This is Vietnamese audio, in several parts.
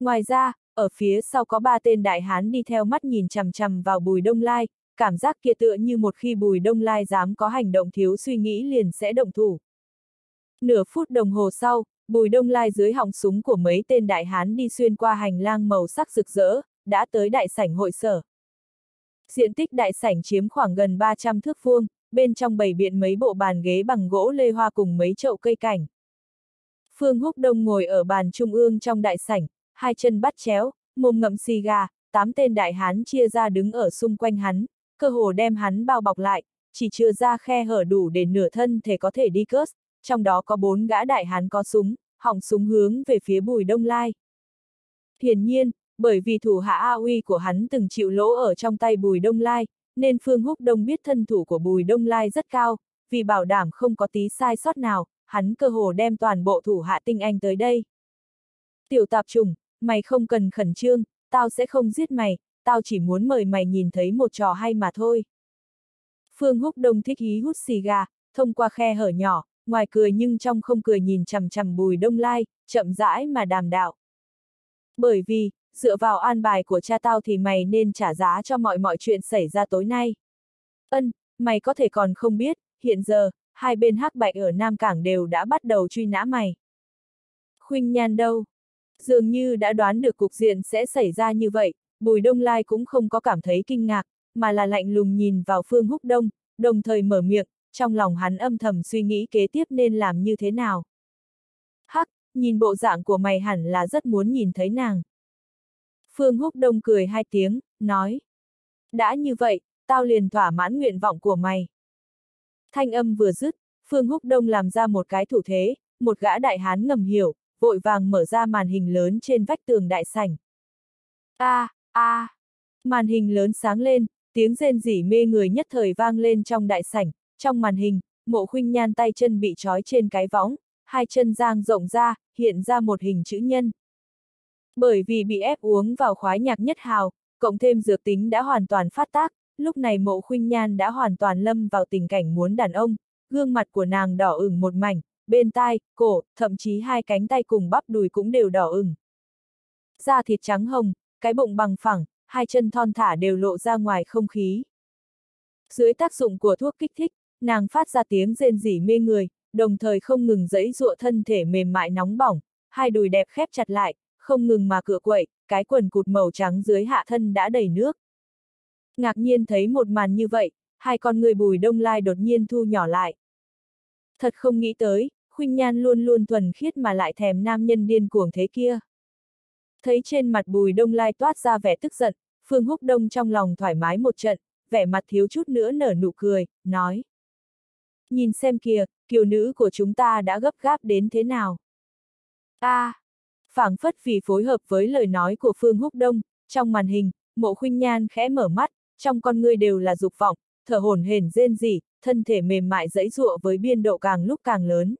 Ngoài ra, ở phía sau có ba tên đại hán đi theo mắt nhìn chằm chằm vào Bùi Đông Lai, cảm giác kia tựa như một khi Bùi Đông Lai dám có hành động thiếu suy nghĩ liền sẽ động thủ. Nửa phút đồng hồ sau, Bùi Đông Lai dưới họng súng của mấy tên đại hán đi xuyên qua hành lang màu sắc rực rỡ, đã tới đại sảnh hội sở. Diện tích đại sảnh chiếm khoảng gần 300 thước vuông, bên trong bày biện mấy bộ bàn ghế bằng gỗ lê hoa cùng mấy chậu cây cảnh. Phương Húc Đông ngồi ở bàn trung ương trong đại sảnh, hai chân bắt chéo, mồm ngậm xì gà, tám tên đại hán chia ra đứng ở xung quanh hắn, cơ hồ đem hắn bao bọc lại, chỉ chưa ra khe hở đủ để nửa thân thể có thể đi cớt, trong đó có bốn gã đại hán có súng, hỏng súng hướng về phía bùi đông lai. Hiển nhiên, bởi vì thủ hạ A uy của hắn từng chịu lỗ ở trong tay bùi đông lai, nên Phương Húc Đông biết thân thủ của bùi đông lai rất cao, vì bảo đảm không có tí sai sót nào, hắn cơ hồ đem toàn bộ thủ hạ tinh anh tới đây. Tiểu tạp trùng, mày không cần khẩn trương, tao sẽ không giết mày, tao chỉ muốn mời mày nhìn thấy một trò hay mà thôi. Phương Húc Đông thích hí hút xì gà, thông qua khe hở nhỏ, ngoài cười nhưng trong không cười nhìn chằm chằm bùi đông lai, chậm rãi mà đàm đạo. Bởi vì, dựa vào an bài của cha tao thì mày nên trả giá cho mọi mọi chuyện xảy ra tối nay. Ân, mày có thể còn không biết, hiện giờ, hai bên hắc bạch ở Nam Cảng đều đã bắt đầu truy nã mày. Khuynh nhan đâu? Dường như đã đoán được cục diện sẽ xảy ra như vậy, Bùi Đông Lai cũng không có cảm thấy kinh ngạc, mà là lạnh lùng nhìn vào Phương Húc Đông, đồng thời mở miệng, trong lòng hắn âm thầm suy nghĩ kế tiếp nên làm như thế nào. Hắc, nhìn bộ dạng của mày hẳn là rất muốn nhìn thấy nàng. Phương Húc Đông cười hai tiếng, nói. Đã như vậy, tao liền thỏa mãn nguyện vọng của mày. Thanh âm vừa dứt, Phương Húc Đông làm ra một cái thủ thế, một gã đại hán ngầm hiểu, vội vàng mở ra màn hình lớn trên vách tường đại sảnh. A, a, à. màn hình lớn sáng lên, tiếng rên rỉ mê người nhất thời vang lên trong đại sảnh, trong màn hình, mộ khuynh nhan tay chân bị trói trên cái võng, hai chân giang rộng ra, hiện ra một hình chữ nhân. Bởi vì bị ép uống vào khoái nhạc nhất hào, cộng thêm dược tính đã hoàn toàn phát tác, lúc này mộ khuynh nhan đã hoàn toàn lâm vào tình cảnh muốn đàn ông, gương mặt của nàng đỏ ửng một mảnh, bên tai, cổ, thậm chí hai cánh tay cùng bắp đùi cũng đều đỏ ửng. Da thịt trắng hồng, cái bụng bằng phẳng, hai chân thon thả đều lộ ra ngoài không khí. Dưới tác dụng của thuốc kích thích, nàng phát ra tiếng rên rỉ mê người, đồng thời không ngừng dẫy dụa thân thể mềm mại nóng bỏng, hai đùi đẹp khép chặt lại, không ngừng mà cựa quậy, cái quần cụt màu trắng dưới hạ thân đã đầy nước. Ngạc nhiên thấy một màn như vậy, hai con người bùi đông lai đột nhiên thu nhỏ lại. Thật không nghĩ tới, khuynh nhan luôn luôn thuần khiết mà lại thèm nam nhân điên cuồng thế kia. Thấy trên mặt bùi đông lai toát ra vẻ tức giận, Phương Húc Đông trong lòng thoải mái một trận, vẻ mặt thiếu chút nữa nở nụ cười, nói. Nhìn xem kìa, kiều nữ của chúng ta đã gấp gáp đến thế nào. a à, phảng phất vì phối hợp với lời nói của Phương Húc Đông, trong màn hình, mộ khuynh nhan khẽ mở mắt, trong con ngươi đều là dục vọng, thở hổn hển rên rỉ, thân thể mềm mại dẫy dụa với biên độ càng lúc càng lớn.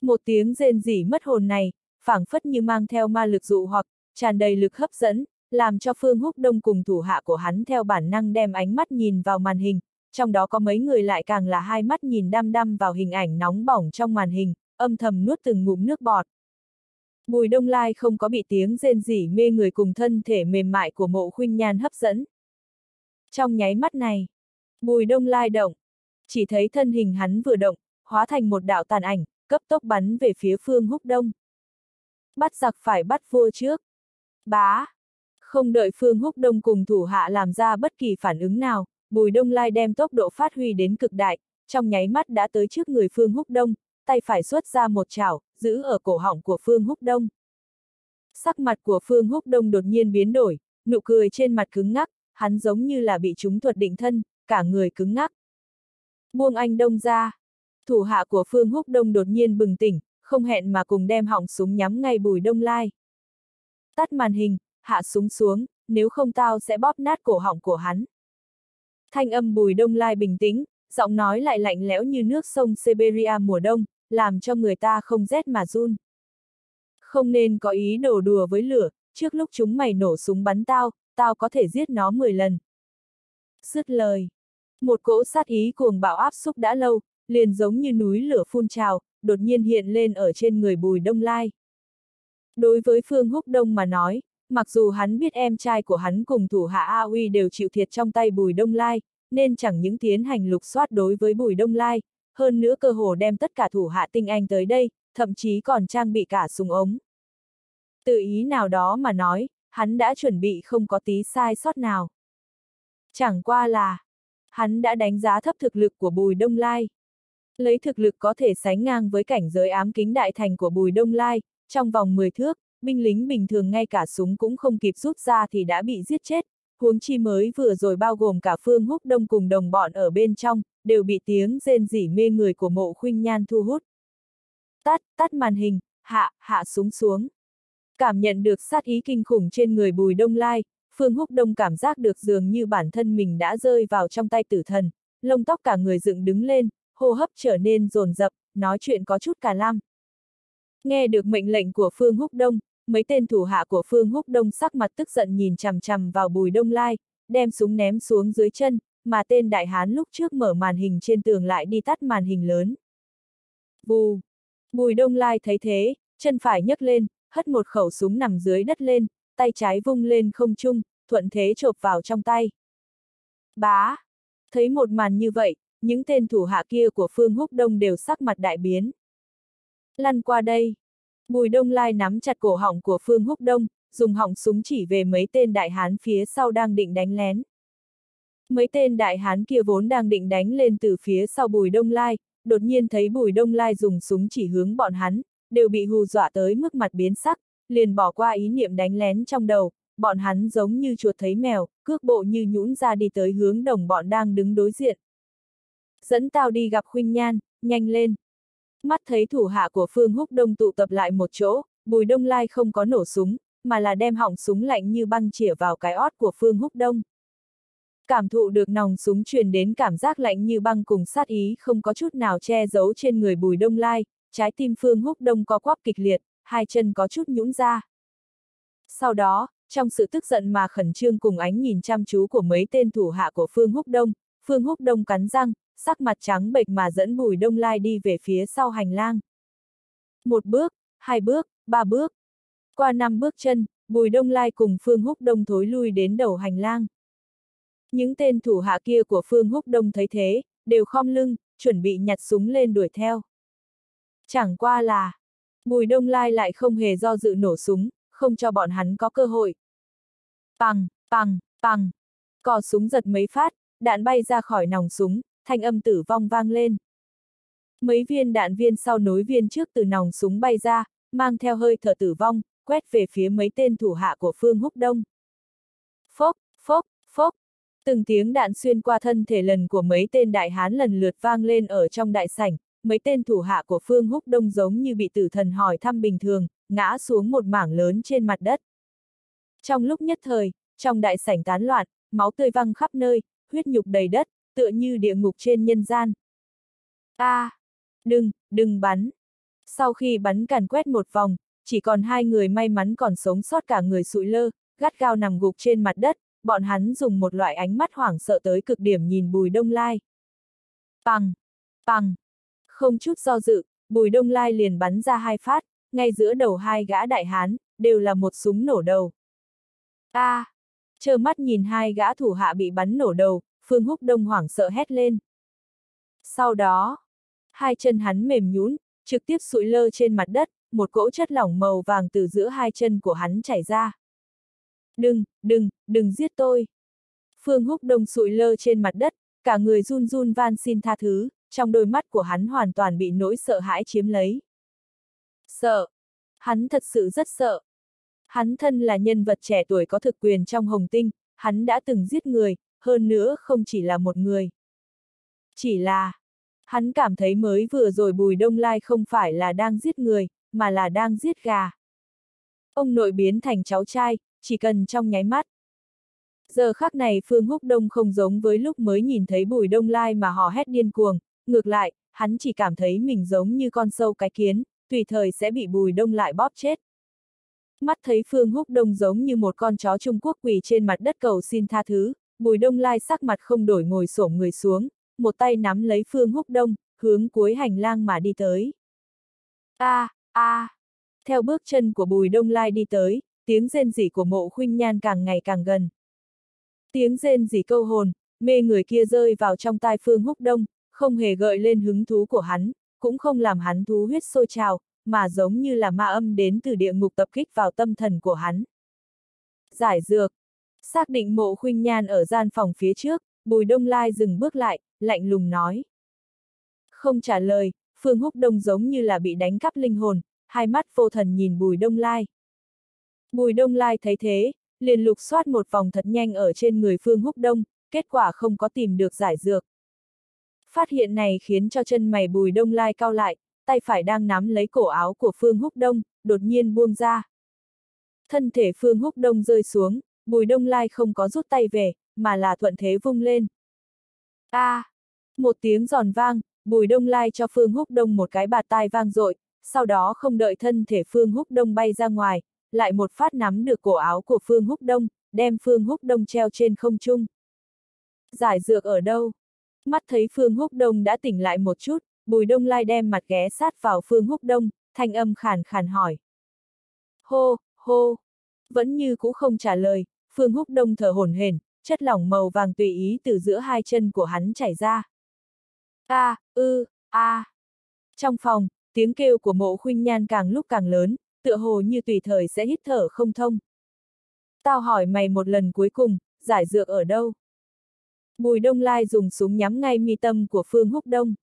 Một tiếng rên rỉ mất hồn này, phảng phất như mang theo ma lực dụ hoặc, tràn đầy lực hấp dẫn, làm cho Phương Húc Đông cùng thủ hạ của hắn theo bản năng đem ánh mắt nhìn vào màn hình, trong đó có mấy người lại càng là hai mắt nhìn đăm đăm vào hình ảnh nóng bỏng trong màn hình, âm thầm nuốt từng ngụm nước bọt. Bùi Đông Lai không có bị tiếng rên rỉ mê người cùng thân thể mềm mại của mộ khuynh nhan hấp dẫn. Trong nháy mắt này, Bùi Đông Lai động, chỉ thấy thân hình hắn vừa động, hóa thành một đạo tàn ảnh, cấp tốc bắn về phía phương húc đông. Bắt giặc phải bắt vua trước. Bá! Không đợi phương húc đông cùng thủ hạ làm ra bất kỳ phản ứng nào, bùi đông lai đem tốc độ phát huy đến cực đại, trong nháy mắt đã tới trước người phương húc đông, tay phải xuất ra một chảo, giữ ở cổ họng của phương húc đông. Sắc mặt của phương húc đông đột nhiên biến đổi, nụ cười trên mặt cứng ngắc, hắn giống như là bị chúng thuật định thân, cả người cứng ngắc. Buông anh đông ra. Thủ hạ của Phương Húc Đông đột nhiên bừng tỉnh, không hẹn mà cùng đem họng súng nhắm ngay bùi đông lai. Tắt màn hình, hạ súng xuống, nếu không tao sẽ bóp nát cổ họng của hắn. Thanh âm bùi đông lai bình tĩnh, giọng nói lại lạnh lẽo như nước sông Siberia mùa đông, làm cho người ta không rét mà run. Không nên có ý đổ đùa với lửa, trước lúc chúng mày nổ súng bắn tao, tao có thể giết nó 10 lần. Dứt lời. Một cỗ sát ý cuồng bạo áp xúc đã lâu, liền giống như núi lửa phun trào, đột nhiên hiện lên ở trên người bùi đông lai. Đối với Phương Húc Đông mà nói, mặc dù hắn biết em trai của hắn cùng thủ hạ A Uy đều chịu thiệt trong tay Bùi Đông Lai, nên chẳng những tiến hành lục soát đối với Bùi Đông Lai, hơn nữa cơ hồ đem tất cả thủ hạ tinh anh tới đây, thậm chí còn trang bị cả súng ống. Từ ý nào đó mà nói, hắn đã chuẩn bị không có tí sai sót nào. Chẳng qua là, hắn đã đánh giá thấp thực lực của Bùi Đông Lai. Lấy thực lực có thể sánh ngang với cảnh giới ám kính đại thành của Bùi Đông Lai, trong vòng 10 thước, binh lính bình thường ngay cả súng cũng không kịp rút ra thì đã bị giết chết, huống chi mới vừa rồi bao gồm cả Phương Húc Đông cùng đồng bọn ở bên trong, đều bị tiếng rên rỉ mê người của mộ khuynh nhan thu hút. Tắt, tắt màn hình, hạ, hạ súng xuống. Cảm nhận được sát ý kinh khủng trên người Bùi Đông Lai, Phương Húc Đông cảm giác được dường như bản thân mình đã rơi vào trong tay tử thần, lông tóc cả người dựng đứng lên, hô hấp trở nên rồn rập, nói chuyện có chút cả lam. Nghe được mệnh lệnh của Phương Húc Đông, mấy tên thủ hạ của Phương Húc Đông sắc mặt tức giận nhìn chằm chằm vào Bùi Đông Lai, đem súng ném xuống dưới chân, mà tên đại hán lúc trước mở màn hình trên tường lại đi tắt màn hình lớn. Bù! Bùi Đông Lai thấy thế, chân phải nhấc lên, hất một khẩu súng nằm dưới đất lên, tay trái vung lên không trung, thuận thế chộp vào trong tay. Bá! Thấy một màn như vậy, những tên thủ hạ kia của Phương Húc Đông đều sắc mặt đại biến. Lăn qua đây! Bùi Đông Lai nắm chặt cổ họng của Phương Húc Đông, dùng họng súng chỉ về mấy tên đại hán phía sau đang định đánh lén. Mấy tên đại hán kia vốn đang định đánh lên từ phía sau Bùi Đông Lai, đột nhiên thấy Bùi Đông Lai dùng súng chỉ hướng bọn hắn, đều bị hù dọa tới mức mặt biến sắc, liền bỏ qua ý niệm đánh lén trong đầu, bọn hắn giống như chuột thấy mèo, cước bộ như nhũn ra đi tới hướng đồng bọn đang đứng đối diện. Dẫn tao đi gặp Khuynh Nhan, nhanh lên. Mắt thấy thủ hạ của Phương Húc Đông tụ tập lại một chỗ, Bùi Đông Lai không có nổ súng, mà là đem hỏng súng lạnh như băng chĩa vào cái ót của Phương Húc Đông. Cảm thụ được nòng súng truyền đến cảm giác lạnh như băng cùng sát ý không có chút nào che giấu trên người Bùi Đông Lai, trái tim Phương Húc Đông có quắp kịch liệt, hai chân có chút nhũn ra. Sau đó, trong sự tức giận mà khẩn trương cùng ánh nhìn chăm chú của mấy tên thủ hạ của Phương Húc Đông, Phương Húc Đông cắn răng, sắc mặt trắng bệch mà dẫn Bùi Đông Lai đi về phía sau hành lang. Một bước, hai bước, ba bước. Qua năm bước chân, Bùi Đông Lai cùng Phương Húc Đông thối lui đến đầu hành lang. Những tên thủ hạ kia của Phương Húc Đông thấy thế, đều khom lưng, chuẩn bị nhặt súng lên đuổi theo. Chẳng qua là, Bùi Đông Lai lại không hề do dự nổ súng, không cho bọn hắn có cơ hội. Pằng, pằng, pằng, cò súng giật mấy phát, đạn bay ra khỏi nòng súng, thanh âm tử vong vang lên. Mấy viên đạn viên sau nối viên trước từ nòng súng bay ra, mang theo hơi thở tử vong, quét về phía mấy tên thủ hạ của Phương Húc Đông. Phốc, phốc, phốc. Từng tiếng đạn xuyên qua thân thể lần của mấy tên đại hán lần lượt vang lên ở trong đại sảnh, mấy tên thủ hạ của Phương Húc Đông giống như bị tử thần hỏi thăm bình thường, ngã xuống một mảng lớn trên mặt đất. Trong lúc nhất thời, trong đại sảnh tán loạn, máu tươi văng khắp nơi, huyết nhục đầy đất, tựa như địa ngục trên nhân gian. A, à, đừng, đừng bắn. Sau khi bắn càn quét một vòng, chỉ còn hai người may mắn còn sống sót cả người sụi lơ, gắt gao nằm gục trên mặt đất, bọn hắn dùng một loại ánh mắt hoảng sợ tới cực điểm nhìn Bùi Đông Lai. Bằng, bằng, không chút do dự, Bùi Đông Lai liền bắn ra hai phát, ngay giữa đầu hai gã đại hán, đều là một súng nổ đầu. A! À, trơ mắt nhìn hai gã thủ hạ bị bắn nổ đầu, Phương Húc Đông hoảng sợ hét lên. Sau đó, hai chân hắn mềm nhũn, trực tiếp sụi lơ trên mặt đất, một cỗ chất lỏng màu vàng từ giữa hai chân của hắn chảy ra. Đừng, đừng, đừng giết tôi. Phương Húc Đông sụi lơ trên mặt đất, cả người run run van xin tha thứ, trong đôi mắt của hắn hoàn toàn bị nỗi sợ hãi chiếm lấy. Sợ. Hắn thật sự rất sợ. Hắn thân là nhân vật trẻ tuổi có thực quyền trong Hồng Tinh, hắn đã từng giết người, hơn nữa không chỉ là một người. Chỉ là, hắn cảm thấy mới vừa rồi Bùi Đông Lai không phải là đang giết người, mà là đang giết gà. Ông nội biến thành cháu trai, chỉ cần trong nháy mắt. Giờ khắc này Phương Húc Đông không giống với lúc mới nhìn thấy Bùi Đông Lai mà họ hét điên cuồng, ngược lại, hắn chỉ cảm thấy mình giống như con sâu cái kiến, tùy thời sẽ bị Bùi Đông lại bóp chết. Mắt thấy Phương Húc Đông giống như một con chó Trung Quốc quỳ trên mặt đất cầu xin tha thứ, Bùi Đông Lai sắc mặt không đổi ngồi xổm người xuống, một tay nắm lấy Phương Húc Đông, hướng cuối hành lang mà đi tới. A, a, Theo bước chân của Bùi Đông Lai đi tới, tiếng rên rỉ của mộ khuynh nhan càng ngày càng gần. Tiếng rên rỉ câu hồn, mê người kia rơi vào trong tai Phương Húc Đông, không hề gợi lên hứng thú của hắn, cũng không làm hắn thú huyết sôi trào, mà giống như là ma âm đến từ địa ngục tập kích vào tâm thần của hắn. Giải dược. Xác định mộ khuynh nhan ở gian phòng phía trước, Bùi Đông Lai dừng bước lại, lạnh lùng nói. Không trả lời, Phương Húc Đông giống như là bị đánh cắp linh hồn, hai mắt vô thần nhìn Bùi Đông Lai. Bùi Đông Lai thấy thế, liền lục soát một vòng thật nhanh ở trên người Phương Húc Đông, kết quả không có tìm được giải dược. Phát hiện này khiến cho chân mày Bùi Đông Lai cao lại, tay phải đang nắm lấy cổ áo của Phương Húc Đông, đột nhiên buông ra. Thân thể Phương Húc Đông rơi xuống, Bùi Đông Lai không có rút tay về, mà là thuận thế vung lên. A! À, một tiếng giòn vang, Bùi Đông Lai cho Phương Húc Đông một cái bạt tai vang dội, sau đó không đợi thân thể Phương Húc Đông bay ra ngoài, lại một phát nắm được cổ áo của Phương Húc Đông, đem Phương Húc Đông treo trên không trung. Giải dược ở đâu? Mắt thấy Phương Húc Đông đã tỉnh lại một chút, Bùi Đông Lai đem mặt ghé sát vào Phương Húc Đông, thanh âm khàn khàn hỏi. Hô, hô, vẫn như cũ không trả lời, Phương Húc Đông thở hổn hển, chất lỏng màu vàng tùy ý từ giữa hai chân của hắn chảy ra. A, ư, a. Trong phòng, tiếng kêu của mộ khuynh nhan càng lúc càng lớn, tựa hồ như tùy thời sẽ hít thở không thông. Tao hỏi mày một lần cuối cùng, giải dược ở đâu? Bùi Đông Lai dùng súng nhắm ngay mi tâm của Phương Húc Đông.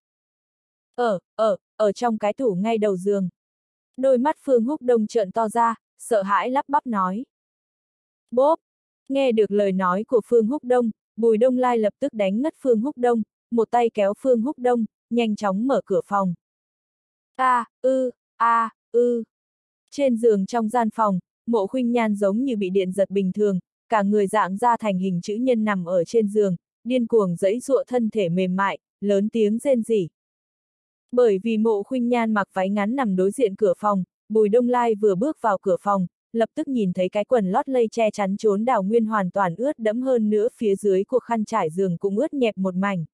Ở, ở, ở trong cái tủ ngay đầu giường. Đôi mắt Phương Húc Đông trợn to ra, sợ hãi lắp bắp nói. Bốp! Nghe được lời nói của Phương Húc Đông, Bùi Đông Lai lập tức đánh ngất Phương Húc Đông, một tay kéo Phương Húc Đông, nhanh chóng mở cửa phòng. A, ư, a, ư. Trên giường trong gian phòng, mộ khuynh nhan giống như bị điện giật bình thường, cả người dạng ra thành hình chữ nhân nằm ở trên giường, điên cuồng dẫy dụa thân thể mềm mại, lớn tiếng rên rỉ. Bởi vì mộ khuynh nhan mặc váy ngắn nằm đối diện cửa phòng, Bùi Đông Lai vừa bước vào cửa phòng, lập tức nhìn thấy cái quần lót lây che chắn trốn đào nguyên hoàn toàn ướt đẫm hơn nữa phía dưới của khăn trải giường cũng ướt nhẹp một mảnh.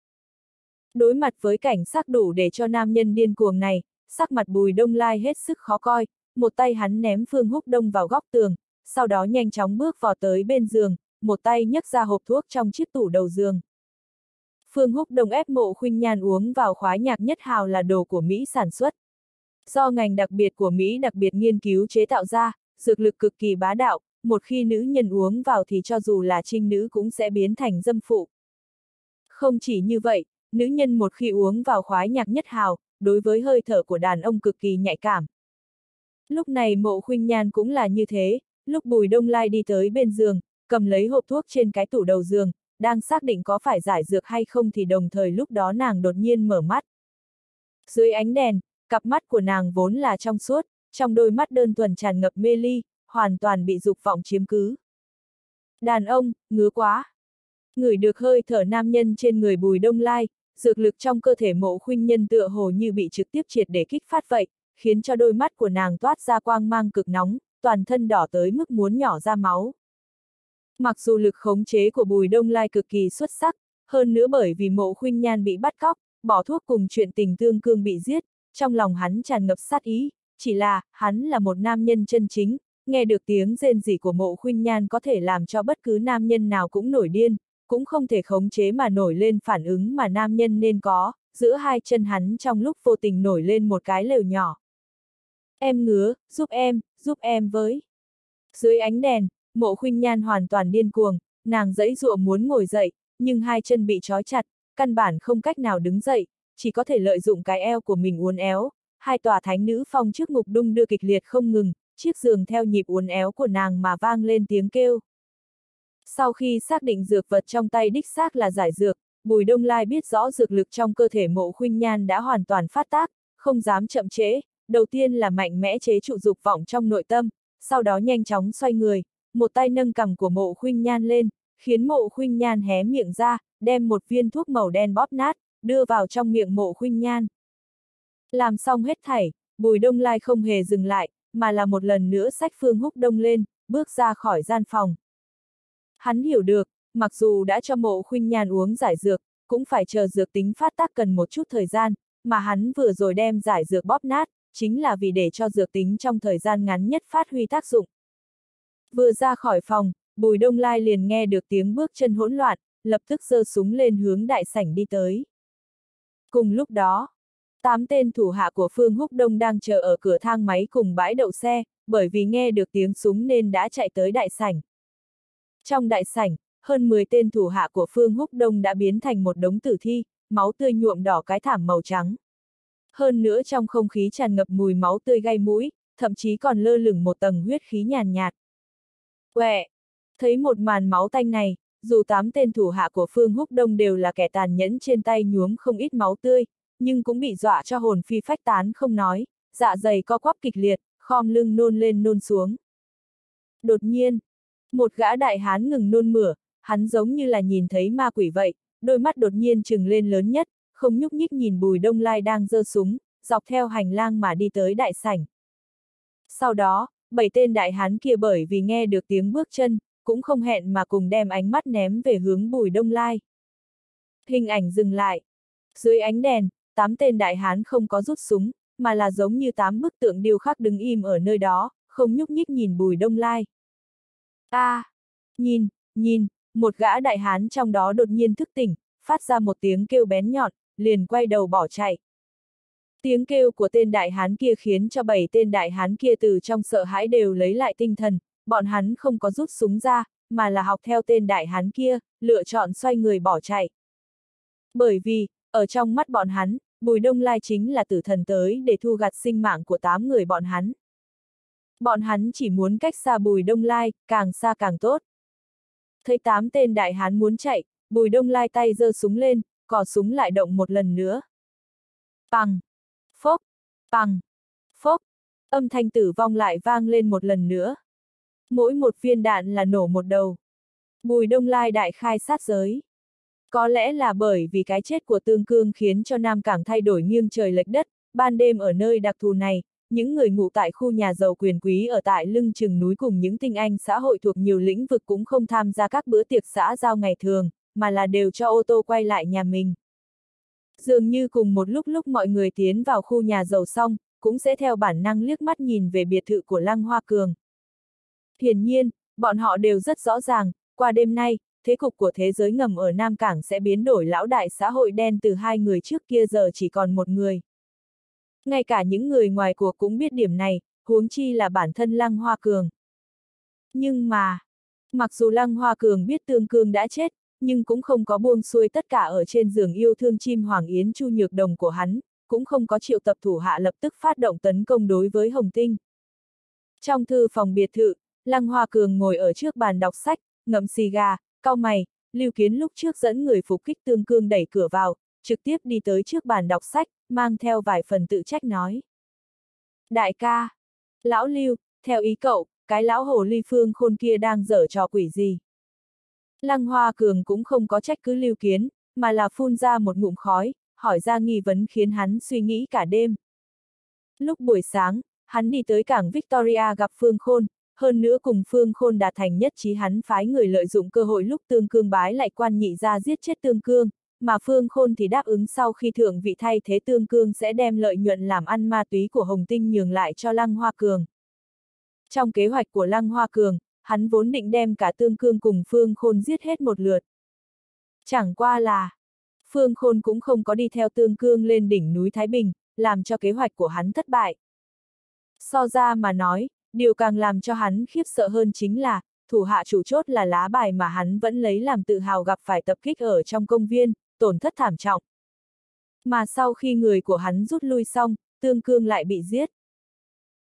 Đối mặt với cảnh sắc đủ để cho nam nhân điên cuồng này, sắc mặt Bùi Đông Lai hết sức khó coi, một tay hắn ném Phương Húc Đông vào góc tường, sau đó nhanh chóng bước vào tới bên giường, một tay nhấc ra hộp thuốc trong chiếc tủ đầu giường. Phương Húc Đông ép mộ khuynh nhan uống vào khoái nhạc nhất hào là đồ của Mỹ sản xuất. Do ngành đặc biệt của Mỹ đặc biệt nghiên cứu chế tạo ra, dược lực cực kỳ bá đạo, một khi nữ nhân uống vào thì cho dù là trinh nữ cũng sẽ biến thành dâm phụ. Không chỉ như vậy, nữ nhân một khi uống vào khoái nhạc nhất hào, đối với hơi thở của đàn ông cực kỳ nhạy cảm. Lúc này mộ khuynh nhan cũng là như thế, lúc bùi đông lai đi tới bên giường, cầm lấy hộp thuốc trên cái tủ đầu giường, đang xác định có phải giải dược hay không thì đồng thời lúc đó nàng đột nhiên mở mắt. Dưới ánh đèn, cặp mắt của nàng vốn là trong suốt, trong đôi mắt đơn thuần tràn ngập mê ly, hoàn toàn bị dục vọng chiếm cứ. Đàn ông, ngứa quá. người được hơi thở nam nhân trên người bùi đông lai, dược lực trong cơ thể mộ khuynh nhân tựa hồ như bị trực tiếp triệt để kích phát vậy, khiến cho đôi mắt của nàng toát ra quang mang cực nóng, toàn thân đỏ tới mức muốn nhỏ ra máu. Mặc dù lực khống chế của Bùi Đông Lai cực kỳ xuất sắc, hơn nữa bởi vì mộ khuynh nhan bị bắt cóc, bỏ thuốc cùng chuyện tình tương cương bị giết, trong lòng hắn tràn ngập sát ý, chỉ là, hắn là một nam nhân chân chính, nghe được tiếng rên rỉ của mộ khuynh nhan có thể làm cho bất cứ nam nhân nào cũng nổi điên, cũng không thể khống chế mà nổi lên phản ứng mà nam nhân nên có, giữa hai chân hắn trong lúc vô tình nổi lên một cái lều nhỏ. Em ngứa, giúp em, giúp em với. Dưới ánh đèn, mộ khuynh nhan hoàn toàn điên cuồng, nàng dẫy dụa muốn ngồi dậy, nhưng hai chân bị trói chặt, căn bản không cách nào đứng dậy, chỉ có thể lợi dụng cái eo của mình uốn éo, hai tòa thánh nữ phong trước ngục đung đưa kịch liệt không ngừng, chiếc giường theo nhịp uốn éo của nàng mà vang lên tiếng kêu. Sau khi xác định dược vật trong tay đích xác là giải dược, Bùi Đông Lai biết rõ dược lực trong cơ thể mộ khuynh nhan đã hoàn toàn phát tác, không dám chậm chế, đầu tiên là mạnh mẽ chế trụ dục vọng trong nội tâm, sau đó nhanh chóng xoay người, một tay nâng cằm của mộ khuynh nhan lên, khiến mộ khuynh nhan hé miệng ra, đem một viên thuốc màu đen bóp nát, đưa vào trong miệng mộ khuynh nhan. Làm xong hết thảy, Bùi Đông Lai không hề dừng lại, mà là một lần nữa sách Phương Húc Đông lên, bước ra khỏi gian phòng. Hắn hiểu được, mặc dù đã cho mộ khuynh nhan uống giải dược, cũng phải chờ dược tính phát tác cần một chút thời gian, mà hắn vừa rồi đem giải dược bóp nát, chính là vì để cho dược tính trong thời gian ngắn nhất phát huy tác dụng. Vừa ra khỏi phòng, Bùi Đông Lai liền nghe được tiếng bước chân hỗn loạn, lập tức giơ súng lên hướng đại sảnh đi tới. Cùng lúc đó, tám tên thủ hạ của Phương Húc Đông đang chờ ở cửa thang máy cùng bãi đậu xe, bởi vì nghe được tiếng súng nên đã chạy tới đại sảnh. Trong đại sảnh, hơn 10 tên thủ hạ của Phương Húc Đông đã biến thành một đống tử thi, máu tươi nhuộm đỏ cái thảm màu trắng. Hơn nữa trong không khí tràn ngập mùi máu tươi gây mũi, thậm chí còn lơ lửng một tầng huyết khí nhàn nhạt. Quẹ! Thấy một màn máu tanh này, dù tám tên thủ hạ của Phương Húc Đông đều là kẻ tàn nhẫn trên tay nhuốm không ít máu tươi, nhưng cũng bị dọa cho hồn phi phách tán không nói, dạ dày co quắp kịch liệt, khom lưng nôn lên nôn xuống. Đột nhiên, một gã đại hán ngừng nôn mửa, hắn giống như là nhìn thấy ma quỷ vậy, đôi mắt đột nhiên trừng lên lớn nhất, không nhúc nhích nhìn bùi đông lai đang giơ súng, dọc theo hành lang mà đi tới đại sảnh. Sau đó, bảy tên đại hán kia bởi vì nghe được tiếng bước chân, cũng không hẹn mà cùng đem ánh mắt ném về hướng bùi đông lai. Hình ảnh dừng lại. Dưới ánh đèn, tám tên đại hán không có rút súng, mà là giống như tám bức tượng điêu khắc đứng im ở nơi đó, không nhúc nhích nhìn bùi đông lai. a à, nhìn, nhìn, một gã đại hán trong đó đột nhiên thức tỉnh, phát ra một tiếng kêu bén nhọn, liền quay đầu bỏ chạy. Tiếng kêu của tên đại hán kia khiến cho bảy tên đại hán kia từ trong sợ hãi đều lấy lại tinh thần, bọn hắn không có rút súng ra, mà là học theo tên đại hán kia, lựa chọn xoay người bỏ chạy. Bởi vì, ở trong mắt bọn hắn, Bùi Đông Lai chính là tử thần tới để thu gặt sinh mạng của tám người bọn hắn. Bọn hắn chỉ muốn cách xa Bùi Đông Lai, càng xa càng tốt. Thấy tám tên đại hán muốn chạy, Bùi Đông Lai tay giơ súng lên, cò súng lại động một lần nữa. Bằng! Phốc! Bằng! Phốc! Âm thanh tử vong lại vang lên một lần nữa. Mỗi một viên đạn là nổ một đầu. Bùi Đông Lai đại khai sát giới. Có lẽ là bởi vì cái chết của Tương Cương khiến cho Nam Cảng thay đổi nghiêng trời lệch đất, ban đêm ở nơi đặc thù này, những người ngủ tại khu nhà giàu quyền quý ở tại lưng chừng núi cùng những tinh anh xã hội thuộc nhiều lĩnh vực cũng không tham gia các bữa tiệc xã giao ngày thường, mà là đều cho ô tô quay lại nhà mình. Dường như cùng một lúc lúc mọi người tiến vào khu nhà giàu xong, cũng sẽ theo bản năng liếc mắt nhìn về biệt thự của Lăng Hoa Cường. Hiển nhiên, bọn họ đều rất rõ ràng, qua đêm nay, thế cục của thế giới ngầm ở Nam Cảng sẽ biến đổi lão đại xã hội đen từ hai người trước kia giờ chỉ còn một người. Ngay cả những người ngoài cuộc cũng biết điểm này, huống chi là bản thân Lăng Hoa Cường. Nhưng mà, mặc dù Lăng Hoa Cường biết Tương Cương đã chết, nhưng cũng không có buông xuôi tất cả ở trên giường yêu thương chim Hoàng Yến Chu Nhược Đồng của hắn, cũng không có triệu tập thủ hạ lập tức phát động tấn công đối với Hồng Tinh. Trong thư phòng biệt thự, Lăng Hoa Cường ngồi ở trước bàn đọc sách, ngậm xì gà, cau mày, Lưu Kiến lúc trước dẫn người phục kích tương cương đẩy cửa vào, trực tiếp đi tới trước bàn đọc sách, mang theo vài phần tự trách nói. Đại ca! Lão Lưu, theo ý cậu, cái lão hồ ly phương khôn kia đang dở trò quỷ gì? Lăng Hoa Cường cũng không có trách cứ Lưu Kiến, mà là phun ra một ngụm khói, hỏi ra nghi vấn khiến hắn suy nghĩ cả đêm. Lúc buổi sáng, hắn đi tới cảng Victoria gặp Phương Khôn, hơn nữa cùng Phương Khôn đạt thành nhất trí hắn phái người lợi dụng cơ hội lúc Tương Cương bái lại quan nhị ra giết chết Tương Cương, mà Phương Khôn thì đáp ứng sau khi thượng vị thay thế Tương Cương sẽ đem lợi nhuận làm ăn ma túy của Hồng Tinh nhường lại cho Lăng Hoa Cường. Trong kế hoạch của Lăng Hoa Cường, hắn vốn định đem cả Tương Cương cùng Phương Khôn giết hết một lượt. Chẳng qua là, Phương Khôn cũng không có đi theo Tương Cương lên đỉnh núi Thái Bình, làm cho kế hoạch của hắn thất bại. So ra mà nói, Điều càng làm cho hắn khiếp sợ hơn chính là, thủ hạ chủ chốt là lá bài mà hắn vẫn lấy làm tự hào gặp phải tập kích ở trong công viên, tổn thất thảm trọng. Mà sau khi người của hắn rút lui xong, Tương Cương lại bị giết.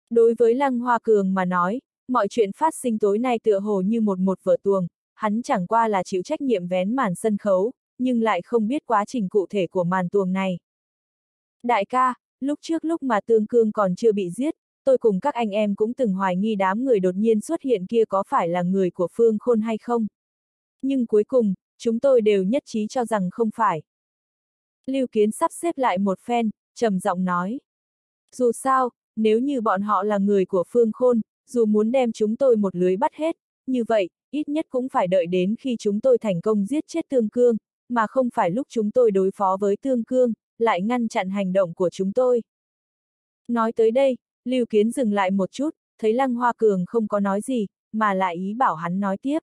Đối với Lăng Hoa Cường mà nói, mọi chuyện phát sinh tối nay tựa hồ như một một vở tuồng, hắn chẳng qua là chịu trách nhiệm vén màn sân khấu, nhưng lại không biết quá trình cụ thể của màn tuồng này. Đại ca, lúc trước lúc mà Tương Cương còn chưa bị giết, tôi cùng các anh em cũng từng hoài nghi đám người đột nhiên xuất hiện kia có phải là người của Phương Khôn hay không. Nhưng cuối cùng, chúng tôi đều nhất trí cho rằng không phải. Lưu Kiến sắp xếp lại một phen, trầm giọng nói. Dù sao, nếu như bọn họ là người của Phương Khôn, dù muốn đem chúng tôi một lưới bắt hết, như vậy, ít nhất cũng phải đợi đến khi chúng tôi thành công giết chết Tương Cương, mà không phải lúc chúng tôi đối phó với Tương Cương, lại ngăn chặn hành động của chúng tôi. Nói tới đây, Lưu Kiến dừng lại một chút, thấy Lăng Hoa Cường không có nói gì, mà lại ý bảo hắn nói tiếp.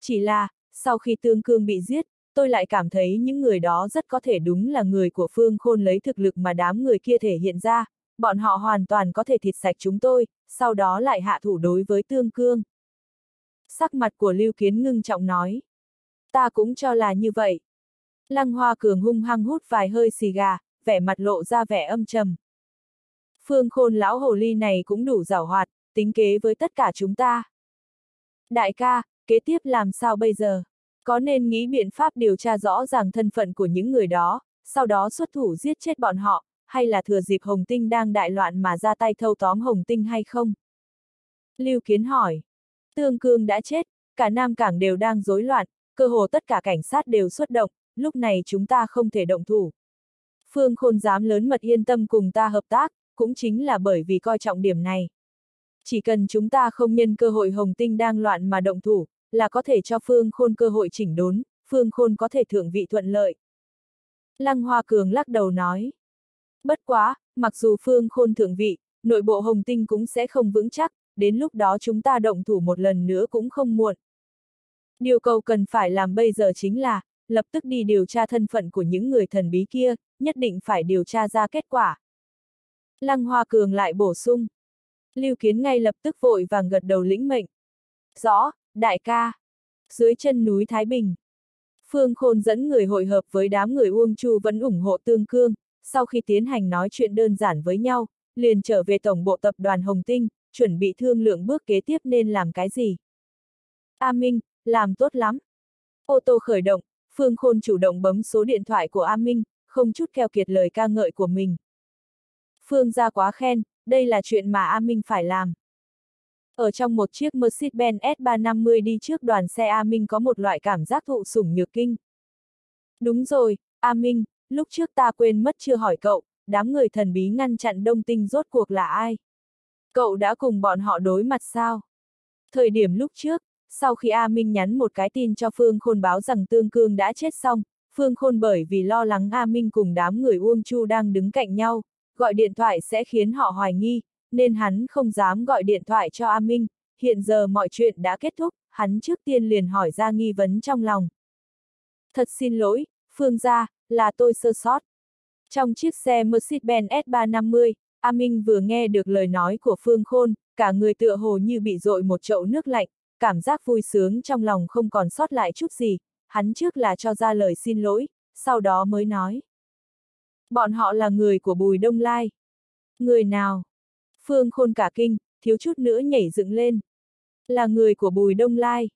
Chỉ là, sau khi Tương Cương bị giết, tôi lại cảm thấy những người đó rất có thể đúng là người của Phương Khôn lấy thực lực mà đám người kia thể hiện ra, bọn họ hoàn toàn có thể thịt sạch chúng tôi, sau đó lại hạ thủ đối với Tương Cương. Sắc mặt của Lưu Kiến ngưng trọng nói. Ta cũng cho là như vậy. Lăng Hoa Cường hung hăng hút vài hơi xì gà, vẻ mặt lộ ra vẻ âm trầm. Phương Khôn lão hồ ly này cũng đủ giảo hoạt, tính kế với tất cả chúng ta. Đại ca, kế tiếp làm sao bây giờ? Có nên nghĩ biện pháp điều tra rõ ràng thân phận của những người đó, sau đó xuất thủ giết chết bọn họ, hay là thừa dịp Hồng Tinh đang đại loạn mà ra tay thâu tóm Hồng Tinh hay không? Lưu Kiến hỏi. Tương Cương đã chết, cả Nam Cảng đều đang rối loạn, cơ hồ tất cả cảnh sát đều xuất động, lúc này chúng ta không thể động thủ. Phương Khôn dám lớn mật yên tâm cùng ta hợp tác, cũng chính là bởi vì coi trọng điểm này. Chỉ cần chúng ta không nhân cơ hội Hồng Tinh đang loạn mà động thủ, là có thể cho Phương Khôn cơ hội chỉnh đốn, Phương Khôn có thể thượng vị thuận lợi. Lăng Hoa Cường lắc đầu nói. Bất quá, mặc dù Phương Khôn thượng vị, nội bộ Hồng Tinh cũng sẽ không vững chắc, đến lúc đó chúng ta động thủ một lần nữa cũng không muộn. Điều cầu cần phải làm bây giờ chính là, lập tức đi điều tra thân phận của những người thần bí kia, nhất định phải điều tra ra kết quả. Lăng Hoa Cường lại bổ sung. Lưu Kiến ngay lập tức vội vàng gật đầu lĩnh mệnh. Rõ, đại ca. Dưới chân núi Thái Bình. Phương Khôn dẫn người hội hợp với đám người Uông Chu vẫn ủng hộ Tương Cương, sau khi tiến hành nói chuyện đơn giản với nhau, liền trở về tổng bộ tập đoàn Hồng Tinh, chuẩn bị thương lượng bước kế tiếp nên làm cái gì. A Minh, làm tốt lắm. Ô tô khởi động, Phương Khôn chủ động bấm số điện thoại của A Minh, không chút keo kiệt lời ca ngợi của mình. Phương ra quá khen, đây là chuyện mà A Minh phải làm. Ở trong một chiếc Mercedes-Benz S350 đi trước đoàn xe A Minh có một loại cảm giác thụ sủng nhược kinh. Đúng rồi, A Minh, lúc trước ta quên mất chưa hỏi cậu, đám người thần bí ngăn chặn đông tinh rốt cuộc là ai? Cậu đã cùng bọn họ đối mặt sao? Thời điểm lúc trước, sau khi A Minh nhắn một cái tin cho Phương Khôn báo rằng Tương Cương đã chết xong, Phương Khôn bởi vì lo lắng A Minh cùng đám người Uông Chu đang đứng cạnh nhau, gọi điện thoại sẽ khiến họ hoài nghi, nên hắn không dám gọi điện thoại cho A Minh, hiện giờ mọi chuyện đã kết thúc, hắn trước tiên liền hỏi ra nghi vấn trong lòng. Thật xin lỗi, Phương gia, là tôi sơ sót. Trong chiếc xe Mercedes-Benz S350, A Minh vừa nghe được lời nói của Phương Khôn, cả người tựa hồ như bị dội một chậu nước lạnh, cảm giác vui sướng trong lòng không còn sót lại chút gì, hắn trước là cho ra lời xin lỗi, sau đó mới nói. Bọn họ là người của Bùi Đông Lai. Người nào? Phương Khôn cả kinh, thiếu chút nữa nhảy dựng lên. Là người của Bùi Đông Lai.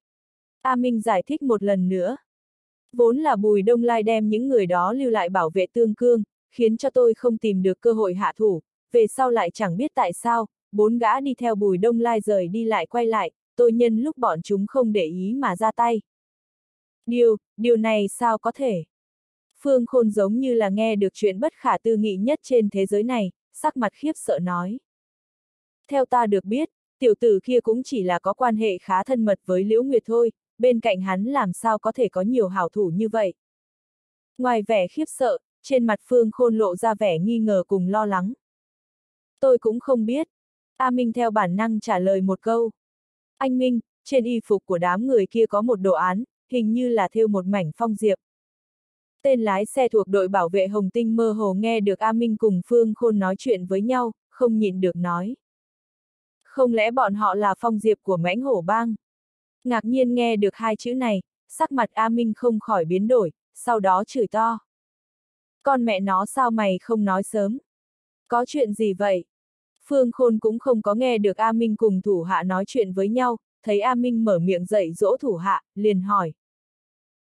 A Minh giải thích một lần nữa. Vốn là Bùi Đông Lai đem những người đó lưu lại bảo vệ tương cương, khiến cho tôi không tìm được cơ hội hạ thủ, về sau lại chẳng biết tại sao, bốn gã đi theo Bùi Đông Lai rời đi lại quay lại, tôi nhân lúc bọn chúng không để ý mà ra tay. Điều, điều này sao có thể? Phương Khôn giống như là nghe được chuyện bất khả tư nghị nhất trên thế giới này, sắc mặt khiếp sợ nói. Theo ta được biết, tiểu tử kia cũng chỉ là có quan hệ khá thân mật với Liễu Nguyệt thôi, bên cạnh hắn làm sao có thể có nhiều hảo thủ như vậy. Ngoài vẻ khiếp sợ, trên mặt Phương Khôn lộ ra vẻ nghi ngờ cùng lo lắng. Tôi cũng không biết. A Minh theo bản năng trả lời một câu. Anh Minh, trên y phục của đám người kia có một đồ án, hình như là thêu một mảnh phong diệp. Tên lái xe thuộc đội bảo vệ Hồng Tinh mơ hồ nghe được A Minh cùng Phương Khôn nói chuyện với nhau, không nhịn được nói. Không lẽ bọn họ là phong diệp của mãnh hổ bang? Ngạc nhiên nghe được hai chữ này, sắc mặt A Minh không khỏi biến đổi, sau đó chửi to. Con mẹ nó sao mày không nói sớm? Có chuyện gì vậy? Phương Khôn cũng không có nghe được A Minh cùng thủ hạ nói chuyện với nhau, thấy A Minh mở miệng dậy dỗ thủ hạ, liền hỏi.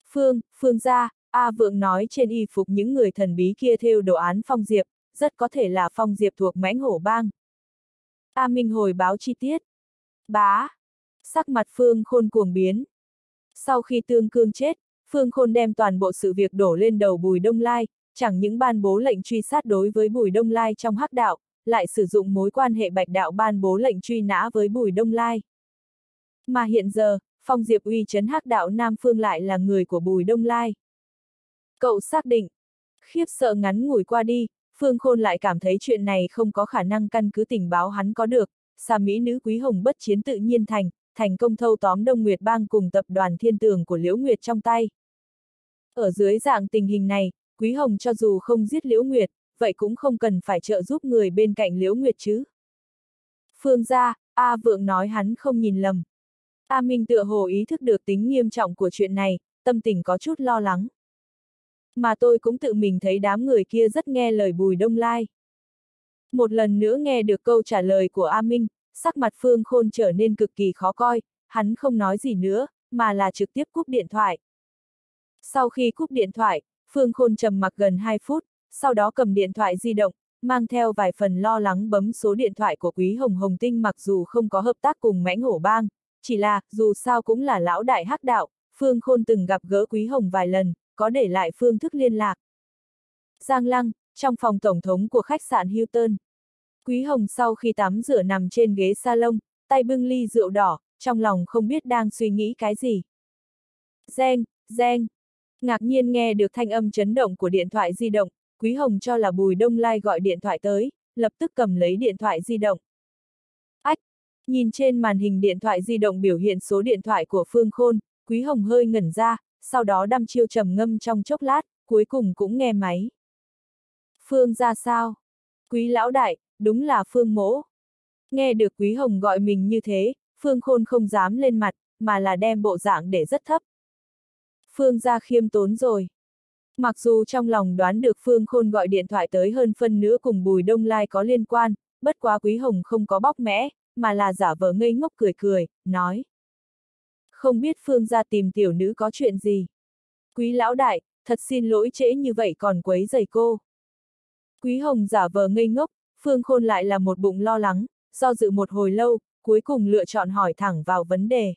Phương, Phương gia, A Vượng nói trên y phục những người thần bí kia theo đồ án phong diệp, rất có thể là phong diệp thuộc mãnh hổ bang. A Minh hồi báo chi tiết. Bá. Sắc mặt Phương Khôn cuồng biến. Sau khi tương cương chết, Phương Khôn đem toàn bộ sự việc đổ lên đầu Bùi Đông Lai, chẳng những ban bố lệnh truy sát đối với Bùi Đông Lai trong hắc đạo, lại sử dụng mối quan hệ bạch đạo ban bố lệnh truy nã với Bùi Đông Lai. Mà hiện giờ, Phong Diệp uy chấn hắc đạo Nam Phương lại là người của Bùi Đông Lai. Cậu xác định. Khiếp sợ ngắn ngủi qua đi, Phương Khôn lại cảm thấy chuyện này không có khả năng căn cứ tình báo hắn có được, xà Mỹ nữ Quý Hồng bất chiến tự nhiên thành, thành công thâu tóm Đông Nguyệt Bang cùng tập đoàn thiên tường của Liễu Nguyệt trong tay. Ở dưới dạng tình hình này, Quý Hồng cho dù không giết Liễu Nguyệt, vậy cũng không cần phải trợ giúp người bên cạnh Liễu Nguyệt chứ. Phương gia, A Vượng nói hắn không nhìn lầm. A Minh tựa hồ ý thức được tính nghiêm trọng của chuyện này, tâm tình có chút lo lắng. Mà tôi cũng tự mình thấy đám người kia rất nghe lời Bùi Đông Lai. Một lần nữa nghe được câu trả lời của A Minh, sắc mặt Phương Khôn trở nên cực kỳ khó coi, hắn không nói gì nữa, mà là trực tiếp cúp điện thoại. Sau khi cúp điện thoại, Phương Khôn trầm mặc gần 2 phút, sau đó cầm điện thoại di động, mang theo vài phần lo lắng bấm số điện thoại của Quý Hồng Hồng Tinh mặc dù không có hợp tác cùng mãnh hổ bang, chỉ là, dù sao cũng là lão đại hắc đạo, Phương Khôn từng gặp gỡ Quý Hồng vài lần, có để lại phương thức liên lạc. Giang Lăng, trong phòng tổng thống của khách sạn Hilton. Quý Hồng sau khi tắm rửa nằm trên ghế salon, tay bưng ly rượu đỏ, trong lòng không biết đang suy nghĩ cái gì. Reng, reng. Ngạc nhiên nghe được thanh âm chấn động của điện thoại di động, Quý Hồng cho là Bùi Đông Lai gọi điện thoại tới, lập tức cầm lấy điện thoại di động. Ách! Nhìn trên màn hình điện thoại di động biểu hiện số điện thoại của Phương Khôn, Quý Hồng hơi ngẩn ra, sau đó đăm chiêu trầm ngâm trong chốc lát, cuối cùng cũng nghe máy. Phương ra sao? Quý lão đại, đúng là Phương mỗ. Nghe được Quý Hồng gọi mình như thế, Phương Khôn không dám lên mặt, mà là đem bộ dạng để rất thấp. Phương ra khiêm tốn rồi. Mặc dù trong lòng đoán được Phương Khôn gọi điện thoại tới hơn phân nữa cùng Bùi Đông Lai có liên quan, bất quá Quý Hồng không có bóc mẽ, mà là giả vờ ngây ngốc cười cười, nói. Không biết Phương ra tìm tiểu nữ có chuyện gì. Quý lão đại, thật xin lỗi trễ như vậy còn quấy giày cô. Quý Hồng giả vờ ngây ngốc, Phương Khôn lại là một bụng lo lắng, do dự một hồi lâu, cuối cùng lựa chọn hỏi thẳng vào vấn đề.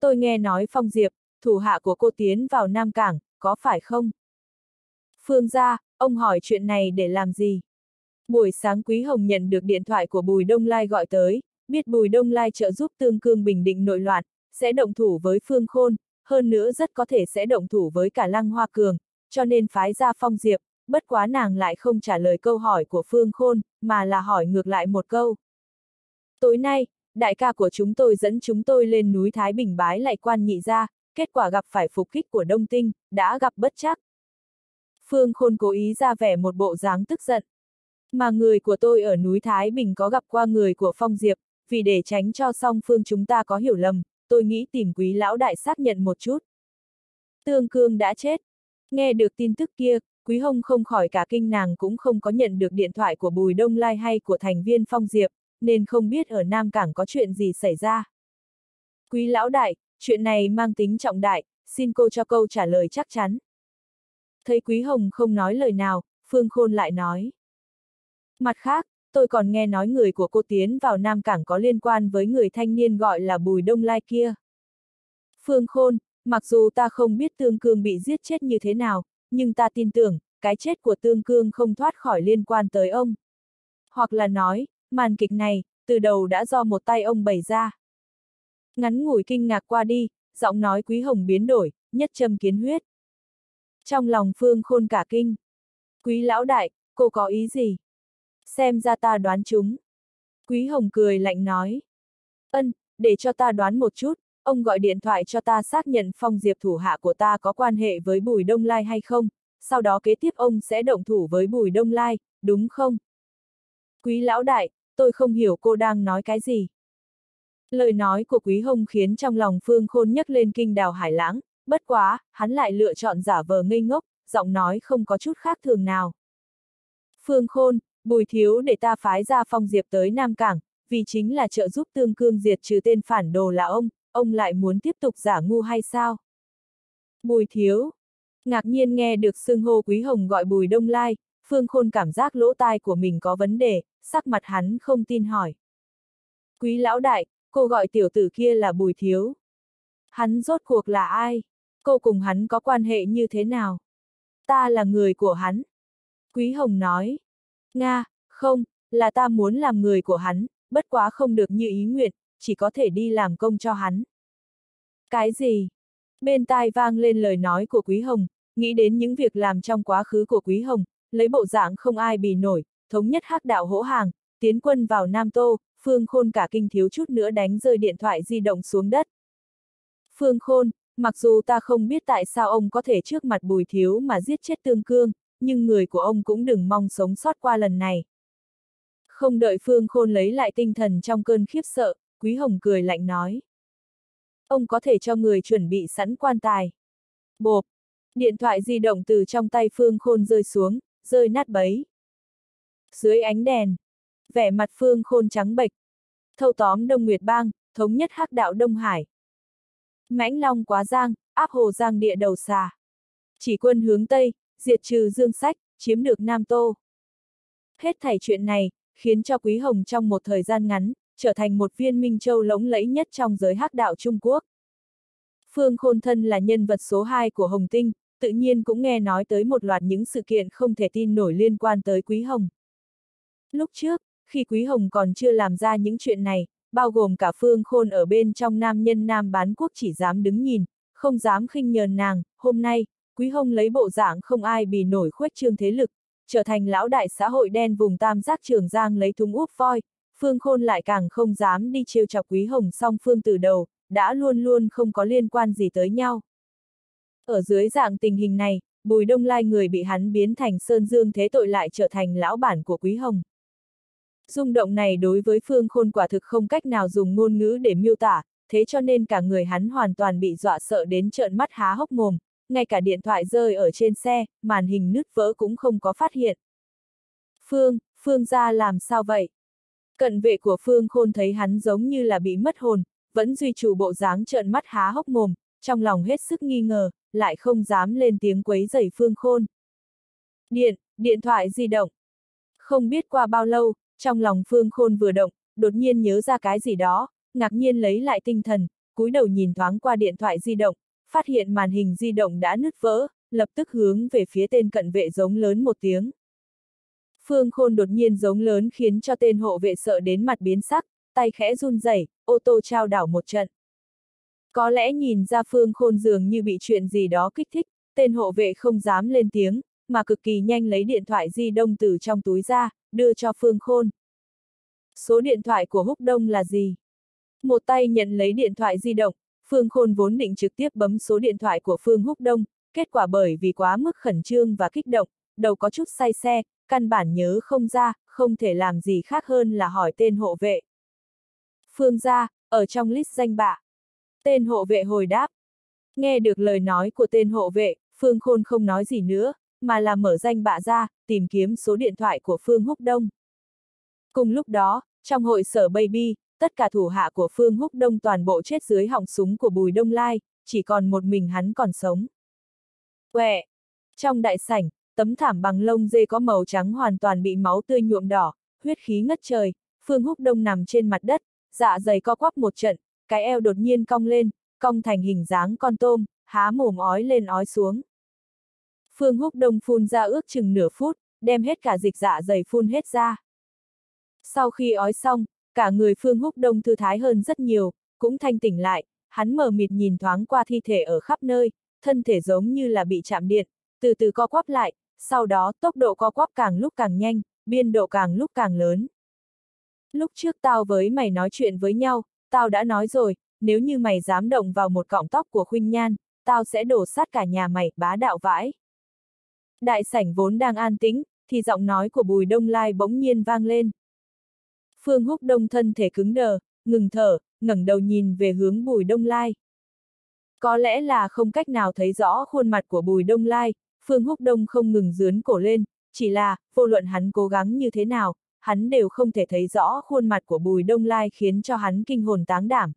Tôi nghe nói Phong Diệp, thủ hạ của cô tiến vào Nam Cảng, có phải không? Phương gia, ông hỏi chuyện này để làm gì? Buổi sáng Quý Hồng nhận được điện thoại của Bùi Đông Lai gọi tới, biết Bùi Đông Lai trợ giúp Tương Cương bình định nội loạn, sẽ động thủ với Phương Khôn, hơn nữa rất có thể sẽ động thủ với cả Lăng Hoa Cường, cho nên phái ra Phong Diệp, bất quá nàng lại không trả lời câu hỏi của Phương Khôn, mà là hỏi ngược lại một câu. Tối nay, đại ca của chúng tôi dẫn chúng tôi lên núi Thái Bình bái lại quan nhị ra, kết quả gặp phải phục kích của Đông Tinh, đã gặp bất chắc. Phương Khôn cố ý ra vẻ một bộ dáng tức giận. Mà người của tôi ở núi Thái Bình có gặp qua người của Phong Diệp, vì để tránh cho song phương chúng ta có hiểu lầm, tôi nghĩ tìm quý lão đại xác nhận một chút. Tương Cương đã chết. Nghe được tin tức kia, Quý Hồng không khỏi cả kinh nàng cũng không có nhận được điện thoại của Bùi Đông Lai hay của thành viên Phong Diệp, nên không biết ở Nam Cảng có chuyện gì xảy ra. Quý lão đại, chuyện này mang tính trọng đại, xin cô cho câu trả lời chắc chắn. Thấy Quý Hồng không nói lời nào, Phương Khôn lại nói. Mặt khác, tôi còn nghe nói người của cô tiến vào Nam Cảng có liên quan với người thanh niên gọi là Bùi Đông Lai kia. Phương Khôn, mặc dù ta không biết Tương Cương bị giết chết như thế nào, nhưng ta tin tưởng, cái chết của Tương Cương không thoát khỏi liên quan tới ông. Hoặc là nói, màn kịch này, từ đầu đã do một tay ông bày ra. Ngắn ngủi kinh ngạc qua đi, giọng nói Quý Hồng biến đổi, nhất châm kiến huyết. Trong lòng Phương Khôn cả kinh. Quý lão đại, cô có ý gì? Xem ra ta đoán chúng. Quý Hồng cười lạnh nói. Ân, để cho ta đoán một chút, ông gọi điện thoại cho ta xác nhận phong diệp thủ hạ của ta có quan hệ với Bùi Đông Lai hay không, sau đó kế tiếp ông sẽ động thủ với Bùi Đông Lai, đúng không? Quý lão đại, tôi không hiểu cô đang nói cái gì. Lời nói của Quý Hồng khiến trong lòng Phương Khôn nhấc lên kinh đào hải lãng, bất quá, hắn lại lựa chọn giả vờ ngây ngốc, giọng nói không có chút khác thường nào. Phương Khôn, Bùi Thiếu để ta phái ra phong diệp tới Nam Cảng, vì chính là trợ giúp tương cương diệt trừ tên phản đồ là ông, ông lại muốn tiếp tục giả ngu hay sao? Bùi Thiếu. Ngạc nhiên nghe được xưng hô Quý Hồng gọi Bùi Đông Lai, Phương Khôn cảm giác lỗ tai của mình có vấn đề, sắc mặt hắn không tin hỏi. Quý lão đại, cô gọi tiểu tử kia là Bùi Thiếu. Hắn rốt cuộc là ai? Cô cùng hắn có quan hệ như thế nào? Ta là người của hắn. Quý Hồng nói. Nga, không, là ta muốn làm người của hắn, bất quá không được như ý nguyện, chỉ có thể đi làm công cho hắn. Cái gì? Bên tai vang lên lời nói của Quý Hồng, nghĩ đến những việc làm trong quá khứ của Quý Hồng, lấy bộ dạng không ai bì nổi, thống nhất hắc đạo hỗ hàng, tiến quân vào Nam Tô, Phương Khôn cả kinh thiếu chút nữa đánh rơi điện thoại di động xuống đất. Phương Khôn, mặc dù ta không biết tại sao ông có thể trước mặt bùi thiếu mà giết chết tương cương, nhưng người của ông cũng đừng mong sống sót qua lần này. Không đợi Phương Khôn lấy lại tinh thần trong cơn khiếp sợ, Quý Hồng cười lạnh nói. Ông có thể cho người chuẩn bị sẵn quan tài. Bộp! Điện thoại di động từ trong tay Phương Khôn rơi xuống, rơi nát bấy. Dưới ánh đèn, vẻ mặt Phương Khôn trắng bệch. Thâu tóm Đông Nguyệt Bang, thống nhất hắc đạo Đông Hải. Mãnh Long quá giang, áp hồ giang địa đầu xà. Chỉ quân hướng Tây, diệt trừ dương sách, chiếm được Nam Tô. Hết thảy chuyện này, khiến cho Quý Hồng trong một thời gian ngắn, trở thành một viên minh châu lỗng lẫy nhất trong giới hắc đạo Trung Quốc. Phương Khôn Thân là nhân vật số 2 của Hồng Tinh, tự nhiên cũng nghe nói tới một loạt những sự kiện không thể tin nổi liên quan tới Quý Hồng. Lúc trước, khi Quý Hồng còn chưa làm ra những chuyện này, bao gồm cả Phương Khôn ở bên trong nam nhân nam bán quốc chỉ dám đứng nhìn, không dám khinh nhờn nàng, hôm nay, Quý Hồng lấy bộ dạng không ai bì nổi khuếch trương thế lực, trở thành lão đại xã hội đen vùng tam giác trường giang lấy thúng úp voi, Phương Khôn lại càng không dám đi trêu chọc Quý Hồng song Phương từ đầu, đã luôn luôn không có liên quan gì tới nhau. Ở dưới dạng tình hình này, Bùi Đông Lai người bị hắn biến thành Sơn Dương thế tội lại trở thành lão bản của Quý Hồng. Dung động này đối với Phương Khôn quả thực không cách nào dùng ngôn ngữ để miêu tả, thế cho nên cả người hắn hoàn toàn bị dọa sợ đến trợn mắt há hốc mồm, ngay cả điện thoại rơi ở trên xe, màn hình nứt vỡ cũng không có phát hiện. Phương, Phương ra làm sao vậy? Cận vệ của Phương Khôn thấy hắn giống như là bị mất hồn, vẫn duy trù bộ dáng trợn mắt há hốc mồm, trong lòng hết sức nghi ngờ, lại không dám lên tiếng quấy rầy Phương Khôn. Điện, điện thoại di động. Không biết qua bao lâu, trong lòng Phương Khôn vừa động, đột nhiên nhớ ra cái gì đó, ngạc nhiên lấy lại tinh thần, cúi đầu nhìn thoáng qua điện thoại di động, phát hiện màn hình di động đã nứt vỡ, lập tức hướng về phía tên cận vệ giống lớn một tiếng. Phương Khôn đột nhiên giống lớn khiến cho tên hộ vệ sợ đến mặt biến sắc, tay khẽ run rẩy, ô tô trao đảo một trận. Có lẽ nhìn ra Phương Khôn dường như bị chuyện gì đó kích thích, tên hộ vệ không dám lên tiếng, mà cực kỳ nhanh lấy điện thoại di động từ trong túi ra, đưa cho Phương Khôn. Số điện thoại của Húc Đông là gì? Một tay nhận lấy điện thoại di động, Phương Khôn vốn định trực tiếp bấm số điện thoại của Phương Húc Đông, kết quả bởi vì quá mức khẩn trương và kích động, đầu có chút say xe, căn bản nhớ không ra, không thể làm gì khác hơn là hỏi tên hộ vệ. Phương gia, ở trong list danh bạ. Tên hộ vệ hồi đáp. Nghe được lời nói của tên hộ vệ, Phương Khôn không nói gì nữa, mà là mở danh bạ ra, tìm kiếm số điện thoại của Phương Húc Đông. Cùng lúc đó, trong hội sở Baby, tất cả thủ hạ của Phương Húc Đông toàn bộ chết dưới họng súng của Bùi Đông Lai, chỉ còn một mình hắn còn sống. Quẹ! Trong đại sảnh, tấm thảm bằng lông dê có màu trắng hoàn toàn bị máu tươi nhuộm đỏ, huyết khí ngất trời, Phương Húc Đông nằm trên mặt đất, dạ dày co quắp một trận, cái eo đột nhiên cong lên, cong thành hình dáng con tôm, há mồm ói lên ói xuống. Phương Húc Đông phun ra ước chừng nửa phút, đem hết cả dịch dạ dày phun hết ra. Sau khi ói xong, cả người Phương Húc Đông thư thái hơn rất nhiều, cũng thanh tỉnh lại, hắn mờ mịt nhìn thoáng qua thi thể ở khắp nơi, thân thể giống như là bị chạm điện, từ từ co quắp lại, sau đó tốc độ co quắp càng lúc càng nhanh, biên độ càng lúc càng lớn. Lúc trước tao với mày nói chuyện với nhau, tao đã nói rồi, nếu như mày dám động vào một cọng tóc của Khuynh Nhan, tao sẽ đổ sát cả nhà mày, bá đạo vãi. Đại sảnh vốn đang an tĩnh, thì giọng nói của Bùi Đông Lai bỗng nhiên vang lên. Phương Húc Đông thân thể cứng đờ, ngừng thở, ngẩng đầu nhìn về hướng Bùi Đông Lai. Có lẽ là không cách nào thấy rõ khuôn mặt của Bùi Đông Lai, Phương Húc Đông không ngừng dướn cổ lên, chỉ là, vô luận hắn cố gắng như thế nào, hắn đều không thể thấy rõ khuôn mặt của Bùi Đông Lai khiến cho hắn kinh hồn táng đảm.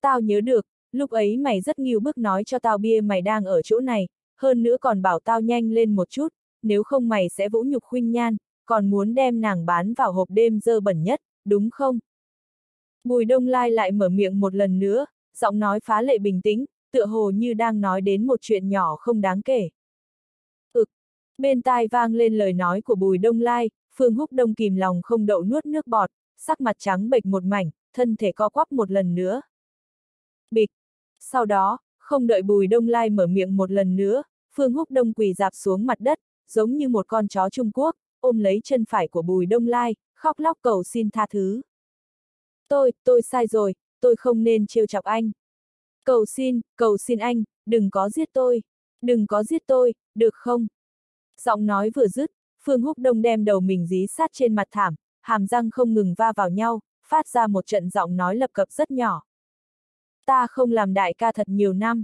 Tao nhớ được, lúc ấy mày rất nghiêu bức nói cho tao bia mày đang ở chỗ này, hơn nữa còn bảo tao nhanh lên một chút, nếu không mày sẽ vũ nhục khuynh nhan, còn muốn đem nàng bán vào hộp đêm dơ bẩn nhất, đúng không? Bùi Đông Lai lại mở miệng một lần nữa, giọng nói phá lệ bình tĩnh, tựa hồ như đang nói đến một chuyện nhỏ không đáng kể. Bên tai vang lên lời nói của Bùi Đông Lai, Phương Húc Đông kìm lòng không đậu nuốt nước bọt, sắc mặt trắng bệch một mảnh, thân thể co quắp một lần nữa. Bịch! Sau đó, không đợi Bùi Đông Lai mở miệng một lần nữa, Phương Húc Đông quỳ dạp xuống mặt đất, giống như một con chó Trung Quốc, ôm lấy chân phải của Bùi Đông Lai, khóc lóc cầu xin tha thứ. Tôi, tôi sai rồi, tôi không nên trêu chọc anh. Cầu xin, cầu xin anh, đừng có giết tôi. Đừng có giết tôi, được không? Giọng nói vừa dứt, Phương Húc Đông đem đầu mình dí sát trên mặt thảm, hàm răng không ngừng va vào nhau, phát ra một trận giọng nói lập cập rất nhỏ. Ta không làm đại ca thật nhiều năm.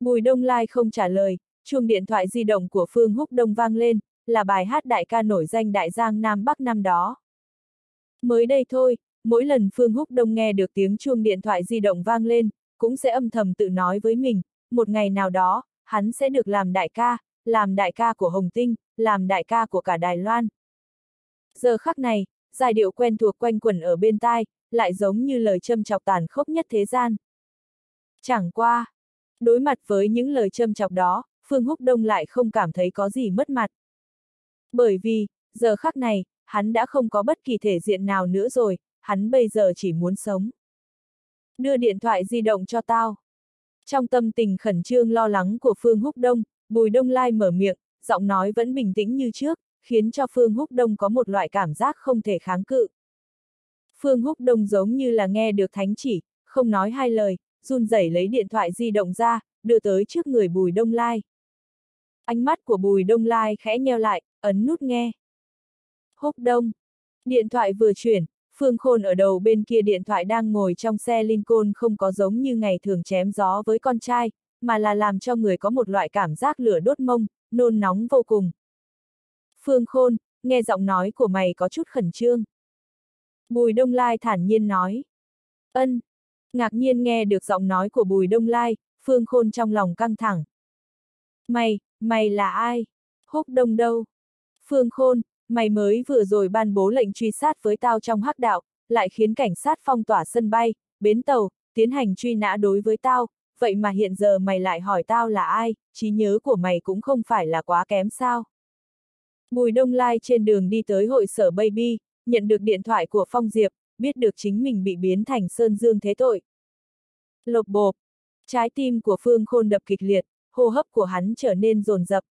Bùi Đông Lai không trả lời, chuông điện thoại di động của Phương Húc Đông vang lên, là bài hát đại ca nổi danh Đại Giang Nam Bắc năm đó. Mới đây thôi, mỗi lần Phương Húc Đông nghe được tiếng chuông điện thoại di động vang lên, cũng sẽ âm thầm tự nói với mình, một ngày nào đó, hắn sẽ được làm đại ca, làm đại ca của Hồng Tinh, làm đại ca của cả Đài Loan. Giờ khắc này, giai điệu quen thuộc quanh quẩn ở bên tai, lại giống như lời châm chọc tàn khốc nhất thế gian. Chẳng qua, đối mặt với những lời châm chọc đó, Phương Húc Đông lại không cảm thấy có gì mất mặt. Bởi vì, giờ khắc này, hắn đã không có bất kỳ thể diện nào nữa rồi, hắn bây giờ chỉ muốn sống. Đưa điện thoại di động cho tao. Trong tâm tình khẩn trương lo lắng của Phương Húc Đông, Bùi Đông Lai mở miệng, giọng nói vẫn bình tĩnh như trước, khiến cho Phương Húc Đông có một loại cảm giác không thể kháng cự. Phương Húc Đông giống như là nghe được thánh chỉ, không nói hai lời, run rẩy lấy điện thoại di động ra, đưa tới trước người Bùi Đông Lai. Ánh mắt của Bùi Đông Lai khẽ nheo lại, ấn nút nghe. Húc Đông. Điện thoại vừa chuyển, Phương Khôn ở đầu bên kia điện thoại đang ngồi trong xe Lincoln không có giống như ngày thường chém gió với con trai, mà là làm cho người có một loại cảm giác lửa đốt mông, nôn nóng vô cùng. Phương Khôn, nghe giọng nói của mày có chút khẩn trương. Bùi Đông Lai thản nhiên nói. Ân. Ngạc nhiên nghe được giọng nói của Bùi Đông Lai, Phương Khôn trong lòng căng thẳng. Mày, mày là ai? Húc Đông đâu? Phương Khôn, mày mới vừa rồi ban bố lệnh truy sát với tao trong hắc đạo, lại khiến cảnh sát phong tỏa sân bay, bến tàu, tiến hành truy nã đối với tao, vậy mà hiện giờ mày lại hỏi tao là ai, trí nhớ của mày cũng không phải là quá kém sao. Bùi Đông Lai trên đường đi tới hội sở Baby, nhận được điện thoại của Phong Diệp, biết được chính mình bị biến thành Sơn Dương thế tội. Lộc bộp, trái tim của Phương Khôn đập kịch liệt, hô hấp của hắn trở nên rồn rập.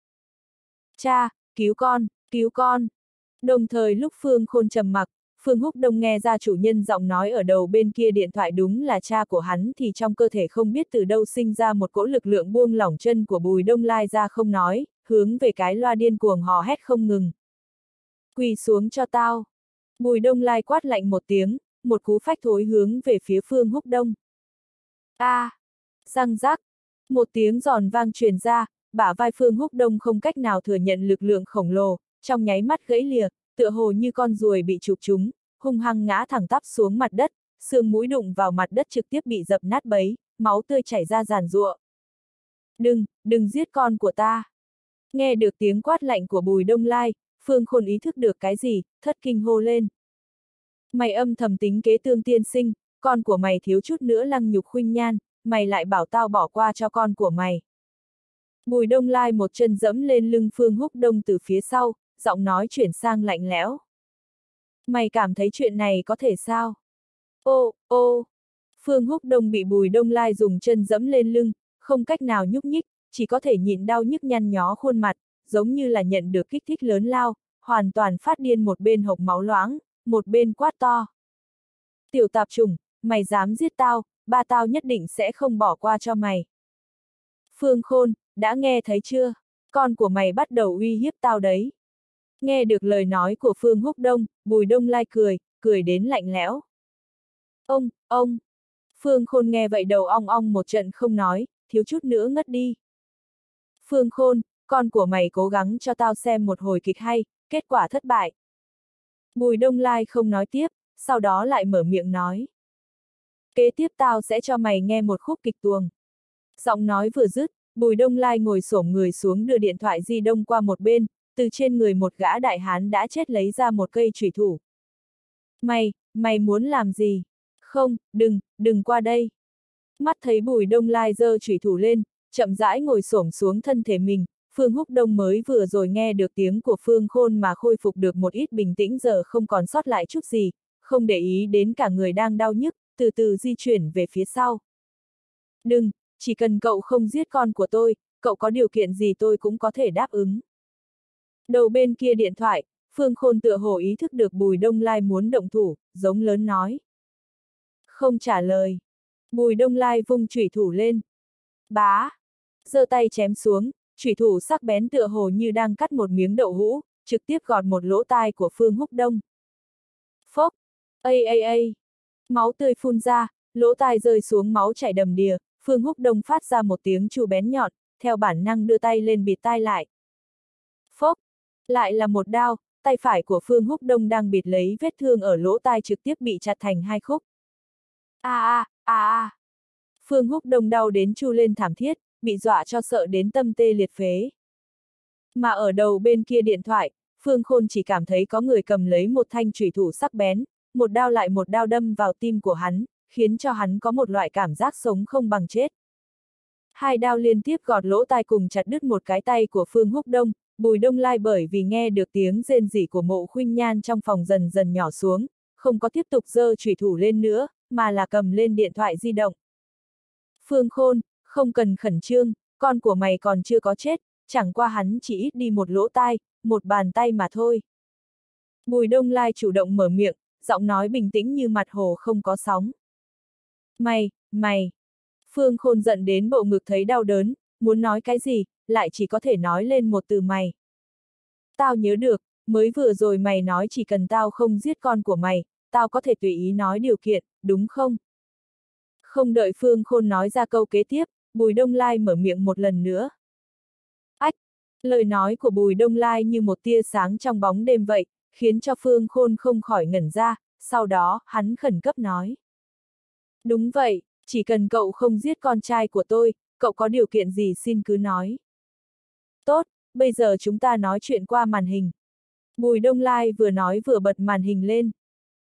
Cha, cứu con, cứu con. Đồng thời lúc Phương Khôn trầm mặc, Phương Húc Đông nghe ra chủ nhân giọng nói ở đầu bên kia điện thoại đúng là cha của hắn thì trong cơ thể không biết từ đâu sinh ra một cỗ lực lượng buông lỏng chân của Bùi Đông Lai ra không nói, hướng về cái loa điên cuồng hò hét không ngừng. Quỳ xuống cho tao. Bùi Đông Lai quát lạnh một tiếng, một cú phách thối hướng về phía Phương Húc Đông. A, à, răng rác. Một tiếng giòn vang truyền ra, bả vai Phương Húc Đông không cách nào thừa nhận lực lượng khổng lồ, trong nháy mắt gãy lìa, tựa hồ như con ruồi bị chụp trúng, hung hăng ngã thẳng tắp xuống mặt đất, xương mũi đụng vào mặt đất trực tiếp bị dập nát bấy, máu tươi chảy ra giàn ruộng. Đừng, đừng giết con của ta. Nghe được tiếng quát lạnh của Bùi Đông Lai, Phương Khôn ý thức được cái gì, thất kinh hô lên. Mày âm thầm tính kế tương tiên sinh, con của mày thiếu chút nữa lăng nhục khuynh nhan, mày lại bảo tao bỏ qua cho con của mày. Bùi Đông Lai một chân dẫm lên lưng Phương Húc Đông từ phía sau, giọng nói chuyển sang lạnh lẽo. Mày cảm thấy chuyện này có thể sao? Ô, ô! Phương Húc Đông bị Bùi Đông Lai dùng chân dẫm lên lưng, không cách nào nhúc nhích, chỉ có thể nhịn đau nhức nhăn nhó khuôn mặt, giống như là nhận được kích thích lớn lao, hoàn toàn phát điên một bên hộc máu loãng, một bên quát to. Tiểu tạp trùng, mày dám giết tao, ba tao nhất định sẽ không bỏ qua cho mày. Phương Khôn, đã nghe thấy chưa? Con của mày bắt đầu uy hiếp tao đấy. Nghe được lời nói của Phương Húc Đông, Bùi Đông Lai cười, cười đến lạnh lẽo. Ông, ông! Phương Khôn nghe vậy đầu ong ong một trận không nói, thiếu chút nữa ngất đi. Phương Khôn, con của mày cố gắng cho tao xem một hồi kịch hay, kết quả thất bại. Bùi Đông Lai không nói tiếp, sau đó lại mở miệng nói. Kế tiếp tao sẽ cho mày nghe một khúc kịch tuồng. Giọng nói vừa dứt, Bùi Đông Lai ngồi xổm người xuống đưa điện thoại di động qua một bên, từ trên người một gã đại hán đã chết lấy ra một cây trùy thủ. Mày, mày muốn làm gì? Không, đừng, đừng qua đây. Mắt thấy Bùi Đông Lai giơ trùy thủ lên, chậm rãi ngồi xổm xuống thân thể mình, Phương Húc Đông mới vừa rồi nghe được tiếng của Phương Khôn mà khôi phục được một ít bình tĩnh giờ không còn sót lại chút gì, không để ý đến cả người đang đau nhức, từ từ di chuyển về phía sau. Đừng, chỉ cần cậu không giết con của tôi, cậu có điều kiện gì tôi cũng có thể đáp ứng. Đầu bên kia điện thoại, Phương Khôn tựa hồ ý thức được Bùi Đông Lai muốn động thủ, giống lớn nói. Không trả lời. Bùi Đông Lai vung chủy thủ lên. Bá! giơ tay chém xuống, chủy thủ sắc bén tựa hồ như đang cắt một miếng đậu hũ, trực tiếp gọt một lỗ tai của Phương Húc Đông. Phốc! Ây ây ây! Máu tươi phun ra, lỗ tai rơi xuống máu chảy đầm đìa, Phương Húc Đông phát ra một tiếng chu bén nhọn, theo bản năng đưa tay lên bịt tai lại. Lại là một đao, tay phải của Phương Húc Đông đang bịt lấy vết thương ở lỗ tai trực tiếp bị chặt thành hai khúc. A a a a! Phương Húc Đông đau đến chu lên thảm thiết, bị dọa cho sợ đến tâm tê liệt phế. Mà ở đầu bên kia điện thoại, Phương Khôn chỉ cảm thấy có người cầm lấy một thanh trùy thủ sắc bén, một đao lại một đao đâm vào tim của hắn, khiến cho hắn có một loại cảm giác sống không bằng chết. Hai đao liên tiếp gọt lỗ tai cùng chặt đứt một cái tay của Phương Húc Đông, Bùi Đông Lai bởi vì nghe được tiếng rên rỉ của mộ khuynh nhan trong phòng dần dần nhỏ xuống, không có tiếp tục dơ trùy thủ lên nữa, mà là cầm lên điện thoại di động. Phương Khôn, không cần khẩn trương, con của mày còn chưa có chết, chẳng qua hắn chỉ ít đi một lỗ tai, một bàn tay mà thôi. Bùi Đông Lai chủ động mở miệng, giọng nói bình tĩnh như mặt hồ không có sóng. Mày, mày. Phương Khôn giận đến bộ ngực thấy đau đớn, muốn nói cái gì, lại chỉ có thể nói lên một từ mày. Tao nhớ được, mới vừa rồi mày nói chỉ cần tao không giết con của mày, tao có thể tùy ý nói điều kiện, đúng không? Không đợi Phương Khôn nói ra câu kế tiếp, Bùi Đông Lai mở miệng một lần nữa. Ách! Lời nói của Bùi Đông Lai như một tia sáng trong bóng đêm vậy, khiến cho Phương Khôn không khỏi ngẩn ra, sau đó, hắn khẩn cấp nói. Đúng vậy, chỉ cần cậu không giết con trai của tôi, cậu có điều kiện gì xin cứ nói. Tốt, bây giờ chúng ta nói chuyện qua màn hình. Bùi Đông Lai vừa nói vừa bật màn hình lên.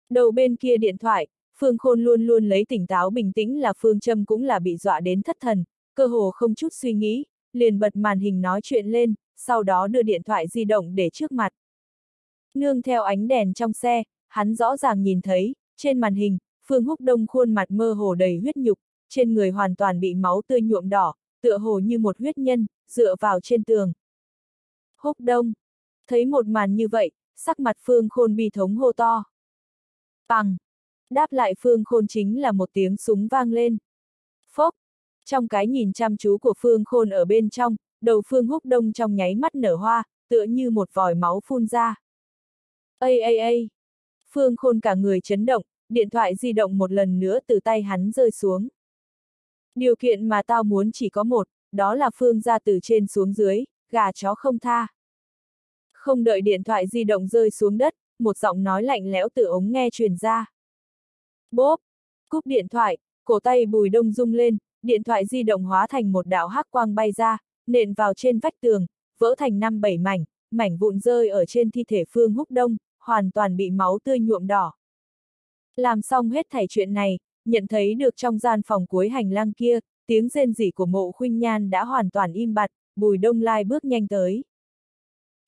Đầu bên kia điện thoại, Phương Khôn luôn luôn lấy tỉnh táo bình tĩnh là Phương Trâm cũng là bị dọa đến thất thần, cơ hồ không chút suy nghĩ, liền bật màn hình nói chuyện lên, sau đó đưa điện thoại di động để trước mặt. Nương theo ánh đèn trong xe, hắn rõ ràng nhìn thấy, trên màn hình, Phương Húc Đông khuôn mặt mơ hồ đầy huyết nhục, trên người hoàn toàn bị máu tươi nhuộm đỏ, tựa hồ như một huyết nhân, dựa vào trên tường. Húc Đông. Thấy một màn như vậy, sắc mặt Phương Khôn bi thống hô to. Bằng. Đáp lại Phương Khôn chính là một tiếng súng vang lên. Phốc. Trong cái nhìn chăm chú của Phương Khôn ở bên trong, đầu Phương Húc Đông trong nháy mắt nở hoa, tựa như một vòi máu phun ra. Ây ây ây! Phương Khôn cả người chấn động, điện thoại di động một lần nữa từ tay hắn rơi xuống. Điều kiện mà tao muốn chỉ có một, đó là Phương ra từ trên xuống dưới, gà chó không tha. Không đợi điện thoại di động rơi xuống đất, một giọng nói lạnh lẽo từ ống nghe truyền ra. Bốp! Cúp điện thoại, cổ tay bùi đông rung lên, điện thoại di động hóa thành một đạo hắc quang bay ra, nện vào trên vách tường, vỡ thành năm bảy mảnh, mảnh vụn rơi ở trên thi thể Phương Húc Đông, hoàn toàn bị máu tươi nhuộm đỏ. Làm xong hết thảy chuyện này, nhận thấy được trong gian phòng cuối hành lang kia, tiếng rên rỉ của mộ khuynh nhan đã hoàn toàn im bặt, bùi đông lai bước nhanh tới.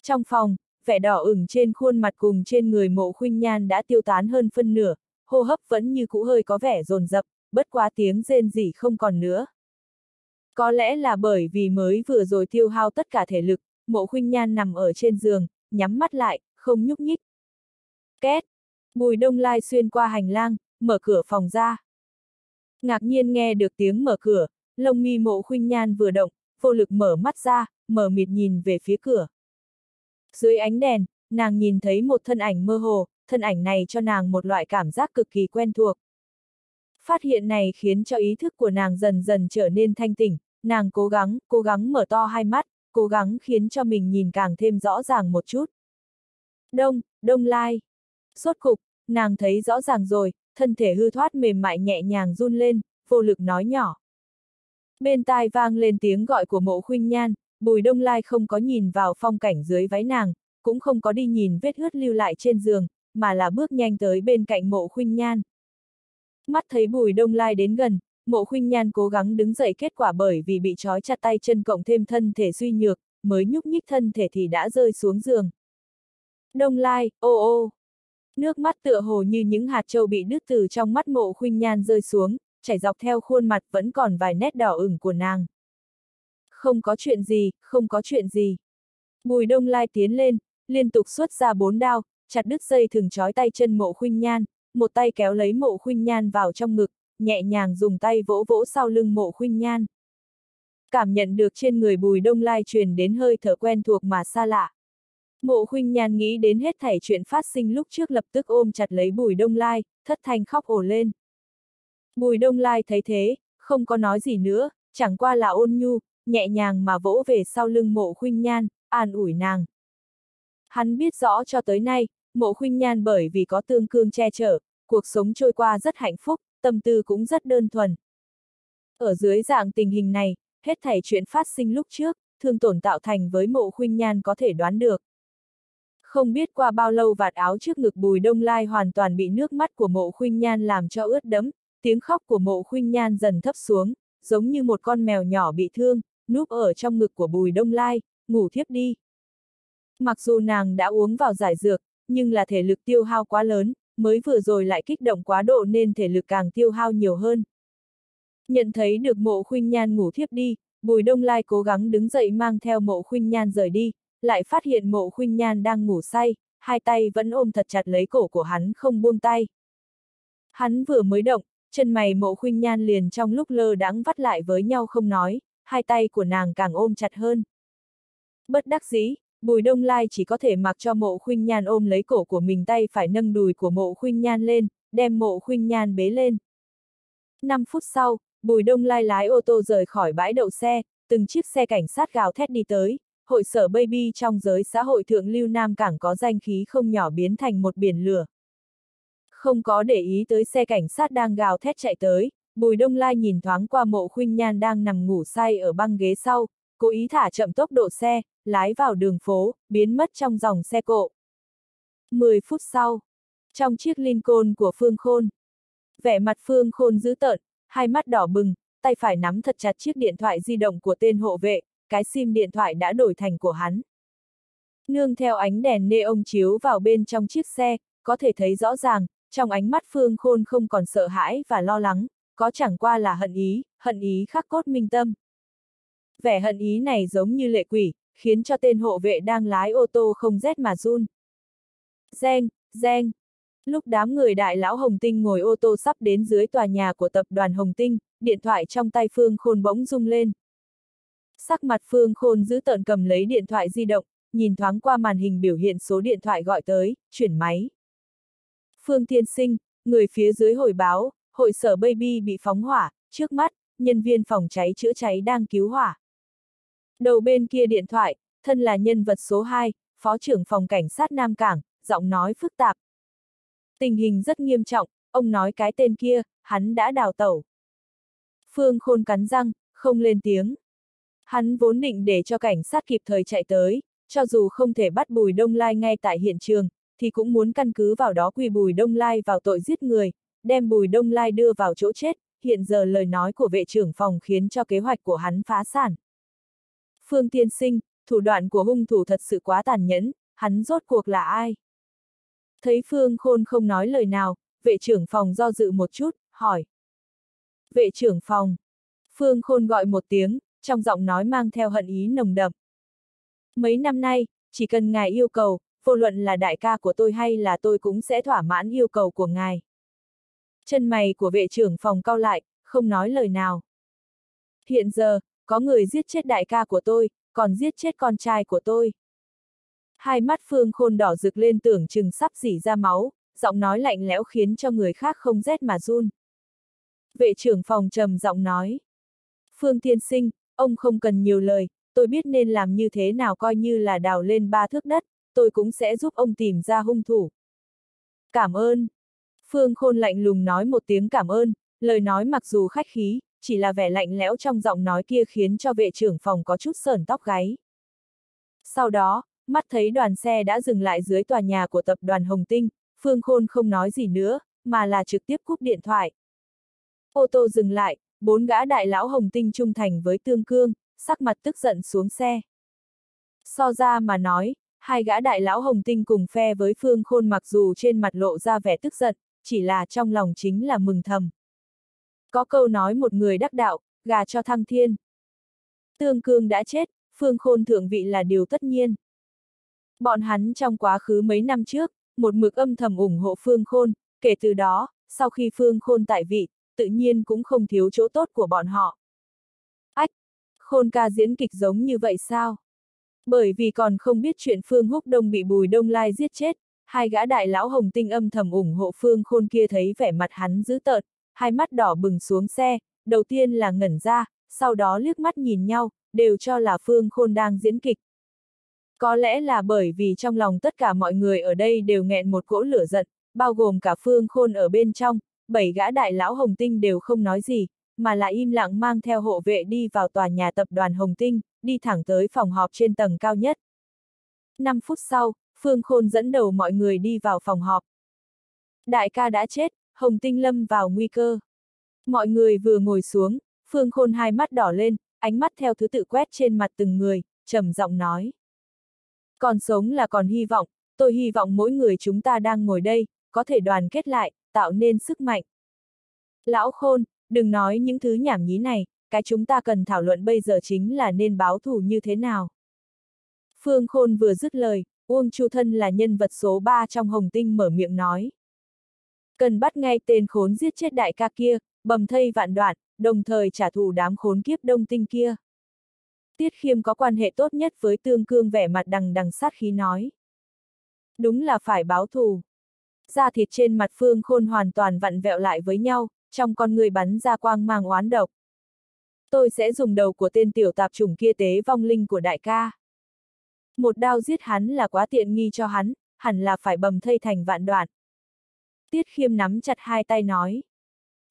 Trong phòng, vẻ đỏ ửng trên khuôn mặt cùng trên người mộ khuynh nhan đã tiêu tán hơn phân nửa, hô hấp vẫn như cũ hơi có vẻ rồn rập, bất quá tiếng rên rỉ không còn nữa. Có lẽ là bởi vì mới vừa rồi tiêu hao tất cả thể lực, mộ khuynh nhan nằm ở trên giường, nhắm mắt lại, không nhúc nhích. Két! Bùi đông lai xuyên qua hành lang, mở cửa phòng ra. Ngạc nhiên nghe được tiếng mở cửa, lông mi mộ khuynh nhan vừa động, vô lực mở mắt ra, mở mịt nhìn về phía cửa. Dưới ánh đèn, nàng nhìn thấy một thân ảnh mơ hồ, thân ảnh này cho nàng một loại cảm giác cực kỳ quen thuộc. Phát hiện này khiến cho ý thức của nàng dần dần trở nên thanh tỉnh, nàng cố gắng, cố gắng mở to hai mắt, cố gắng khiến cho mình nhìn càng thêm rõ ràng một chút. Đông, đông lai. Sốt cục, nàng thấy rõ ràng rồi, thân thể hư thoát mềm mại nhẹ nhàng run lên, vô lực nói nhỏ. Bên tai vang lên tiếng gọi của mộ khuynh nhan, bùi đông lai không có nhìn vào phong cảnh dưới váy nàng, cũng không có đi nhìn vết hướt lưu lại trên giường, mà là bước nhanh tới bên cạnh mộ khuynh nhan. Mắt thấy bùi đông lai đến gần, mộ khuynh nhan cố gắng đứng dậy kết quả bởi vì bị trói chặt tay chân cộng thêm thân thể suy nhược, mới nhúc nhích thân thể thì đã rơi xuống giường. Đông lai, ô ô. Nước mắt tựa hồ như những hạt châu bị đứt từ trong mắt mộ khuynh nhan rơi xuống, chảy dọc theo khuôn mặt vẫn còn vài nét đỏ ửng của nàng. Không có chuyện gì, không có chuyện gì. Bùi đông lai tiến lên, liên tục xuất ra bốn đao, chặt đứt dây thừng trói tay chân mộ khuynh nhan, một tay kéo lấy mộ khuynh nhan vào trong ngực, nhẹ nhàng dùng tay vỗ vỗ sau lưng mộ khuynh nhan. Cảm nhận được trên người bùi đông lai truyền đến hơi thở quen thuộc mà xa lạ. Mộ khuynh nhan nghĩ đến hết thảy chuyện phát sinh lúc trước lập tức ôm chặt lấy bùi đông lai, thất thanh khóc ổ lên. Bùi đông lai thấy thế, không có nói gì nữa, chẳng qua là ôn nhu, nhẹ nhàng mà vỗ về sau lưng mộ khuynh nhan, an ủi nàng. Hắn biết rõ cho tới nay, mộ khuynh nhan bởi vì có tương cương che chở, cuộc sống trôi qua rất hạnh phúc, tâm tư cũng rất đơn thuần. Ở dưới dạng tình hình này, hết thảy chuyện phát sinh lúc trước, thương tổn tạo thành với mộ khuynh nhan có thể đoán được. Không biết qua bao lâu vạt áo trước ngực bùi đông lai hoàn toàn bị nước mắt của mộ khuynh nhan làm cho ướt đẫm, tiếng khóc của mộ khuynh nhan dần thấp xuống, giống như một con mèo nhỏ bị thương, núp ở trong ngực của bùi đông lai, ngủ thiếp đi. Mặc dù nàng đã uống vào giải dược, nhưng là thể lực tiêu hao quá lớn, mới vừa rồi lại kích động quá độ nên thể lực càng tiêu hao nhiều hơn. Nhận thấy được mộ khuynh nhan ngủ thiếp đi, bùi đông lai cố gắng đứng dậy mang theo mộ khuynh nhan rời đi, lại phát hiện mộ khuynh nhan đang ngủ say, hai tay vẫn ôm thật chặt lấy cổ của hắn không buông tay. Hắn vừa mới động, chân mày mộ khuynh nhan liền trong lúc lơ đãng vắt lại với nhau không nói, hai tay của nàng càng ôm chặt hơn. Bất đắc dĩ, Bùi Đông Lai chỉ có thể mặc cho mộ khuynh nhan ôm lấy cổ của mình tay phải nâng đùi của mộ khuynh nhan lên, đem mộ khuynh nhan bế lên. 5 phút sau, Bùi Đông Lai lái ô tô rời khỏi bãi đậu xe, từng chiếc xe cảnh sát gào thét đi tới, hội sở baby trong giới xã hội thượng lưu Nam Cảng có danh khí không nhỏ biến thành một biển lửa. Không có để ý tới xe cảnh sát đang gào thét chạy tới, Bùi Đông Lai nhìn thoáng qua mộ khuynh nhan đang nằm ngủ say ở băng ghế sau, cố ý thả chậm tốc độ xe, lái vào đường phố, biến mất trong dòng xe cộ. 10 phút sau, trong chiếc Lincoln của Phương Khôn, vẻ mặt Phương Khôn dữ tợn, hai mắt đỏ bừng, tay phải nắm thật chặt chiếc điện thoại di động của tên hộ vệ, cái sim điện thoại đã đổi thành của hắn. Nương theo ánh đèn nê ông chiếu vào bên trong chiếc xe, có thể thấy rõ ràng, trong ánh mắt Phương Khôn không còn sợ hãi và lo lắng, có chẳng qua là hận ý, hận ý khắc cốt minh tâm. Vẻ hận ý này giống như lệ quỷ, khiến cho tên hộ vệ đang lái ô tô không rét mà run. Reng, reng. Lúc đám người đại lão Hồng Tinh ngồi ô tô sắp đến dưới tòa nhà của tập đoàn Hồng Tinh, điện thoại trong tay Phương Khôn bỗng rung lên. Sắc mặt Phương Khôn giữ tợn cầm lấy điện thoại di động, nhìn thoáng qua màn hình biểu hiện số điện thoại gọi tới, chuyển máy. Phương Thiên Sinh, người phía dưới hồi báo, hội sở Baby bị phóng hỏa, trước mắt, nhân viên phòng cháy chữa cháy đang cứu hỏa. Đầu bên kia điện thoại, thân là nhân vật số 2, Phó trưởng phòng cảnh sát Nam Cảng, giọng nói phức tạp. Tình hình rất nghiêm trọng, ông nói cái tên kia, hắn đã đào tẩu. Phương Khôn cắn răng, không lên tiếng. Hắn vốn định để cho cảnh sát kịp thời chạy tới, cho dù không thể bắt Bùi Đông Lai ngay tại hiện trường, thì cũng muốn căn cứ vào đó quy Bùi Đông Lai vào tội giết người, đem Bùi Đông Lai đưa vào chỗ chết, hiện giờ lời nói của vệ trưởng phòng khiến cho kế hoạch của hắn phá sản. Phương Tiên Sinh, thủ đoạn của hung thủ thật sự quá tàn nhẫn, hắn rốt cuộc là ai? Thấy Phương Khôn không nói lời nào, vệ trưởng phòng do dự một chút, hỏi. Vệ trưởng phòng. Phương Khôn gọi một tiếng, trong giọng nói mang theo hận ý nồng đậm. Mấy năm nay, chỉ cần ngài yêu cầu, vô luận là đại ca của tôi hay là tôi cũng sẽ thỏa mãn yêu cầu của ngài. Chân mày của vệ trưởng phòng cao lại, không nói lời nào. Hiện giờ, có người giết chết đại ca của tôi, còn giết chết con trai của tôi. Hai mắt Phương Khôn đỏ rực lên tưởng chừng sắp dỉ ra máu, giọng nói lạnh lẽo khiến cho người khác không rét mà run. Vệ trưởng phòng trầm giọng nói. Phương Thiên Sinh, ông không cần nhiều lời, tôi biết nên làm như thế nào coi như là đào lên ba thước đất, tôi cũng sẽ giúp ông tìm ra hung thủ. Cảm ơn. Phương Khôn lạnh lùng nói một tiếng cảm ơn, lời nói mặc dù khách khí, chỉ là vẻ lạnh lẽo trong giọng nói kia khiến cho vệ trưởng phòng có chút sờn tóc gáy. Sau đó, mắt thấy đoàn xe đã dừng lại dưới tòa nhà của tập đoàn Hồng Tinh, Phương Khôn không nói gì nữa, mà là trực tiếp cúp điện thoại. Ô tô dừng lại, bốn gã đại lão Hồng Tinh trung thành với Tương Cương, sắc mặt tức giận xuống xe. So ra mà nói, hai gã đại lão Hồng Tinh cùng phe với Phương Khôn mặc dù trên mặt lộ ra vẻ tức giận, chỉ là trong lòng chính là mừng thầm. Có câu nói một người đắc đạo, gà cho thăng thiên. Tương cương đã chết, phương khôn thượng vị là điều tất nhiên. Bọn hắn trong quá khứ mấy năm trước, một mực âm thầm ủng hộ Phương Khôn, kể từ đó, sau khi Phương Khôn tại vị, tự nhiên cũng không thiếu chỗ tốt của bọn họ. Ách! Khôn ca diễn kịch giống như vậy sao? Bởi vì còn không biết chuyện Phương Húc Đông bị Bùi Đông Lai giết chết, hai gã đại lão hồng tinh âm thầm ủng hộ Phương Khôn kia thấy vẻ mặt hắn dữ tợn, hai mắt đỏ bừng xuống xe, đầu tiên là ngẩn ra, sau đó liếc mắt nhìn nhau, đều cho là Phương Khôn đang diễn kịch. Có lẽ là bởi vì trong lòng tất cả mọi người ở đây đều nghẹn một cỗ lửa giận, bao gồm cả Phương Khôn ở bên trong, bảy gã đại lão Hồng Tinh đều không nói gì, mà là im lặng mang theo hộ vệ đi vào tòa nhà tập đoàn Hồng Tinh, đi thẳng tới phòng họp trên tầng cao nhất. 5 phút sau, Phương Khôn dẫn đầu mọi người đi vào phòng họp. Đại ca đã chết, Hồng Tinh lâm vào nguy cơ. Mọi người vừa ngồi xuống, Phương Khôn hai mắt đỏ lên, ánh mắt theo thứ tự quét trên mặt từng người, trầm giọng nói. Còn sống là còn hy vọng, tôi hy vọng mỗi người chúng ta đang ngồi đây, có thể đoàn kết lại, tạo nên sức mạnh. Lão Khôn, đừng nói những thứ nhảm nhí này, cái chúng ta cần thảo luận bây giờ chính là nên báo thù như thế nào. Phương Khôn vừa dứt lời, Uông Chu Thân là nhân vật số 3 trong Hồng Tinh mở miệng nói. Cần bắt ngay tên khốn giết chết đại ca kia, bầm thây vạn đoạn, đồng thời trả thù đám khốn kiếp đông tinh kia. Tiết Khiêm có quan hệ tốt nhất với Tương Cương vẻ mặt đằng đằng sát khí nói. Đúng là phải báo thù. Da thịt trên mặt Phương Khôn hoàn toàn vặn vẹo lại với nhau, trong con người bắn ra quang mang oán độc. Tôi sẽ dùng đầu của tên tiểu tạp chủng kia tế vong linh của đại ca. Một đao giết hắn là quá tiện nghi cho hắn, hẳn là phải bầm thây thành vạn đoạn. Tiết khiêm nắm chặt hai tay nói.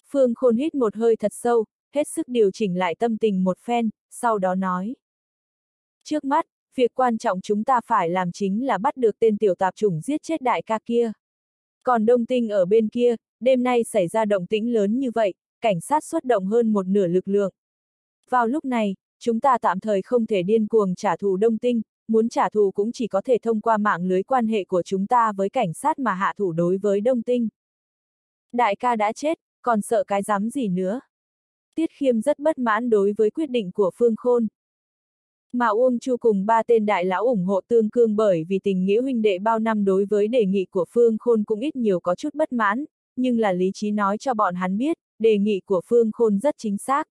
Phương Khôn hít một hơi thật sâu, hết sức điều chỉnh lại tâm tình một phen, sau đó nói. Trước mắt, việc quan trọng chúng ta phải làm chính là bắt được tên tiểu tạp chủng giết chết đại ca kia. Còn đông tinh ở bên kia, đêm nay xảy ra động tĩnh lớn như vậy, cảnh sát xuất động hơn một nửa lực lượng. Vào lúc này, chúng ta tạm thời không thể điên cuồng trả thù đông tinh, muốn trả thù cũng chỉ có thể thông qua mạng lưới quan hệ của chúng ta với cảnh sát mà hạ thủ đối với đông tinh. Đại ca đã chết, còn sợ cái dám gì nữa. Tiết Khiêm rất bất mãn đối với quyết định của Phương Khôn. Mà Uông Chu cùng ba tên đại lão ủng hộ tương cương bởi vì tình nghĩa huynh đệ bao năm đối với đề nghị của Phương Khôn cũng ít nhiều có chút bất mãn, nhưng là lý trí nói cho bọn hắn biết, đề nghị của Phương Khôn rất chính xác.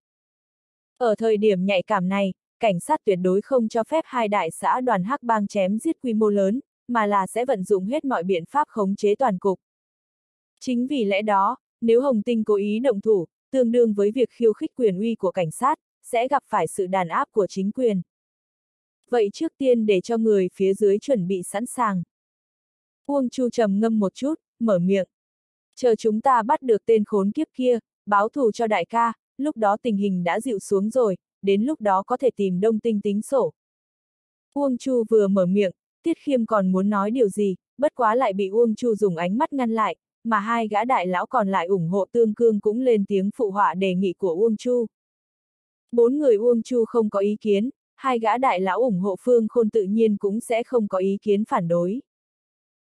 Ở thời điểm nhạy cảm này, cảnh sát tuyệt đối không cho phép hai đại xã đoàn hắc bang chém giết quy mô lớn, mà là sẽ vận dụng hết mọi biện pháp khống chế toàn cục. Chính vì lẽ đó, nếu Hồng Tinh cố ý động thủ, tương đương với việc khiêu khích quyền uy của cảnh sát, sẽ gặp phải sự đàn áp của chính quyền. Vậy trước tiên để cho người phía dưới chuẩn bị sẵn sàng. Uông Chu trầm ngâm một chút, mở miệng. Chờ chúng ta bắt được tên khốn kiếp kia, báo thù cho đại ca, lúc đó tình hình đã dịu xuống rồi, đến lúc đó có thể tìm đông tinh tính sổ. Uông Chu vừa mở miệng, Tiết Khiêm còn muốn nói điều gì, bất quá lại bị Uông Chu dùng ánh mắt ngăn lại, mà hai gã đại lão còn lại ủng hộ tương cương cũng lên tiếng phụ họa đề nghị của Uông Chu. Bốn người Uông Chu không có ý kiến, hai gã đại lão ủng hộ Phương Khôn tự nhiên cũng sẽ không có ý kiến phản đối.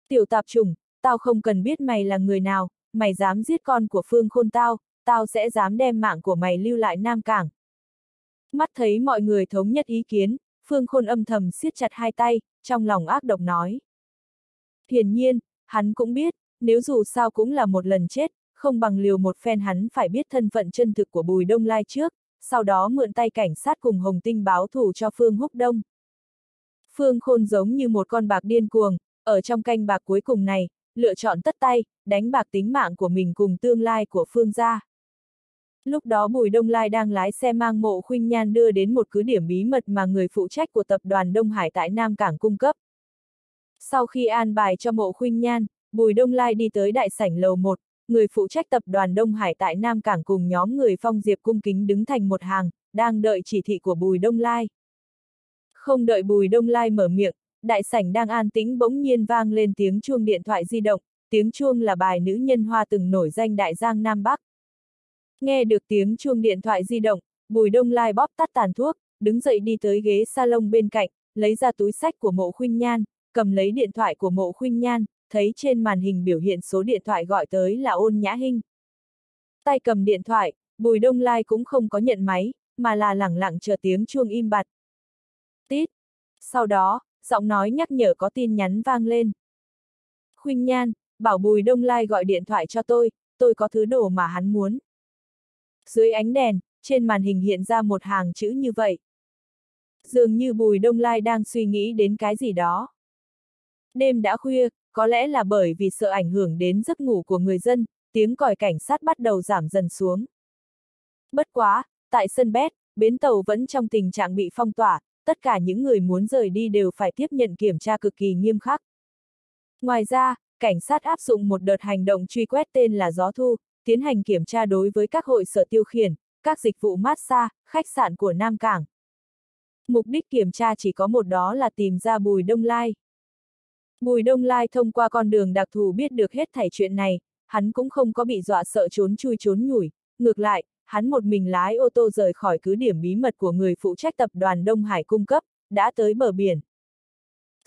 Tiểu tạp trùng, tao không cần biết mày là người nào, mày dám giết con của Phương Khôn tao, tao sẽ dám đem mạng của mày lưu lại Nam Cảng. Mắt thấy mọi người thống nhất ý kiến, Phương Khôn âm thầm siết chặt hai tay, trong lòng ác độc nói. Hiển nhiên, hắn cũng biết, nếu dù sao cũng là một lần chết, không bằng liều một phen hắn phải biết thân phận chân thực của Bùi Đông Lai trước, sau đó mượn tay cảnh sát cùng Hồng Tinh báo thủ cho Phương Húc Đông. Phương Khôn giống như một con bạc điên cuồng, ở trong canh bạc cuối cùng này, lựa chọn tất tay, đánh bạc tính mạng của mình cùng tương lai của Phương gia. Lúc đó Bùi Đông Lai đang lái xe mang mộ khuynh nhan đưa đến một cứ điểm bí mật mà người phụ trách của tập đoàn Đông Hải tại Nam Cảng cung cấp. Sau khi an bài cho mộ khuynh nhan, Bùi Đông Lai đi tới đại sảnh lầu 1, người phụ trách tập đoàn Đông Hải tại Nam Cảng cùng nhóm người phong diệp cung kính đứng thành một hàng, đang đợi chỉ thị của Bùi Đông Lai. Không đợi Bùi Đông Lai mở miệng, đại sảnh đang an tĩnh bỗng nhiên vang lên tiếng chuông điện thoại di động, tiếng chuông là bài nữ nhân hoa từng nổi danh đại giang Nam Bắc. Nghe được tiếng chuông điện thoại di động, Bùi Đông Lai bóp tắt tàn thuốc, đứng dậy đi tới ghế salon bên cạnh, lấy ra túi sách của mộ khuynh nhan, cầm lấy điện thoại của mộ khuynh nhan, thấy trên màn hình biểu hiện số điện thoại gọi tới là ôn nhã hinh. Tay cầm điện thoại, Bùi Đông Lai cũng không có nhận máy, mà là lẳng lặng chờ tiếng chuông im bặt. Tít. Sau đó, giọng nói nhắc nhở có tin nhắn vang lên. Khuynh Nhan, bảo Bùi Đông Lai gọi điện thoại cho tôi, tôi có thứ đồ mà hắn muốn. Dưới ánh đèn, trên màn hình hiện ra một hàng chữ như vậy. Dường như Bùi Đông Lai đang suy nghĩ đến cái gì đó. Đêm đã khuya, có lẽ là bởi vì sợ ảnh hưởng đến giấc ngủ của người dân, tiếng còi cảnh sát bắt đầu giảm dần xuống. Bất quá, tại sân bét, bến tàu vẫn trong tình trạng bị phong tỏa, tất cả những người muốn rời đi đều phải tiếp nhận kiểm tra cực kỳ nghiêm khắc. Ngoài ra, cảnh sát áp dụng một đợt hành động truy quét tên là Gió Thu, tiến hành kiểm tra đối với các hội sở tiêu khiển, các dịch vụ massage, khách sạn của Nam Cảng. Mục đích kiểm tra chỉ có một đó là tìm ra Bùi Đông Lai. Bùi Đông Lai thông qua con đường đặc thù biết được hết thảy chuyện này, hắn cũng không có bị dọa sợ trốn chui trốn nhủi, ngược lại, hắn một mình lái ô tô rời khỏi cứ điểm bí mật của người phụ trách tập đoàn Đông Hải cung cấp, đã tới bờ biển.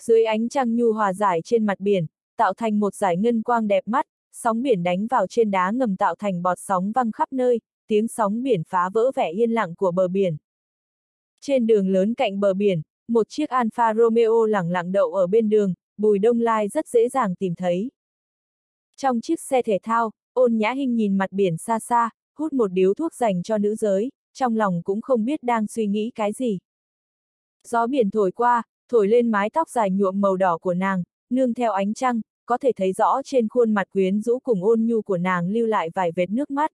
Dưới ánh trăng nhu hòa giải trên mặt biển, tạo thành một giải ngân quang đẹp mắt, sóng biển đánh vào trên đá ngầm tạo thành bọt sóng văng khắp nơi, tiếng sóng biển phá vỡ vẻ yên lặng của bờ biển. Trên đường lớn cạnh bờ biển, một chiếc Alfa Romeo lẳng lặng đậu ở bên đường, Bùi Đông Lai rất dễ dàng tìm thấy. Trong chiếc xe thể thao, ôn nhã hình nhìn mặt biển xa xa, hút một điếu thuốc dành cho nữ giới, trong lòng cũng không biết đang suy nghĩ cái gì. Gió biển thổi qua, thổi lên mái tóc dài nhuộm màu đỏ của nàng, nương theo ánh trăng, có thể thấy rõ trên khuôn mặt quyến rũ cùng ôn nhu của nàng lưu lại vài vệt nước mắt.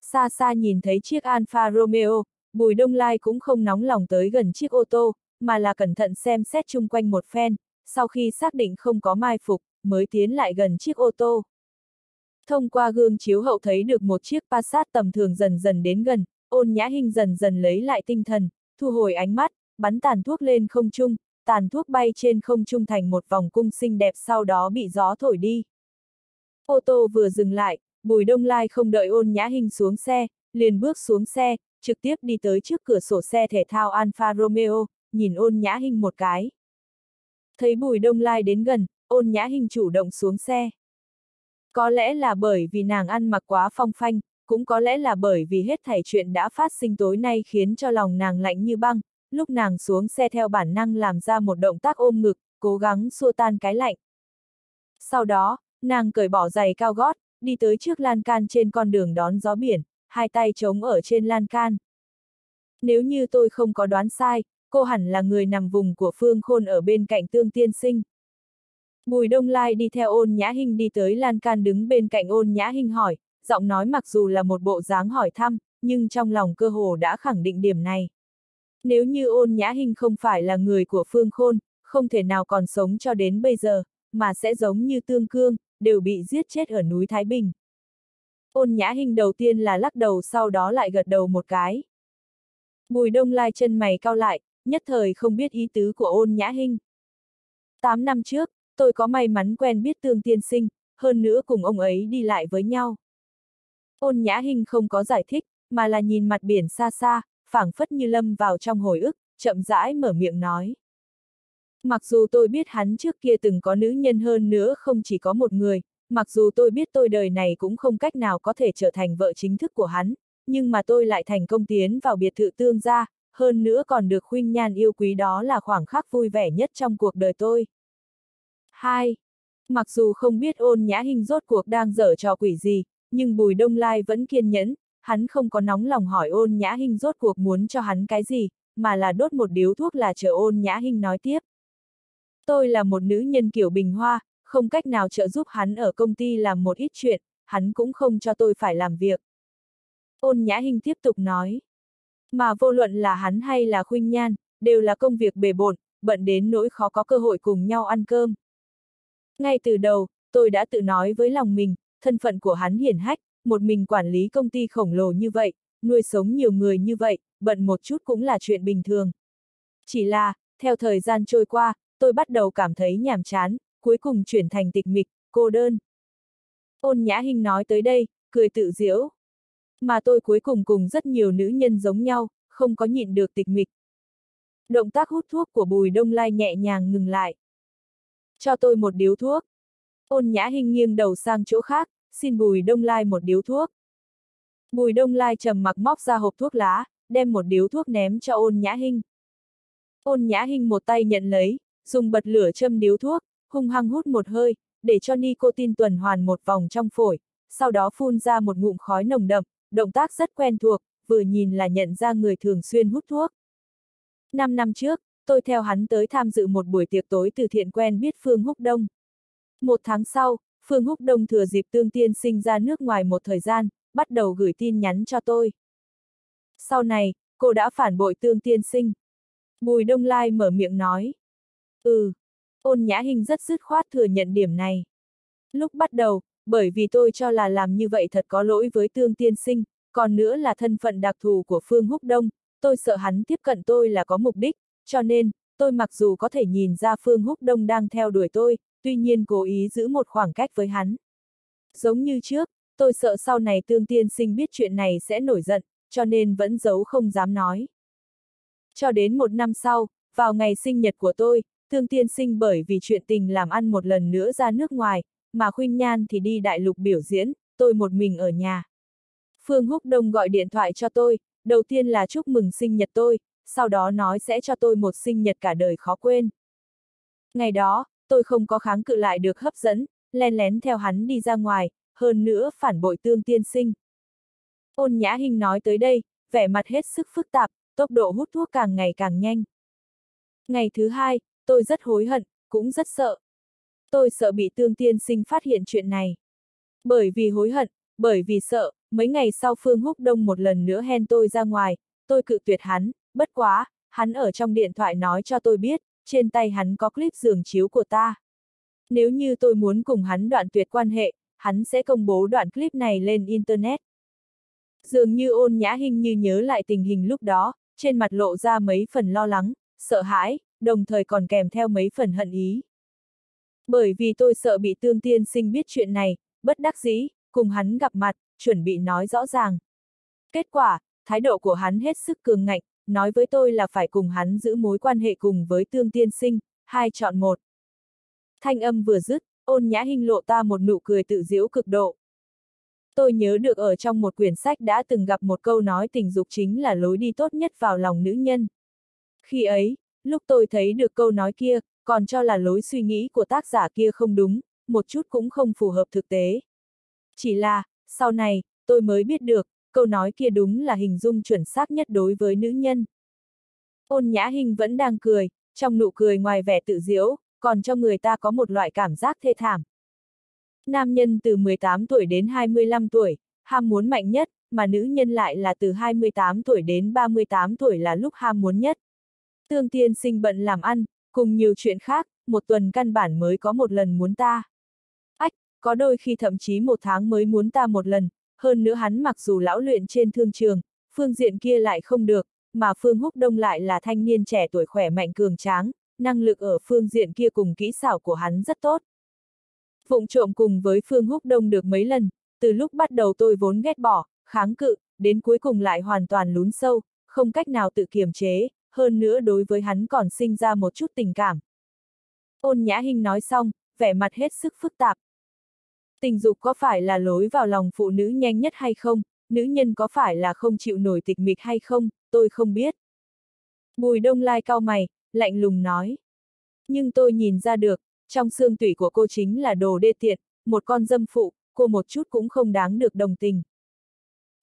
Xa xa nhìn thấy chiếc Alfa Romeo, Bùi Đông Lai cũng không nóng lòng tới gần chiếc ô tô, mà là cẩn thận xem xét chung quanh một phen, sau khi xác định không có mai phục, mới tiến lại gần chiếc ô tô. Thông qua gương chiếu hậu thấy được một chiếc Passat tầm thường dần dần đến gần, ôn nhã hình dần dần lấy lại tinh thần, thu hồi ánh mắt, bắn tàn thuốc lên không trung, tàn thuốc bay trên không trung thành một vòng cung xinh đẹp sau đó bị gió thổi đi. Ô tô vừa dừng lại, Bùi Đông Lai không đợi ôn nhã hình xuống xe, liền bước xuống xe, trực tiếp đi tới trước cửa sổ xe thể thao Alfa Romeo, nhìn ôn nhã hình một cái. Thấy Bùi Đông Lai đến gần, ôn nhã hình chủ động xuống xe. Có lẽ là bởi vì nàng ăn mặc quá phong phanh, cũng có lẽ là bởi vì hết thảy chuyện đã phát sinh tối nay khiến cho lòng nàng lạnh như băng, lúc nàng xuống xe theo bản năng làm ra một động tác ôm ngực, cố gắng xua tan cái lạnh. Sau đó, nàng cởi bỏ giày cao gót, đi tới trước lan can trên con đường đón gió biển, hai tay chống ở trên lan can. Nếu như tôi không có đoán sai, cô hẳn là người nằm vùng của Phương Khôn ở bên cạnh Tương Tiên Sinh. Bùi Đông Lai đi theo ôn Nhã Hinh đi tới lan can đứng bên cạnh ôn Nhã Hinh hỏi, giọng nói mặc dù là một bộ dáng hỏi thăm, nhưng trong lòng cơ hồ đã khẳng định điểm này. Nếu như ôn Nhã Hinh không phải là người của Phương Khôn, không thể nào còn sống cho đến bây giờ, mà sẽ giống như Tương Cương, đều bị giết chết ở núi Thái Bình. Ôn Nhã Hinh đầu tiên là lắc đầu sau đó lại gật đầu một cái. Bùi Đông Lai chân mày cao lại, nhất thời không biết ý tứ của ôn Nhã Hinh. Tám năm trước, tôi có may mắn quen biết tương tiên sinh, hơn nữa cùng ông ấy đi lại với nhau. Ôn Nhã Hinh không có giải thích, mà là nhìn mặt biển xa xa, phảng phất như lâm vào trong hồi ức, chậm rãi mở miệng nói. Mặc dù tôi biết hắn trước kia từng có nữ nhân hơn nữa không chỉ có một người, mặc dù tôi biết tôi đời này cũng không cách nào có thể trở thành vợ chính thức của hắn, nhưng mà tôi lại thành công tiến vào biệt thự tương gia, hơn nữa còn được khuynh nhan yêu quý đó là khoảng khắc vui vẻ nhất trong cuộc đời tôi. 2. Mặc dù không biết ôn nhã hình rốt cuộc đang dở trò quỷ gì, nhưng Bùi Đông Lai vẫn kiên nhẫn, hắn không có nóng lòng hỏi ôn nhã hình rốt cuộc muốn cho hắn cái gì, mà là đốt một điếu thuốc là chờ ôn nhã hình nói tiếp. Tôi là một nữ nhân kiểu bình hoa, không cách nào trợ giúp hắn ở công ty làm một ít chuyện, hắn cũng không cho tôi phải làm việc. Ôn nhã hình tiếp tục nói. Mà vô luận là hắn hay là khuynh nhan, đều là công việc bề bộn, bận đến nỗi khó có cơ hội cùng nhau ăn cơm. Ngay từ đầu, tôi đã tự nói với lòng mình, thân phận của hắn hiển hách, một mình quản lý công ty khổng lồ như vậy, nuôi sống nhiều người như vậy, bận một chút cũng là chuyện bình thường. Chỉ là, theo thời gian trôi qua, tôi bắt đầu cảm thấy nhàm chán, cuối cùng chuyển thành tịch mịch, cô đơn. Ôn Nhã Hinh nói tới đây, cười tự diễu. Mà tôi cuối cùng cùng rất nhiều nữ nhân giống nhau, không có nhịn được tịch mịch. Động tác hút thuốc của Bùi Đông Lai nhẹ nhàng ngừng lại. Cho tôi một điếu thuốc. Ôn Nhã Hinh nghiêng đầu sang chỗ khác, xin Bùi Đông Lai một điếu thuốc. Bùi Đông Lai trầm mặc móc ra hộp thuốc lá, đem một điếu thuốc ném cho ôn Nhã Hinh. Ôn Nhã Hinh một tay nhận lấy, dùng bật lửa châm điếu thuốc, hung hăng hút một hơi, để cho nicotine tuần hoàn một vòng trong phổi, sau đó phun ra một ngụm khói nồng đậm, động tác rất quen thuộc, vừa nhìn là nhận ra người thường xuyên hút thuốc. Năm năm trước, tôi theo hắn tới tham dự một buổi tiệc tối từ thiện quen biết Phương Húc Đông. Một tháng sau, Phương Húc Đông thừa dịp tương tiên sinh ra nước ngoài một thời gian, bắt đầu gửi tin nhắn cho tôi. Sau này, cô đã phản bội tương tiên sinh. Bùi Đông Lai mở miệng nói. Ừ, ôn nhã hình rất dứt khoát thừa nhận điểm này. Lúc bắt đầu, bởi vì tôi cho là làm như vậy thật có lỗi với tương tiên sinh, còn nữa là thân phận đặc thù của Phương Húc Đông, tôi sợ hắn tiếp cận tôi là có mục đích, cho nên, tôi mặc dù có thể nhìn ra Phương Húc Đông đang theo đuổi tôi, tuy nhiên cố ý giữ một khoảng cách với hắn. Giống như trước, tôi sợ sau này tương tiên sinh biết chuyện này sẽ nổi giận, cho nên vẫn giấu không dám nói. Cho đến một năm sau, vào ngày sinh nhật của tôi, tương tiên sinh bởi vì chuyện tình làm ăn một lần nữa ra nước ngoài, mà Khuynh Nhan thì đi đại lục biểu diễn, tôi một mình ở nhà. Phương Húc Đông gọi điện thoại cho tôi, đầu tiên là chúc mừng sinh nhật tôi, sau đó nói sẽ cho tôi một sinh nhật cả đời khó quên. Ngày đó, tôi không có kháng cự lại được hấp dẫn, len lén theo hắn đi ra ngoài, hơn nữa phản bội tương tiên sinh. Ôn Nhã Hinh nói tới đây, vẻ mặt hết sức phức tạp, tốc độ hút thuốc càng ngày càng nhanh. Ngày thứ hai, tôi rất hối hận, cũng rất sợ. Tôi sợ bị tương tiên sinh phát hiện chuyện này. Bởi vì hối hận, bởi vì sợ, mấy ngày sau Phương Húc Đông một lần nữa hen tôi ra ngoài, tôi cự tuyệt hắn, bất quá, hắn ở trong điện thoại nói cho tôi biết, trên tay hắn có clip giường chiếu của ta. Nếu như tôi muốn cùng hắn đoạn tuyệt quan hệ, hắn sẽ công bố đoạn clip này lên Internet. Dường như ôn nhã hình như nhớ lại tình hình lúc đó, trên mặt lộ ra mấy phần lo lắng, sợ hãi, đồng thời còn kèm theo mấy phần hận ý. Bởi vì tôi sợ bị tương tiên sinh biết chuyện này, bất đắc dĩ, cùng hắn gặp mặt, chuẩn bị nói rõ ràng. Kết quả, thái độ của hắn hết sức cường ngạnh, nói với tôi là phải cùng hắn giữ mối quan hệ cùng với tương tiên sinh, hai chọn một. Thanh âm vừa dứt, ôn nhã hình lộ ta một nụ cười tự diễu cực độ. Tôi nhớ được ở trong một quyển sách đã từng gặp một câu nói tình dục chính là lối đi tốt nhất vào lòng nữ nhân. Khi ấy, lúc tôi thấy được câu nói kia, còn cho là lối suy nghĩ của tác giả kia không đúng, một chút cũng không phù hợp thực tế. Chỉ là, sau này, tôi mới biết được, câu nói kia đúng là hình dung chuẩn xác nhất đối với nữ nhân. Ôn nhã hình vẫn đang cười, trong nụ cười ngoài vẻ tự diễu, còn cho người ta có một loại cảm giác thê thảm. Nam nhân từ 18 tuổi đến 25 tuổi, ham muốn mạnh nhất, mà nữ nhân lại là từ 28 tuổi đến 38 tuổi là lúc ham muốn nhất. Tương tiên sinh bận làm ăn, cùng nhiều chuyện khác, một tuần căn bản mới có một lần muốn ta. Ách, có đôi khi thậm chí một tháng mới muốn ta một lần, hơn nữa hắn mặc dù lão luyện trên thương trường, phương diện kia lại không được, mà Phương Húc Đông lại là thanh niên trẻ tuổi khỏe mạnh cường tráng, năng lực ở phương diện kia cùng kỹ xảo của hắn rất tốt. Phụng trộm cùng với Phương Húc Đông được mấy lần, từ lúc bắt đầu tôi vốn ghét bỏ, kháng cự, đến cuối cùng lại hoàn toàn lún sâu, không cách nào tự kiềm chế, hơn nữa đối với hắn còn sinh ra một chút tình cảm. Ôn Nhã Hinh nói xong, vẻ mặt hết sức phức tạp. Tình dục có phải là lối vào lòng phụ nữ nhanh nhất hay không, nữ nhân có phải là không chịu nổi tịch mịch hay không, tôi không biết. Bùi đông lai cao mày, lạnh lùng nói. Nhưng tôi nhìn ra được, trong xương tủy của cô chính là đồ đê tiện, một con dâm phụ, cô một chút cũng không đáng được đồng tình.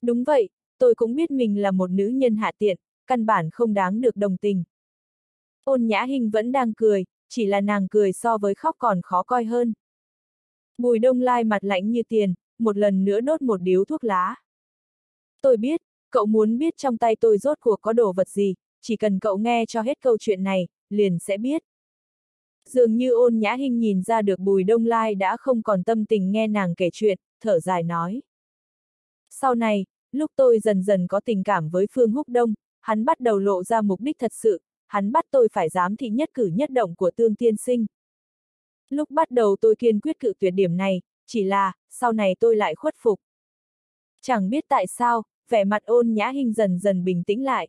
Đúng vậy, tôi cũng biết mình là một nữ nhân hạ tiện, căn bản không đáng được đồng tình. Ôn nhã hình vẫn đang cười, chỉ là nàng cười so với khóc còn khó coi hơn. Bùi đông lai mặt lạnh như tiền, một lần nữa đốt một điếu thuốc lá. Tôi biết, cậu muốn biết trong tay tôi rốt cuộc có đồ vật gì, chỉ cần cậu nghe cho hết câu chuyện này, liền sẽ biết. Dường như ôn nhã hình nhìn ra được bùi đông lai đã không còn tâm tình nghe nàng kể chuyện, thở dài nói. Sau này, lúc tôi dần dần có tình cảm với Phương Húc Đông, hắn bắt đầu lộ ra mục đích thật sự, hắn bắt tôi phải dám thị nhất cử nhất động của tương tiên sinh. Lúc bắt đầu tôi kiên quyết cự tuyệt điểm này, chỉ là, sau này tôi lại khuất phục. Chẳng biết tại sao, vẻ mặt ôn nhã hình dần dần bình tĩnh lại.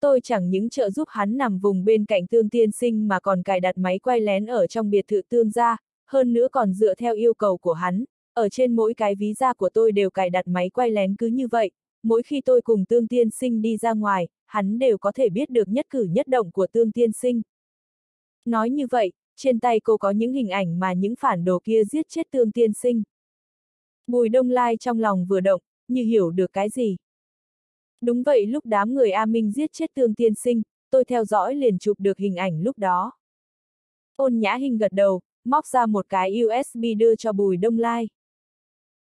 Tôi chẳng những trợ giúp hắn nằm vùng bên cạnh tương tiên sinh mà còn cài đặt máy quay lén ở trong biệt thự tương gia, hơn nữa còn dựa theo yêu cầu của hắn, ở trên mỗi cái ví da của tôi đều cài đặt máy quay lén cứ như vậy, mỗi khi tôi cùng tương tiên sinh đi ra ngoài, hắn đều có thể biết được nhất cử nhất động của tương tiên sinh. Nói như vậy, trên tay cô có những hình ảnh mà những phản đồ kia giết chết tương tiên sinh. Bùi đông lai trong lòng vừa động, như hiểu được cái gì. Đúng vậy lúc đám người A Minh giết chết tương tiên sinh, tôi theo dõi liền chụp được hình ảnh lúc đó. Ôn nhã hình gật đầu, móc ra một cái USB đưa cho Bùi Đông Lai.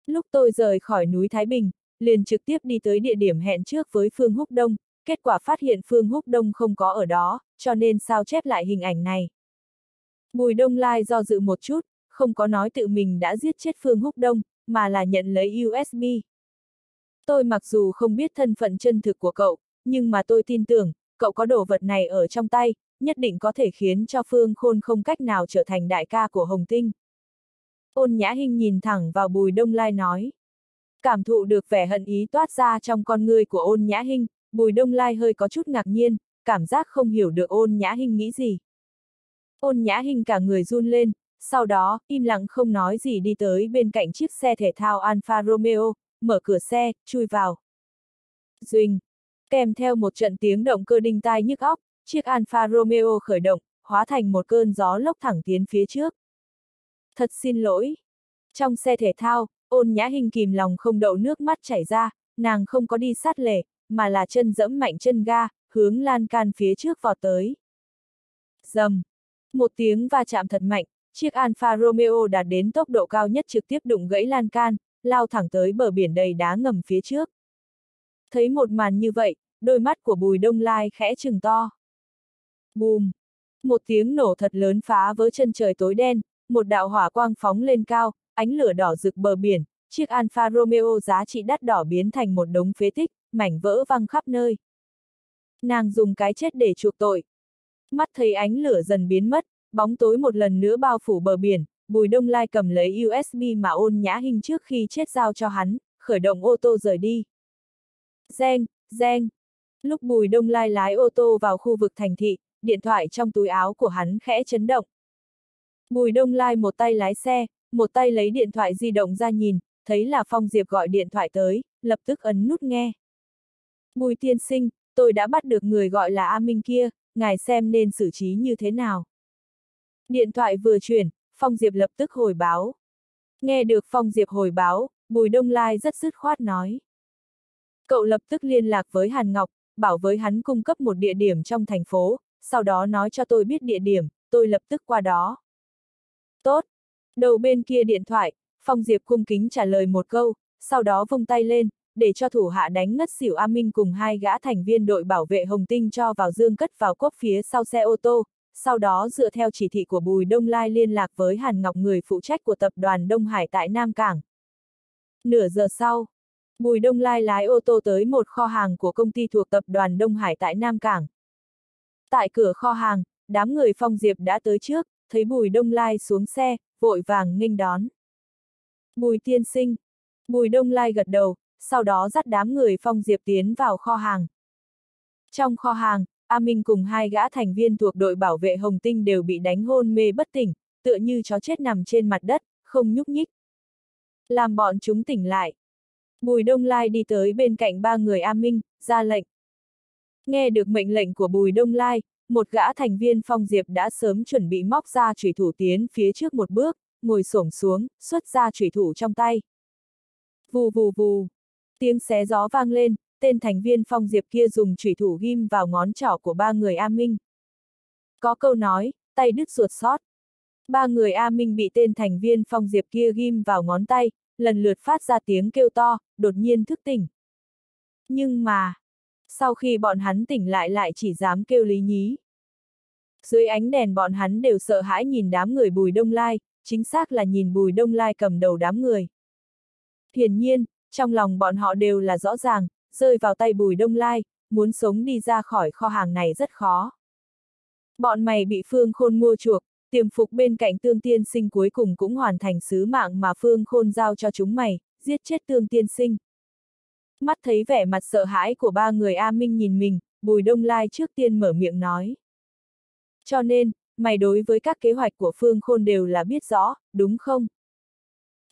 Lúc tôi rời khỏi núi Thái Bình, liền trực tiếp đi tới địa điểm hẹn trước với Phương Húc Đông, kết quả phát hiện Phương Húc Đông không có ở đó, cho nên sao chép lại hình ảnh này. Bùi Đông Lai do dự một chút, không có nói tự mình đã giết chết Phương Húc Đông, mà là nhận lấy USB. Tôi mặc dù không biết thân phận chân thực của cậu, nhưng mà tôi tin tưởng, cậu có đồ vật này ở trong tay, nhất định có thể khiến cho Phương Khôn không cách nào trở thành đại ca của Hồng Tinh. Ôn Nhã Hinh nhìn thẳng vào Bùi Đông Lai nói. Cảm thụ được vẻ hận ý toát ra trong con người của ôn Nhã hình Bùi Đông Lai hơi có chút ngạc nhiên, cảm giác không hiểu được ôn Nhã hình nghĩ gì. Ôn Nhã hình cả người run lên, sau đó, im lặng không nói gì đi tới bên cạnh chiếc xe thể thao Alfa Romeo, mở cửa xe, chui vào. Duỳnh! Kèm theo một trận tiếng động cơ đinh tai nhức óc, chiếc Alfa Romeo khởi động, hóa thành một cơn gió lốc thẳng tiến phía trước. Thật xin lỗi. Trong xe thể thao, ôn nhã hình kìm lòng không đậu nước mắt chảy ra, nàng không có đi sát lề, mà là chân dẫm mạnh chân ga, hướng lan can phía trước vọt tới. Dầm! Một tiếng va chạm thật mạnh, chiếc Alfa Romeo đạt đến tốc độ cao nhất trực tiếp đụng gãy lan can, lao thẳng tới bờ biển đầy đá ngầm phía trước. Thấy một màn như vậy, đôi mắt của Bùi Đông Lai khẽ trừng to. Bùm! Một tiếng nổ thật lớn phá vỡ chân trời tối đen, một đạo hỏa quang phóng lên cao, ánh lửa đỏ rực bờ biển, chiếc Alfa Romeo giá trị đắt đỏ biến thành một đống phế tích, mảnh vỡ văng khắp nơi. Nàng dùng cái chết để chuộc tội. Mắt thấy ánh lửa dần biến mất, bóng tối một lần nữa bao phủ bờ biển, Bùi Đông Lai cầm lấy USB mà ôn nhã hình trước khi chết giao cho hắn, khởi động ô tô rời đi. Reng, reng. Lúc Bùi Đông Lai lái ô tô vào khu vực thành thị, điện thoại trong túi áo của hắn khẽ chấn động. Bùi Đông Lai một tay lái xe, một tay lấy điện thoại di động ra nhìn, thấy là Phong Diệp gọi điện thoại tới, lập tức ấn nút nghe. Bùi tiên sinh, tôi đã bắt được người gọi là A Minh kia, ngài xem nên xử trí như thế nào. Điện thoại vừa chuyển, Phong Diệp lập tức hồi báo. Nghe được Phong Diệp hồi báo, Bùi Đông Lai rất dứt khoát nói. Cậu lập tức liên lạc với Hàn Ngọc, bảo với hắn cung cấp một địa điểm trong thành phố, sau đó nói cho tôi biết địa điểm, tôi lập tức qua đó. Tốt. Đầu bên kia điện thoại, Phong Diệp cung kính trả lời một câu, sau đó vung tay lên, để cho thủ hạ đánh ngất xỉu A Minh cùng hai gã thành viên đội bảo vệ Hồng Tinh cho vào dương cất vào cốp phía sau xe ô tô, sau đó dựa theo chỉ thị của Bùi Đông Lai liên lạc với Hàn Ngọc người phụ trách của tập đoàn Đông Hải tại Nam Cảng. Nửa giờ sau, Bùi Đông Lai lái ô tô tới một kho hàng của công ty thuộc tập đoàn Đông Hải tại Nam Cảng. Tại cửa kho hàng, đám người Phong Diệp đã tới trước, thấy Bùi Đông Lai xuống xe, vội vàng nghênh đón. Bùi tiên sinh. Bùi Đông Lai gật đầu, sau đó dắt đám người Phong Diệp tiến vào kho hàng. Trong kho hàng, A Minh cùng hai gã thành viên thuộc đội bảo vệ Hồng Tinh đều bị đánh hôn mê bất tỉnh, tựa như chó chết nằm trên mặt đất, không nhúc nhích. Làm bọn chúng tỉnh lại. Bùi Đông Lai đi tới bên cạnh ba người A Minh, ra lệnh. Nghe được mệnh lệnh của Bùi Đông Lai, một gã thành viên Phong Diệp đã sớm chuẩn bị móc ra trùy thủ tiến phía trước một bước, ngồi xổm xuống, xuất ra trùy thủ trong tay. Vù vù vù. Tiếng xé gió vang lên, tên thành viên Phong Diệp kia dùng trùy thủ ghim vào ngón trỏ của ba người A Minh. Có câu nói, tay đứt ruột sót. Ba người A Minh bị tên thành viên Phong Diệp kia ghim vào ngón tay, lần lượt phát ra tiếng kêu to, đột nhiên thức tỉnh. Nhưng mà, sau khi bọn hắn tỉnh lại lại chỉ dám kêu lý nhí. Dưới ánh đèn bọn hắn đều sợ hãi nhìn đám người bùi đông lai, chính xác là nhìn bùi đông lai cầm đầu đám người. Hiển nhiên, trong lòng bọn họ đều là rõ ràng, rơi vào tay bùi đông lai, muốn sống đi ra khỏi kho hàng này rất khó. Bọn mày bị Phương Khôn mua chuộc, tiềm phục bên cạnh tương tiên sinh cuối cùng cũng hoàn thành sứ mạng mà Phương Khôn giao cho chúng mày, giết chết tương tiên sinh. Mắt thấy vẻ mặt sợ hãi của ba người A Minh nhìn mình, Bùi Đông Lai trước tiên mở miệng nói. Cho nên, mày đối với các kế hoạch của Phương Khôn đều là biết rõ, đúng không?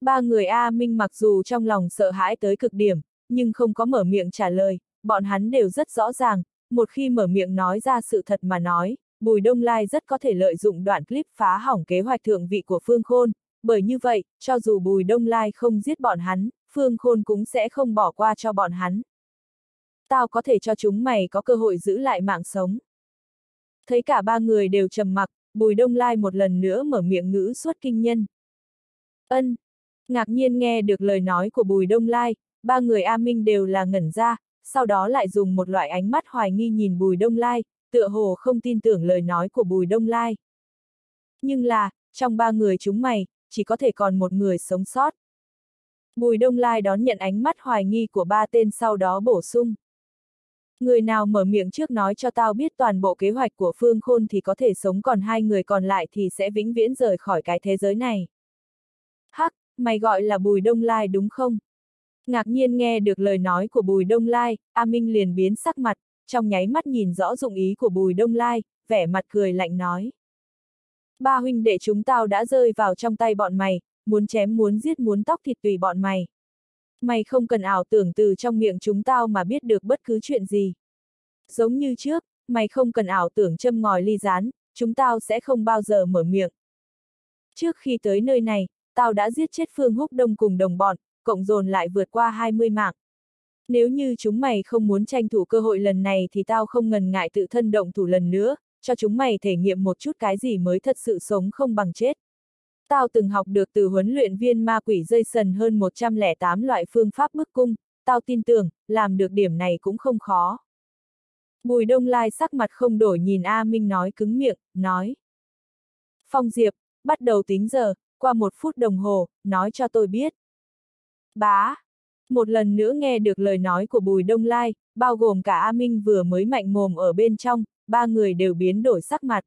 Ba người A Minh mặc dù trong lòng sợ hãi tới cực điểm, nhưng không có mở miệng trả lời, bọn hắn đều rất rõ ràng, một khi mở miệng nói ra sự thật mà nói, Bùi Đông Lai rất có thể lợi dụng đoạn clip phá hỏng kế hoạch thượng vị của Phương Khôn, bởi như vậy, cho dù Bùi Đông Lai không giết bọn hắn, Phương Khôn cũng sẽ không bỏ qua cho bọn hắn. Tao có thể cho chúng mày có cơ hội giữ lại mạng sống. Thấy cả ba người đều trầm mặc, Bùi Đông Lai một lần nữa mở miệng ngữ suốt kinh nhân. Ân. Ngạc nhiên nghe được lời nói của Bùi Đông Lai, ba người A Minh đều là ngẩn ra, sau đó lại dùng một loại ánh mắt hoài nghi nhìn Bùi Đông Lai, tựa hồ không tin tưởng lời nói của Bùi Đông Lai. Nhưng là, trong ba người chúng mày, chỉ có thể còn một người sống sót. Bùi Đông Lai đón nhận ánh mắt hoài nghi của ba tên sau đó bổ sung. Người nào mở miệng trước nói cho tao biết toàn bộ kế hoạch của Phương Khôn thì có thể sống còn hai người còn lại thì sẽ vĩnh viễn rời khỏi cái thế giới này. Hắc, mày gọi là Bùi Đông Lai đúng không? Ngạc nhiên nghe được lời nói của Bùi Đông Lai, A Minh liền biến sắc mặt, trong nháy mắt nhìn rõ dụng ý của Bùi Đông Lai, vẻ mặt cười lạnh nói. Ba huynh đệ chúng tao đã rơi vào trong tay bọn mày, muốn chém muốn giết muốn tóc thịt tùy bọn mày. Mày không cần ảo tưởng từ trong miệng chúng tao mà biết được bất cứ chuyện gì. Giống như trước, mày không cần ảo tưởng châm ngòi ly rán, chúng tao sẽ không bao giờ mở miệng. Trước khi tới nơi này, tao đã giết chết Phương Húc Đông cùng đồng bọn, cộng dồn lại vượt qua 20 mạng. Nếu như chúng mày không muốn tranh thủ cơ hội lần này thì tao không ngần ngại tự thân động thủ lần nữa, cho chúng mày thể nghiệm một chút cái gì mới thật sự sống không bằng chết. Tao từng học được từ huấn luyện viên ma quỷ dây sần hơn 108 loại phương pháp bức cung, tao tin tưởng, làm được điểm này cũng không khó. Bùi Đông Lai sắc mặt không đổi nhìn A Minh nói cứng miệng, nói. Phong Diệp, bắt đầu tính giờ, qua một phút đồng hồ, nói cho tôi biết. Bá! Một lần nữa nghe được lời nói của Bùi Đông Lai, bao gồm cả A Minh vừa mới mạnh mồm ở bên trong, ba người đều biến đổi sắc mặt.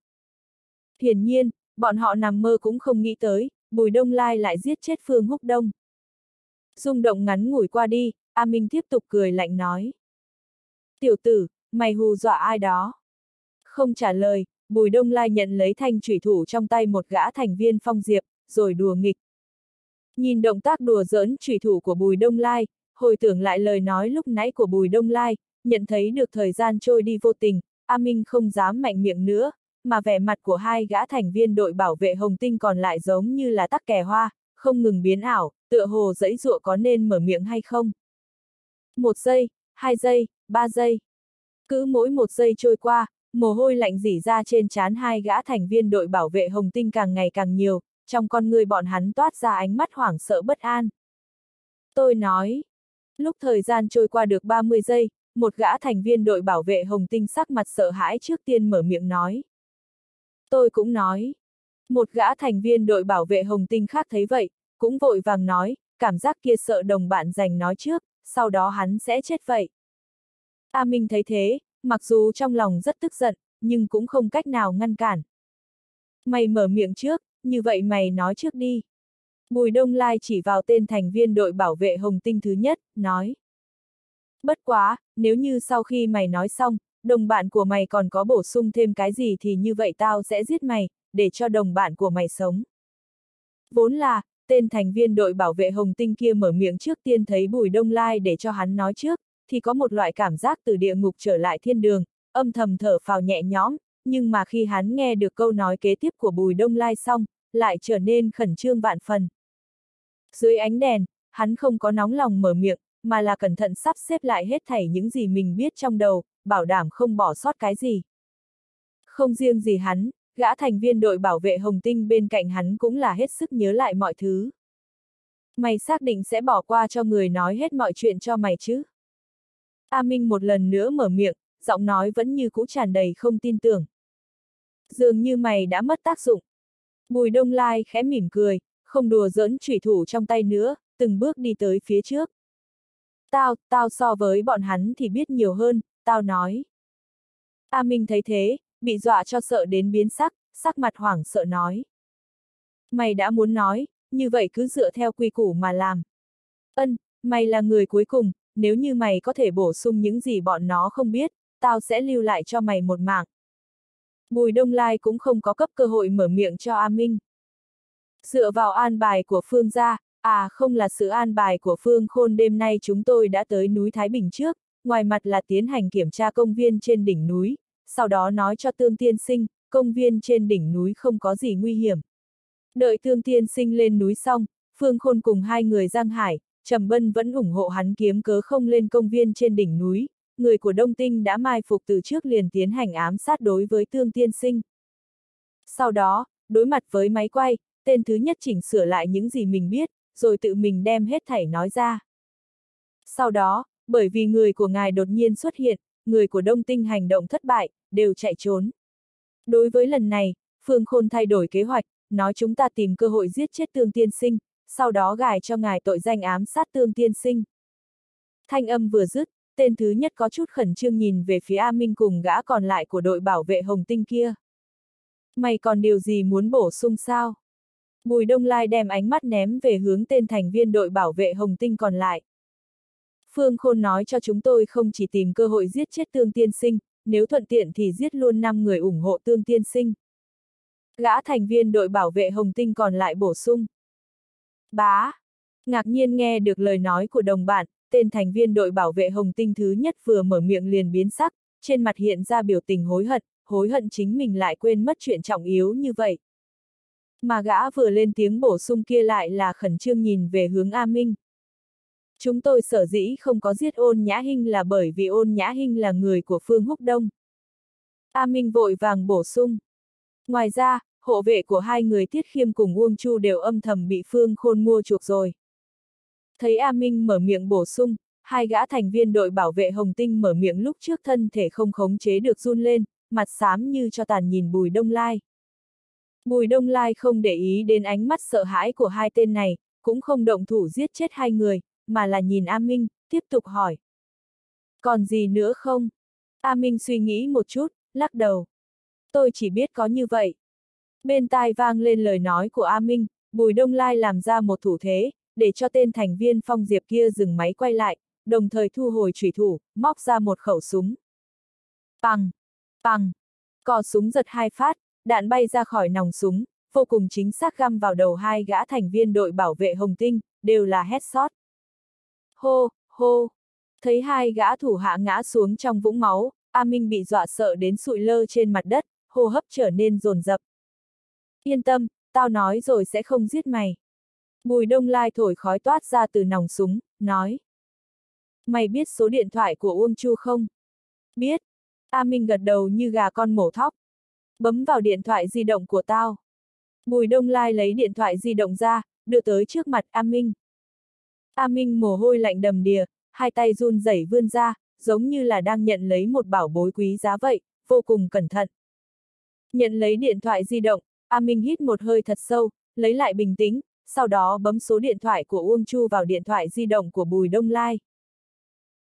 Hiển nhiên, bọn họ nằm mơ cũng không nghĩ tới, Bùi Đông Lai lại giết chết Phương Húc Đông. Dung động ngắn ngủi qua đi, A Minh tiếp tục cười lạnh nói. Tiểu tử, mày hù dọa ai đó? Không trả lời, Bùi Đông Lai nhận lấy thanh thủy thủ trong tay một gã thành viên phong diệp, rồi đùa nghịch. Nhìn động tác đùa giỡn thủy thủ của Bùi Đông Lai, hồi tưởng lại lời nói lúc nãy của Bùi Đông Lai, nhận thấy được thời gian trôi đi vô tình, A Minh không dám mạnh miệng nữa, mà vẻ mặt của hai gã thành viên đội bảo vệ Hồng Tinh còn lại giống như là tắc kè hoa, không ngừng biến ảo, tựa hồ dẫy dụa có nên mở miệng hay không. Một giây, hai giây, ba giây. Cứ mỗi một giây trôi qua, mồ hôi lạnh dỉ ra trên trán hai gã thành viên đội bảo vệ Hồng Tinh càng ngày càng nhiều, trong con người bọn hắn toát ra ánh mắt hoảng sợ bất an. Tôi nói, lúc thời gian trôi qua được 30 giây, một gã thành viên đội bảo vệ Hồng Tinh sắc mặt sợ hãi trước tiên mở miệng nói. Tôi cũng nói. Một gã thành viên đội bảo vệ Hồng Tinh khác thấy vậy, cũng vội vàng nói, cảm giác kia sợ đồng bạn giành nói trước, sau đó hắn sẽ chết vậy. A Minh thấy thế, mặc dù trong lòng rất tức giận, nhưng cũng không cách nào ngăn cản. Mày mở miệng trước, như vậy mày nói trước đi. Bùi Đông Lai chỉ vào tên thành viên đội bảo vệ Hồng Tinh thứ nhất, nói. Bất quá, nếu như sau khi mày nói xong, đồng bạn của mày còn có bổ sung thêm cái gì thì như vậy tao sẽ giết mày, để cho đồng bạn của mày sống. Vốn là, tên thành viên đội bảo vệ Hồng Tinh kia mở miệng trước tiên thấy Bùi Đông Lai để cho hắn nói trước, thì có một loại cảm giác từ địa ngục trở lại thiên đường, âm thầm thở phào nhẹ nhõm, nhưng mà khi hắn nghe được câu nói kế tiếp của Bùi Đông Lai xong, lại trở nên khẩn trương vạn phần. Dưới ánh đèn, hắn không có nóng lòng mở miệng, mà là cẩn thận sắp xếp lại hết thảy những gì mình biết trong đầu, bảo đảm không bỏ sót cái gì. Không riêng gì hắn, gã thành viên đội bảo vệ Hồng Tinh bên cạnh hắn cũng là hết sức nhớ lại mọi thứ. Mày xác định sẽ bỏ qua cho người nói hết mọi chuyện cho mày chứ? A Minh một lần nữa mở miệng, giọng nói vẫn như cũ tràn đầy không tin tưởng. Dường như mày đã mất tác dụng. Bùi Đông Lai khẽ mỉm cười, không đùa giỡn chủy thủ trong tay nữa, từng bước đi tới phía trước. Tao, tao so với bọn hắn thì biết nhiều hơn, tao nói. À, A Minh thấy thế, bị dọa cho sợ đến biến sắc, sắc mặt hoảng sợ nói. Mày đã muốn nói, như vậy cứ dựa theo quy củ mà làm. Ân, mày là người cuối cùng, nếu như mày có thể bổ sung những gì bọn nó không biết, tao sẽ lưu lại cho mày một mạng. Bùi Đông Lai cũng không có cấp cơ hội mở miệng cho A Minh. Dựa vào an bài của Phương gia, à không là sự an bài của Phương Khôn đêm nay chúng tôi đã tới núi Thái Bình trước, ngoài mặt là tiến hành kiểm tra công viên trên đỉnh núi, sau đó nói cho Tương Tiên Sinh, công viên trên đỉnh núi không có gì nguy hiểm. Đợi Tương Tiên Sinh lên núi xong, Phương Khôn cùng hai người Giang Hải, Trầm Bân vẫn ủng hộ hắn kiếm cớ không lên công viên trên đỉnh núi, người của Đông Tinh đã mai phục từ trước liền tiến hành ám sát đối với Tương Tiên Sinh. Sau đó, đối mặt với máy quay, tên thứ nhất chỉnh sửa lại những gì mình biết, rồi tự mình đem hết thảy nói ra. Sau đó, bởi vì người của ngài đột nhiên xuất hiện, người của Đông Tinh hành động thất bại, đều chạy trốn. Đối với lần này, Phương Khôn thay đổi kế hoạch, nói chúng ta tìm cơ hội giết chết tương tiên sinh, sau đó gài cho ngài tội danh ám sát tương tiên sinh. Thanh âm vừa dứt, tên thứ nhất có chút khẩn trương nhìn về phía A Minh cùng gã còn lại của đội bảo vệ Hồng Tinh kia. Mày còn điều gì muốn bổ sung sao? Bùi Đông Lai đem ánh mắt ném về hướng tên thành viên đội bảo vệ Hồng Tinh còn lại. Phương Khôn nói cho chúng tôi không chỉ tìm cơ hội giết chết tương tiên sinh, nếu thuận tiện thì giết luôn 5 người ủng hộ tương tiên sinh. Gã thành viên đội bảo vệ Hồng Tinh còn lại bổ sung. Bá! Ngạc nhiên nghe được lời nói của đồng bạn, tên thành viên đội bảo vệ Hồng Tinh thứ nhất vừa mở miệng liền biến sắc, trên mặt hiện ra biểu tình hối hận, hối hận chính mình lại quên mất chuyện trọng yếu như vậy. Mà gã vừa lên tiếng bổ sung kia lại là khẩn trương nhìn về hướng A Minh. Chúng tôi sở dĩ không có giết ôn nhã hinh là bởi vì ôn nhã hinh là người của Phương Húc Đông. A Minh vội vàng bổ sung. Ngoài ra, hộ vệ của hai người Tiết Khiêm cùng Uông Chu đều âm thầm bị Phương Khôn mua chuộc rồi. Thấy A Minh mở miệng bổ sung, hai gã thành viên đội bảo vệ Hồng Tinh mở miệng lúc trước thân thể không khống chế được run lên, mặt xám như cho tàn nhìn Bùi Đông Lai. Bùi Đông Lai không để ý đến ánh mắt sợ hãi của hai tên này, cũng không động thủ giết chết hai người, mà là nhìn A Minh, tiếp tục hỏi. Còn gì nữa không? A Minh suy nghĩ một chút, lắc đầu. Tôi chỉ biết có như vậy. Bên tai vang lên lời nói của A Minh, Bùi Đông Lai làm ra một thủ thế, để cho tên thành viên phong diệp kia dừng máy quay lại, đồng thời thu hồi trùy thủ, móc ra một khẩu súng. Bằng! Bằng! Cò súng giật hai phát, đạn bay ra khỏi nòng súng, vô cùng chính xác găm vào đầu hai gã thành viên đội bảo vệ Hồng Tinh, đều là headshot. Hô, hô! Thấy hai gã thủ hạ ngã xuống trong vũng máu, A Minh bị dọa sợ đến sụi lơ trên mặt đất, hô hấp trở nên rồn rập. Yên tâm, tao nói rồi sẽ không giết mày. Bùi đông lai thổi khói toát ra từ nòng súng, nói. Mày biết số điện thoại của Uông Chu không? Biết. A Minh gật đầu như gà con mổ thóc. Bấm vào điện thoại di động của tao. Bùi đông lai lấy điện thoại di động ra, đưa tới trước mặt A Minh. A Minh mồ hôi lạnh đầm đìa, hai tay run rẩy vươn ra, giống như là đang nhận lấy một bảo bối quý giá vậy, vô cùng cẩn thận. Nhận lấy điện thoại di động, A Minh hít một hơi thật sâu, lấy lại bình tĩnh, sau đó bấm số điện thoại của Uông Chu vào điện thoại di động của Bùi Đông Lai.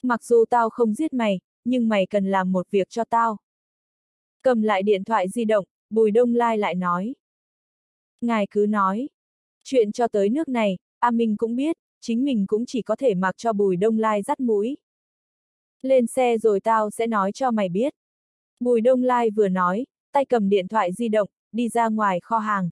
Mặc dù tao không giết mày, nhưng mày cần làm một việc cho tao. Cầm lại điện thoại di động, Bùi Đông Lai lại nói. Ngài cứ nói. Chuyện cho tới nước này, A Minh cũng biết, chính mình cũng chỉ có thể mặc cho Bùi Đông Lai dắt mũi. Lên xe rồi tao sẽ nói cho mày biết. Bùi Đông Lai vừa nói, tay cầm điện thoại di động, đi ra ngoài kho hàng.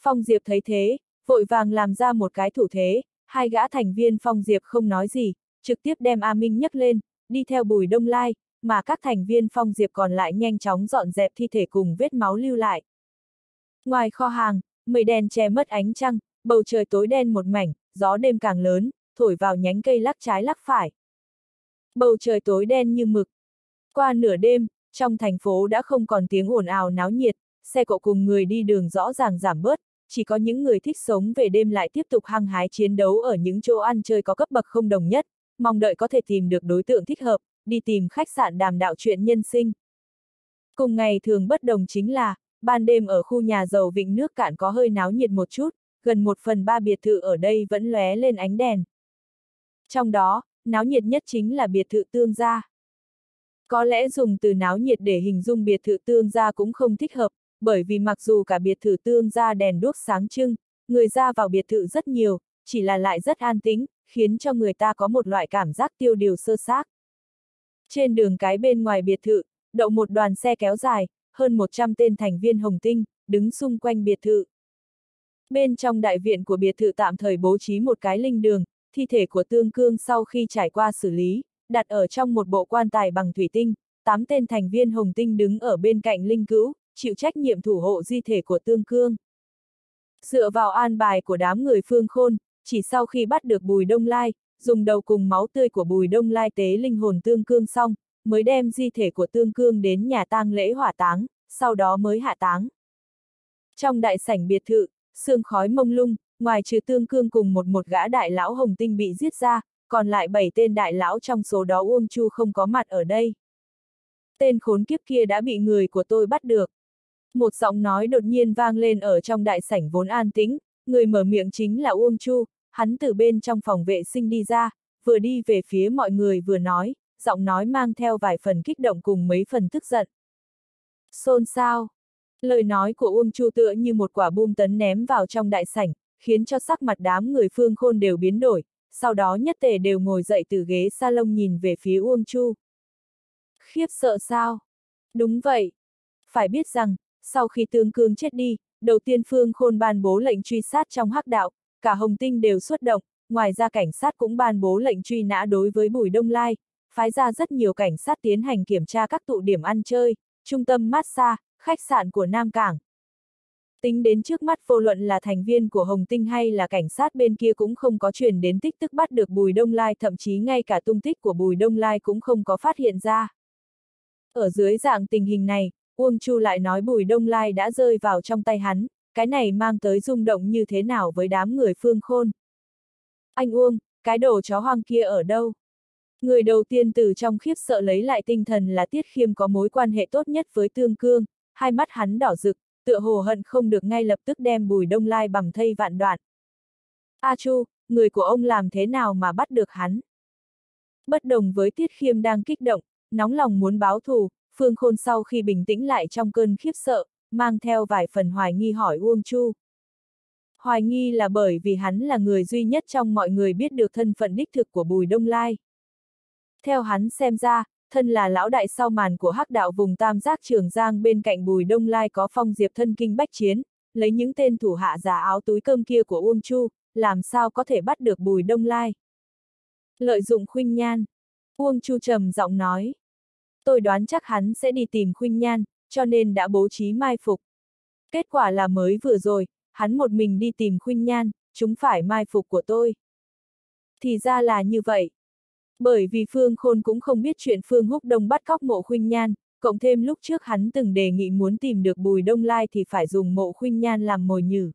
Phong Diệp thấy thế, vội vàng làm ra một cái thủ thế, hai gã thành viên Phong Diệp không nói gì, trực tiếp đem A Minh nhấc lên, đi theo Bùi Đông Lai, mà các thành viên Phong Diệp còn lại nhanh chóng dọn dẹp thi thể cùng vết máu lưu lại. Ngoài kho hàng, mây đen che mất ánh trăng, bầu trời tối đen một mảnh, gió đêm càng lớn, thổi vào nhánh cây lắc trái lắc phải. Bầu trời tối đen như mực. Qua nửa đêm, trong thành phố đã không còn tiếng ồn ào náo nhiệt, xe cộ cùng người đi đường rõ ràng giảm bớt, chỉ có những người thích sống về đêm lại tiếp tục hăng hái chiến đấu ở những chỗ ăn chơi có cấp bậc không đồng nhất, mong đợi có thể tìm được đối tượng thích hợp, đi tìm khách sạn đàm đạo chuyện nhân sinh. Cùng ngày thường bất đồng chính là, ban đêm ở khu nhà giàu vịnh nước cạn có hơi náo nhiệt một chút, gần một phần ba biệt thự ở đây vẫn lóe lên ánh đèn. Trong đó, náo nhiệt nhất chính là biệt thự tương gia. Có lẽ dùng từ náo nhiệt để hình dung biệt thự tương gia cũng không thích hợp, bởi vì mặc dù cả biệt thự tương gia đèn đuốc sáng trưng, người ra vào biệt thự rất nhiều, chỉ là lại rất an tĩnh, khiến cho người ta có một loại cảm giác tiêu điều sơ xác. Trên đường cái bên ngoài biệt thự, đậu một đoàn xe kéo dài, hơn 100 tên thành viên hồng tinh, đứng xung quanh biệt thự. Bên trong đại viện của biệt thự tạm thời bố trí một cái linh đường, thi thể của tương cương sau khi trải qua xử lý, đặt ở trong một bộ quan tài bằng thủy tinh, tám tên thành viên hồng tinh đứng ở bên cạnh linh cữu, chịu trách nhiệm thủ hộ di thể của Tương Cương. Dựa vào an bài của đám người Phương Khôn, chỉ sau khi bắt được Bùi Đông Lai, dùng đầu cùng máu tươi của Bùi Đông Lai tế linh hồn Tương Cương xong, mới đem di thể của Tương Cương đến nhà tang lễ hỏa táng, sau đó mới hạ táng. Trong đại sảnh biệt thự, sương khói mông lung, ngoài trừ Tương Cương cùng một một gã đại lão hồng tinh bị giết ra, còn lại bảy tên đại lão trong số đó Uông Chu không có mặt ở đây. Tên khốn kiếp kia đã bị người của tôi bắt được. Một giọng nói đột nhiên vang lên ở trong đại sảnh vốn an tĩnh, người mở miệng chính là Uông Chu, hắn từ bên trong phòng vệ sinh đi ra, vừa đi về phía mọi người vừa nói, giọng nói mang theo vài phần kích động cùng mấy phần tức giận. Xôn xao. Lời nói của Uông Chu tựa như một quả bom tấn ném vào trong đại sảnh, khiến cho sắc mặt đám người phương khôn đều biến đổi, sau đó nhất tề đều ngồi dậy từ ghế salon nhìn về phía Uông Chu. Khiếp sợ sao? Đúng vậy. Phải biết rằng, sau khi tương cương chết đi, đầu tiên phương khôn ban bố lệnh truy sát trong hắc đạo, cả hồng tinh đều xuất động, ngoài ra cảnh sát cũng ban bố lệnh truy nã đối với Bùi Đông Lai, phái ra rất nhiều cảnh sát tiến hành kiểm tra các tụ điểm ăn chơi, trung tâm massage, khách sạn của Nam Cảng. Tính đến trước mắt vô luận là thành viên của Hồng Tinh hay là cảnh sát bên kia cũng không có truyền đến tích tức bắt được Bùi Đông Lai thậm chí ngay cả tung tích của Bùi Đông Lai cũng không có phát hiện ra. Ở dưới dạng tình hình này, Uông Chu lại nói Bùi Đông Lai đã rơi vào trong tay hắn, cái này mang tới rung động như thế nào với đám người phương khôn. Anh Uông, cái đồ chó hoang kia ở đâu? Người đầu tiên từ trong khiếp sợ lấy lại tinh thần là Tiết Khiêm có mối quan hệ tốt nhất với Tương Cương, hai mắt hắn đỏ rực, tựa hồ hận không được ngay lập tức đem Bùi Đông Lai bằng thây vạn đoạn. A Chu, người của ông làm thế nào mà bắt được hắn? Bất đồng với Tiết Khiêm đang kích động, nóng lòng muốn báo thù, Phương Khôn sau khi bình tĩnh lại trong cơn khiếp sợ, mang theo vài phần hoài nghi hỏi Uông Chu. Hoài nghi là bởi vì hắn là người duy nhất trong mọi người biết được thân phận đích thực của Bùi Đông Lai. Theo hắn xem ra, thân là lão đại sau màn của hắc đạo vùng tam giác trường giang bên cạnh Bùi Đông Lai có phong diệp thân kinh bách chiến, lấy những tên thủ hạ giả áo túi cơm kia của Uông Chu, làm sao có thể bắt được Bùi Đông Lai. Lợi dụng khuynh nhan. Uông Chu trầm giọng nói. Tôi đoán chắc hắn sẽ đi tìm khuynh nhan, cho nên đã bố trí mai phục. Kết quả là mới vừa rồi, hắn một mình đi tìm khuynh nhan, chúng phải mai phục của tôi. Thì ra là như vậy. Bởi vì Phương Khôn cũng không biết chuyện Phương Húc Đông bắt cóc mộ khuynh nhan, cộng thêm lúc trước hắn từng đề nghị muốn tìm được Bùi Đông Lai thì phải dùng mộ khuynh nhan làm mồi nhử.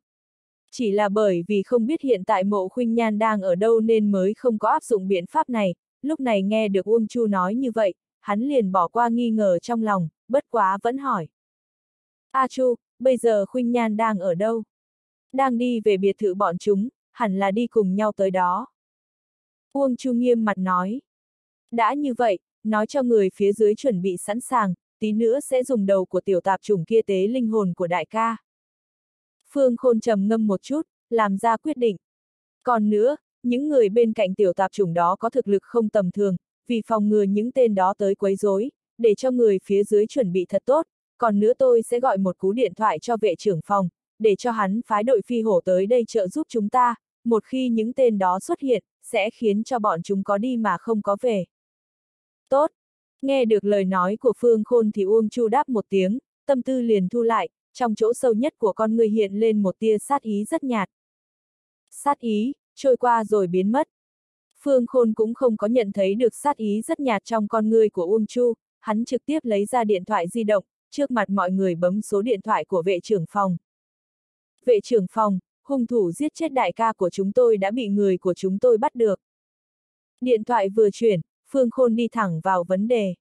Chỉ là bởi vì không biết hiện tại mộ khuynh nhan đang ở đâu nên mới không có áp dụng biện pháp này, lúc này nghe được Uông Chu nói như vậy, hắn liền bỏ qua nghi ngờ trong lòng, bất quá vẫn hỏi. A Chu, bây giờ khuynh nhan đang ở đâu? Đang đi về biệt thự bọn chúng, hẳn là đi cùng nhau tới đó. Uông Chu nghiêm mặt nói. Đã như vậy, nói cho người phía dưới chuẩn bị sẵn sàng, tí nữa sẽ dùng đầu của tiểu tạp chủng kia tế linh hồn của đại ca. Phương Khôn trầm ngâm một chút, làm ra quyết định. Còn nữa, những người bên cạnh tiểu tạp chủng đó có thực lực không tầm thường, vì phòng ngừa những tên đó tới quấy rối, để cho người phía dưới chuẩn bị thật tốt, còn nữa tôi sẽ gọi một cú điện thoại cho vệ trưởng phòng, để cho hắn phái đội phi hổ tới đây trợ giúp chúng ta, một khi những tên đó xuất hiện, sẽ khiến cho bọn chúng có đi mà không có về. Tốt! Nghe được lời nói của Phương Khôn thì Uông Chu đáp một tiếng, tâm tư liền thu lại, trong chỗ sâu nhất của con người hiện lên một tia sát ý rất nhạt. Sát ý, trôi qua rồi biến mất. Phương Khôn cũng không có nhận thấy được sát ý rất nhạt trong con người của Uông Chu, hắn trực tiếp lấy ra điện thoại di động, trước mặt mọi người bấm số điện thoại của vệ trưởng phòng. Vệ trưởng phòng, hung thủ giết chết đại ca của chúng tôi đã bị người của chúng tôi bắt được. Điện thoại vừa chuyển, Phương Khôn đi thẳng vào vấn đề.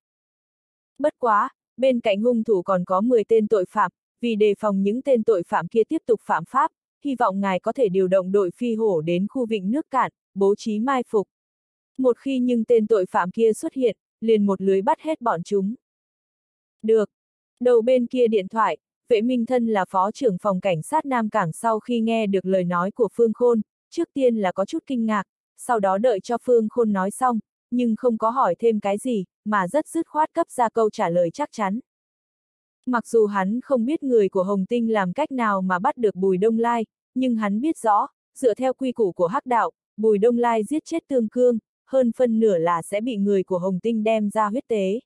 Bất quá, bên cạnh hung thủ còn có 10 tên tội phạm, vì đề phòng những tên tội phạm kia tiếp tục phạm pháp, hy vọng ngài có thể điều động đội phi hổ đến khu vịnh nước cạn, bố trí mai phục. Một khi nhưng tên tội phạm kia xuất hiện, liền một lưới bắt hết bọn chúng. Được. Đầu bên kia điện thoại, vệ minh thân là phó trưởng phòng cảnh sát Nam Cảng sau khi nghe được lời nói của Phương Khôn, trước tiên là có chút kinh ngạc, sau đó đợi cho Phương Khôn nói xong, nhưng không có hỏi thêm cái gì, mà rất dứt khoát cấp ra câu trả lời chắc chắn. Mặc dù hắn không biết người của Hồng Tinh làm cách nào mà bắt được Bùi Đông Lai, nhưng hắn biết rõ, dựa theo quy củ của Hắc Đạo, Bùi Đông Lai giết chết Tương Cương, hơn phân nửa là sẽ bị người của Hồng Tinh đem ra huyết tế.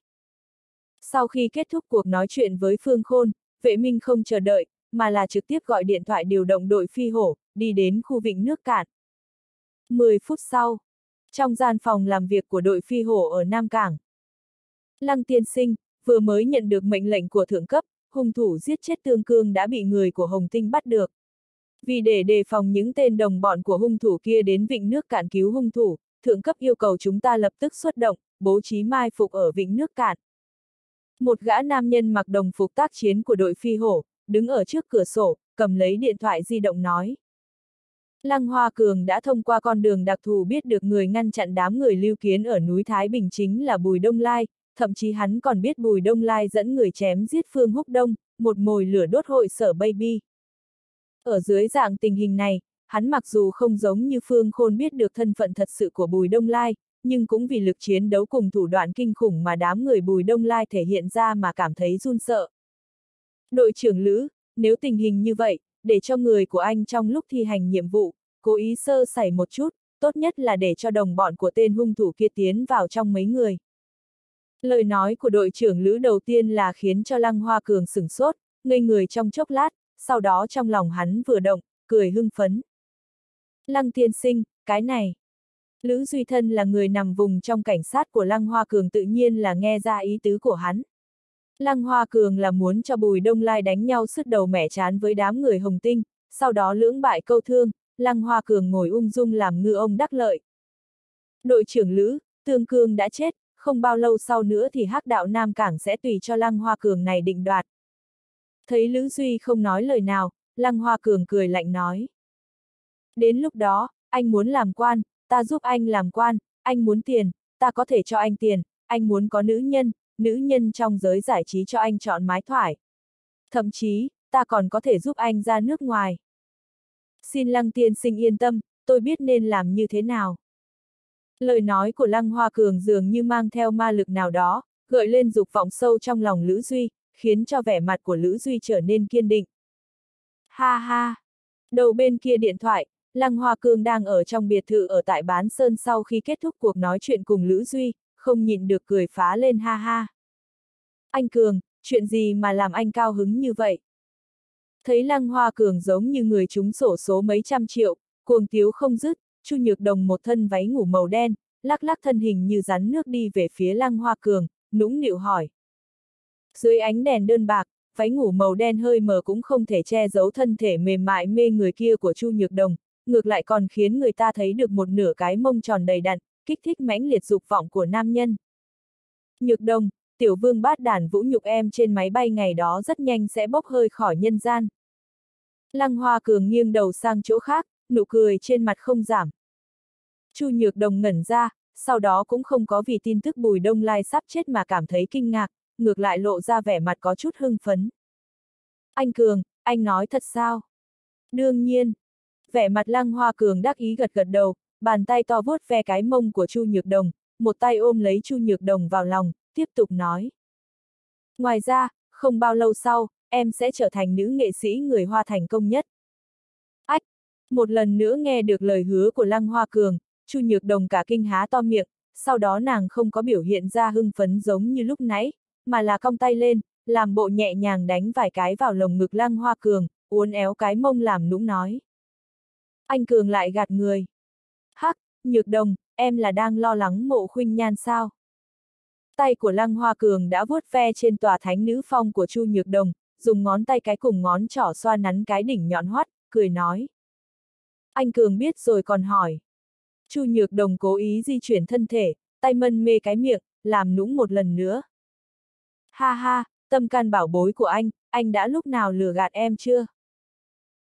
Sau khi kết thúc cuộc nói chuyện với Phương Khôn, vệ minh không chờ đợi, mà là trực tiếp gọi điện thoại điều động đội phi hổ, đi đến khu vịnh nước cạn. 10 phút sau, trong gian phòng làm việc của đội phi hổ ở Nam Cảng, Lăng tiên sinh, vừa mới nhận được mệnh lệnh của thượng cấp, hung thủ giết chết tương cương đã bị người của Hồng Tinh bắt được. Vì để đề phòng những tên đồng bọn của hung thủ kia đến vịnh nước cạn cứu hung thủ, thượng cấp yêu cầu chúng ta lập tức xuất động, bố trí mai phục ở vịnh nước cạn. Một gã nam nhân mặc đồng phục tác chiến của đội phi hổ, đứng ở trước cửa sổ, cầm lấy điện thoại di động nói. Lăng Hoa Cường đã thông qua con đường đặc thù biết được người ngăn chặn đám người lưu kiến ở núi Thái Bình chính là Bùi Đông Lai, thậm chí hắn còn biết Bùi Đông Lai dẫn người chém giết Phương Húc Đông, một mồi lửa đốt hội sở baby. Ở dưới dạng tình hình này, hắn mặc dù không giống như Phương Khôn biết được thân phận thật sự của Bùi Đông Lai, nhưng cũng vì lực chiến đấu cùng thủ đoạn kinh khủng mà đám người Bùi Đông Lai thể hiện ra mà cảm thấy run sợ. Đội trưởng Lữ, nếu tình hình như vậy, để cho người của anh trong lúc thi hành nhiệm vụ, cố ý sơ sẩy một chút, tốt nhất là để cho đồng bọn của tên hung thủ kia tiến vào trong mấy người. Lời nói của đội trưởng Lữ đầu tiên là khiến cho Lăng Hoa Cường sửng sốt, ngây người trong chốc lát, sau đó trong lòng hắn vừa động, cười hưng phấn. Lăng tiên sinh, cái này. Lữ Duy Thân là người nằm vùng trong cảnh sát của Lăng Hoa Cường tự nhiên là nghe ra ý tứ của hắn. Lăng Hoa Cường là muốn cho Bùi Đông Lai đánh nhau sứt đầu mẻ chán với đám người Hồng Tinh, sau đó lưỡng bại câu thương, Lăng Hoa Cường ngồi ung dung làm ngư ông đắc lợi. Đội trưởng Lữ, Tương Cương đã chết, không bao lâu sau nữa thì hắc đạo Nam Cảng sẽ tùy cho Lăng Hoa Cường này định đoạt. Thấy Lữ Duy không nói lời nào, Lăng Hoa Cường cười lạnh nói. Đến lúc đó, anh muốn làm quan, ta giúp anh làm quan, anh muốn tiền, ta có thể cho anh tiền, anh muốn có nữ nhân, nữ nhân trong giới giải trí cho anh chọn mái thoải. Thậm chí, ta còn có thể giúp anh ra nước ngoài. Xin Lăng tiên sinh yên tâm, tôi biết nên làm như thế nào. Lời nói của Lăng Hoa Cường dường như mang theo ma lực nào đó, gợi lên dục vọng sâu trong lòng Lữ Duy, khiến cho vẻ mặt của Lữ Duy trở nên kiên định. Ha ha! Đầu bên kia điện thoại, Lăng Hoa Cường đang ở trong biệt thự ở tại Bán Sơn sau khi kết thúc cuộc nói chuyện cùng Lữ Duy, không nhịn được cười phá lên ha ha. Anh Cường, chuyện gì mà làm anh cao hứng như vậy? Thấy Lăng Hoa Cường giống như người trúng sổ số mấy trăm triệu, cuồng tiếu không dứt, Chu Nhược Đồng một thân váy ngủ màu đen, lắc lắc thân hình như rắn nước đi về phía Lăng Hoa Cường, nũng nịu hỏi. Dưới ánh đèn đơn bạc, váy ngủ màu đen hơi mờ cũng không thể che giấu thân thể mềm mại mê người kia của Chu Nhược Đồng, ngược lại còn khiến người ta thấy được một nửa cái mông tròn đầy đặn, kích thích mãnh liệt dục vọng của nam nhân. Nhược Đông, tiểu vương bát đàn vũ nhục em trên máy bay ngày đó rất nhanh sẽ bốc hơi khỏi nhân gian. Lăng Hoa Cường nghiêng đầu sang chỗ khác, nụ cười trên mặt không giảm. Chu Nhược Đồng ngẩn ra, sau đó cũng không có vì tin tức Bùi Đông Lai sắp chết mà cảm thấy kinh ngạc, ngược lại lộ ra vẻ mặt có chút hưng phấn. Anh Cường, anh nói thật sao? Đương nhiên. Vẻ mặt Lăng Hoa Cường đắc ý gật gật đầu, bàn tay to vuốt ve cái mông của Chu Nhược Đồng, một tay ôm lấy Chu Nhược Đồng vào lòng, tiếp tục nói. Ngoài ra, không bao lâu sau, em sẽ trở thành nữ nghệ sĩ người Hoa thành công nhất. Ách! Một lần nữa nghe được lời hứa của Lăng Hoa Cường, Chu Nhược Đồng cả kinh há to miệng, sau đó nàng không có biểu hiện ra hưng phấn giống như lúc nãy, mà là cong tay lên, làm bộ nhẹ nhàng đánh vài cái vào lồng ngực Lăng Hoa Cường, uốn éo cái mông làm nũng nói. Anh Cường lại gạt người. Hắc, Nhược Đồng, em là đang lo lắng mộ khuynh nhan sao? Tay của Lăng Hoa Cường đã vuốt ve trên tòa thánh nữ phong của Chu Nhược Đồng, dùng ngón tay cái cùng ngón trỏ xoa nắn cái đỉnh nhọn hoắt, cười nói. Anh Cường biết rồi còn hỏi. Chu Nhược Đồng cố ý di chuyển thân thể, tay mân mê cái miệng, làm nũng một lần nữa. Ha ha, tâm can bảo bối của anh, anh đã lúc nào lừa gạt em chưa?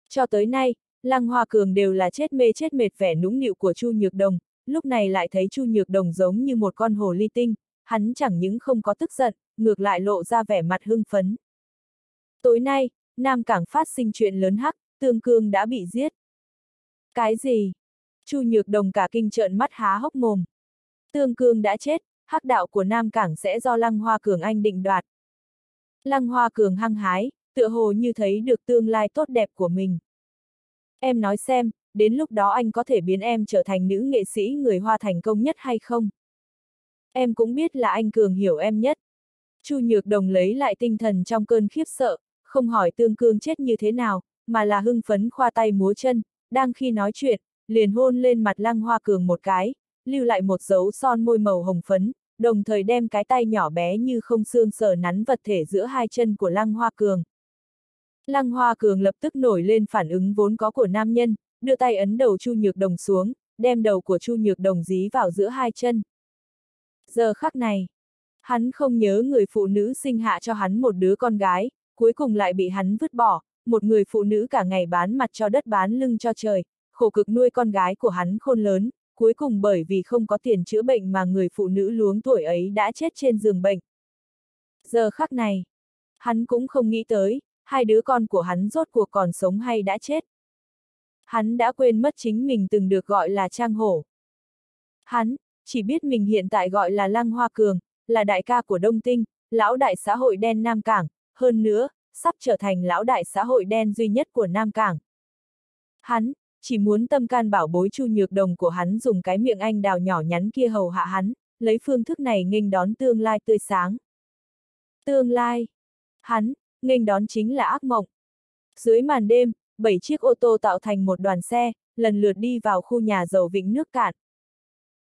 Cho tới nay, Lăng Hoa Cường đều là chết mê chết mệt vẻ nũng nịu của Chu Nhược Đồng, lúc này lại thấy Chu Nhược Đồng giống như một con hồ ly tinh, hắn chẳng những không có tức giận, ngược lại lộ ra vẻ mặt hưng phấn. Tối nay, Nam Cảng phát sinh chuyện lớn hắc, Tương Cương đã bị giết. Cái gì? Chu Nhược Đồng cả kinh trợn mắt há hốc mồm. Tương Cương đã chết, hắc đạo của Nam Cảng sẽ do Lăng Hoa Cường Anh định đoạt. Lăng Hoa Cường hăng hái, tựa hồ như thấy được tương lai tốt đẹp của mình. Em nói xem, đến lúc đó anh có thể biến em trở thành nữ nghệ sĩ người Hoa thành công nhất hay không? Em cũng biết là anh Cường hiểu em nhất. Chu Nhược Đồng lấy lại tinh thần trong cơn khiếp sợ, không hỏi tương cương chết như thế nào, mà là hưng phấn khoa tay múa chân, đang khi nói chuyện, liền hôn lên mặt lăng hoa cường một cái, lưu lại một dấu son môi màu hồng phấn, đồng thời đem cái tay nhỏ bé như không xương sờ nắn vật thể giữa hai chân của lăng hoa cường. Lăng hoa cường lập tức nổi lên phản ứng vốn có của nam nhân, đưa tay ấn đầu Chu Nhược Đồng xuống, đem đầu của Chu Nhược Đồng dí vào giữa hai chân. Giờ khắc này, hắn không nhớ người phụ nữ sinh hạ cho hắn một đứa con gái, cuối cùng lại bị hắn vứt bỏ, một người phụ nữ cả ngày bán mặt cho đất bán lưng cho trời, khổ cực nuôi con gái của hắn khôn lớn, cuối cùng bởi vì không có tiền chữa bệnh mà người phụ nữ luống tuổi ấy đã chết trên giường bệnh. Giờ khắc này, hắn cũng không nghĩ tới, hai đứa con của hắn rốt cuộc còn sống hay đã chết. Hắn đã quên mất chính mình từng được gọi là Trang Hổ. Hắn, chỉ biết mình hiện tại gọi là Lăng Hoa Cường, là đại ca của Đông Tinh, lão đại xã hội đen Nam Cảng, hơn nữa, sắp trở thành lão đại xã hội đen duy nhất của Nam Cảng. Hắn, chỉ muốn tâm can bảo bối chu nhược đồng của hắn dùng cái miệng anh đào nhỏ nhắn kia hầu hạ hắn, lấy phương thức này nghênh đón tương lai tươi sáng. Tương lai. Hắn, nghênh đón chính là ác mộng. Dưới màn đêm, bảy chiếc ô tô tạo thành một đoàn xe, lần lượt đi vào khu nhà giàu vĩnh nước cạn.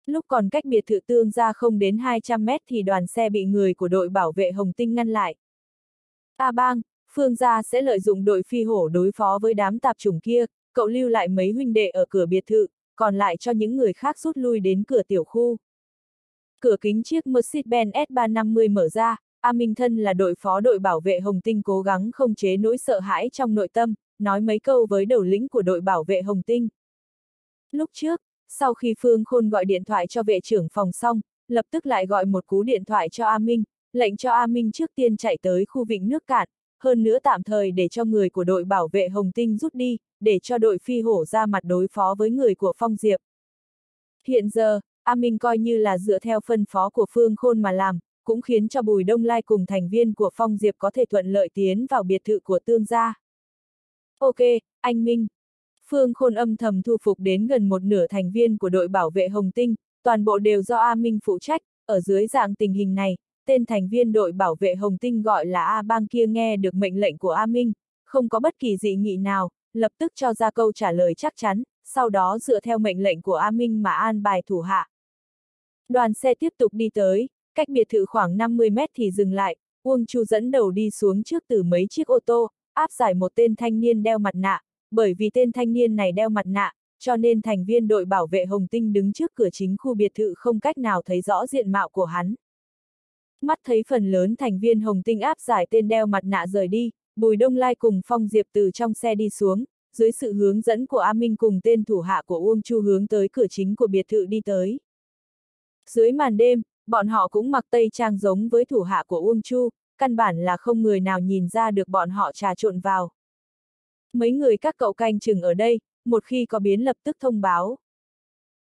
Lúc còn cách biệt thự tương ra không đến 200 mét thì đoàn xe bị người của đội bảo vệ Hồng Tinh ngăn lại. A bang, Phương gia sẽ lợi dụng đội phi hổ đối phó với đám tạp chủng kia, cậu lưu lại mấy huynh đệ ở cửa biệt thự, còn lại cho những người khác rút lui đến cửa tiểu khu. Cửa kính chiếc Mercedes-Benz S350 mở ra, A Minh Thân là đội phó đội bảo vệ Hồng Tinh cố gắng không chế nỗi sợ hãi trong nội tâm, nói mấy câu với đầu lĩnh của đội bảo vệ Hồng Tinh. Lúc trước, sau khi Phương Khôn gọi điện thoại cho vệ trưởng phòng xong, lập tức lại gọi một cú điện thoại cho A Minh, lệnh cho A Minh trước tiên chạy tới khu vịnh nước cạn, hơn nữa tạm thời để cho người của đội bảo vệ Hồng Tinh rút đi, để cho đội phi hổ ra mặt đối phó với người của Phong Diệp. Hiện giờ, A Minh coi như là dựa theo phân phó của Phương Khôn mà làm, cũng khiến cho Bùi Đông Lai cùng thành viên của Phong Diệp có thể thuận lợi tiến vào biệt thự của tương gia. Ok, anh Minh. Phương Khôn âm thầm thu phục đến gần một nửa thành viên của đội bảo vệ Hồng Tinh, toàn bộ đều do A Minh phụ trách, ở dưới dạng tình hình này, tên thành viên đội bảo vệ Hồng Tinh gọi là A Bang kia nghe được mệnh lệnh của A Minh, không có bất kỳ dị nghị nào, lập tức cho ra câu trả lời chắc chắn, sau đó dựa theo mệnh lệnh của A Minh mà an bài thủ hạ. Đoàn xe tiếp tục đi tới, cách biệt thự khoảng 50 mét thì dừng lại, Uông Chu dẫn đầu đi xuống trước từ mấy chiếc ô tô, áp giải một tên thanh niên đeo mặt nạ, bởi vì tên thanh niên này đeo mặt nạ, cho nên thành viên đội bảo vệ Hồng Tinh đứng trước cửa chính khu biệt thự không cách nào thấy rõ diện mạo của hắn. Mắt thấy phần lớn thành viên Hồng Tinh áp giải tên đeo mặt nạ rời đi, Bùi Đông Lai cùng Phong Diệp từ trong xe đi xuống, dưới sự hướng dẫn của A Minh cùng tên thủ hạ của Uông Chu hướng tới cửa chính của biệt thự đi tới. Dưới màn đêm, bọn họ cũng mặc tây trang giống với thủ hạ của Uông Chu, căn bản là không người nào nhìn ra được bọn họ trà trộn vào. Mấy người các cậu canh chừng ở đây, một khi có biến lập tức thông báo.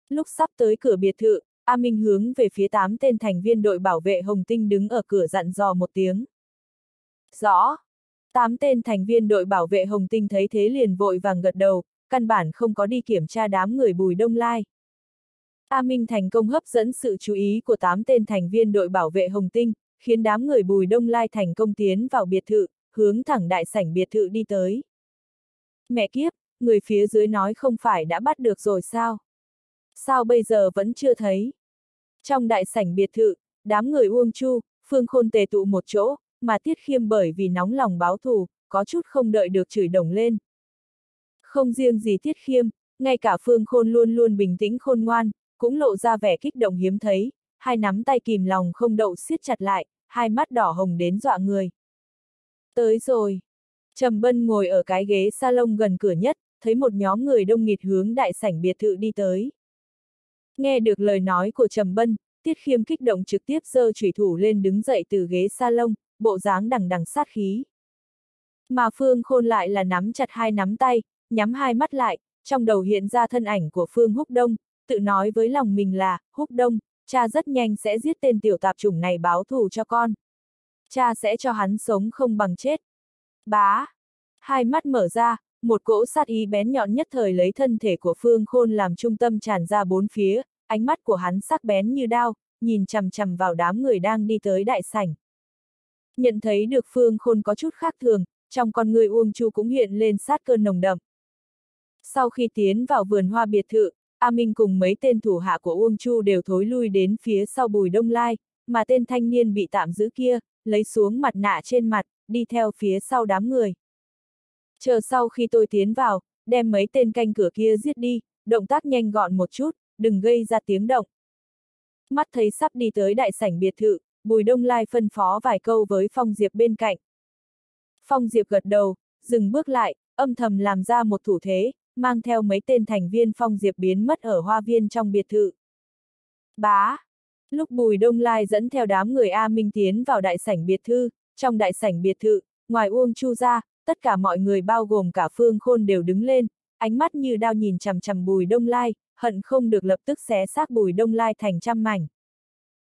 Lúc sắp tới cửa biệt thự, A Minh hướng về phía tám tên thành viên đội bảo vệ Hồng Tinh đứng ở cửa dặn dò một tiếng. Rõ. Tám tên thành viên đội bảo vệ Hồng Tinh thấy thế liền vội vàng gật đầu, căn bản không có đi kiểm tra đám người Bùi Đông Lai. A Minh thành công hấp dẫn sự chú ý của tám tên thành viên đội bảo vệ Hồng Tinh, khiến đám người Bùi Đông Lai thành công tiến vào biệt thự, hướng thẳng đại sảnh biệt thự đi tới. Mẹ kiếp, người phía dưới nói không phải đã bắt được rồi sao? Sao bây giờ vẫn chưa thấy? Trong đại sảnh biệt thự, đám người Uông Chu, Phương Khôn tề tụ một chỗ, mà Tiết Khiêm bởi vì nóng lòng báo thù, có chút không đợi được chửi đồng lên. Không riêng gì Tiết Khiêm, ngay cả Phương Khôn luôn luôn bình tĩnh khôn ngoan, cũng lộ ra vẻ kích động hiếm thấy, hai nắm tay kìm lòng không đậu siết chặt lại, hai mắt đỏ hồng đến dọa người. Tới rồi. Trầm Bân ngồi ở cái ghế salon gần cửa nhất, thấy một nhóm người đông nghịt hướng đại sảnh biệt thự đi tới. Nghe được lời nói của Trầm Bân, Tiết Khiêm kích động trực tiếp giơ chủy thủ lên đứng dậy từ ghế salon, bộ dáng đằng đằng sát khí. Mà Phương Khôn lại là nắm chặt hai nắm tay, nhắm hai mắt lại, trong đầu hiện ra thân ảnh của Phương Húc Đông, tự nói với lòng mình là, Húc Đông, cha rất nhanh sẽ giết tên tiểu tạp chủng này báo thù cho con. Cha sẽ cho hắn sống không bằng chết. Bá! Hai mắt mở ra, một cỗ sát ý bén nhọn nhất thời lấy thân thể của Phương Khôn làm trung tâm tràn ra bốn phía, ánh mắt của hắn sắc bén như đao, nhìn chằm chằm vào đám người đang đi tới đại sảnh. Nhận thấy được Phương Khôn có chút khác thường, trong con người Uông Chu cũng hiện lên sát cơn nồng đậm. Sau khi tiến vào vườn hoa biệt thự, A Minh cùng mấy tên thủ hạ của Uông Chu đều thối lui đến phía sau bùi đông lai, mà tên thanh niên bị tạm giữ kia, lấy xuống mặt nạ trên mặt, đi theo phía sau đám người. Chờ sau khi tôi tiến vào, đem mấy tên canh cửa kia giết đi, động tác nhanh gọn một chút, đừng gây ra tiếng động. Mắt thấy sắp đi tới đại sảnh biệt thự, Bùi Đông Lai phân phó vài câu với Phong Diệp bên cạnh. Phong Diệp gật đầu, dừng bước lại, âm thầm làm ra một thủ thế, mang theo mấy tên thành viên Phong Diệp biến mất ở hoa viên trong biệt thự. Bá! Lúc Bùi Đông Lai dẫn theo đám người A Minh tiến vào đại sảnh biệt thư, trong đại sảnh biệt thự, ngoài Uông Chu ra, tất cả mọi người bao gồm cả Phương Khôn đều đứng lên, ánh mắt như đao nhìn chằm chằm Bùi Đông Lai, hận không được lập tức xé xác Bùi Đông Lai thành trăm mảnh.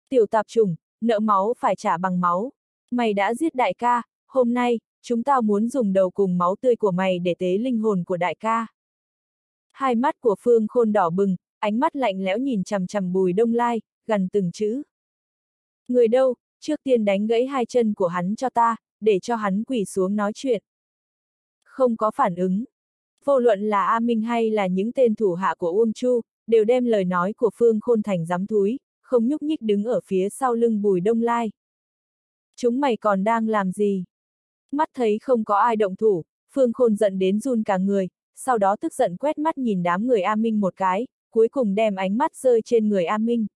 Tiểu tạp trùng, nợ máu phải trả bằng máu. Mày đã giết đại ca, hôm nay, chúng tao muốn dùng đầu cùng máu tươi của mày để tế linh hồn của đại ca. Hai mắt của Phương Khôn đỏ bừng, ánh mắt lạnh lẽo nhìn chằm chằm Bùi Đông Lai, gần từng chữ. Người đâu, trước tiên đánh gãy hai chân của hắn cho ta, để cho hắn quỳ xuống nói chuyện. Không có phản ứng. Vô luận là A Minh hay là những tên thủ hạ của Uông Chu, đều đem lời nói của Phương Khôn thành giám thúi, không nhúc nhích đứng ở phía sau lưng Bùi Đông Lai. Chúng mày còn đang làm gì? Mắt thấy không có ai động thủ, Phương Khôn giận đến run cả người, sau đó tức giận quét mắt nhìn đám người A Minh một cái, cuối cùng đem ánh mắt rơi trên người A Minh.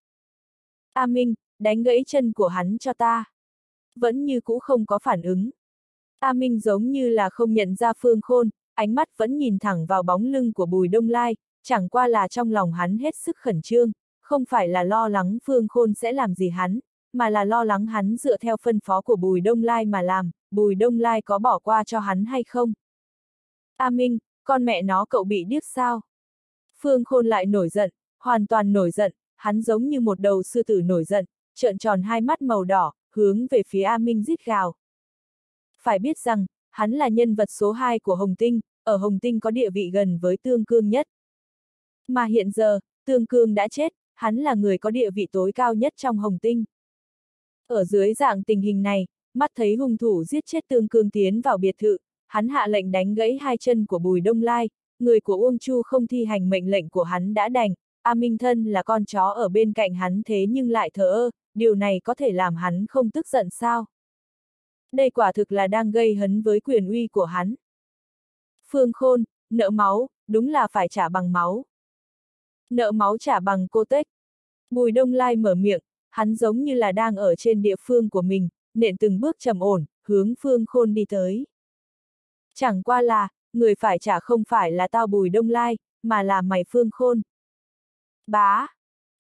A Minh, đánh gãy chân của hắn cho ta. Vẫn như cũ không có phản ứng. A Minh giống như là không nhận ra Phương Khôn, ánh mắt vẫn nhìn thẳng vào bóng lưng của Bùi Đông Lai, chẳng qua là trong lòng hắn hết sức khẩn trương, không phải là lo lắng Phương Khôn sẽ làm gì hắn, mà là lo lắng hắn dựa theo phân phó của Bùi Đông Lai mà làm, Bùi Đông Lai có bỏ qua cho hắn hay không. A Minh, con mẹ nó cậu bị điếc sao? Phương Khôn lại nổi giận, hoàn toàn nổi giận, hắn giống như một đầu sư tử nổi giận, trợn tròn hai mắt màu đỏ, hướng về phía A Minh rít gào. Phải biết rằng, hắn là nhân vật số 2 của Hồng Tinh, ở Hồng Tinh có địa vị gần với Tương Cương nhất. Mà hiện giờ, Tương Cương đã chết, hắn là người có địa vị tối cao nhất trong Hồng Tinh. Ở dưới dạng tình hình này, mắt thấy hung thủ giết chết Tương Cương tiến vào biệt thự, hắn hạ lệnh đánh gãy hai chân của Bùi Đông Lai, người của Uông Chu không thi hành mệnh lệnh của hắn đã đành, A Minh Thân là con chó ở bên cạnh hắn thế nhưng lại thờ ơ, điều này có thể làm hắn không tức giận sao? Đây quả thực là đang gây hấn với quyền uy của hắn. Phương Khôn, nợ máu, đúng là phải trả bằng máu. Nợ máu trả bằng cô tích. Bùi Đông Lai mở miệng, hắn giống như là đang ở trên địa phương của mình, nện từng bước trầm ổn, hướng Phương Khôn đi tới. Chẳng qua là, người phải trả không phải là tao Bùi Đông Lai, mà là mày Phương Khôn. Bá!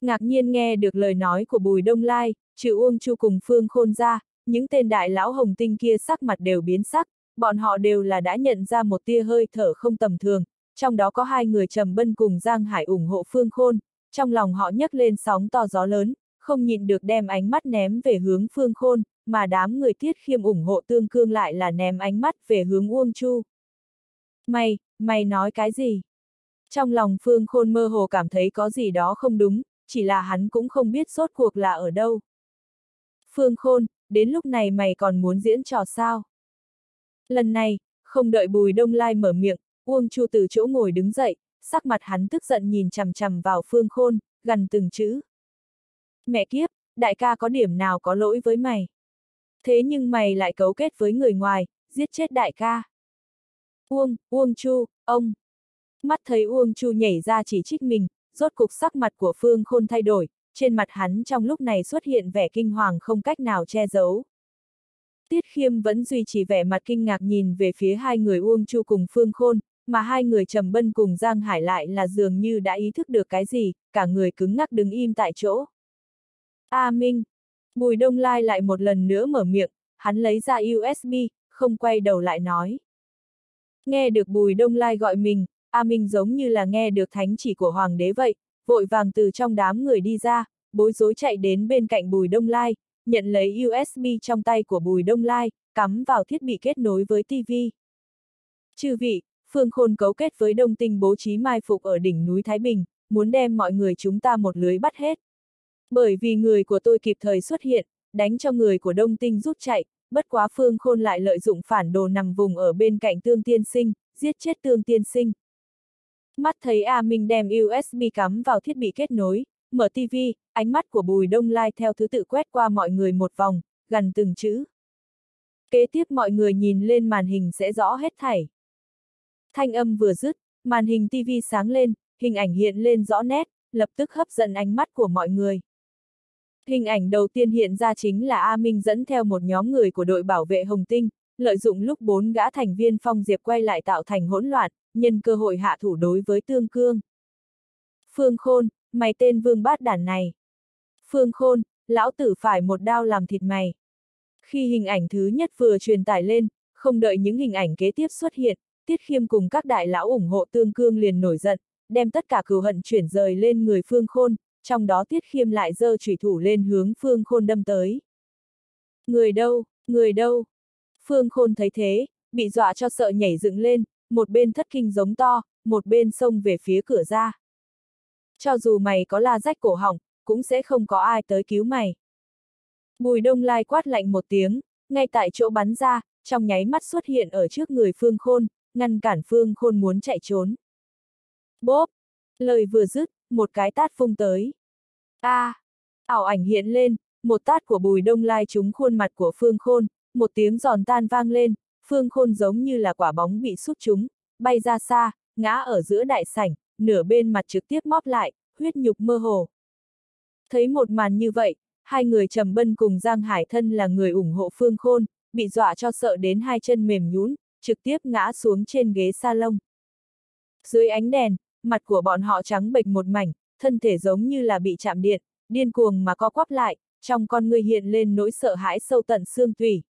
Ngạc nhiên nghe được lời nói của Bùi Đông Lai, trừ Uông Chu cùng Phương Khôn ra, những tên đại lão hồng tinh kia sắc mặt đều biến sắc, bọn họ đều là đã nhận ra một tia hơi thở không tầm thường, trong đó có hai người trầm bân cùng Giang Hải ủng hộ Phương Khôn, trong lòng họ nhấc lên sóng to gió lớn, không nhịn được đem ánh mắt ném về hướng Phương Khôn, mà đám người tiết khiêm ủng hộ Tương Cương lại là ném ánh mắt về hướng Uông Chu. Mày, mày nói cái gì? Trong lòng Phương Khôn mơ hồ cảm thấy có gì đó không đúng, chỉ là hắn cũng không biết sốt cuộc là ở đâu. Phương Khôn, đến lúc này mày còn muốn diễn trò sao? Lần này, không đợi Bùi Đông Lai mở miệng, Uông Chu từ chỗ ngồi đứng dậy, sắc mặt hắn tức giận nhìn chằm chằm vào Phương Khôn, gần từng chữ. Mẹ kiếp, đại ca có điểm nào có lỗi với mày? Thế nhưng mày lại cấu kết với người ngoài, giết chết đại ca. Uông, Uông Chu, ông. Mắt thấy Uông Chu nhảy ra chỉ trích mình, rốt cục sắc mặt của Phương Khôn thay đổi, trên mặt hắn trong lúc này xuất hiện vẻ kinh hoàng không cách nào che giấu. Tiết Khiêm vẫn duy trì vẻ mặt kinh ngạc nhìn về phía hai người Uông Chu cùng Phương Khôn, mà hai người Trầm Bân cùng Giang Hải lại là dường như đã ý thức được cái gì, cả người cứng ngắc đứng im tại chỗ. A Minh! Bùi Đông Lai lại một lần nữa mở miệng, hắn lấy ra USB, không quay đầu lại nói. Nghe được Bùi Đông Lai gọi mình, A Minh giống như là nghe được thánh chỉ của Hoàng đế vậy, vội vàng từ trong đám người đi ra, bối rối chạy đến bên cạnh Bùi Đông Lai, nhận lấy USB trong tay của Bùi Đông Lai, cắm vào thiết bị kết nối với TV. Chư vị, Phương Khôn cấu kết với Đông Tinh bố trí mai phục ở đỉnh núi Thái Bình, muốn đem mọi người chúng ta một lưới bắt hết. Bởi vì người của tôi kịp thời xuất hiện, đánh cho người của Đông Tinh rút chạy, bất quá Phương Khôn lại lợi dụng phản đồ nằm vùng ở bên cạnh tương tiên sinh, giết chết tương tiên sinh. Mắt thấy A Minh đem USB cắm vào thiết bị kết nối, mở TV, ánh mắt của Bùi Đông Lai theo thứ tự quét qua mọi người một vòng, gần từng chữ. Kế tiếp mọi người nhìn lên màn hình sẽ rõ hết thảy. Thanh âm vừa dứt, màn hình TV sáng lên, hình ảnh hiện lên rõ nét, lập tức hấp dẫn ánh mắt của mọi người. Hình ảnh đầu tiên hiện ra chính là A Minh dẫn theo một nhóm người của đội bảo vệ Hồng Tinh, lợi dụng lúc bốn gã thành viên phong diệp quay lại tạo thành hỗn loạn, nhân cơ hội hạ thủ đối với Tương Cương. Phương Khôn, mày tên vương bát đản này. Phương Khôn, lão tử phải một đao làm thịt mày. Khi hình ảnh thứ nhất vừa truyền tải lên, không đợi những hình ảnh kế tiếp xuất hiện, Tiết Khiêm cùng các đại lão ủng hộ Tương Cương liền nổi giận, đem tất cả cừu hận chuyển rời lên người Phương Khôn, trong đó Tiết Khiêm lại giơ chủy thủ lên hướng Phương Khôn đâm tới. Người đâu, người đâu? Phương Khôn thấy thế, bị dọa cho sợ nhảy dựng lên, một bên thất kinh giống to, một bên xông về phía cửa ra. Cho dù mày có la rách cổ họng, cũng sẽ không có ai tới cứu mày. Bùi đông lai quát lạnh một tiếng, ngay tại chỗ bắn ra, trong nháy mắt xuất hiện ở trước người Phương Khôn, ngăn cản Phương Khôn muốn chạy trốn. Bốp! Lời vừa dứt, một cái tát phung tới a à, ảo ảnh hiện lên, một tát của bùi đông lai trúng khuôn mặt của Phương Khôn, một tiếng giòn tan vang lên, Phương Khôn giống như là quả bóng bị sút trúng, bay ra xa, ngã ở giữa đại sảnh, nửa bên mặt trực tiếp móp lại, huyết nhục mơ hồ. Thấy một màn như vậy, hai người Trầm Bân cùng Giang Hải Thân là người ủng hộ Phương Khôn, bị dọa cho sợ đến hai chân mềm nhún, trực tiếp ngã xuống trên ghế salon. Dưới ánh đèn, mặt của bọn họ trắng bệch một mảnh, thân thể giống như là bị chạm điện, điên cuồng mà co quắp lại, trong con người hiện lên nỗi sợ hãi sâu tận xương tủy.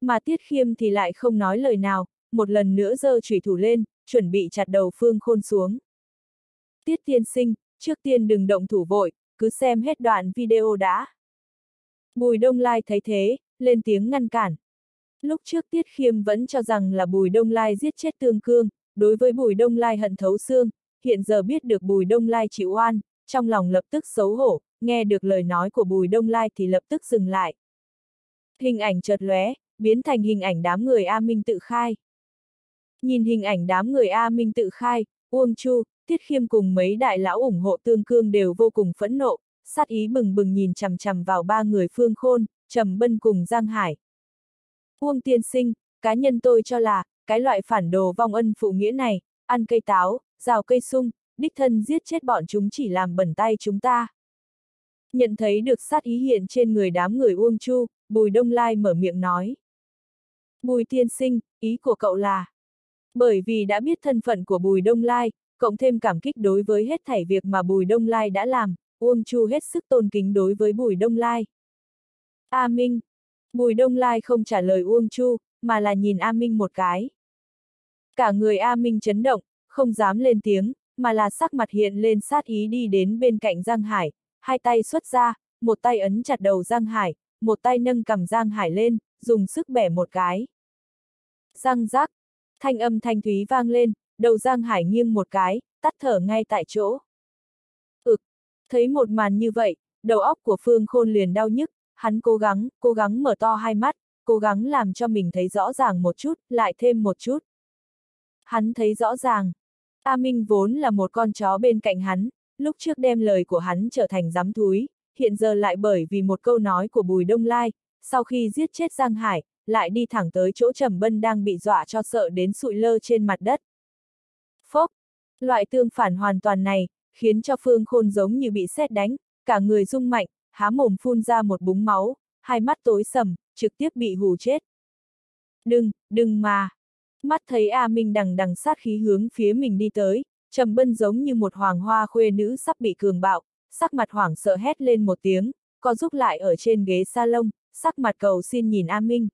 Mà Tiết Khiêm thì lại không nói lời nào, một lần nữa giơ chủy thủ lên, chuẩn bị chặt đầu Phương Khôn xuống. Tiết tiên sinh, trước tiên đừng động thủ vội, cứ xem hết đoạn video đã. Bùi Đông Lai thấy thế, lên tiếng ngăn cản. Lúc trước Tiết Khiêm vẫn cho rằng là Bùi Đông Lai giết chết Tương Cương, đối với Bùi Đông Lai hận thấu xương, hiện giờ biết được Bùi Đông Lai chịu oan, trong lòng lập tức xấu hổ, nghe được lời nói của Bùi Đông Lai thì lập tức dừng lại. Hình ảnh chợt lóe, biến thành hình ảnh đám người A Minh tự khai. Nhìn hình ảnh đám người A Minh tự khai, Uông Chu, Tiết Khiêm cùng mấy đại lão ủng hộ Tương Cương đều vô cùng phẫn nộ, sát ý bừng bừng nhìn chằm chằm vào ba người Phương Khôn, Trầm Bân cùng Giang Hải. Uông tiên sinh, cá nhân tôi cho là, cái loại phản đồ vong ân phụ nghĩa này, ăn cây táo, rào cây sung, đích thân giết chết bọn chúng chỉ làm bẩn tay chúng ta. Nhận thấy được sát ý hiện trên người đám người Uông Chu, Bùi Đông Lai mở miệng nói. Bùi tiên sinh, ý của cậu là... Bởi vì đã biết thân phận của Bùi Đông Lai, cộng thêm cảm kích đối với hết thảy việc mà Bùi Đông Lai đã làm, Uông Chu hết sức tôn kính đối với Bùi Đông Lai. A Minh. Bùi Đông Lai không trả lời Uông Chu, mà là nhìn A Minh một cái. Cả người A Minh chấn động, không dám lên tiếng, mà là sắc mặt hiện lên sát ý đi đến bên cạnh Giang Hải, hai tay xuất ra, một tay ấn chặt đầu Giang Hải, một tay nâng cầm Giang Hải lên, dùng sức bẻ một cái. Giang rác, thanh âm thanh thúy vang lên, đầu Giang Hải nghiêng một cái, tắt thở ngay tại chỗ. Ực, thấy một màn như vậy, đầu óc của Phương Khôn liền đau nhức, hắn cố gắng, cố gắng mở to hai mắt, cố gắng làm cho mình thấy rõ ràng một chút, lại thêm một chút. Hắn thấy rõ ràng. A Minh vốn là một con chó bên cạnh hắn, lúc trước đem lời của hắn trở thành giám thúi, hiện giờ lại bởi vì một câu nói của Bùi Đông Lai, sau khi giết chết Giang Hải, lại đi thẳng tới chỗ Trầm Bân đang bị dọa cho sợ đến sụi lơ trên mặt đất. Phốc! Loại tương phản hoàn toàn này, khiến cho Phương Khôn giống như bị sét đánh, cả người rung mạnh, há mồm phun ra một búng máu, hai mắt tối sầm, trực tiếp bị hù chết. Đừng, đừng mà! Mắt thấy A Minh đằng đằng sát khí hướng phía mình đi tới, Trầm Bân giống như một hoàng hoa khuê nữ sắp bị cường bạo, sắc mặt hoảng sợ hét lên một tiếng, co giúp lại ở trên ghế salon, sắc mặt cầu xin nhìn A Minh.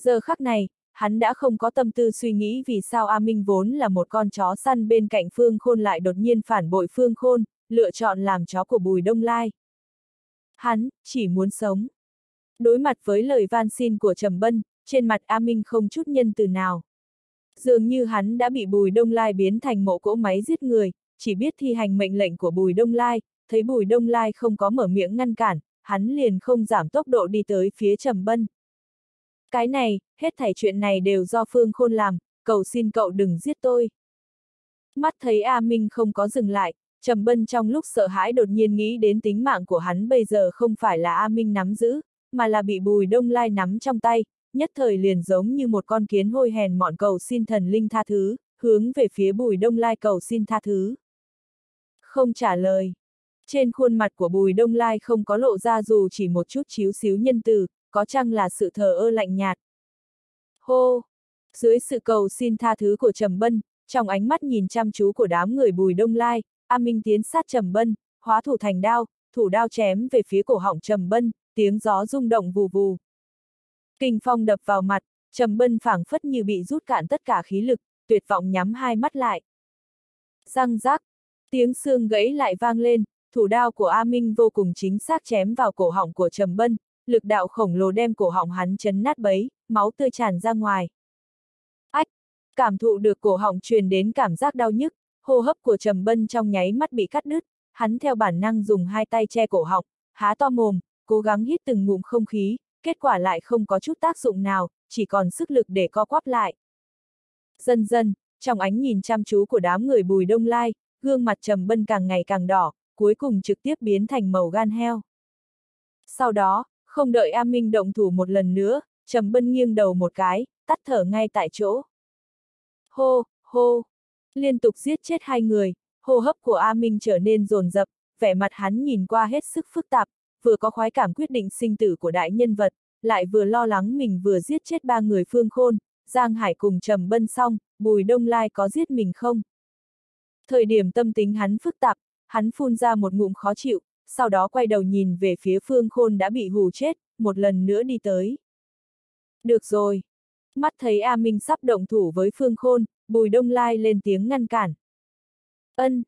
Giờ khắc này, hắn đã không có tâm tư suy nghĩ vì sao A Minh vốn là một con chó săn bên cạnh Phương Khôn lại đột nhiên phản bội Phương Khôn, lựa chọn làm chó của Bùi Đông Lai. Hắn, chỉ muốn sống. Đối mặt với lời van xin của Trầm Bân, trên mặt A Minh không chút nhân từ nào. Dường như hắn đã bị Bùi Đông Lai biến thành mộ cỗ máy giết người, chỉ biết thi hành mệnh lệnh của Bùi Đông Lai, thấy Bùi Đông Lai không có mở miệng ngăn cản, hắn liền không giảm tốc độ đi tới phía Trầm Bân. Cái này, hết thảy chuyện này đều do Phương Khôn làm, cầu xin cậu đừng giết tôi. Mắt thấy A Minh không có dừng lại, Trầm Bân trong lúc sợ hãi đột nhiên nghĩ đến tính mạng của hắn bây giờ không phải là A Minh nắm giữ, mà là bị Bùi Đông Lai nắm trong tay, nhất thời liền giống như một con kiến hôi hèn mọn cầu xin thần linh tha thứ, hướng về phía Bùi Đông Lai cầu xin tha thứ. Không trả lời. Trên khuôn mặt của Bùi Đông Lai không có lộ ra dù chỉ một chút chiếu xíu nhân từ, có chăng là sự thờ ơ lạnh nhạt. Hô! Dưới sự cầu xin tha thứ của Trầm Bân, trong ánh mắt nhìn chăm chú của đám người Bùi Đông Lai, A Minh tiến sát Trầm Bân, hóa thủ thành đao, thủ đao chém về phía cổ họng Trầm Bân, tiếng gió rung động vù vù. Kinh phong đập vào mặt, Trầm Bân phảng phất như bị rút cạn tất cả khí lực, tuyệt vọng nhắm hai mắt lại. Răng rác, tiếng xương gãy lại vang lên, thủ đao của A Minh vô cùng chính xác chém vào cổ họng của Trầm Bân, lực đạo khổng lồ đem cổ họng hắn chấn nát bấy, máu tươi tràn ra ngoài. Ách! Cảm thụ được cổ họng truyền đến cảm giác đau nhức, hô hấp của Trầm Bân trong nháy mắt bị cắt đứt, hắn theo bản năng dùng hai tay che cổ họng, há to mồm, cố gắng hít từng ngụm không khí, kết quả lại không có chút tác dụng nào, chỉ còn sức lực để co quắp lại. Dần dần, trong ánh nhìn chăm chú của đám người bùi đông lai, gương mặt Trầm Bân càng ngày càng đỏ, cuối cùng trực tiếp biến thành màu gan heo. Sau đó, không đợi A Minh động thủ một lần nữa, Trầm Bân nghiêng đầu một cái, tắt thở ngay tại chỗ. Hô, hô, liên tục giết chết hai người, hô hấp của A Minh trở nên rồn rập, vẻ mặt hắn nhìn qua hết sức phức tạp, vừa có khoái cảm quyết định sinh tử của đại nhân vật, lại vừa lo lắng mình vừa giết chết ba người phương khôn, Giang Hải cùng Trầm Bân xong, Bùi Đông Lai có giết mình không? Thời điểm tâm tính hắn phức tạp, hắn phun ra một ngụm khó chịu, sau đó quay đầu nhìn về phía phương khôn đã bị hù chết, một lần nữa đi tới. Được rồi. Mắt thấy A Minh sắp động thủ với phương khôn, Bùi Đông Lai lên tiếng ngăn cản. Ân.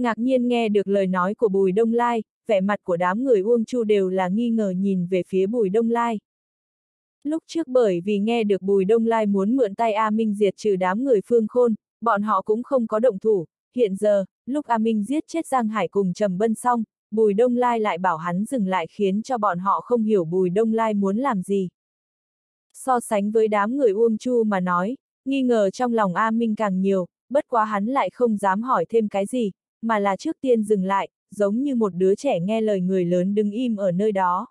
Ngạc nhiên nghe được lời nói của Bùi Đông Lai, vẻ mặt của đám người Uông Chu đều là nghi ngờ nhìn về phía Bùi Đông Lai. Lúc trước bởi vì nghe được Bùi Đông Lai muốn mượn tay A Minh diệt trừ đám người phương khôn, bọn họ cũng không có động thủ, hiện giờ, lúc A Minh giết chết Giang Hải cùng Trầm Bân xong, Bùi Đông Lai lại bảo hắn dừng lại khiến cho bọn họ không hiểu Bùi Đông Lai muốn làm gì. So sánh với đám người Uông Chu mà nói, nghi ngờ trong lòng A Minh càng nhiều, bất quá hắn lại không dám hỏi thêm cái gì, mà là trước tiên dừng lại, giống như một đứa trẻ nghe lời người lớn đứng im ở nơi đó.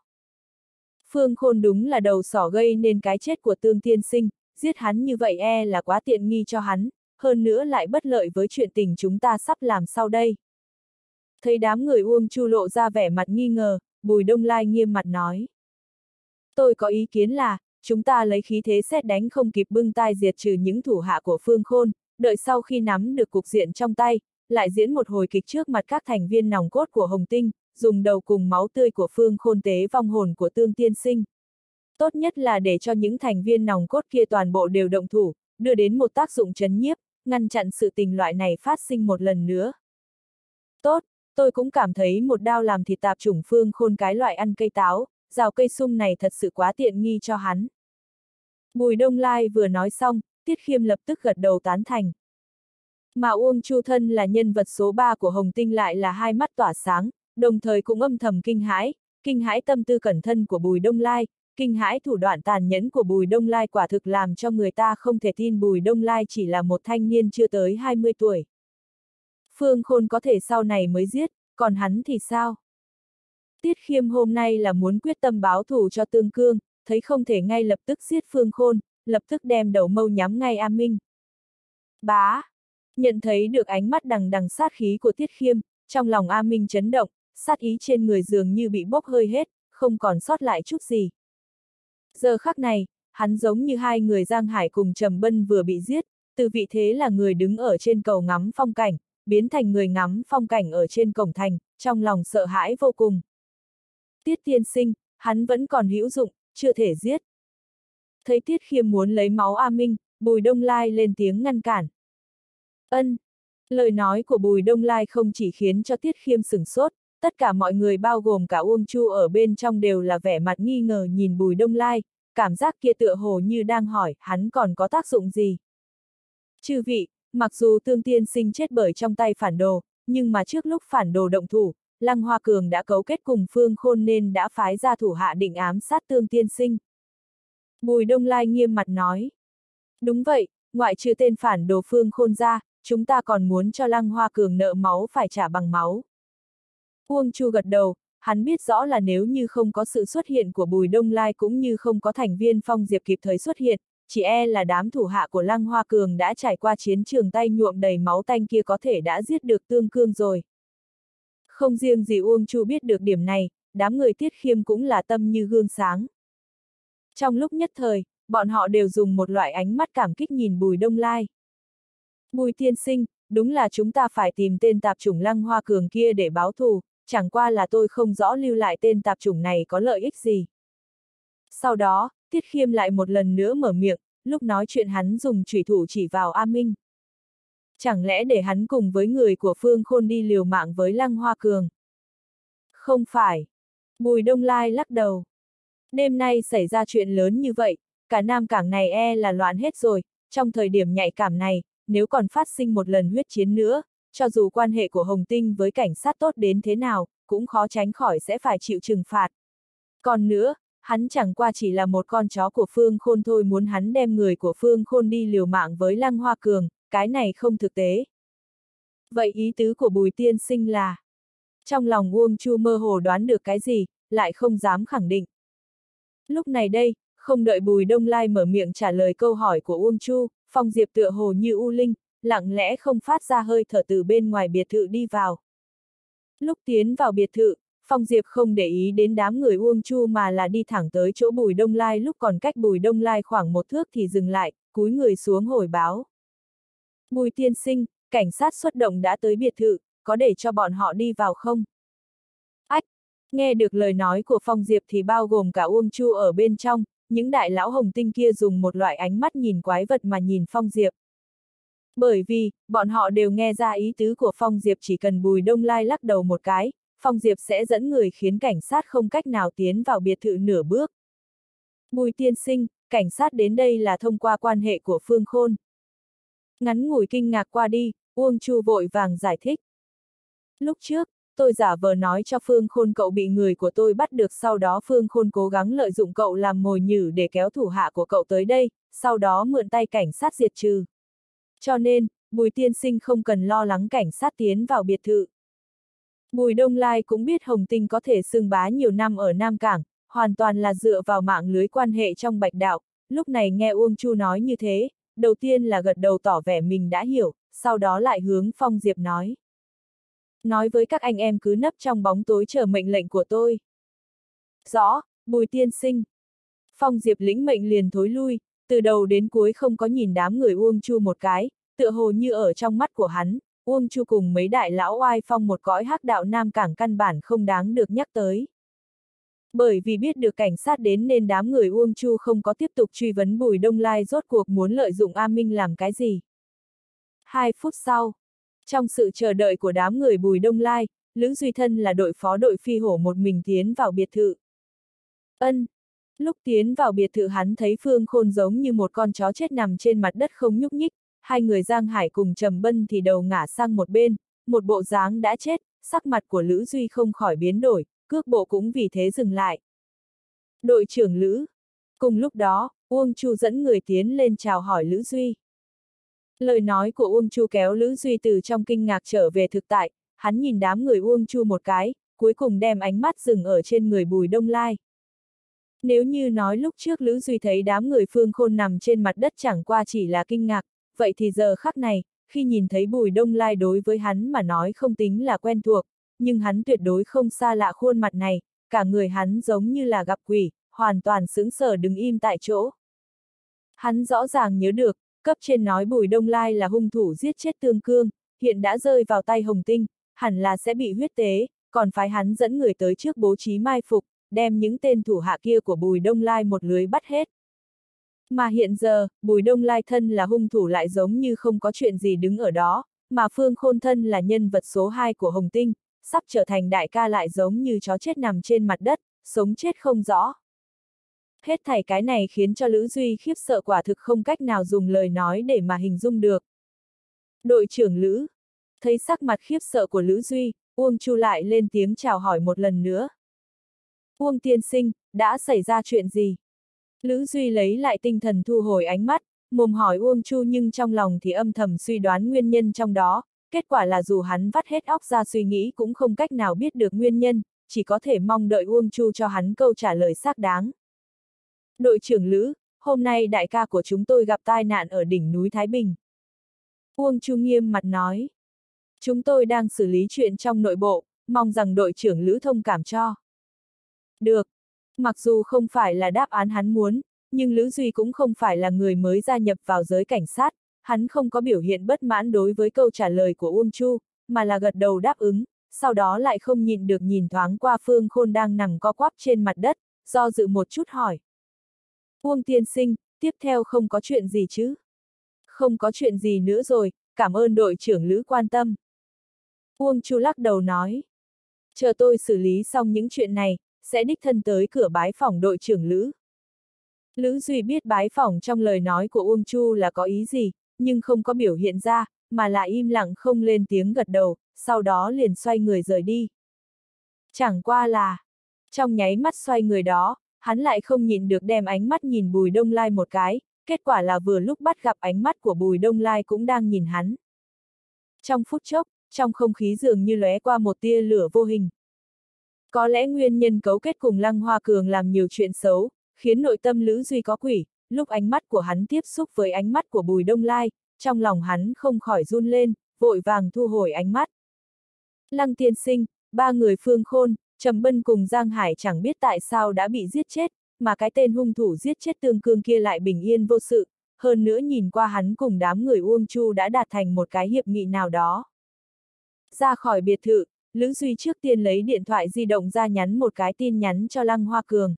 Phương Khôn đúng là đầu sỏ gây nên cái chết của tương tiên sinh, giết hắn như vậy e là quá tiện nghi cho hắn, hơn nữa lại bất lợi với chuyện tình chúng ta sắp làm sau đây. Thấy đám người Uông Chu lộ ra vẻ mặt nghi ngờ, Bùi Đông Lai nghiêm mặt nói. Tôi có ý kiến là, chúng ta lấy khí thế xét đánh không kịp bưng tai diệt trừ những thủ hạ của Phương Khôn, đợi sau khi nắm được cục diện trong tay, lại diễn một hồi kịch trước mặt các thành viên nòng cốt của Hồng Tinh, dùng đầu cùng máu tươi của Phương Khôn tế vong hồn của Tương Tiên Sinh. Tốt nhất là để cho những thành viên nòng cốt kia toàn bộ đều động thủ, đưa đến một tác dụng chấn nhiếp, ngăn chặn sự tình loại này phát sinh một lần nữa. Tốt, tôi cũng cảm thấy một đao làm thịt tạp chủng phương khôn cái loại ăn cây táo, rào cây sung này thật sự quá tiện nghi cho hắn. Bùi Đông Lai vừa nói xong, Tiết Khiêm lập tức gật đầu tán thành. Mà Uông Chu Thân là nhân vật số 3 của Hồng Tinh lại là hai mắt tỏa sáng, đồng thời cũng âm thầm kinh hãi, kinh hãi tâm tư cẩn thân của Bùi Đông Lai, kinh hãi thủ đoạn tàn nhẫn của Bùi Đông Lai quả thực làm cho người ta không thể tin Bùi Đông Lai chỉ là một thanh niên chưa tới 20 tuổi. Phương Khôn có thể sau này mới giết, còn hắn thì sao? Tiết Khiêm hôm nay là muốn quyết tâm báo thù cho Tương Cương, thấy không thể ngay lập tức giết Phương Khôn, lập tức đem đầu mâu nhắm ngay A Minh. Bá! Nhận thấy được ánh mắt đằng đằng sát khí của Tiết Khiêm, trong lòng A Minh chấn động, sát ý trên người dường như bị bốc hơi hết, không còn sót lại chút gì. Giờ khắc này, hắn giống như hai người Giang Hải cùng Trầm Bân vừa bị giết, từ vị thế là người đứng ở trên cầu ngắm phong cảnh, biến thành người ngắm phong cảnh ở trên cổng thành, trong lòng sợ hãi vô cùng. Tiết tiên sinh, hắn vẫn còn hữu dụng, chưa thể giết. Thấy Tiết Khiêm muốn lấy máu A Minh, Bùi Đông Lai lên tiếng ngăn cản. Ân. Lời nói của Bùi Đông Lai không chỉ khiến cho Tiết Khiêm sửng sốt, tất cả mọi người bao gồm cả Uông Chu ở bên trong đều là vẻ mặt nghi ngờ nhìn Bùi Đông Lai, cảm giác kia tựa hồ như đang hỏi hắn còn có tác dụng gì. Chư vị, mặc dù tương tiên sinh chết bởi trong tay phản đồ, nhưng mà trước lúc phản đồ động thủ, Lăng Hoa Cường đã cấu kết cùng Phương Khôn nên đã phái ra thủ hạ định ám sát tương tiên sinh. Bùi Đông Lai nghiêm mặt nói. Đúng vậy, ngoại trừ tên phản đồ phương khôn ra, chúng ta còn muốn cho Lăng Hoa Cường nợ máu phải trả bằng máu. Uông Chu gật đầu, hắn biết rõ là nếu như không có sự xuất hiện của Bùi Đông Lai cũng như không có thành viên phong diệp kịp thời xuất hiện, chỉ e là đám thủ hạ của Lăng Hoa Cường đã trải qua chiến trường tay nhuộm đầy máu tanh kia có thể đã giết được tương cương rồi. Không riêng gì Uông Chu biết được điểm này, đám người tiết khiêm cũng là tâm như gương sáng. Trong lúc nhất thời, bọn họ đều dùng một loại ánh mắt cảm kích nhìn Bùi Đông Lai. Bùi tiên sinh, đúng là chúng ta phải tìm tên tạp chủng lăng hoa cường kia để báo thù, chẳng qua là tôi không rõ lưu lại tên tạp chủng này có lợi ích gì. Sau đó, Tiết Khiêm lại một lần nữa mở miệng, lúc nói chuyện hắn dùng chủy thủ chỉ vào A Minh. Chẳng lẽ để hắn cùng với người của Phương Khôn đi liều mạng với Lăng Hoa Cường? Không phải. Bùi Đông Lai lắc đầu. Đêm nay xảy ra chuyện lớn như vậy, cả Nam Cảng này e là loạn hết rồi, trong thời điểm nhạy cảm này, nếu còn phát sinh một lần huyết chiến nữa, cho dù quan hệ của Hồng Tinh với cảnh sát tốt đến thế nào, cũng khó tránh khỏi sẽ phải chịu trừng phạt. Còn nữa, hắn chẳng qua chỉ là một con chó của Phương Khôn thôi muốn hắn đem người của Phương Khôn đi liều mạng với Lăng Hoa Cường, cái này không thực tế. Vậy ý tứ của Bùi Tiên Sinh là? Trong lòng Uông Chu mơ hồ đoán được cái gì, lại không dám khẳng định. Lúc này đây, không đợi Bùi Đông Lai mở miệng trả lời câu hỏi của Uông Chu, Phong Diệp tựa hồ như U Linh, lặng lẽ không phát ra hơi thở từ bên ngoài biệt thự đi vào. Lúc tiến vào biệt thự, Phong Diệp không để ý đến đám người Uông Chu mà là đi thẳng tới chỗ Bùi Đông Lai lúc còn cách Bùi Đông Lai khoảng một thước thì dừng lại, cúi người xuống hồi báo. Bùi tiên sinh, cảnh sát xuất động đã tới biệt thự, có để cho bọn họ đi vào không? Ách! Nghe được lời nói của Phong Diệp thì bao gồm cả Uông Chu ở bên trong, những đại lão hồng tinh kia dùng một loại ánh mắt nhìn quái vật mà nhìn Phong Diệp. Bởi vì, bọn họ đều nghe ra ý tứ của Phong Diệp chỉ cần Bùi Đông Lai lắc đầu một cái, Phong Diệp sẽ dẫn người khiến cảnh sát không cách nào tiến vào biệt thự nửa bước. Bùi tiên sinh, cảnh sát đến đây là thông qua quan hệ của Phương Khôn. Ngắn ngủi kinh ngạc qua đi, Uông Chu vội vàng giải thích. Lúc trước, tôi giả vờ nói cho Phương Khôn cậu bị người của tôi bắt được sau đó Phương Khôn cố gắng lợi dụng cậu làm mồi nhử để kéo thủ hạ của cậu tới đây, sau đó mượn tay cảnh sát diệt trừ. Cho nên, Bùi Tiên Sinh không cần lo lắng cảnh sát tiến vào biệt thự. Bùi Đông Lai cũng biết Hồng Tinh có thể xưng bá nhiều năm ở Nam Cảng, hoàn toàn là dựa vào mạng lưới quan hệ trong bạch đạo, lúc này nghe Uông Chu nói như thế, đầu tiên là gật đầu tỏ vẻ mình đã hiểu, sau đó lại hướng Phong Diệp nói. Nói với các anh em cứ nấp trong bóng tối chờ mệnh lệnh của tôi. Rõ, Bùi Tiên Sinh. Phong Diệp lĩnh mệnh liền thối lui, từ đầu đến cuối không có nhìn đám người Uông Chu một cái, tựa hồ như ở trong mắt của hắn, Uông Chu cùng mấy đại lão oai phong một cõi hắc đạo Nam Cảng căn bản không đáng được nhắc tới. Bởi vì biết được cảnh sát đến nên đám người Uông Chu không có tiếp tục truy vấn Bùi Đông Lai rốt cuộc muốn lợi dụng A Minh làm cái gì. Hai phút sau, trong sự chờ đợi của đám người Bùi Đông Lai, Lữ Duy Thân là đội phó đội phi hổ một mình tiến vào biệt thự. Ân, Lúc tiến vào biệt thự hắn thấy Phương Khôn giống như một con chó chết nằm trên mặt đất không nhúc nhích, hai người Giang Hải cùng Trầm Bân thì đầu ngả sang một bên, một bộ dáng đã chết, sắc mặt của Lữ Duy không khỏi biến đổi, cước bộ cũng vì thế dừng lại. Đội trưởng Lữ. Cùng lúc đó, Uông Chu dẫn người tiến lên chào hỏi Lữ Duy. Lời nói của Uông Chu kéo Lữ Duy từ trong kinh ngạc trở về thực tại, hắn nhìn đám người Uông Chu một cái, cuối cùng đem ánh mắt dừng ở trên người Bùi Đông Lai. Nếu như nói lúc trước Lữ Duy thấy đám người phương khôn nằm trên mặt đất chẳng qua chỉ là kinh ngạc, vậy thì giờ khắc này, khi nhìn thấy Bùi Đông Lai đối với hắn mà nói không tính là quen thuộc, nhưng hắn tuyệt đối không xa lạ khuôn mặt này, cả người hắn giống như là gặp quỷ, hoàn toàn sững sờ đứng im tại chỗ. Hắn rõ ràng nhớ được, cấp trên nói Bùi Đông Lai là hung thủ giết chết Tương Cương, hiện đã rơi vào tay Hồng Tinh, hẳn là sẽ bị huyết tế, còn phái hắn dẫn người tới trước bố trí mai phục, đem những tên thủ hạ kia của Bùi Đông Lai một lưới bắt hết. Mà hiện giờ, Bùi Đông Lai thân là hung thủ lại giống như không có chuyện gì đứng ở đó, mà Phương Khôn thân là nhân vật số 2 của Hồng Tinh, sắp trở thành đại ca lại giống như chó chết nằm trên mặt đất, sống chết không rõ. Hết thảy cái này khiến cho Lữ Duy khiếp sợ quả thực không cách nào dùng lời nói để mà hình dung được. Đội trưởng Lữ, thấy sắc mặt khiếp sợ của Lữ Duy, Uông Chu lại lên tiếng chào hỏi một lần nữa. Uông tiên sinh, đã xảy ra chuyện gì? Lữ Duy lấy lại tinh thần thu hồi ánh mắt, mồm hỏi Uông Chu nhưng trong lòng thì âm thầm suy đoán nguyên nhân trong đó, kết quả là dù hắn vắt hết óc ra suy nghĩ cũng không cách nào biết được nguyên nhân, chỉ có thể mong đợi Uông Chu cho hắn câu trả lời xác đáng. Đội trưởng Lữ, hôm nay đại ca của chúng tôi gặp tai nạn ở đỉnh núi Thái Bình. Uông Chu nghiêm mặt nói. Chúng tôi đang xử lý chuyện trong nội bộ, mong rằng đội trưởng Lữ thông cảm cho. Được. Mặc dù không phải là đáp án hắn muốn, nhưng Lữ Duy cũng không phải là người mới gia nhập vào giới cảnh sát, hắn không có biểu hiện bất mãn đối với câu trả lời của Uông Chu, mà là gật đầu đáp ứng, sau đó lại không nhịn được nhìn thoáng qua Phương Khôn đang nằm co quắp trên mặt đất, do dự một chút hỏi. Uông tiên sinh, tiếp theo không có chuyện gì chứ? Không có chuyện gì nữa rồi, cảm ơn đội trưởng Lữ quan tâm. Uông Chu lắc đầu nói. Chờ tôi xử lý xong những chuyện này, sẽ đích thân tới cửa bái phòng đội trưởng Lữ. Lữ Duy biết bái phòng trong lời nói của Uông Chu là có ý gì, nhưng không có biểu hiện ra, mà là im lặng không lên tiếng gật đầu, sau đó liền xoay người rời đi. Chẳng qua là, trong nháy mắt xoay người đó, hắn lại không nhìn được đem ánh mắt nhìn Bùi Đông Lai một cái, kết quả là vừa lúc bắt gặp ánh mắt của Bùi Đông Lai cũng đang nhìn hắn. Trong phút chốc, trong không khí dường như lóe qua một tia lửa vô hình. Có lẽ nguyên nhân cấu kết cùng Lăng Hoa Cường làm nhiều chuyện xấu, khiến nội tâm Lữ Duy có quỷ, lúc ánh mắt của hắn tiếp xúc với ánh mắt của Bùi Đông Lai, trong lòng hắn không khỏi run lên, vội vàng thu hồi ánh mắt. Lăng tiên sinh, ba người phương khôn, Trầm Bân cùng Giang Hải chẳng biết tại sao đã bị giết chết, mà cái tên hung thủ giết chết tương cương kia lại bình yên vô sự, hơn nữa nhìn qua hắn cùng đám người Uông Chu đã đạt thành một cái hiệp nghị nào đó. Ra khỏi biệt thự, Lữ Duy trước tiên lấy điện thoại di động ra nhắn một cái tin nhắn cho Lăng Hoa Cường.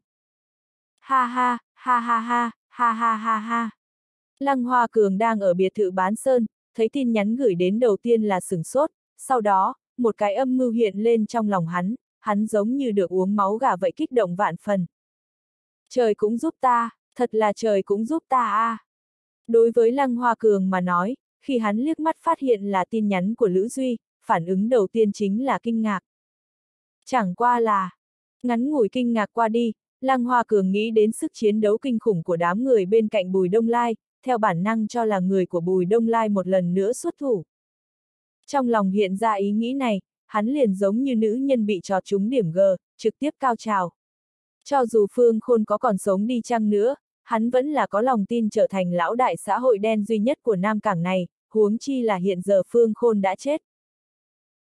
Ha ha, ha ha ha, ha ha ha ha. Lăng Hoa Cường đang ở biệt thự bán sơn, thấy tin nhắn gửi đến đầu tiên là sửng sốt, sau đó, một cái âm mưu hiện lên trong lòng hắn, hắn giống như được uống máu gà vậy kích động vạn phần. Trời cũng giúp ta, thật là trời cũng giúp ta a. À. Đối với Lăng Hoa Cường mà nói, khi hắn liếc mắt phát hiện là tin nhắn của Lữ Duy, phản ứng đầu tiên chính là kinh ngạc. Chẳng qua là, ngắn ngủi kinh ngạc qua đi, Lăng Hoa Cường nghĩ đến sức chiến đấu kinh khủng của đám người bên cạnh Bùi Đông Lai, theo bản năng cho là người của Bùi Đông Lai một lần nữa xuất thủ. Trong lòng hiện ra ý nghĩ này, hắn liền giống như nữ nhân bị trò trúng điểm G, trực tiếp cao trào. Cho dù Phương Khôn có còn sống đi chăng nữa, hắn vẫn là có lòng tin trở thành lão đại xã hội đen duy nhất của Nam Cảng này, huống chi là hiện giờ Phương Khôn đã chết.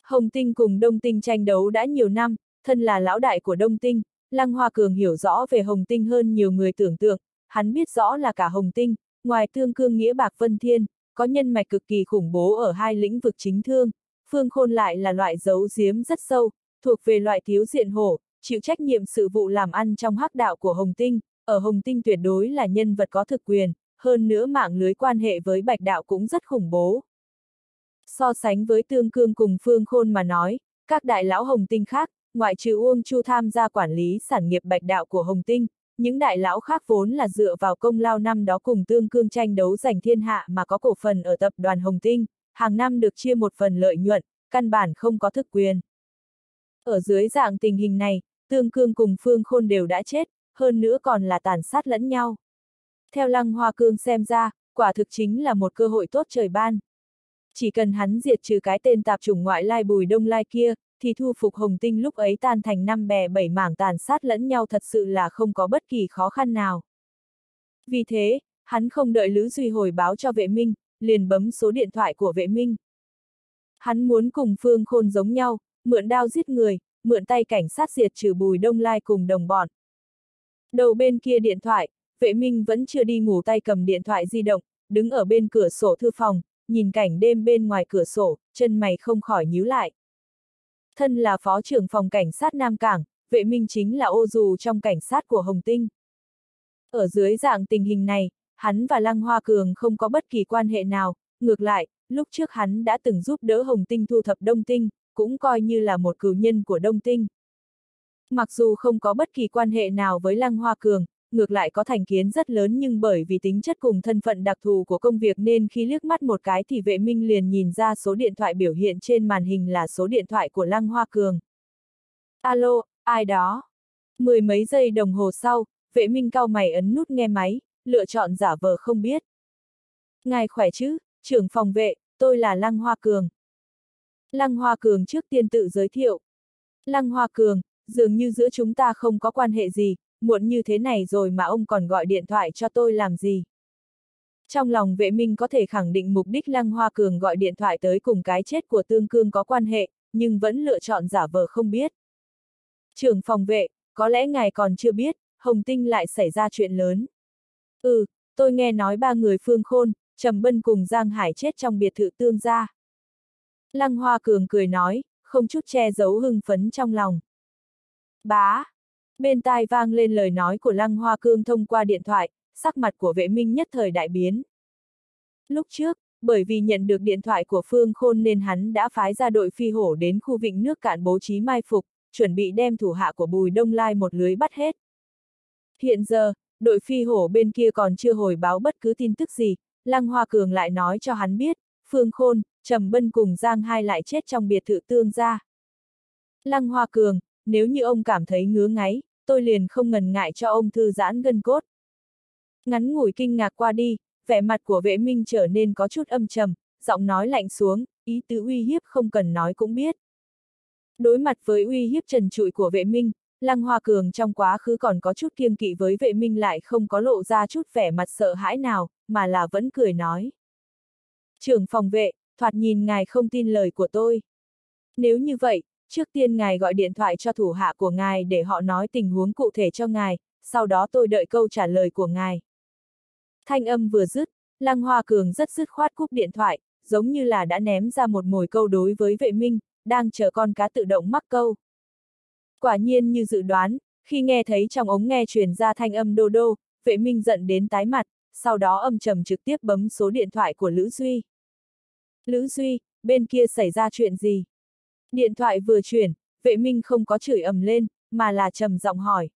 Hồng Tinh cùng Đông Tinh tranh đấu đã nhiều năm, thân là lão đại của Đông Tinh, Lăng Hoa Cường hiểu rõ về Hồng Tinh hơn nhiều người tưởng tượng, hắn biết rõ là cả Hồng Tinh, ngoài tương cương nghĩa bạc Vân Thiên, có nhân mạch cực kỳ khủng bố ở hai lĩnh vực chính thương, Phương Khôn lại là loại giấu giếm rất sâu, thuộc về loại thiếu diện hổ, chịu trách nhiệm sự vụ làm ăn trong hắc đạo của Hồng Tinh, ở Hồng Tinh tuyệt đối là nhân vật có thực quyền, hơn nữa mạng lưới quan hệ với Bạch Đạo cũng rất khủng bố. So sánh với Tương Cương cùng Phương Khôn mà nói, các đại lão Hồng Tinh khác, ngoại trừ Uông Chu tham gia quản lý sản nghiệp Bạch Đạo của Hồng Tinh, những đại lão khác vốn là dựa vào công lao năm đó cùng Tương Cương tranh đấu giành thiên hạ mà có cổ phần ở tập đoàn Hồng Tinh, hàng năm được chia một phần lợi nhuận, căn bản không có thực quyền. Ở dưới dạng tình hình này, Tương Cương cùng Phương Khôn đều đã chết, hơn nữa còn là tàn sát lẫn nhau. Theo Lăng Hoa Cương xem ra, quả thực chính là một cơ hội tốt trời ban. Chỉ cần hắn diệt trừ cái tên tạp chủng ngoại lai bùi đông lai kia, thì thu phục hồng tinh lúc ấy tan thành năm bè bảy mảng tàn sát lẫn nhau thật sự là không có bất kỳ khó khăn nào. Vì thế, hắn không đợi Lữ Duy hồi báo cho vệ minh, liền bấm số điện thoại của vệ minh. Hắn muốn cùng Phương Khôn giống nhau, mượn đao giết người, mượn tay cảnh sát diệt trừ bùi đông lai cùng đồng bọn. Đầu bên kia điện thoại, vệ minh vẫn chưa đi ngủ tay cầm điện thoại di động, đứng ở bên cửa sổ thư phòng, nhìn cảnh đêm bên ngoài cửa sổ, chân mày không khỏi nhíu lại. Thân là phó trưởng phòng cảnh sát Nam Cảng, vệ minh chính là ô dù trong cảnh sát của Hồng Tinh. Ở dưới dạng tình hình này, hắn và Lăng Hoa Cường không có bất kỳ quan hệ nào, ngược lại, lúc trước hắn đã từng giúp đỡ Hồng Tinh thu thập Đông Tinh, cũng coi như là một cửu nhân của Đông Tinh. Mặc dù không có bất kỳ quan hệ nào với Lăng Hoa Cường, ngược lại có thành kiến rất lớn nhưng bởi vì tính chất cùng thân phận đặc thù của công việc nên khi liếc mắt một cái thì vệ minh liền nhìn ra số điện thoại biểu hiện trên màn hình là số điện thoại của Lăng Hoa Cường. Alo, ai đó? Mười mấy giây đồng hồ sau, vệ minh cao mày ấn nút nghe máy, lựa chọn giả vờ không biết. Ngài khỏe chứ, trưởng phòng vệ, tôi là Lăng Hoa Cường. Lăng Hoa Cường trước tiên tự giới thiệu. Lăng Hoa Cường, dường như giữa chúng ta không có quan hệ gì, muộn như thế này rồi mà ông còn gọi điện thoại cho tôi làm gì. Trong lòng vệ minh có thể khẳng định mục đích Lăng Hoa Cường gọi điện thoại tới cùng cái chết của Tương Cương có quan hệ, nhưng vẫn lựa chọn giả vờ không biết. Trưởng phòng vệ, có lẽ ngài còn chưa biết, Hồng Tinh lại xảy ra chuyện lớn. Ừ, tôi nghe nói ba người Phương Khôn, Trầm Bân cùng Giang Hải chết trong biệt thự tương gia. Lăng Hoa Cường cười nói, không chút che giấu hưng phấn trong lòng. Bá! Bên tai vang lên lời nói của Lăng Hoa Cương thông qua điện thoại, sắc mặt của vệ minh nhất thời đại biến. Lúc trước, bởi vì nhận được điện thoại của Phương Khôn nên hắn đã phái ra đội phi hổ đến khu vịnh nước cạn bố trí mai phục, chuẩn bị đem thủ hạ của Bùi Đông Lai một lưới bắt hết. Hiện giờ, đội phi hổ bên kia còn chưa hồi báo bất cứ tin tức gì, Lăng Hoa Cường lại nói cho hắn biết, Phương Khôn, Trầm Bân cùng Giang Hai lại chết trong biệt thự tương gia. Lăng Hoa Cường, nếu như ông cảm thấy ngứa ngáy, tôi liền không ngần ngại cho ông thư giãn gân cốt. Ngắn ngủi kinh ngạc qua đi, vẻ mặt của vệ minh trở nên có chút âm trầm, giọng nói lạnh xuống, ý tứ uy hiếp không cần nói cũng biết. Đối mặt với uy hiếp trần trụi của vệ minh, Lăng Hoa Cường trong quá khứ còn có chút kiêng kỵ với vệ minh lại không có lộ ra chút vẻ mặt sợ hãi nào, mà là vẫn cười nói. Trưởng phòng vệ, thoạt nhìn ngài không tin lời của tôi. Nếu như vậy, trước tiên ngài gọi điện thoại cho thủ hạ của ngài để họ nói tình huống cụ thể cho ngài, sau đó tôi đợi câu trả lời của ngài. Thanh âm vừa dứt, Lăng Hoa Cường rất dứt khoát cúp điện thoại, giống như là đã ném ra một mồi câu đối với vệ minh, đang chờ con cá tự động mắc câu. Quả nhiên như dự đoán, khi nghe thấy trong ống nghe truyền ra thanh âm đô đô, vệ minh giận đến tái mặt, sau đó âm trầm trực tiếp bấm số điện thoại của Lữ Duy. Lữ Duy, bên kia xảy ra chuyện gì? Điện thoại vừa chuyển, vệ minh không có chửi ầm lên, mà là trầm giọng hỏi.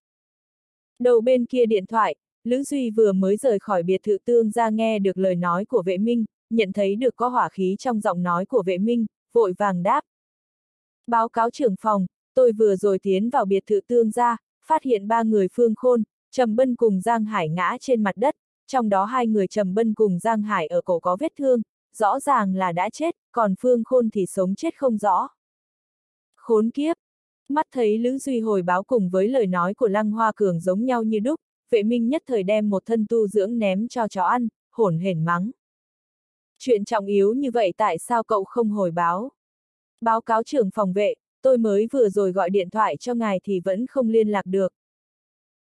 Đầu bên kia điện thoại, Lữ Duy vừa mới rời khỏi biệt thự tương ra nghe được lời nói của vệ minh, nhận thấy được có hỏa khí trong giọng nói của vệ minh, vội vàng đáp. Báo cáo trưởng phòng, tôi vừa rồi tiến vào biệt thự tương gia phát hiện ba người phương khôn, Trầm Bân cùng Giang Hải ngã trên mặt đất, trong đó hai người Trầm Bân cùng Giang Hải ở cổ có vết thương, rõ ràng là đã chết, còn phương khôn thì sống chết không rõ. Khốn kiếp! Mắt thấy Lữ Duy hồi báo cùng với lời nói của Lăng Hoa Cường giống nhau như đúc, vệ minh nhất thời đem một thân tu dưỡng ném cho chó ăn, hổn hển mắng. Chuyện trọng yếu như vậy tại sao cậu không hồi báo? Báo cáo trưởng phòng vệ, tôi mới vừa rồi gọi điện thoại cho ngài thì vẫn không liên lạc được.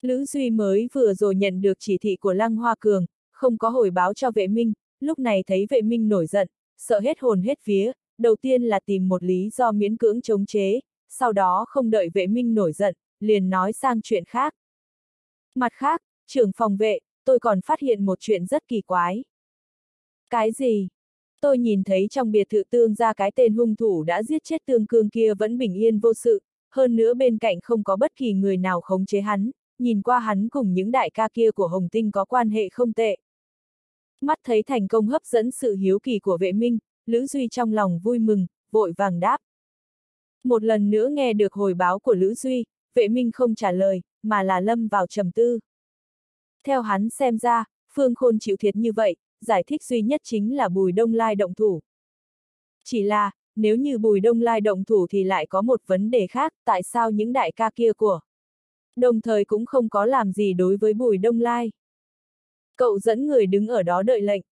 Lữ Duy mới vừa rồi nhận được chỉ thị của Lăng Hoa Cường, không có hồi báo cho vệ minh, lúc này thấy vệ minh nổi giận, sợ hết hồn hết vía, đầu tiên là tìm một lý do miễn cưỡng chống chế, sau đó không đợi vệ minh nổi giận, liền nói sang chuyện khác. Mặt khác, trưởng phòng vệ, tôi còn phát hiện một chuyện rất kỳ quái. Cái gì? Tôi nhìn thấy trong biệt thự tương ra cái tên hung thủ đã giết chết tương cương kia vẫn bình yên vô sự, hơn nữa bên cạnh không có bất kỳ người nào khống chế hắn, nhìn qua hắn cùng những đại ca kia của Hồng Tinh có quan hệ không tệ. Mắt thấy thành công hấp dẫn sự hiếu kỳ của vệ minh, Lữ Duy trong lòng vui mừng, vội vàng đáp. Một lần nữa nghe được hồi báo của Lữ Duy, vệ minh không trả lời, mà là lâm vào trầm tư. Theo hắn xem ra, Phương Khôn chịu thiệt như vậy, giải thích duy nhất chính là Bùi Đông Lai động thủ. Chỉ là, nếu như Bùi Đông Lai động thủ thì lại có một vấn đề khác, tại sao những đại ca kia của đồng thời cũng không có làm gì đối với Bùi Đông Lai. Cậu dẫn người đứng ở đó đợi lệnh.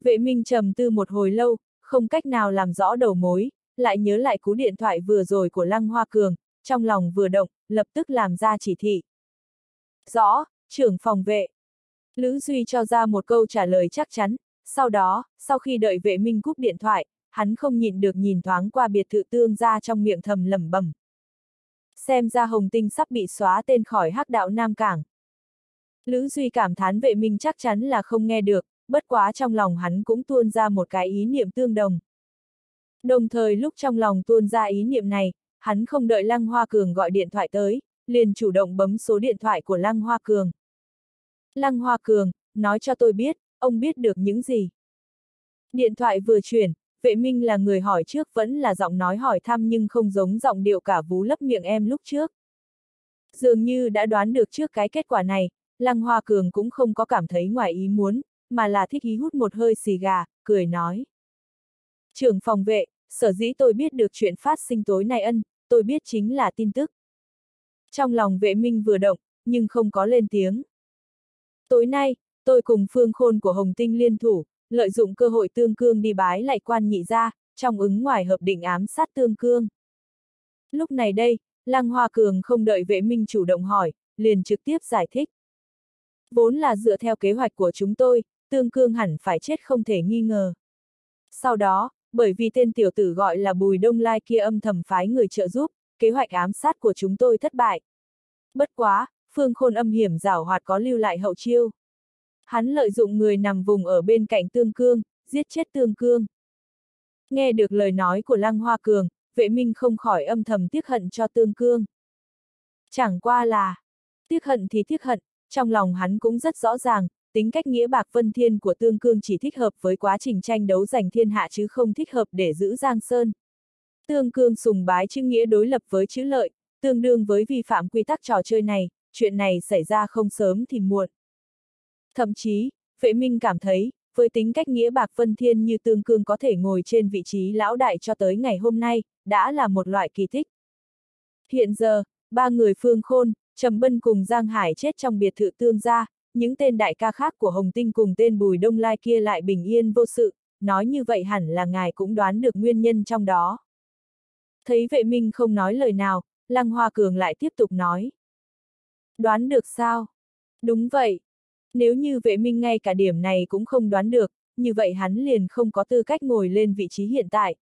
Vệ Minh trầm tư một hồi lâu, không cách nào làm rõ đầu mối, lại nhớ lại cú điện thoại vừa rồi của Lăng Hoa Cường, trong lòng vừa động, lập tức làm ra chỉ thị. Rõ, trưởng phòng vệ. Lữ Duy cho ra một câu trả lời chắc chắn, sau đó, sau khi đợi vệ minh cúp điện thoại, hắn không nhịn được nhìn thoáng qua biệt thự tương ra trong miệng thầm lẩm bẩm. Xem ra Hồng Tinh sắp bị xóa tên khỏi hắc đạo Nam Cảng. Lữ Duy cảm thán vệ minh chắc chắn là không nghe được, bất quá trong lòng hắn cũng tuôn ra một cái ý niệm tương đồng. Đồng thời lúc trong lòng tuôn ra ý niệm này, hắn không đợi Lăng Hoa Cường gọi điện thoại tới, liền chủ động bấm số điện thoại của Lăng Hoa Cường. Lăng Hoa Cường, nói cho tôi biết, ông biết được những gì. Điện thoại vừa chuyển, vệ minh là người hỏi trước vẫn là giọng nói hỏi thăm nhưng không giống giọng điệu cả vú lấp miệng em lúc trước. Dường như đã đoán được trước cái kết quả này, Lăng Hoa Cường cũng không có cảm thấy ngoài ý muốn, mà là thích ý hút một hơi xì gà, cười nói. Trưởng phòng vệ, sở dĩ tôi biết được chuyện phát sinh tối nay ân, tôi biết chính là tin tức. Trong lòng vệ minh vừa động, nhưng không có lên tiếng. Tối nay, tôi cùng phương khôn của Hồng Tinh liên thủ, lợi dụng cơ hội tương cương đi bái lại quan nhị ra, trong ứng ngoài hợp định ám sát tương cương. Lúc này đây, Lăng Hoa Cường không đợi vệ minh chủ động hỏi, liền trực tiếp giải thích. Vốn là dựa theo kế hoạch của chúng tôi, tương cương hẳn phải chết không thể nghi ngờ. Sau đó, bởi vì tên tiểu tử gọi là Bùi Đông Lai kia âm thầm phái người trợ giúp, kế hoạch ám sát của chúng tôi thất bại. Bất quá, Phương Khôn âm hiểm giảo hoạt có lưu lại hậu chiêu. Hắn lợi dụng người nằm vùng ở bên cạnh Tương Cương, giết chết Tương Cương. Nghe được lời nói của Lăng Hoa Cường, vệ minh không khỏi âm thầm tiếc hận cho Tương Cương. Chẳng qua là, tiếc hận thì tiếc hận, trong lòng hắn cũng rất rõ ràng, tính cách nghĩa bạc vân thiên của Tương Cương chỉ thích hợp với quá trình tranh đấu giành thiên hạ chứ không thích hợp để giữ Giang Sơn. Tương Cương sùng bái chữ nghĩa đối lập với chữ lợi, tương đương với vi phạm quy tắc trò chơi này, chuyện này xảy ra không sớm thì muộn. Thậm chí, vệ minh cảm thấy, với tính cách nghĩa bạc vân thiên như Tương Cương có thể ngồi trên vị trí lão đại cho tới ngày hôm nay, đã là một loại kỳ tích. Hiện giờ, ba người Phương Khôn, Trầm Bân cùng Giang Hải chết trong biệt thự tương gia, những tên đại ca khác của Hồng Tinh cùng tên Bùi Đông Lai kia lại bình yên vô sự, nói như vậy hẳn là ngài cũng đoán được nguyên nhân trong đó. Thấy vệ minh không nói lời nào, Lăng Hoa Cường lại tiếp tục nói. Đoán được sao? Đúng vậy. Nếu như vệ minh ngay cả điểm này cũng không đoán được, như vậy hắn liền không có tư cách ngồi lên vị trí hiện tại.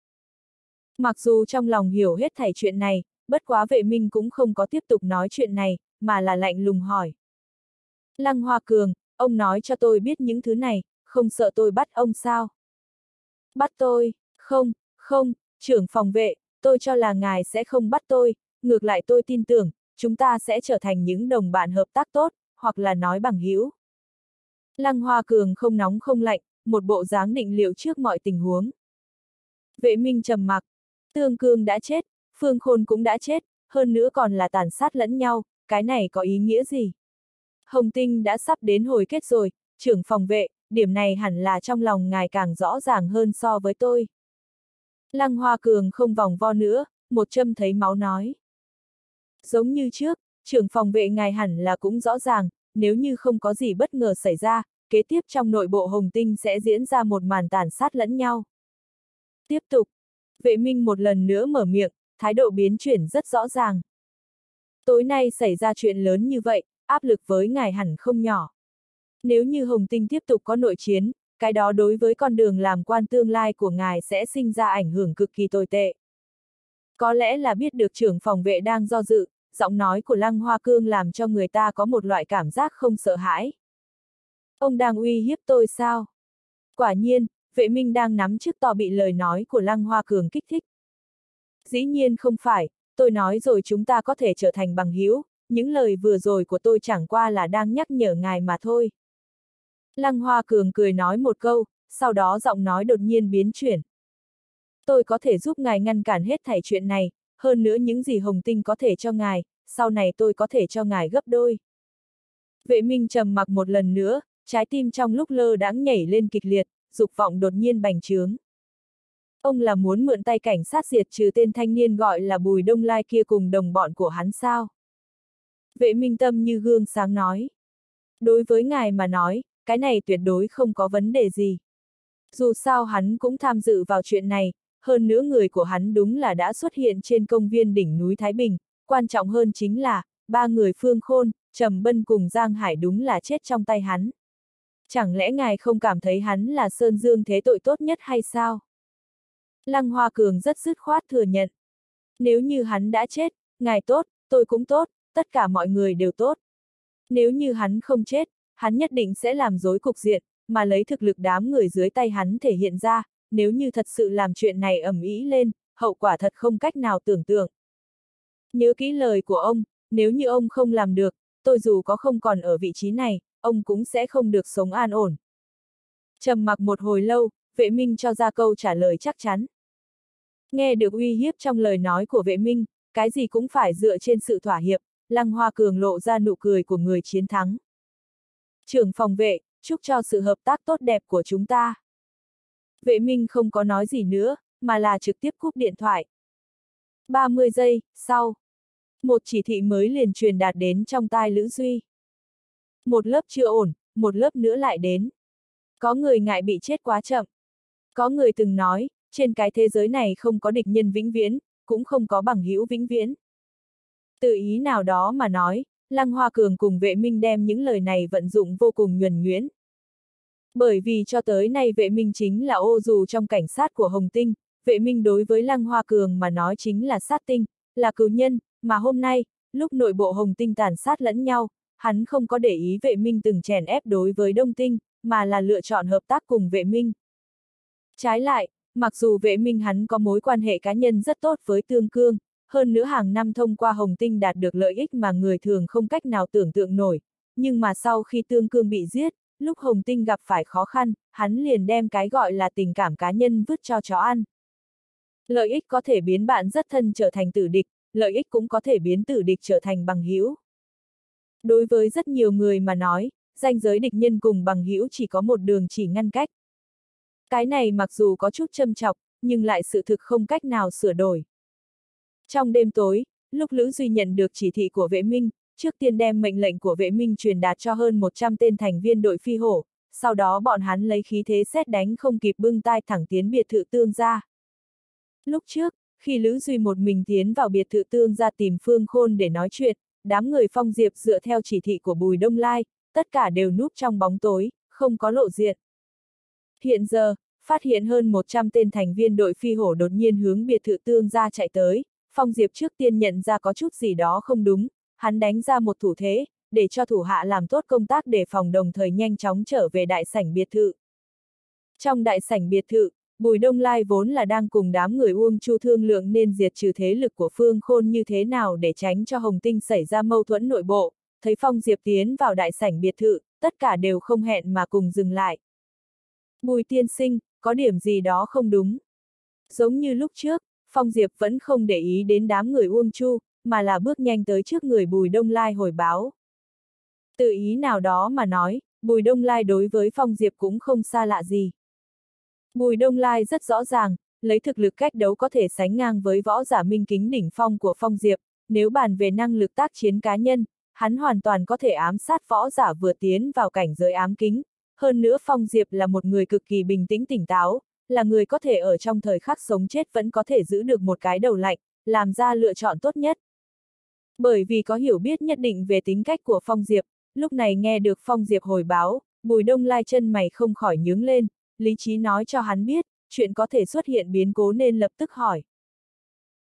Mặc dù trong lòng hiểu hết thảy chuyện này, bất quá vệ minh cũng không có tiếp tục nói chuyện này, mà là lạnh lùng hỏi. Lăng Hoa Cường, ông nói cho tôi biết những thứ này, không sợ tôi bắt ông sao? Bắt tôi, không, không, trưởng phòng vệ, tôi cho là ngài sẽ không bắt tôi, ngược lại tôi tin tưởng, chúng ta sẽ trở thành những đồng bạn hợp tác tốt, hoặc là nói bằng hữu. Lăng Hoa Cường không nóng không lạnh, một bộ dáng định liệu trước mọi tình huống. Vệ Minh trầm mặc, Tương Cương đã chết, Phương Khôn cũng đã chết, hơn nữa còn là tàn sát lẫn nhau, cái này có ý nghĩa gì? Hồng Tinh đã sắp đến hồi kết rồi, trưởng phòng vệ, điểm này hẳn là trong lòng ngài càng rõ ràng hơn so với tôi. Lăng Hoa Cường không vòng vo nữa, một châm thấy máu nói. Giống như trước, trưởng phòng vệ ngài hẳn là cũng rõ ràng, nếu như không có gì bất ngờ xảy ra, kế tiếp trong nội bộ Hồng Tinh sẽ diễn ra một màn tàn sát lẫn nhau. Tiếp tục, vệ minh một lần nữa mở miệng, thái độ biến chuyển rất rõ ràng. Tối nay xảy ra chuyện lớn như vậy, áp lực với ngài hẳn không nhỏ. Nếu như Hồng Tinh tiếp tục có nội chiến, cái đó đối với con đường làm quan tương lai của ngài sẽ sinh ra ảnh hưởng cực kỳ tồi tệ. Có lẽ là biết được trưởng phòng vệ đang do dự, giọng nói của Lăng Hoa Cương làm cho người ta có một loại cảm giác không sợ hãi. Ông đang uy hiếp tôi sao? Quả nhiên, vệ minh đang nắm trước to bị lời nói của Lăng Hoa Cường kích thích. Dĩ nhiên không phải, tôi nói rồi chúng ta có thể trở thành bằng hữu, những lời vừa rồi của tôi chẳng qua là đang nhắc nhở ngài mà thôi. Lăng Hoa Cường cười nói một câu, sau đó giọng nói đột nhiên biến chuyển. Tôi có thể giúp ngài ngăn cản hết thảy chuyện này, hơn nữa những gì Hồng Tinh có thể cho ngài, sau này tôi có thể cho ngài gấp đôi. Vệ Minh trầm mặc một lần nữa, trái tim trong lúc lơ đãng nhảy lên kịch liệt, dục vọng đột nhiên bành trướng. Ông là muốn mượn tay cảnh sát diệt trừ tên thanh niên gọi là Bùi Đông Lai kia cùng đồng bọn của hắn sao? Vệ minh tâm như gương sáng nói. Đối với ngài mà nói, cái này tuyệt đối không có vấn đề gì. Dù sao hắn cũng tham dự vào chuyện này, hơn nữa người của hắn đúng là đã xuất hiện trên công viên đỉnh núi Thái Bình, quan trọng hơn chính là, ba người Phương Khôn, Trầm Bân cùng Giang Hải đúng là chết trong tay hắn. Chẳng lẽ ngài không cảm thấy hắn là Sơn Dương thế tội tốt nhất hay sao? Lăng Hoa Cường rất dứt khoát thừa nhận. Nếu như hắn đã chết, ngài tốt, tôi cũng tốt, tất cả mọi người đều tốt. Nếu như hắn không chết, hắn nhất định sẽ làm dối cục diện, mà lấy thực lực đám người dưới tay hắn thể hiện ra, nếu như thật sự làm chuyện này ẩm ý lên, hậu quả thật không cách nào tưởng tượng. Nhớ kỹ lời của ông, nếu như ông không làm được, tôi dù có không còn ở vị trí này, ông cũng sẽ không được sống an ổn. Trầm mặc một hồi lâu, vệ minh cho ra câu trả lời chắc chắn. Nghe được uy hiếp trong lời nói của vệ minh, cái gì cũng phải dựa trên sự thỏa hiệp, Lăng Hoa Cường lộ ra nụ cười của người chiến thắng. Trưởng phòng vệ, chúc cho sự hợp tác tốt đẹp của chúng ta. Vệ minh không có nói gì nữa, mà là trực tiếp cúp điện thoại. 30 giây, sau. Một chỉ thị mới liền truyền đạt đến trong tai Lữ Duy. Một lớp chưa ổn, một lớp nữa lại đến. Có người ngại bị chết quá chậm. Có người từng nói, trên cái thế giới này không có địch nhân vĩnh viễn, cũng không có bằng hữu vĩnh viễn. Từ ý nào đó mà nói, Lăng Hoa Cường cùng vệ minh đem những lời này vận dụng vô cùng nhuần nhuyễn. Bởi vì cho tới nay vệ minh chính là ô dù trong cảnh sát của Hồng Tinh, vệ minh đối với Lăng Hoa Cường mà nói chính là sát tinh, là cứu nhân, mà hôm nay, lúc nội bộ Hồng Tinh tàn sát lẫn nhau, hắn không có để ý vệ minh từng chèn ép đối với Đông Tinh, mà là lựa chọn hợp tác cùng vệ minh. Trái lại, mặc dù vệ minh hắn có mối quan hệ cá nhân rất tốt với Tương Cương, hơn nữa hàng năm thông qua Hồng Tinh đạt được lợi ích mà người thường không cách nào tưởng tượng nổi, nhưng mà sau khi Tương Cương bị giết, lúc Hồng Tinh gặp phải khó khăn, hắn liền đem cái gọi là tình cảm cá nhân vứt cho chó ăn. Lợi ích có thể biến bạn rất thân trở thành tử địch, lợi ích cũng có thể biến tử địch trở thành bằng hữu. Đối với rất nhiều người mà nói, danh giới địch nhân cùng bằng hữu chỉ có một đường chỉ ngăn cách. Cái này mặc dù có chút châm chọc, nhưng lại sự thực không cách nào sửa đổi. Trong đêm tối, lúc Lữ Duy nhận được chỉ thị của vệ minh, trước tiên đem mệnh lệnh của vệ minh truyền đạt cho hơn 100 tên thành viên đội phi hổ, sau đó bọn hắn lấy khí thế xét đánh không kịp bưng tai thẳng tiến biệt thự tương ra. Lúc trước, khi Lữ Duy một mình tiến vào biệt thự tương ra tìm Phương Khôn để nói chuyện, đám người phong diệp dựa theo chỉ thị của Bùi Đông Lai, tất cả đều núp trong bóng tối, không có lộ diện. Hiện giờ, phát hiện hơn 100 tên thành viên đội phi hổ đột nhiên hướng biệt thự tương ra chạy tới, Phong Diệp trước tiên nhận ra có chút gì đó không đúng, hắn đánh ra một thủ thế, để cho thủ hạ làm tốt công tác đề phòng đồng thời nhanh chóng trở về đại sảnh biệt thự. Trong đại sảnh biệt thự, Bùi Đông Lai vốn là đang cùng đám người Uông Chu thương lượng nên diệt trừ thế lực của Phương Khôn như thế nào để tránh cho Hồng Tinh xảy ra mâu thuẫn nội bộ, thấy Phong Diệp tiến vào đại sảnh biệt thự, tất cả đều không hẹn mà cùng dừng lại. Bùi tiên sinh, có điểm gì đó không đúng. Giống như lúc trước, Phong Diệp vẫn không để ý đến đám người Uông Chu, mà là bước nhanh tới trước người Bùi Đông Lai hồi báo. Tự ý nào đó mà nói, Bùi Đông Lai đối với Phong Diệp cũng không xa lạ gì. Bùi Đông Lai rất rõ ràng, lấy thực lực cách đấu có thể sánh ngang với võ giả minh kính đỉnh phong của Phong Diệp, nếu bàn về năng lực tác chiến cá nhân, hắn hoàn toàn có thể ám sát võ giả vừa tiến vào cảnh giới ám kính. Hơn nữa Phong Diệp là một người cực kỳ bình tĩnh tỉnh táo, là người có thể ở trong thời khắc sống chết vẫn có thể giữ được một cái đầu lạnh, làm ra lựa chọn tốt nhất. Bởi vì có hiểu biết nhất định về tính cách của Phong Diệp, lúc này nghe được Phong Diệp hồi báo, Bùi Đông Lai chân mày không khỏi nhướng lên, lý trí nói cho hắn biết, chuyện có thể xuất hiện biến cố nên lập tức hỏi.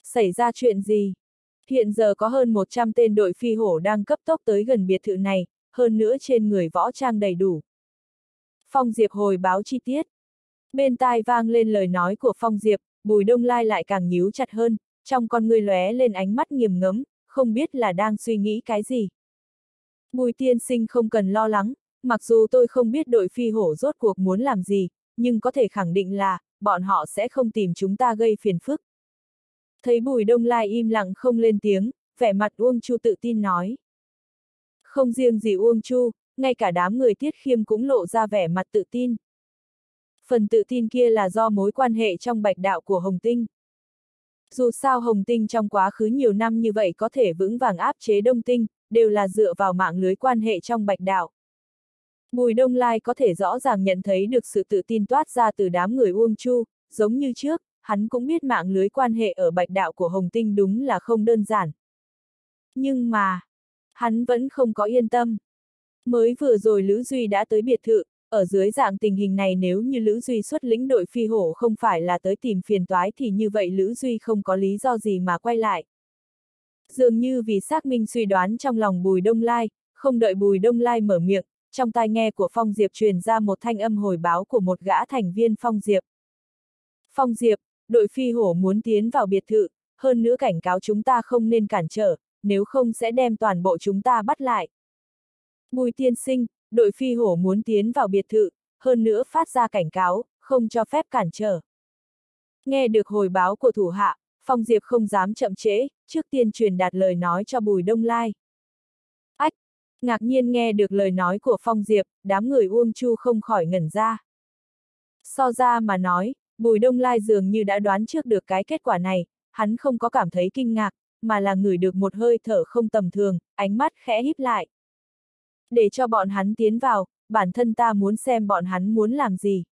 Xảy ra chuyện gì? Hiện giờ có hơn 100 tên đội phi hổ đang cấp tốc tới gần biệt thự này, hơn nữa trên người võ trang đầy đủ. Phong Diệp hồi báo chi tiết. Bên tai vang lên lời nói của Phong Diệp, Bùi Đông Lai lại càng nhíu chặt hơn, trong con ngươi lóe lên ánh mắt nghiềm ngấm, không biết là đang suy nghĩ cái gì. Bùi tiên sinh không cần lo lắng, mặc dù tôi không biết đội phi hổ rốt cuộc muốn làm gì, nhưng có thể khẳng định là, bọn họ sẽ không tìm chúng ta gây phiền phức. Thấy Bùi Đông Lai im lặng không lên tiếng, vẻ mặt Uông Chu tự tin nói. Không riêng gì Uông Chu, ngay cả đám người Tiết Khiêm cũng lộ ra vẻ mặt tự tin. Phần tự tin kia là do mối quan hệ trong bạch đạo của Hồng Tinh. Dù sao Hồng Tinh trong quá khứ nhiều năm như vậy có thể vững vàng áp chế Đông Tinh, đều là dựa vào mạng lưới quan hệ trong bạch đạo. Bùi Đông Lai có thể rõ ràng nhận thấy được sự tự tin toát ra từ đám người Uông Chu, giống như trước, hắn cũng biết mạng lưới quan hệ ở bạch đạo của Hồng Tinh đúng là không đơn giản. Nhưng mà, hắn vẫn không có yên tâm. Mới vừa rồi Lữ Duy đã tới biệt thự, ở dưới dạng tình hình này nếu như Lữ Duy xuất lĩnh đội phi hổ không phải là tới tìm phiền toái thì như vậy Lữ Duy không có lý do gì mà quay lại. Dường như vì xác minh suy đoán trong lòng Bùi Đông Lai, không đợi Bùi Đông Lai mở miệng, trong tai nghe của Phong Diệp truyền ra một thanh âm hồi báo của một gã thành viên Phong Diệp. Phong Diệp, đội phi hổ muốn tiến vào biệt thự, hơn nữa cảnh cáo chúng ta không nên cản trở, nếu không sẽ đem toàn bộ chúng ta bắt lại. Bùi tiên sinh, đội phi hổ muốn tiến vào biệt thự, hơn nữa phát ra cảnh cáo, không cho phép cản trở. Nghe được hồi báo của thủ hạ, Phong Diệp không dám chậm trễ, trước tiên truyền đạt lời nói cho Bùi Đông Lai. Ách! Ngạc nhiên nghe được lời nói của Phong Diệp, đám người Uông Chu không khỏi ngẩn ra. So ra mà nói, Bùi Đông Lai dường như đã đoán trước được cái kết quả này, hắn không có cảm thấy kinh ngạc, mà là ngửi được một hơi thở không tầm thường, ánh mắt khẽ híp lại. Để cho bọn hắn tiến vào, bản thân ta muốn xem bọn hắn muốn làm gì.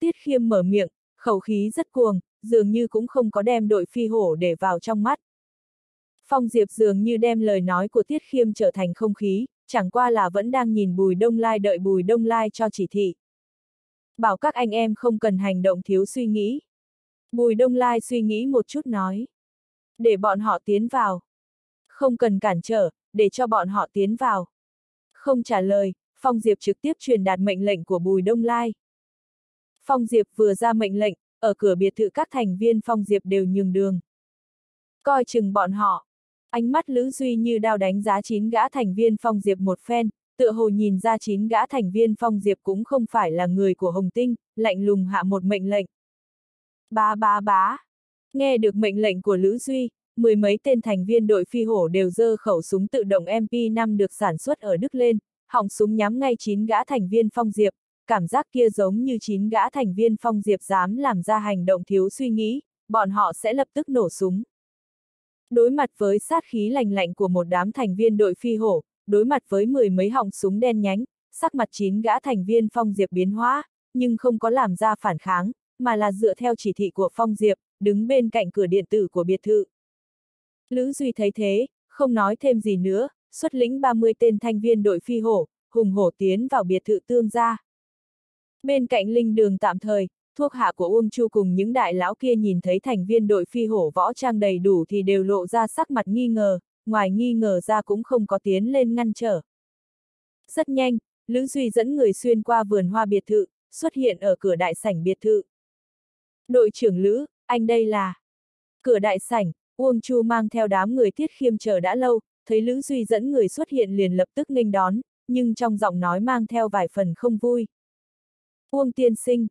Tiết khiêm mở miệng, khẩu khí rất cuồng, dường như cũng không có đem đội phi hổ để vào trong mắt. Phong Diệp dường như đem lời nói của Tiết Khiêm trở thành không khí, chẳng qua là vẫn đang nhìn Bùi Đông Lai đợi Bùi Đông Lai cho chỉ thị. Bảo các anh em không cần hành động thiếu suy nghĩ. Bùi Đông Lai suy nghĩ một chút nói. Để bọn họ tiến vào. Không cần cản trở, để cho bọn họ tiến vào. Không trả lời, Phong Diệp trực tiếp truyền đạt mệnh lệnh của Bùi Đông Lai. Phong Diệp vừa ra mệnh lệnh, ở cửa biệt thự các thành viên Phong Diệp đều nhường đường. Coi chừng bọn họ. Ánh mắt Lữ Duy như đao đánh giá chín gã thành viên Phong Diệp một phen, tựa hồ nhìn ra chín gã thành viên Phong Diệp cũng không phải là người của Hồng Tinh, lạnh lùng hạ một mệnh lệnh. Bá bá bá. Nghe được mệnh lệnh của Lữ Duy, mười mấy tên thành viên đội phi hổ đều dơ khẩu súng tự động MP5 được sản xuất ở Đức lên, họng súng nhắm ngay chín gã thành viên Phong Diệp, cảm giác kia giống như chín gã thành viên Phong Diệp dám làm ra hành động thiếu suy nghĩ, bọn họ sẽ lập tức nổ súng. Đối mặt với sát khí lành lạnh của một đám thành viên đội phi hổ, đối mặt với mười mấy họng súng đen nhánh, sắc mặt chín gã thành viên Phong Diệp biến hóa, nhưng không có làm ra phản kháng, mà là dựa theo chỉ thị của Phong Diệp, đứng bên cạnh cửa điện tử của biệt thự. Lữ Duy thấy thế, không nói thêm gì nữa, xuất lĩnh 30 tên thanh viên đội phi hổ, hùng hổ tiến vào biệt thự tương gia. Bên cạnh linh đường tạm thời, thuốc hạ của Uông Chu cùng những đại lão kia nhìn thấy thành viên đội phi hổ võ trang đầy đủ thì đều lộ ra sắc mặt nghi ngờ, ngoài nghi ngờ ra cũng không có tiến lên ngăn trở. Rất nhanh, Lữ Duy dẫn người xuyên qua vườn hoa biệt thự, xuất hiện ở cửa đại sảnh biệt thự. Đội trưởng Lữ, anh đây là... Cửa đại sảnh, Uông Chu mang theo đám người tiết khiêm chờ đã lâu, thấy Lữ Duy dẫn người xuất hiện liền lập tức nghênh đón, nhưng trong giọng nói mang theo vài phần không vui. Uông tiên sinh.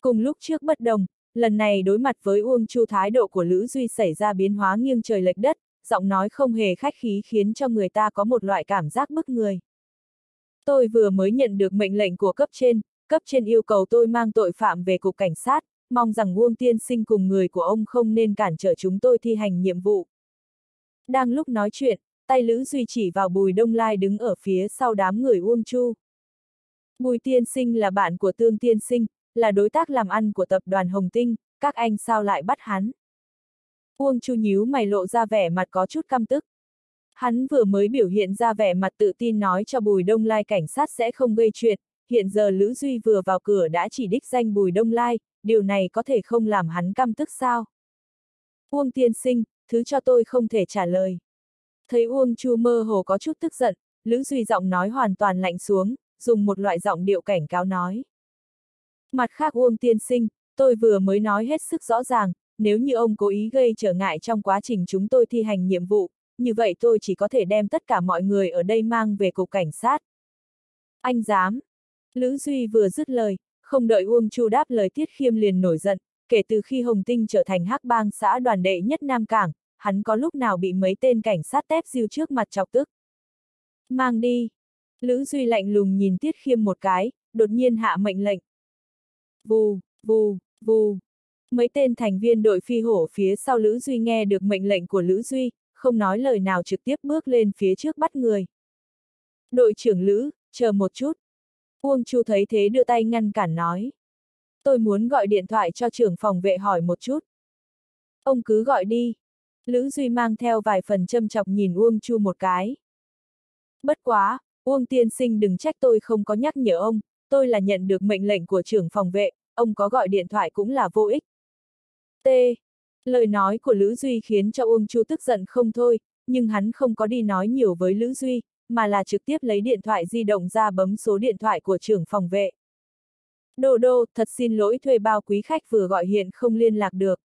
Cùng lúc trước bất đồng, lần này đối mặt với Uông Chu thái độ của Lữ Duy xảy ra biến hóa nghiêng trời lệch đất, giọng nói không hề khách khí khiến cho người ta có một loại cảm giác bức người. Tôi vừa mới nhận được mệnh lệnh của cấp trên, cấp trên yêu cầu tôi mang tội phạm về cục cảnh sát, mong rằng Uông tiên sinh cùng người của ông không nên cản trở chúng tôi thi hành nhiệm vụ. Đang lúc nói chuyện, tay Lữ Duy chỉ vào Bùi Đông Lai đứng ở phía sau đám người Uông Chu. Bùi tiên sinh là bạn của Tương tiên sinh, là đối tác làm ăn của tập đoàn Hồng Tinh, các anh sao lại bắt hắn? Uông Chu nhíu mày lộ ra vẻ mặt có chút căm tức. Hắn vừa mới biểu hiện ra vẻ mặt tự tin nói cho Bùi Đông Lai cảnh sát sẽ không gây chuyện, hiện giờ Lữ Duy vừa vào cửa đã chỉ đích danh Bùi Đông Lai, điều này có thể không làm hắn căm tức sao? Uông tiên sinh, thứ cho tôi không thể trả lời. Thấy Uông Chu mơ hồ có chút tức giận, Lữ Duy giọng nói hoàn toàn lạnh xuống, dùng một loại giọng điệu cảnh cáo nói. Mặt khác Uông tiên sinh, tôi vừa mới nói hết sức rõ ràng, nếu như ông cố ý gây trở ngại trong quá trình chúng tôi thi hành nhiệm vụ, như vậy tôi chỉ có thể đem tất cả mọi người ở đây mang về cục cảnh sát. Anh dám. Lữ Duy vừa dứt lời, không đợi Uông Chu đáp lời Tiết Khiêm liền nổi giận, kể từ khi Hồng Tinh trở thành hắc bang xã đoàn đệ nhất Nam Cảng, hắn có lúc nào bị mấy tên cảnh sát tép diêu trước mặt chọc tức. Mang đi. Lữ Duy lạnh lùng nhìn Tiết Khiêm một cái, đột nhiên hạ mệnh lệnh. Vù, vù, vù. Mấy tên thành viên đội phi hổ phía sau Lữ Duy nghe được mệnh lệnh của Lữ Duy, không nói lời nào trực tiếp bước lên phía trước bắt người. Đội trưởng Lữ, chờ một chút. Uông Chu thấy thế đưa tay ngăn cản nói. Tôi muốn gọi điện thoại cho trưởng phòng vệ hỏi một chút. Ông cứ gọi đi. Lữ Duy mang theo vài phần châm chọc nhìn Uông Chu một cái. Bất quá, Uông tiên sinh đừng trách tôi không có nhắc nhở ông, tôi là nhận được mệnh lệnh của trưởng phòng vệ, ông có gọi điện thoại cũng là vô ích. T. Lời nói của Lữ Duy khiến cho Uông Chu tức giận không thôi, nhưng hắn không có đi nói nhiều với Lữ Duy, mà là trực tiếp lấy điện thoại di động ra bấm số điện thoại của trưởng phòng vệ. Đô đô, thật xin lỗi thuê bao quý khách vừa gọi hiện không liên lạc được.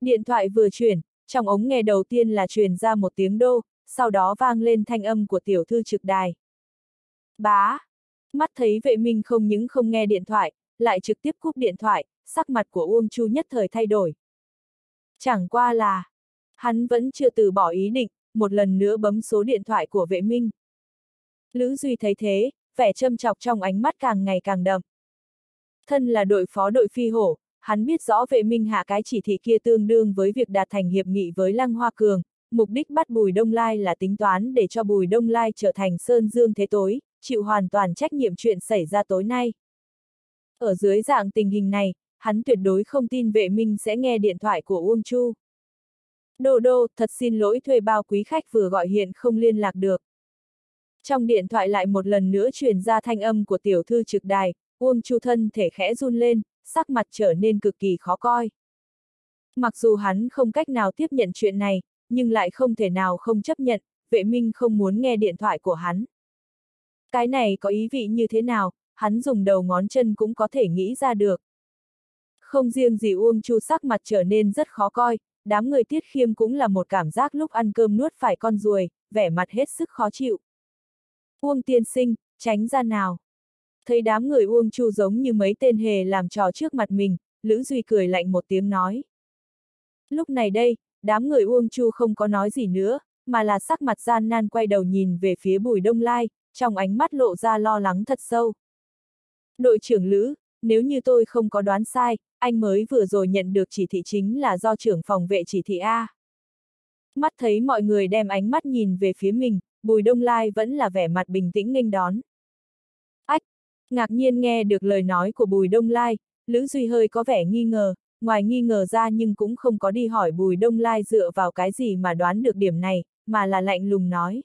Điện thoại vừa chuyển, trong ống nghe đầu tiên là truyền ra một tiếng đô, sau đó vang lên thanh âm của tiểu thư trực đài. Bá! Mắt thấy vệ minh không những không nghe điện thoại, lại trực tiếp cúp điện thoại, sắc mặt của Uông Chu nhất thời thay đổi. Chẳng qua là, hắn vẫn chưa từ bỏ ý định, một lần nữa bấm số điện thoại của vệ minh. Lữ Duy thấy thế, vẻ châm chọc trong ánh mắt càng ngày càng đậm. Thân là đội phó đội phi hổ, hắn biết rõ vệ minh hạ cái chỉ thị kia tương đương với việc đạt thành hiệp nghị với Lăng Hoa Cường, mục đích bắt Bùi Đông Lai là tính toán để cho Bùi Đông Lai trở thành Sơn Dương Thế Tối, chịu hoàn toàn trách nhiệm chuyện xảy ra tối nay. Ở dưới dạng tình hình này, hắn tuyệt đối không tin vệ minh sẽ nghe điện thoại của Uông Chu. Đô đô, thật xin lỗi thuê bao quý khách vừa gọi hiện không liên lạc được. Trong điện thoại lại một lần nữa truyền ra thanh âm của tiểu thư trực đài, Uông Chu thân thể khẽ run lên, sắc mặt trở nên cực kỳ khó coi. Mặc dù hắn không cách nào tiếp nhận chuyện này, nhưng lại không thể nào không chấp nhận, vệ minh không muốn nghe điện thoại của hắn. Cái này có ý vị như thế nào, hắn dùng đầu ngón chân cũng có thể nghĩ ra được. Không riêng gì Uông Chu sắc mặt trở nên rất khó coi, đám người tiết khiêm cũng là một cảm giác lúc ăn cơm nuốt phải con ruồi, vẻ mặt hết sức khó chịu. Uông tiên sinh, tránh ra nào. Thấy đám người Uông Chu giống như mấy tên hề làm trò trước mặt mình, Lữ Duy cười lạnh một tiếng nói. Lúc này đây, đám người Uông Chu không có nói gì nữa, mà là sắc mặt gian nan quay đầu nhìn về phía Bùi Đông Lai, trong ánh mắt lộ ra lo lắng thật sâu. Đội trưởng Lữ, nếu như tôi không có đoán sai, anh mới vừa rồi nhận được chỉ thị chính là do trưởng phòng vệ chỉ thị A. Mắt thấy mọi người đem ánh mắt nhìn về phía mình, Bùi Đông Lai vẫn là vẻ mặt bình tĩnh nghênh đón. Ách! Ngạc nhiên nghe được lời nói của Bùi Đông Lai, Lữ Duy hơi có vẻ nghi ngờ, ngoài nghi ngờ ra nhưng cũng không có đi hỏi Bùi Đông Lai dựa vào cái gì mà đoán được điểm này, mà là lạnh lùng nói.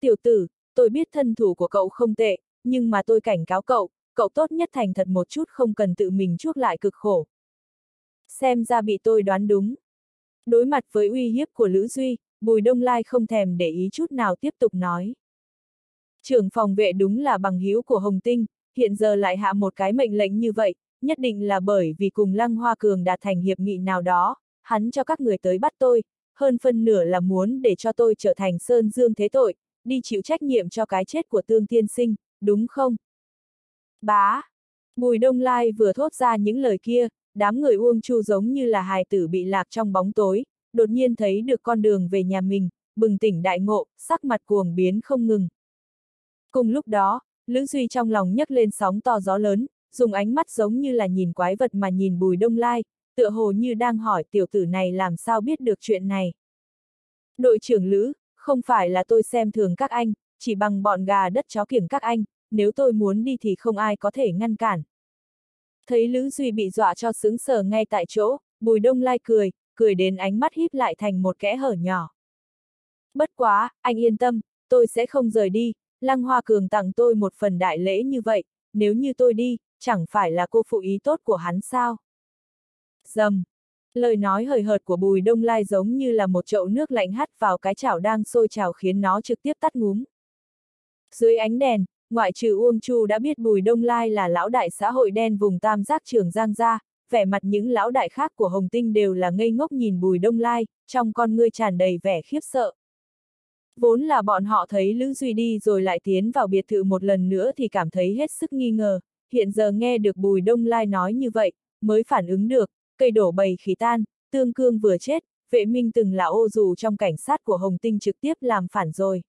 Tiểu tử, tôi biết thân thủ của cậu không tệ, nhưng mà tôi cảnh cáo cậu, cậu tốt nhất thành thật một chút không cần tự mình chuốc lại cực khổ. Xem ra bị tôi đoán đúng. Đối mặt với uy hiếp của Lữ Duy, Bùi Đông Lai không thèm để ý chút nào tiếp tục nói. Trưởng phòng vệ đúng là bằng hữu của Hồng Tinh, hiện giờ lại hạ một cái mệnh lệnh như vậy, nhất định là bởi vì cùng Lăng Hoa Cường đạt thành hiệp nghị nào đó, hắn cho các người tới bắt tôi, hơn phân nửa là muốn để cho tôi trở thành Sơn Dương thế tội, đi chịu trách nhiệm cho cái chết của Tương Tiên Sinh, đúng không? Bá! Bùi Đông Lai vừa thốt ra những lời kia, đám người Uông Chu giống như là hài tử bị lạc trong bóng tối, đột nhiên thấy được con đường về nhà mình, bừng tỉnh đại ngộ, sắc mặt cuồng biến không ngừng. Cùng lúc đó, Lữ Duy trong lòng nhấc lên sóng to gió lớn, dùng ánh mắt giống như là nhìn quái vật mà nhìn Bùi Đông Lai, tựa hồ như đang hỏi tiểu tử này làm sao biết được chuyện này. Đội trưởng Lữ, không phải là tôi xem thường các anh, chỉ bằng bọn gà đất chó kiểng các anh, nếu tôi muốn đi thì không ai có thể ngăn cản. Thấy Lữ Duy bị dọa cho sướng sờ ngay tại chỗ, Bùi Đông Lai cười, cười đến ánh mắt híp lại thành một kẽ hở nhỏ. Bất quá, anh yên tâm, tôi sẽ không rời đi, Lăng Hoa Cường tặng tôi một phần đại lễ như vậy, nếu như tôi đi, chẳng phải là cô phụ ý tốt của hắn sao? Dầm! Lời nói hời hợt của Bùi Đông Lai giống như là một chậu nước lạnh hắt vào cái chảo đang sôi trào khiến nó trực tiếp tắt ngúm. Dưới ánh đèn, ngoại trừ Uông Chu đã biết Bùi Đông Lai là lão đại xã hội đen vùng tam giác trường Giang Gia, vẻ mặt những lão đại khác của Hồng Tinh đều là ngây ngốc nhìn Bùi Đông Lai, trong con ngươi tràn đầy vẻ khiếp sợ. Vốn là bọn họ thấy Lữ Duy đi rồi lại tiến vào biệt thự một lần nữa thì cảm thấy hết sức nghi ngờ, hiện giờ nghe được Bùi Đông Lai nói như vậy, mới phản ứng được, cây đổ bầy khí tan, tương cương vừa chết, vệ minh từng là ô dù trong cảnh sát của Hồng Tinh trực tiếp làm phản rồi.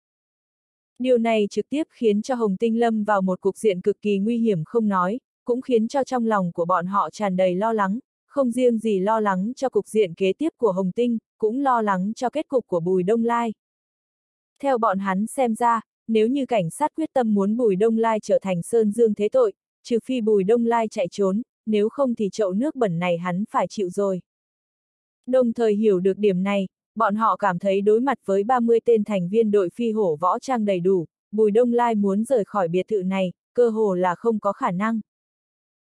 Điều này trực tiếp khiến cho Hồng Tinh lâm vào một cục diện cực kỳ nguy hiểm không nói, cũng khiến cho trong lòng của bọn họ tràn đầy lo lắng, không riêng gì lo lắng cho cục diện kế tiếp của Hồng Tinh, cũng lo lắng cho kết cục của Bùi Đông Lai. Theo bọn hắn xem ra, nếu như cảnh sát quyết tâm muốn Bùi Đông Lai trở thành Sơn Dương thế tội, trừ phi Bùi Đông Lai chạy trốn, nếu không thì chậu nước bẩn này hắn phải chịu rồi. Đồng thời hiểu được điểm này, bọn họ cảm thấy đối mặt với 30 tên thành viên đội phi hổ võ trang đầy đủ, Bùi Đông Lai muốn rời khỏi biệt thự này, cơ hồ là không có khả năng.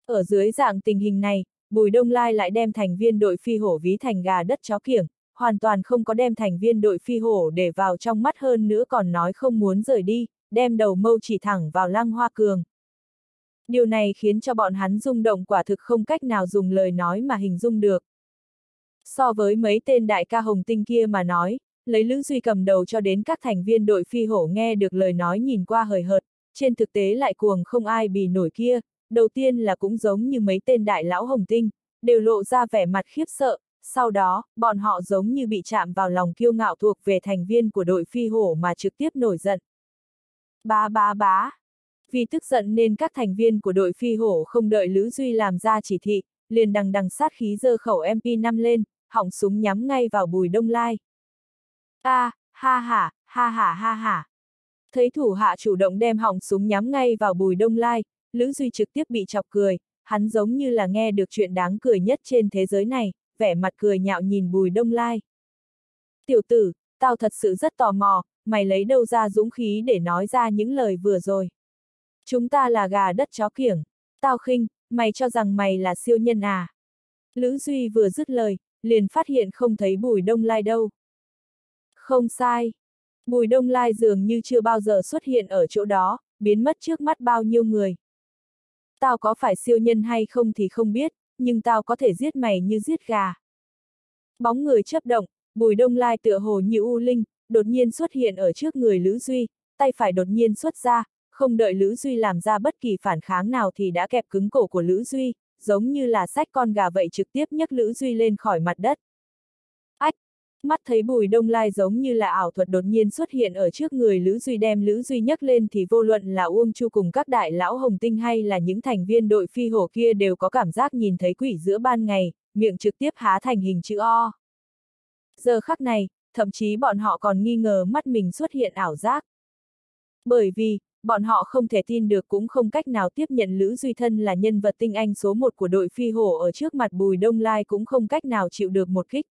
Ở dưới dạng tình hình này, Bùi Đông Lai lại đem thành viên đội phi hổ ví thành gà đất chó kiểng, hoàn toàn không có đem thành viên đội phi hổ để vào trong mắt hơn nữa còn nói không muốn rời đi, đem đầu mâu chỉ thẳng vào lăng hoa cường. Điều này khiến cho bọn hắn rung động quả thực không cách nào dùng lời nói mà hình dung được. So với mấy tên đại ca hồng tinh kia mà nói, lấy Lữ Duy cầm đầu cho đến các thành viên đội phi hổ nghe được lời nói nhìn qua hời hợt, trên thực tế lại cuồng không ai bì nổi kia, đầu tiên là cũng giống như mấy tên đại lão hồng tinh, đều lộ ra vẻ mặt khiếp sợ, sau đó, bọn họ giống như bị chạm vào lòng kiêu ngạo thuộc về thành viên của đội phi hổ mà trực tiếp nổi giận. Bá bá bá. Vì tức giận nên các thành viên của đội phi hổ không đợi Lữ Duy làm ra chỉ thị, liền đằng đằng sát khí dơ khẩu MP5 lên, họng súng nhắm ngay vào bùi đông lai. A, à, ha ha, ha ha ha ha. Thấy thủ hạ chủ động đem họng súng nhắm ngay vào bùi đông lai, Lữ Duy trực tiếp bị chọc cười, hắn giống như là nghe được chuyện đáng cười nhất trên thế giới này, vẻ mặt cười nhạo nhìn bùi đông lai. Tiểu tử, tao thật sự rất tò mò, mày lấy đâu ra dũng khí để nói ra những lời vừa rồi. Chúng ta là gà đất chó kiểng, tao khinh, mày cho rằng mày là siêu nhân à. Lữ Duy vừa dứt lời, liền phát hiện không thấy bùi đông lai đâu. Không sai. Bùi đông lai dường như chưa bao giờ xuất hiện ở chỗ đó, biến mất trước mắt bao nhiêu người. Tao có phải siêu nhân hay không thì không biết, nhưng tao có thể giết mày như giết gà. Bóng người chấp động, bùi đông lai tựa hồ như u linh, đột nhiên xuất hiện ở trước người Lữ Duy, tay phải đột nhiên xuất ra, không đợi Lữ Duy làm ra bất kỳ phản kháng nào thì đã kẹp cứng cổ của Lữ Duy, giống như là sách con gà vậy trực tiếp nhấc Lữ Duy lên khỏi mặt đất. Ách! Mắt thấy bùi đông lai giống như là ảo thuật đột nhiên xuất hiện ở trước người Lữ Duy đem Lữ Duy nhấc lên thì vô luận là Uông Chu cùng các đại lão hồng tinh hay là những thành viên đội phi hổ kia đều có cảm giác nhìn thấy quỷ giữa ban ngày, miệng trực tiếp há thành hình chữ O. Giờ khắc này, thậm chí bọn họ còn nghi ngờ mắt mình xuất hiện ảo giác. Bởi vì, bọn họ không thể tin được cũng không cách nào tiếp nhận Lữ Duy Thân là nhân vật tinh anh số một của đội phi hổ ở trước mặt Bùi Đông Lai cũng không cách nào chịu được một kích.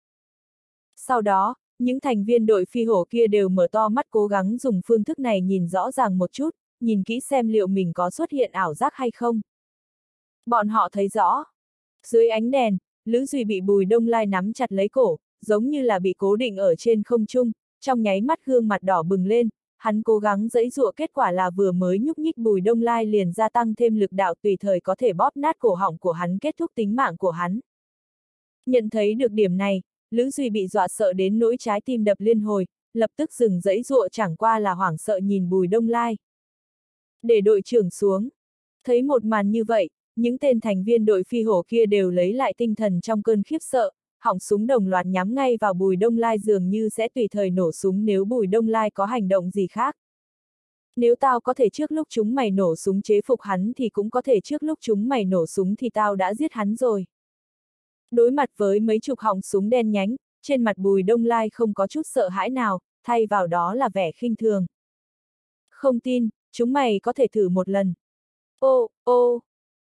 Sau đó, những thành viên đội phi hổ kia đều mở to mắt cố gắng dùng phương thức này nhìn rõ ràng một chút, nhìn kỹ xem liệu mình có xuất hiện ảo giác hay không. Bọn họ thấy rõ. Dưới ánh đèn, Lữ Duy bị Bùi Đông Lai nắm chặt lấy cổ, giống như là bị cố định ở trên không trung, trong nháy mắt gương mặt đỏ bừng lên, hắn cố gắng dẫy dụa kết quả là vừa mới nhúc nhích bùi đông lai liền gia tăng thêm lực đạo tùy thời có thể bóp nát cổ họng của hắn kết thúc tính mạng của hắn. Nhận thấy được điểm này, Lữ Duy bị dọa sợ đến nỗi trái tim đập liên hồi, lập tức dừng dẫy dụa chẳng qua là hoảng sợ nhìn bùi đông lai. Để đội trưởng xuống. Thấy một màn như vậy, những tên thành viên đội phi hổ kia đều lấy lại tinh thần trong cơn khiếp sợ, họng súng đồng loạt nhắm ngay vào bùi đông lai dường như sẽ tùy thời nổ súng nếu bùi đông lai có hành động gì khác. Nếu tao có thể trước lúc chúng mày nổ súng chế phục hắn thì cũng có thể trước lúc chúng mày nổ súng thì tao đã giết hắn rồi. Đối mặt với mấy chục họng súng đen nhánh, trên mặt bùi đông lai không có chút sợ hãi nào, thay vào đó là vẻ khinh thường. Không tin, chúng mày có thể thử một lần. Ô, ô,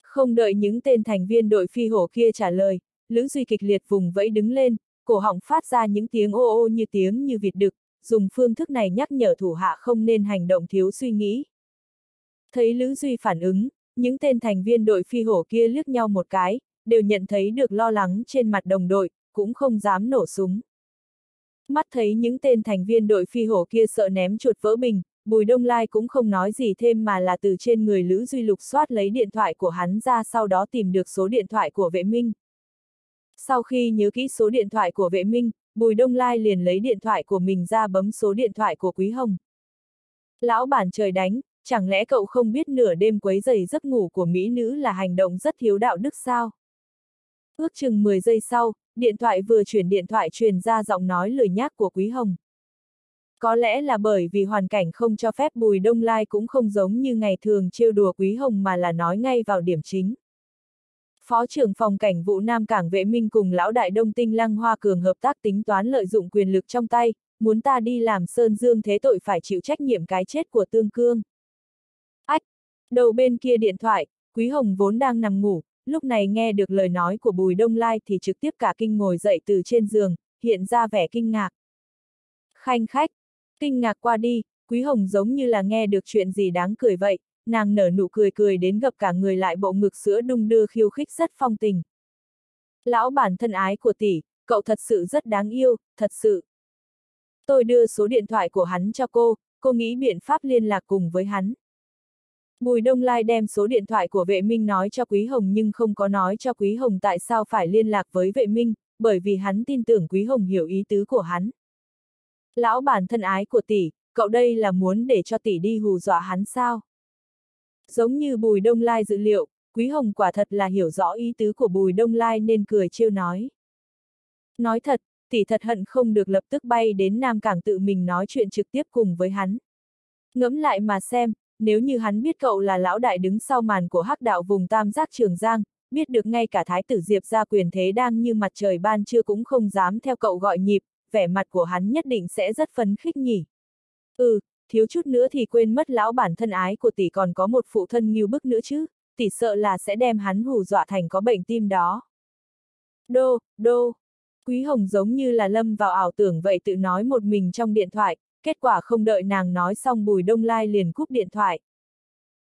không đợi những tên thành viên đội phi hổ kia trả lời, Lữ Duy kịch liệt vùng vẫy đứng lên, cổ họng phát ra những tiếng ô ô như tiếng như vịt đực, dùng phương thức này nhắc nhở thủ hạ không nên hành động thiếu suy nghĩ. Thấy Lữ Duy phản ứng, những tên thành viên đội phi hổ kia liếc nhau một cái, đều nhận thấy được lo lắng trên mặt đồng đội, cũng không dám nổ súng. Mắt thấy những tên thành viên đội phi hổ kia sợ ném chuột vỡ bình, Bùi Đông Lai cũng không nói gì thêm mà là từ trên người Lữ Duy lục soát lấy điện thoại của hắn ra sau đó tìm được số điện thoại của vệ minh. Sau khi nhớ kỹ số điện thoại của vệ minh, Bùi Đông Lai liền lấy điện thoại của mình ra bấm số điện thoại của Quý Hồng. Lão bản trời đánh, chẳng lẽ cậu không biết nửa đêm quấy giày giấc ngủ của mỹ nữ là hành động rất thiếu đạo đức sao? Ước chừng 10 giây sau, điện thoại vừa chuyển điện thoại truyền ra giọng nói lười nhác của Quý Hồng. Có lẽ là bởi vì hoàn cảnh không cho phép Bùi Đông Lai cũng không giống như ngày thường trêu đùa Quý Hồng mà là nói ngay vào điểm chính. Phó trưởng phòng cảnh vụ Nam Cảng vệ minh cùng lão đại đông tinh lăng hoa cường hợp tác tính toán lợi dụng quyền lực trong tay, muốn ta đi làm sơn dương thế tội phải chịu trách nhiệm cái chết của tương cương. Ách! Đầu bên kia điện thoại, Quý Hồng vốn đang nằm ngủ, lúc này nghe được lời nói của Bùi Đông Lai thì trực tiếp cả kinh ngồi dậy từ trên giường, hiện ra vẻ kinh ngạc. Khanh khách! Kinh ngạc qua đi, Quý Hồng giống như là nghe được chuyện gì đáng cười vậy, nàng nở nụ cười cười đến gặp cả người lại bộ ngực sữa đung đưa khiêu khích rất phong tình. Lão bản thân ái của tỷ, cậu thật sự rất đáng yêu, thật sự. Tôi đưa số điện thoại của hắn cho cô, cô nghĩ biện pháp liên lạc cùng với hắn. Bùi Đông Lai đem số điện thoại của vệ minh nói cho Quý Hồng nhưng không có nói cho Quý Hồng tại sao phải liên lạc với vệ minh, bởi vì hắn tin tưởng Quý Hồng hiểu ý tứ của hắn. Lão bản thân ái của tỷ, cậu đây là muốn để cho tỷ đi hù dọa hắn sao? Giống như Bùi Đông Lai dự liệu, Quý Hồng quả thật là hiểu rõ ý tứ của Bùi Đông Lai nên cười trêu nói. Nói thật, tỷ thật hận không được lập tức bay đến Nam Cảng tự mình nói chuyện trực tiếp cùng với hắn. Ngẫm lại mà xem, nếu như hắn biết cậu là lão đại đứng sau màn của hắc đạo vùng tam giác trường giang, biết được ngay cả thái tử Diệp gia quyền thế đang như mặt trời ban trưa cũng không dám theo cậu gọi nhịp, vẻ mặt của hắn nhất định sẽ rất phấn khích nhỉ. Ừ, thiếu chút nữa thì quên mất lão bản thân ái của tỷ còn có một phụ thân nghiêu bức nữa chứ, tỷ sợ là sẽ đem hắn hù dọa thành có bệnh tim đó. Đô, đô. Quý Hồng giống như là lâm vào ảo tưởng vậy tự nói một mình trong điện thoại, kết quả không đợi nàng nói xong Bùi Đông Lai liền cúp điện thoại.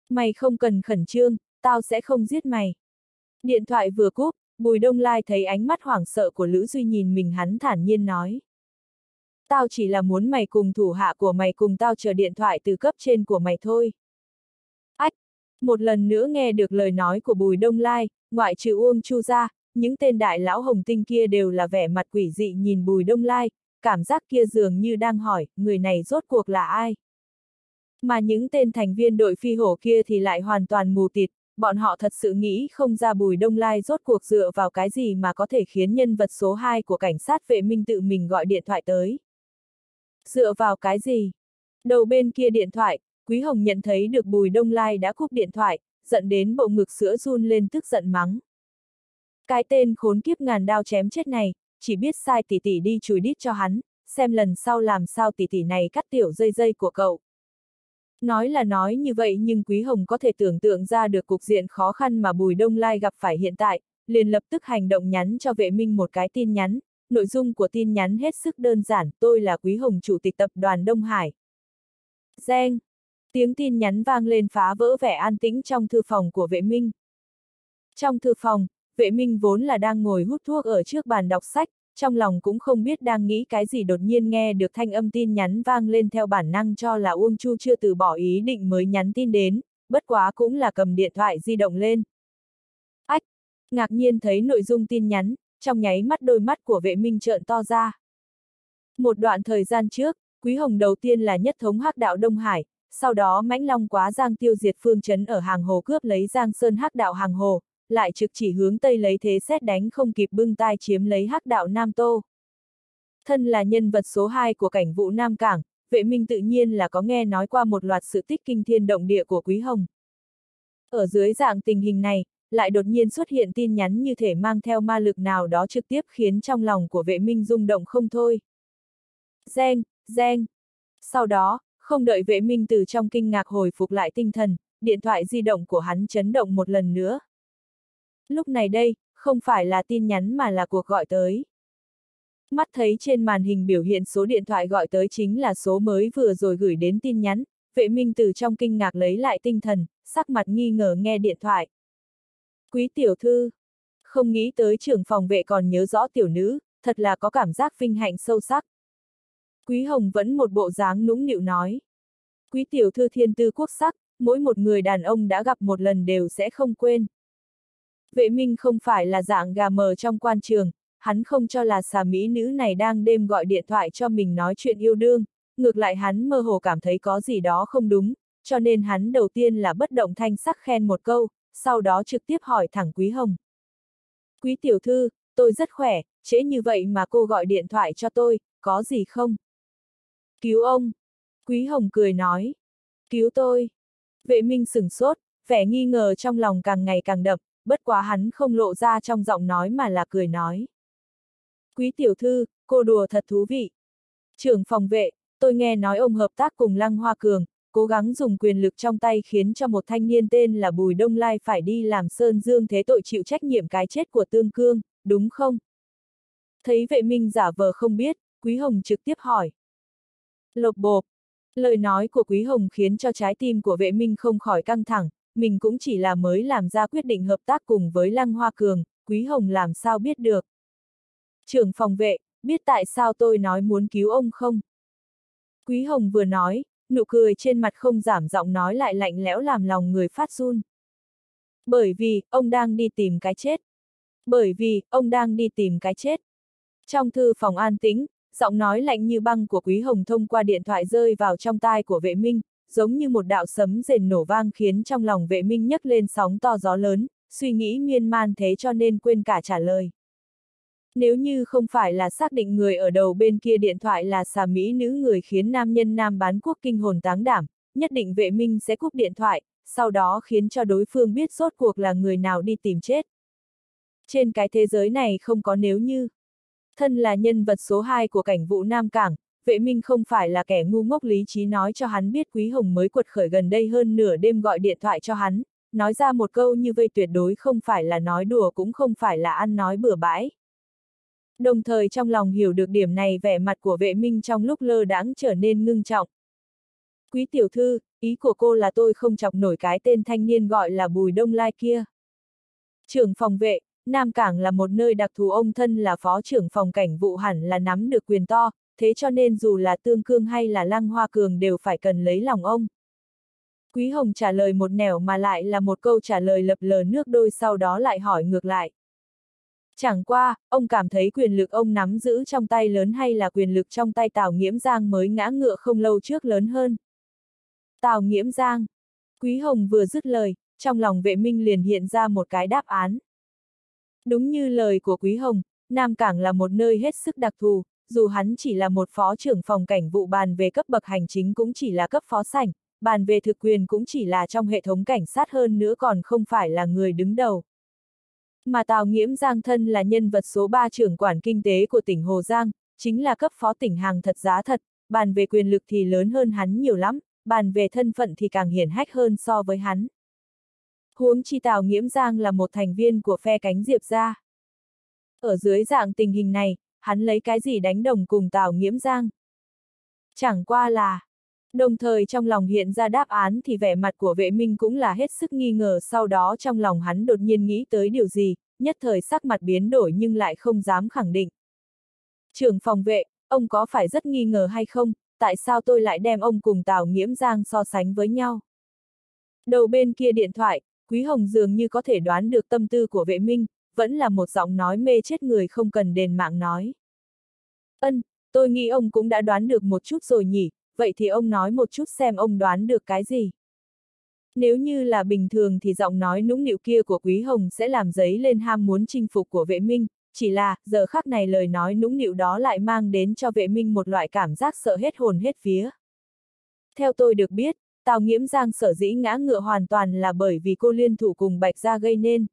Mày không cần khẩn trương, tao sẽ không giết mày. Điện thoại vừa cúp, Bùi Đông Lai thấy ánh mắt hoảng sợ của Lữ Duy nhìn mình hắn thản nhiên nói. Tao chỉ là muốn mày cùng thủ hạ của mày cùng tao chờ điện thoại từ cấp trên của mày thôi. Ách! Một lần nữa nghe được lời nói của Bùi Đông Lai, ngoại trừ Uông Chu ra, những tên đại lão hồng tinh kia đều là vẻ mặt quỷ dị nhìn Bùi Đông Lai, cảm giác kia dường như đang hỏi, người này rốt cuộc là ai? Mà những tên thành viên đội phi hổ kia thì lại hoàn toàn mù tịt, bọn họ thật sự nghĩ không ra Bùi Đông Lai rốt cuộc dựa vào cái gì mà có thể khiến nhân vật số 2 của cảnh sát vệ minh tự mình gọi điện thoại tới. Dựa vào cái gì? Đầu bên kia điện thoại, Quý Hồng nhận thấy được Bùi Đông Lai đã cúp điện thoại, giận đến bộ ngực sữa run lên tức giận mắng. Cái tên khốn kiếp ngàn đao chém chết này, chỉ biết sai tỷ tỷ đi chùi đít cho hắn, xem lần sau làm sao tỷ tỷ này cắt tiểu dây dây của cậu. Nói là nói như vậy nhưng Quý Hồng có thể tưởng tượng ra được cục diện khó khăn mà Bùi Đông Lai gặp phải hiện tại, liền lập tức hành động nhắn cho vệ minh một cái tin nhắn. Nội dung của tin nhắn hết sức đơn giản, tôi là Quý Hồng Chủ tịch Tập đoàn Đông Hải. gen Tiếng tin nhắn vang lên phá vỡ vẻ an tĩnh trong thư phòng của vệ minh. Trong thư phòng, vệ minh vốn là đang ngồi hút thuốc ở trước bàn đọc sách, trong lòng cũng không biết đang nghĩ cái gì đột nhiên nghe được thanh âm tin nhắn vang lên theo bản năng cho là Uông Chu chưa từ bỏ ý định mới nhắn tin đến, bất quá cũng là cầm điện thoại di động lên. Ách! Ngạc nhiên thấy nội dung tin nhắn, trong nháy mắt đôi mắt của vệ minh trợn to ra. Một đoạn thời gian trước, Quý Hồng đầu tiên là nhất thống hắc đạo Đông Hải, sau đó mãnh long quá giang tiêu diệt phương chấn ở hàng hồ cướp lấy giang sơn hắc đạo hàng hồ, lại trực chỉ hướng Tây lấy thế xét đánh không kịp bưng tai chiếm lấy hắc đạo Nam Tô. Thân là nhân vật số 2 của cảnh vụ Nam Cảng, vệ minh tự nhiên là có nghe nói qua một loạt sự tích kinh thiên động địa của Quý Hồng. Ở dưới dạng tình hình này, lại đột nhiên xuất hiện tin nhắn như thể mang theo ma lực nào đó trực tiếp khiến trong lòng của vệ minh rung động không thôi. Gen, gen. Sau đó, không đợi vệ minh từ trong kinh ngạc hồi phục lại tinh thần, điện thoại di động của hắn chấn động một lần nữa. Lúc này đây, không phải là tin nhắn mà là cuộc gọi tới. Mắt thấy trên màn hình biểu hiện số điện thoại gọi tới chính là số mới vừa rồi gửi đến tin nhắn, vệ minh từ trong kinh ngạc lấy lại tinh thần, sắc mặt nghi ngờ nghe điện thoại. Quý tiểu thư, không nghĩ tới trưởng phòng vệ còn nhớ rõ tiểu nữ, thật là có cảm giác vinh hạnh sâu sắc. Quý Hồng vẫn một bộ dáng nũng nịu nói. Quý tiểu thư thiên tư quốc sắc, mỗi một người đàn ông đã gặp một lần đều sẽ không quên. Vệ minh không phải là dạng gà mờ trong quan trường, hắn không cho là xà mỹ nữ này đang đêm gọi điện thoại cho mình nói chuyện yêu đương, ngược lại hắn mơ hồ cảm thấy có gì đó không đúng, cho nên hắn đầu tiên là bất động thanh sắc khen một câu, sau đó trực tiếp hỏi thẳng Quý Hồng. Quý tiểu thư, tôi rất khỏe, trễ như vậy mà cô gọi điện thoại cho tôi, có gì không? Cứu ông! Quý Hồng cười nói. Cứu tôi! Vệ minh sửng sốt, vẻ nghi ngờ trong lòng càng ngày càng đậm, bất quá hắn không lộ ra trong giọng nói mà là cười nói. Quý tiểu thư, cô đùa thật thú vị. Trưởng phòng vệ, tôi nghe nói ông hợp tác cùng Lăng Hoa Cường, cố gắng dùng quyền lực trong tay khiến cho một thanh niên tên là Bùi Đông Lai phải đi làm Sơn Dương thế tội chịu trách nhiệm cái chết của Tương Cương, đúng không? Thấy vệ minh giả vờ không biết, Quý Hồng trực tiếp hỏi. Lộc bộp. Lời nói của Quý Hồng khiến cho trái tim của vệ minh không khỏi căng thẳng, mình cũng chỉ là mới làm ra quyết định hợp tác cùng với Lăng Hoa Cường, Quý Hồng làm sao biết được. Trưởng phòng vệ, biết tại sao tôi nói muốn cứu ông không? Quý Hồng vừa nói, nụ cười trên mặt không giảm giọng nói lại lạnh lẽo làm lòng người phát run. Bởi vì, ông đang đi tìm cái chết. Bởi vì, ông đang đi tìm cái chết. Trong thư phòng an tĩnh, giọng nói lạnh như băng của Quý Hồng thông qua điện thoại rơi vào trong tai của vệ minh, giống như một đạo sấm rền nổ vang khiến trong lòng vệ minh nhấc lên sóng to gió lớn, suy nghĩ miên man thế cho nên quên cả trả lời. Nếu như không phải là xác định người ở đầu bên kia điện thoại là xà mỹ nữ người khiến nam nhân nam bán quốc kinh hồn táng đảm, nhất định vệ minh sẽ cúp điện thoại, sau đó khiến cho đối phương biết rốt cuộc là người nào đi tìm chết. Trên cái thế giới này không có nếu như. Thân là nhân vật số 2 của cảnh vụ Nam Cảng, vệ minh không phải là kẻ ngu ngốc lý trí nói cho hắn biết Quý Hồng mới quật khởi gần đây hơn nửa đêm gọi điện thoại cho hắn, nói ra một câu như vây tuyệt đối không phải là nói đùa cũng không phải là ăn nói bừa bãi. Đồng thời trong lòng hiểu được điểm này vẻ mặt của vệ minh trong lúc lơ đãng trở nên ngưng trọng. Quý tiểu thư, ý của cô là tôi không chọc nổi cái tên thanh niên gọi là Bùi Đông Lai kia. Trưởng phòng vệ, Nam Cảng là một nơi đặc thù ông thân là phó trưởng phòng cảnh vụ hẳn là nắm được quyền to, thế cho nên dù là Tương Cương hay là Lăng Hoa Cường đều phải cần lấy lòng ông. Quý Hồng trả lời một nẻo mà lại là một câu trả lời lập lờ nước đôi sau đó lại hỏi ngược lại. Chẳng qua, ông cảm thấy quyền lực ông nắm giữ trong tay lớn hay là quyền lực trong tay Tào Nghiễm Giang mới ngã ngựa không lâu trước lớn hơn. Tào Nghiễm Giang. Quý Hồng vừa dứt lời, trong lòng vệ minh liền hiện ra một cái đáp án. Đúng như lời của Quý Hồng, Nam Cảng là một nơi hết sức đặc thù, dù hắn chỉ là một phó trưởng phòng cảnh vụ bàn về cấp bậc hành chính cũng chỉ là cấp phó sảnh, bàn về thực quyền cũng chỉ là trong hệ thống cảnh sát hơn nữa còn không phải là người đứng đầu. Mà Tào Nghiễm Giang thân là nhân vật số 3 trưởng quản kinh tế của tỉnh Hồ Giang, chính là cấp phó tỉnh hàng thật giá thật, bàn về quyền lực thì lớn hơn hắn nhiều lắm, bàn về thân phận thì càng hiển hách hơn so với hắn. Huống chi Tào Nghiễm Giang là một thành viên của phe cánh Diệp gia. Ở dưới dạng tình hình này, hắn lấy cái gì đánh đồng cùng Tào Nghiễm Giang? Chẳng qua là, Đồng thời trong lòng hiện ra đáp án thì vẻ mặt của vệ minh cũng là hết sức nghi ngờ sau đó trong lòng hắn đột nhiên nghĩ tới điều gì, nhất thời sắc mặt biến đổi nhưng lại không dám khẳng định. Trưởng phòng vệ, ông có phải rất nghi ngờ hay không, tại sao tôi lại đem ông cùng Tào Nghiễm Giang so sánh với nhau? Đầu bên kia điện thoại, Quý Hồng dường như có thể đoán được tâm tư của vệ minh, vẫn là một giọng nói mê chết người không cần đền mạng nói. Ân, tôi nghĩ ông cũng đã đoán được một chút rồi nhỉ, vậy thì ông nói một chút xem ông đoán được cái gì. Nếu như là bình thường thì giọng nói nũng nịu kia của Quý Hồng sẽ làm giấy lên ham muốn chinh phục của vệ minh, chỉ là, giờ khắc này lời nói nũng nịu đó lại mang đến cho vệ minh một loại cảm giác sợ hết hồn hết phía. Theo tôi được biết, Tào Nghiễm Giang sở dĩ ngã ngựa hoàn toàn là bởi vì cô liên thủ cùng Bạch Gia gây nên.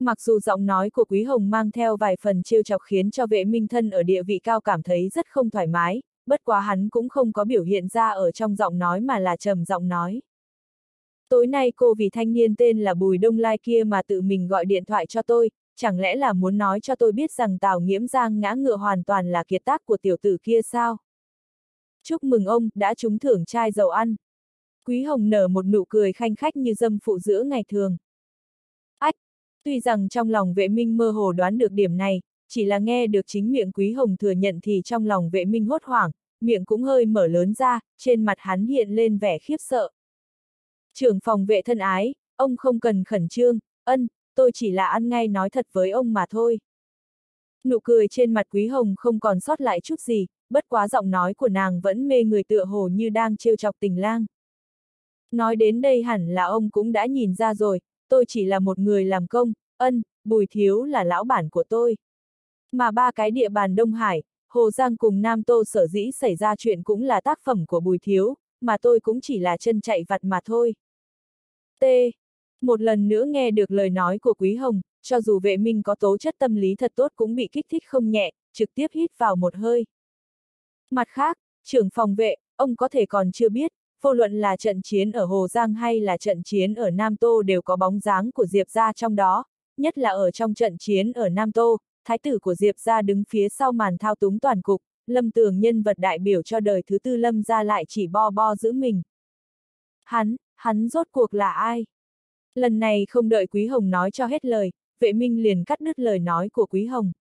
Mặc dù giọng nói của Quý Hồng mang theo vài phần trêu chọc khiến cho vệ minh thân ở địa vị cao cảm thấy rất không thoải mái, bất quá hắn cũng không có biểu hiện ra ở trong giọng nói mà là trầm giọng nói. Tối nay cô vì thanh niên tên là Bùi Đông Lai kia mà tự mình gọi điện thoại cho tôi, chẳng lẽ là muốn nói cho tôi biết rằng Tào Nghiễm Giang ngã ngựa hoàn toàn là kiệt tác của tiểu tử kia sao? Chúc mừng ông, đã trúng thưởng chai dầu ăn. Quý Hồng nở một nụ cười khanh khách như dâm phụ giữa ngày thường. Ách! Tuy rằng trong lòng vệ minh mơ hồ đoán được điểm này, chỉ là nghe được chính miệng Quý Hồng thừa nhận thì trong lòng vệ minh hốt hoảng, miệng cũng hơi mở lớn ra, trên mặt hắn hiện lên vẻ khiếp sợ. Trưởng phòng vệ thân ái, ông không cần khẩn trương, ân, tôi chỉ là ăn ngay nói thật với ông mà thôi. Nụ cười trên mặt Quý Hồng không còn sót lại chút gì, bất quá giọng nói của nàng vẫn mê người tựa hồ như đang trêu chọc tình lang. Nói đến đây hẳn là ông cũng đã nhìn ra rồi, tôi chỉ là một người làm công, ân, Bùi Thiếu là lão bản của tôi. Mà ba cái địa bàn Đông Hải, Hồ Giang cùng Nam Tô sở dĩ xảy ra chuyện cũng là tác phẩm của Bùi Thiếu, mà tôi cũng chỉ là chân chạy vặt mà thôi. T. Một lần nữa nghe được lời nói của Quý Hồng, cho dù vệ minh có tố chất tâm lý thật tốt cũng bị kích thích không nhẹ, trực tiếp hít vào một hơi. Mặt khác, trưởng phòng vệ, ông có thể còn chưa biết, vô luận là trận chiến ở Hồ Giang hay là trận chiến ở Nam Tô đều có bóng dáng của Diệp gia trong đó, nhất là ở trong trận chiến ở Nam Tô, thái tử của Diệp gia đứng phía sau màn thao túng toàn cục, Lâm Tường nhân vật đại biểu cho đời thứ tư Lâm gia lại chỉ bo bo giữ mình. Hắn, hắn rốt cuộc là ai? Lần này không đợi Quý Hồng nói cho hết lời, vệ minh liền cắt đứt lời nói của Quý Hồng.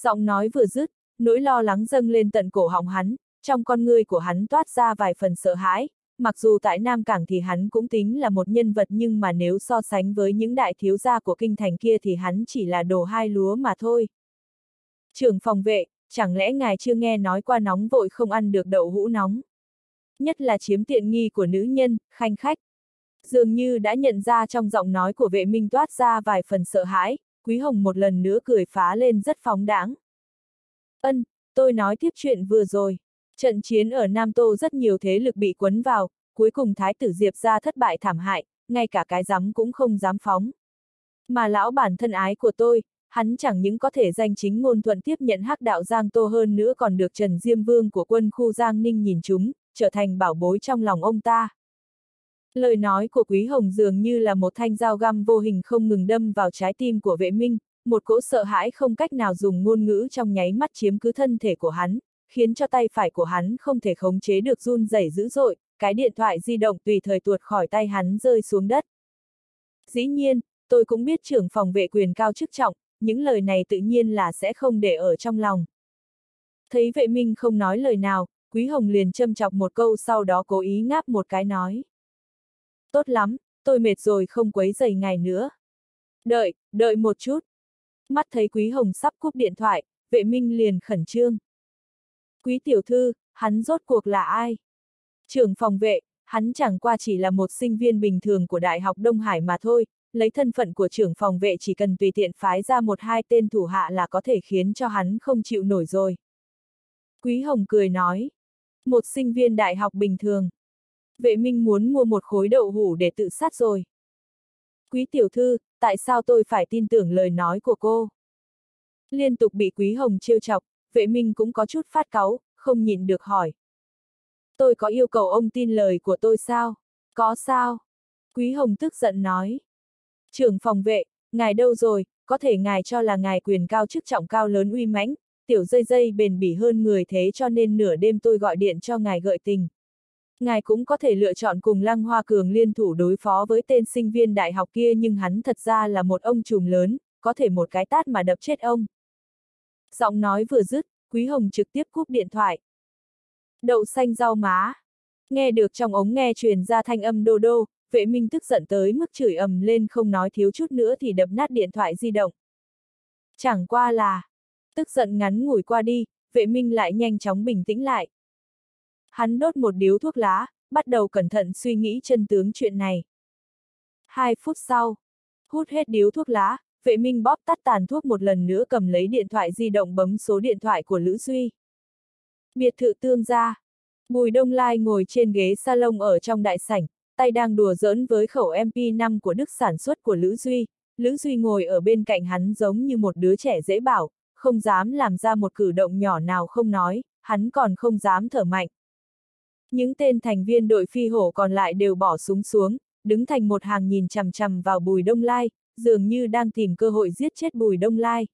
Giọng nói vừa dứt, nỗi lo lắng dâng lên tận cổ họng hắn, trong con người của hắn toát ra vài phần sợ hãi, mặc dù tại Nam Cảng thì hắn cũng tính là một nhân vật nhưng mà nếu so sánh với những đại thiếu gia của kinh thành kia thì hắn chỉ là đồ hai lúa mà thôi. Trưởng phòng vệ, chẳng lẽ ngài chưa nghe nói qua nóng vội không ăn được đậu hũ nóng? Nhất là chiếm tiện nghi của nữ nhân, khanh khách. Dường như đã nhận ra trong giọng nói của vệ minh toát ra vài phần sợ hãi, Quý Hồng một lần nữa cười phá lên rất phóng đáng. Ân, tôi nói tiếp chuyện vừa rồi. Trận chiến ở Nam Tô rất nhiều thế lực bị quấn vào, cuối cùng Thái tử Diệp ra thất bại thảm hại, ngay cả cái dám cũng không dám phóng. Mà lão bản thân ái của tôi, hắn chẳng những có thể danh chính ngôn thuận tiếp nhận hắc đạo Giang Tô hơn nữa còn được Trần Diêm Vương của quân khu Giang Ninh nhìn chúng, trở thành bảo bối trong lòng ông ta. Lời nói của Quý Hồng dường như là một thanh dao găm vô hình không ngừng đâm vào trái tim của vệ minh, một cỗ sợ hãi không cách nào dùng ngôn ngữ trong nháy mắt chiếm cứ thân thể của hắn, khiến cho tay phải của hắn không thể khống chế được run rẩy dữ dội, cái điện thoại di động tùy thời tuột khỏi tay hắn rơi xuống đất. Dĩ nhiên, tôi cũng biết trưởng phòng vệ quyền cao chức trọng, những lời này tự nhiên là sẽ không để ở trong lòng. Thấy vệ minh không nói lời nào, Quý Hồng liền châm chọc một câu sau đó cố ý ngáp một cái nói. Tốt lắm, tôi mệt rồi không quấy dày ngài nữa. Đợi, đợi một chút. Mắt thấy Quý Hồng sắp cúp điện thoại, vệ minh liền khẩn trương. Quý tiểu thư, hắn rốt cuộc là ai? Trưởng phòng vệ, hắn chẳng qua chỉ là một sinh viên bình thường của Đại học Đông Hải mà thôi, lấy thân phận của trưởng phòng vệ chỉ cần tùy tiện phái ra một hai tên thủ hạ là có thể khiến cho hắn không chịu nổi rồi. Quý Hồng cười nói, một sinh viên đại học bình thường. Vệ minh muốn mua một khối đậu hủ để tự sát rồi. Quý tiểu thư, tại sao tôi phải tin tưởng lời nói của cô? Liên tục bị Quý Hồng trêu chọc, vệ minh cũng có chút phát cáu, không nhìn được hỏi. Tôi có yêu cầu ông tin lời của tôi sao? Có sao? Quý Hồng tức giận nói. Trưởng phòng vệ, ngài đâu rồi, có thể ngài cho là ngài quyền cao chức trọng cao lớn uy mãnh, tiểu dây dây bền bỉ hơn người thế cho nên nửa đêm tôi gọi điện cho ngài gợi tình. Ngài cũng có thể lựa chọn cùng Lăng Hoa Cường liên thủ đối phó với tên sinh viên đại học kia nhưng hắn thật ra là một ông trùm lớn, có thể một cái tát mà đập chết ông. Giọng nói vừa dứt, Quý Hồng trực tiếp cúp điện thoại. Đậu xanh rau má. Nghe được trong ống nghe truyền ra thanh âm đô đô, vệ minh tức giận tới mức chửi ầm lên không nói thiếu chút nữa thì đập nát điện thoại di động. Chẳng qua là, tức giận ngắn ngủi qua đi, vệ minh lại nhanh chóng bình tĩnh lại. Hắn đốt một điếu thuốc lá, bắt đầu cẩn thận suy nghĩ chân tướng chuyện này. Hai phút sau, hút hết điếu thuốc lá, vệ minh bóp tắt tàn thuốc một lần nữa cầm lấy điện thoại di động bấm số điện thoại của Lữ Duy. Biệt thự tương gia. Bùi Đông Lai ngồi trên ghế salon ở trong đại sảnh, tay đang đùa giỡn với khẩu MP5 của Đức sản xuất của Lữ Duy. Lữ Duy ngồi ở bên cạnh hắn giống như một đứa trẻ dễ bảo, không dám làm ra một cử động nhỏ nào không nói, hắn còn không dám thở mạnh. Những tên thành viên đội phi hổ còn lại đều bỏ súng xuống, đứng thành một hàng nhìn chằm chằm vào Bùi Đông Lai, dường như đang tìm cơ hội giết chết Bùi Đông Lai.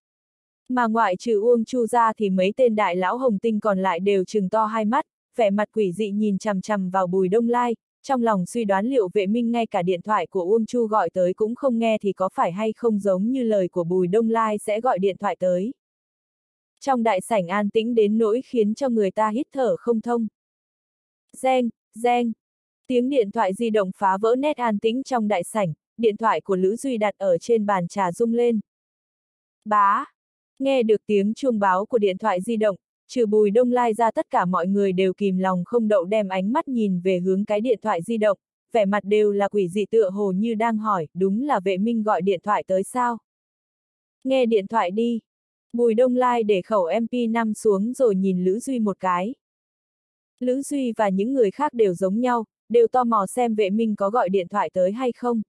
Mà ngoại trừ Uông Chu ra thì mấy tên đại lão hồng tinh còn lại đều trừng to hai mắt, vẻ mặt quỷ dị nhìn chằm chằm vào Bùi Đông Lai, trong lòng suy đoán liệu vệ minh ngay cả điện thoại của Uông Chu gọi tới cũng không nghe thì có phải hay không giống như lời của Bùi Đông Lai sẽ gọi điện thoại tới. Trong đại sảnh an tĩnh đến nỗi khiến cho người ta hít thở không thông. Reng, reng. Tiếng điện thoại di động phá vỡ nét an tĩnh trong đại sảnh, điện thoại của Lữ Duy đặt ở trên bàn trà rung lên. Bá! Nghe được tiếng chuông báo của điện thoại di động, trừ bùi đông lai ra tất cả mọi người đều kìm lòng không đậu đem ánh mắt nhìn về hướng cái điện thoại di động, vẻ mặt đều là quỷ dị tựa hồ như đang hỏi, đúng là vệ minh gọi điện thoại tới sao? Nghe điện thoại đi. Bùi đông lai để khẩu MP5 xuống rồi nhìn Lữ Duy một cái. Lữ Duy và những người khác đều giống nhau, đều tò mò xem vệ minh có gọi điện thoại tới hay không.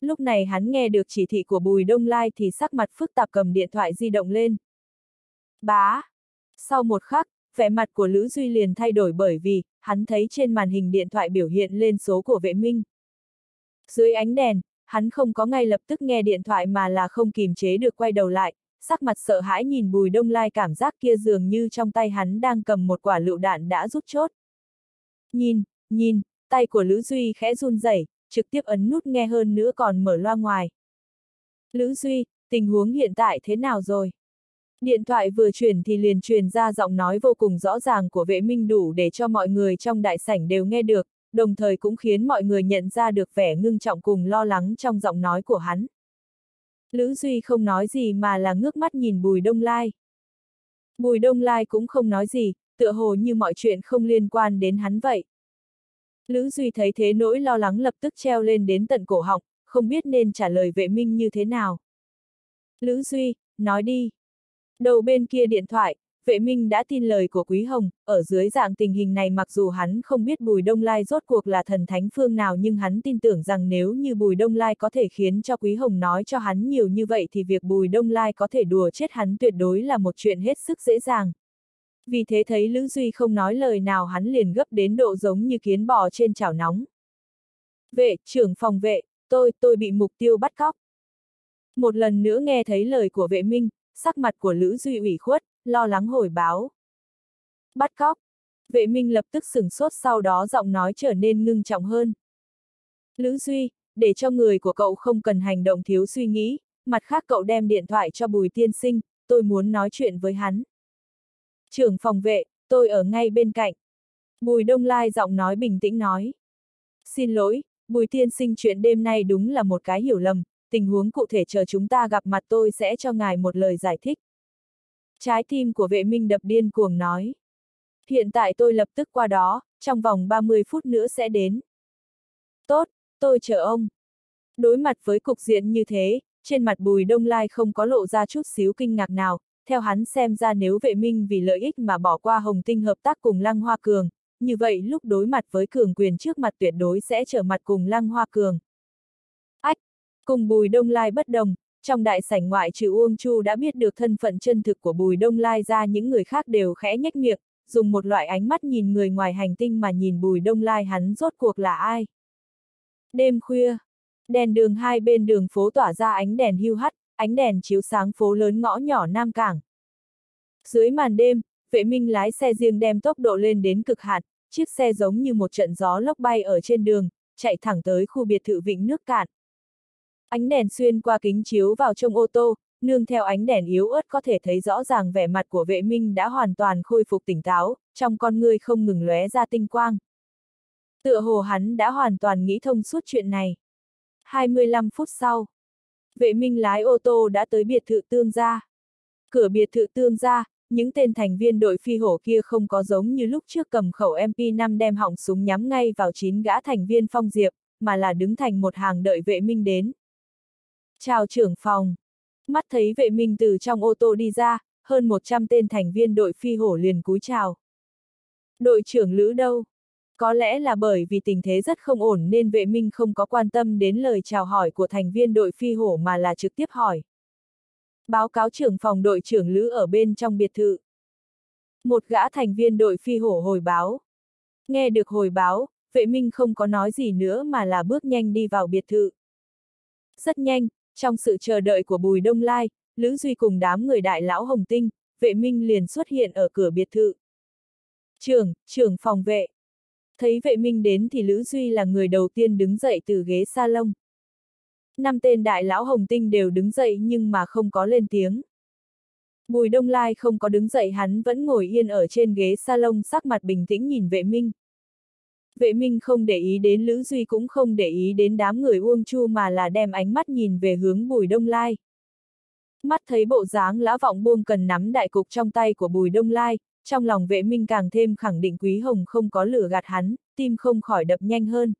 Lúc này hắn nghe được chỉ thị của Bùi Đông Lai thì sắc mặt phức tạp cầm điện thoại di động lên. Bá! Sau một khắc, vẻ mặt của Lữ Duy liền thay đổi bởi vì, hắn thấy trên màn hình điện thoại biểu hiện lên số của vệ minh. Dưới ánh đèn, hắn không có ngay lập tức nghe điện thoại mà là không kìm chế được quay đầu lại, sắc mặt sợ hãi nhìn Bùi Đông Lai cảm giác kia dường như trong tay hắn đang cầm một quả lựu đạn đã rút chốt. Nhìn, nhìn, tay của Lữ Duy khẽ run rẩy, trực tiếp ấn nút nghe hơn nữa còn mở loa ngoài. Lữ Duy, tình huống hiện tại thế nào rồi? Điện thoại vừa chuyển thì liền truyền ra giọng nói vô cùng rõ ràng của vệ minh đủ để cho mọi người trong đại sảnh đều nghe được, đồng thời cũng khiến mọi người nhận ra được vẻ ngưng trọng cùng lo lắng trong giọng nói của hắn. Lữ Duy không nói gì mà là ngước mắt nhìn Bùi Đông Lai. Bùi Đông Lai cũng không nói gì, tựa hồ như mọi chuyện không liên quan đến hắn vậy. Lữ Duy thấy thế nỗi lo lắng lập tức treo lên đến tận cổ họng, không biết nên trả lời vệ minh như thế nào. Lữ Duy, nói đi. Đầu bên kia điện thoại, vệ minh đã tin lời của Quý Hồng, ở dưới dạng tình hình này mặc dù hắn không biết Bùi Đông Lai rốt cuộc là thần thánh phương nào nhưng hắn tin tưởng rằng nếu như Bùi Đông Lai có thể khiến cho Quý Hồng nói cho hắn nhiều như vậy thì việc Bùi Đông Lai có thể đùa chết hắn tuyệt đối là một chuyện hết sức dễ dàng. Vì thế thấy Lữ Duy không nói lời nào hắn liền gấp đến độ giống như kiến bò trên chảo nóng. Vệ, trưởng phòng vệ, tôi, tôi bị mục tiêu bắt cóc. Một lần nữa nghe thấy lời của vệ minh, sắc mặt của Lữ Duy ủy khuất, lo lắng hồi báo. Bắt cóc. Vệ minh lập tức sửng sốt sau đó giọng nói trở nên ngưng trọng hơn. Lữ Duy, để cho người của cậu không cần hành động thiếu suy nghĩ, mặt khác cậu đem điện thoại cho Bùi Tiên Sinh, tôi muốn nói chuyện với hắn. Trưởng phòng vệ, tôi ở ngay bên cạnh. Bùi Đông Lai giọng nói bình tĩnh nói. Xin lỗi, Bùi Tiên Sinh chuyện đêm nay đúng là một cái hiểu lầm, tình huống cụ thể chờ chúng ta gặp mặt tôi sẽ cho ngài một lời giải thích. Trái tim của vệ minh đập điên cuồng nói. Hiện tại tôi lập tức qua đó, trong vòng 30 phút nữa sẽ đến. Tốt, tôi chờ ông. Đối mặt với cục diện như thế, trên mặt bùi đông lai không có lộ ra chút xíu kinh ngạc nào, theo hắn xem ra nếu vệ minh vì lợi ích mà bỏ qua hồng tinh hợp tác cùng lăng hoa cường, như vậy lúc đối mặt với cường quyền trước mặt tuyệt đối sẽ trở mặt cùng lăng hoa cường. Ách! Cùng bùi đông lai bất đồng, trong đại sảnh ngoại trừ Uông Chu đã biết được thân phận chân thực của Bùi Đông Lai ra những người khác đều khẽ nhếch miệng, dùng một loại ánh mắt nhìn người ngoài hành tinh mà nhìn Bùi Đông Lai hắn rốt cuộc là ai. Đêm khuya, đèn đường hai bên đường phố tỏa ra ánh đèn hưu hắt, ánh đèn chiếu sáng phố lớn ngõ nhỏ Nam Cảng. Dưới màn đêm, vệ minh lái xe riêng đem tốc độ lên đến cực hạn, chiếc xe giống như một trận gió lốc bay ở trên đường, chạy thẳng tới khu biệt thự vịnh nước cạn. Ánh đèn xuyên qua kính chiếu vào trong ô tô, nương theo ánh đèn yếu ớt có thể thấy rõ ràng vẻ mặt của vệ minh đã hoàn toàn khôi phục tỉnh táo, trong con ngươi không ngừng lóe ra tinh quang. Tựa hồ hắn đã hoàn toàn nghĩ thông suốt chuyện này. 25 phút sau, vệ minh lái ô tô đã tới biệt thự tương gia. Cửa biệt thự tương gia, những tên thành viên đội phi hổ kia không có giống như lúc trước cầm khẩu MP5 đem họng súng nhắm ngay vào chín gã thành viên phong diệp, mà là đứng thành một hàng đợi vệ minh đến. Chào trưởng phòng. Mắt thấy vệ minh từ trong ô tô đi ra, hơn 100 tên thành viên đội phi hổ liền cúi chào. Đội trưởng Lữ đâu? Có lẽ là bởi vì tình thế rất không ổn nên vệ minh không có quan tâm đến lời chào hỏi của thành viên đội phi hổ mà là trực tiếp hỏi. Báo cáo trưởng phòng đội trưởng Lữ ở bên trong biệt thự. Một gã thành viên đội phi hổ hồi báo. Nghe được hồi báo, vệ minh không có nói gì nữa mà là bước nhanh đi vào biệt thự. Rất nhanh, trong sự chờ đợi của Bùi Đông Lai, Lữ Duy cùng đám người đại lão Hồng Tinh, vệ minh liền xuất hiện ở cửa biệt thự. Trưởng, trưởng phòng vệ. Thấy vệ minh đến thì Lữ Duy là người đầu tiên đứng dậy từ ghế salon. Năm tên đại lão Hồng Tinh đều đứng dậy nhưng mà không có lên tiếng. Bùi Đông Lai không có đứng dậy hắn vẫn ngồi yên ở trên ghế salon sắc mặt bình tĩnh nhìn vệ minh. Vệ minh không để ý đến Lữ Duy cũng không để ý đến đám người Uông Chu mà là đem ánh mắt nhìn về hướng Bùi Đông Lai. Mắt thấy bộ dáng lã vọng buông cần nắm đại cục trong tay của Bùi Đông Lai, trong lòng vệ minh càng thêm khẳng định Quý Hồng không có lửa gạt hắn, tim không khỏi đập nhanh hơn.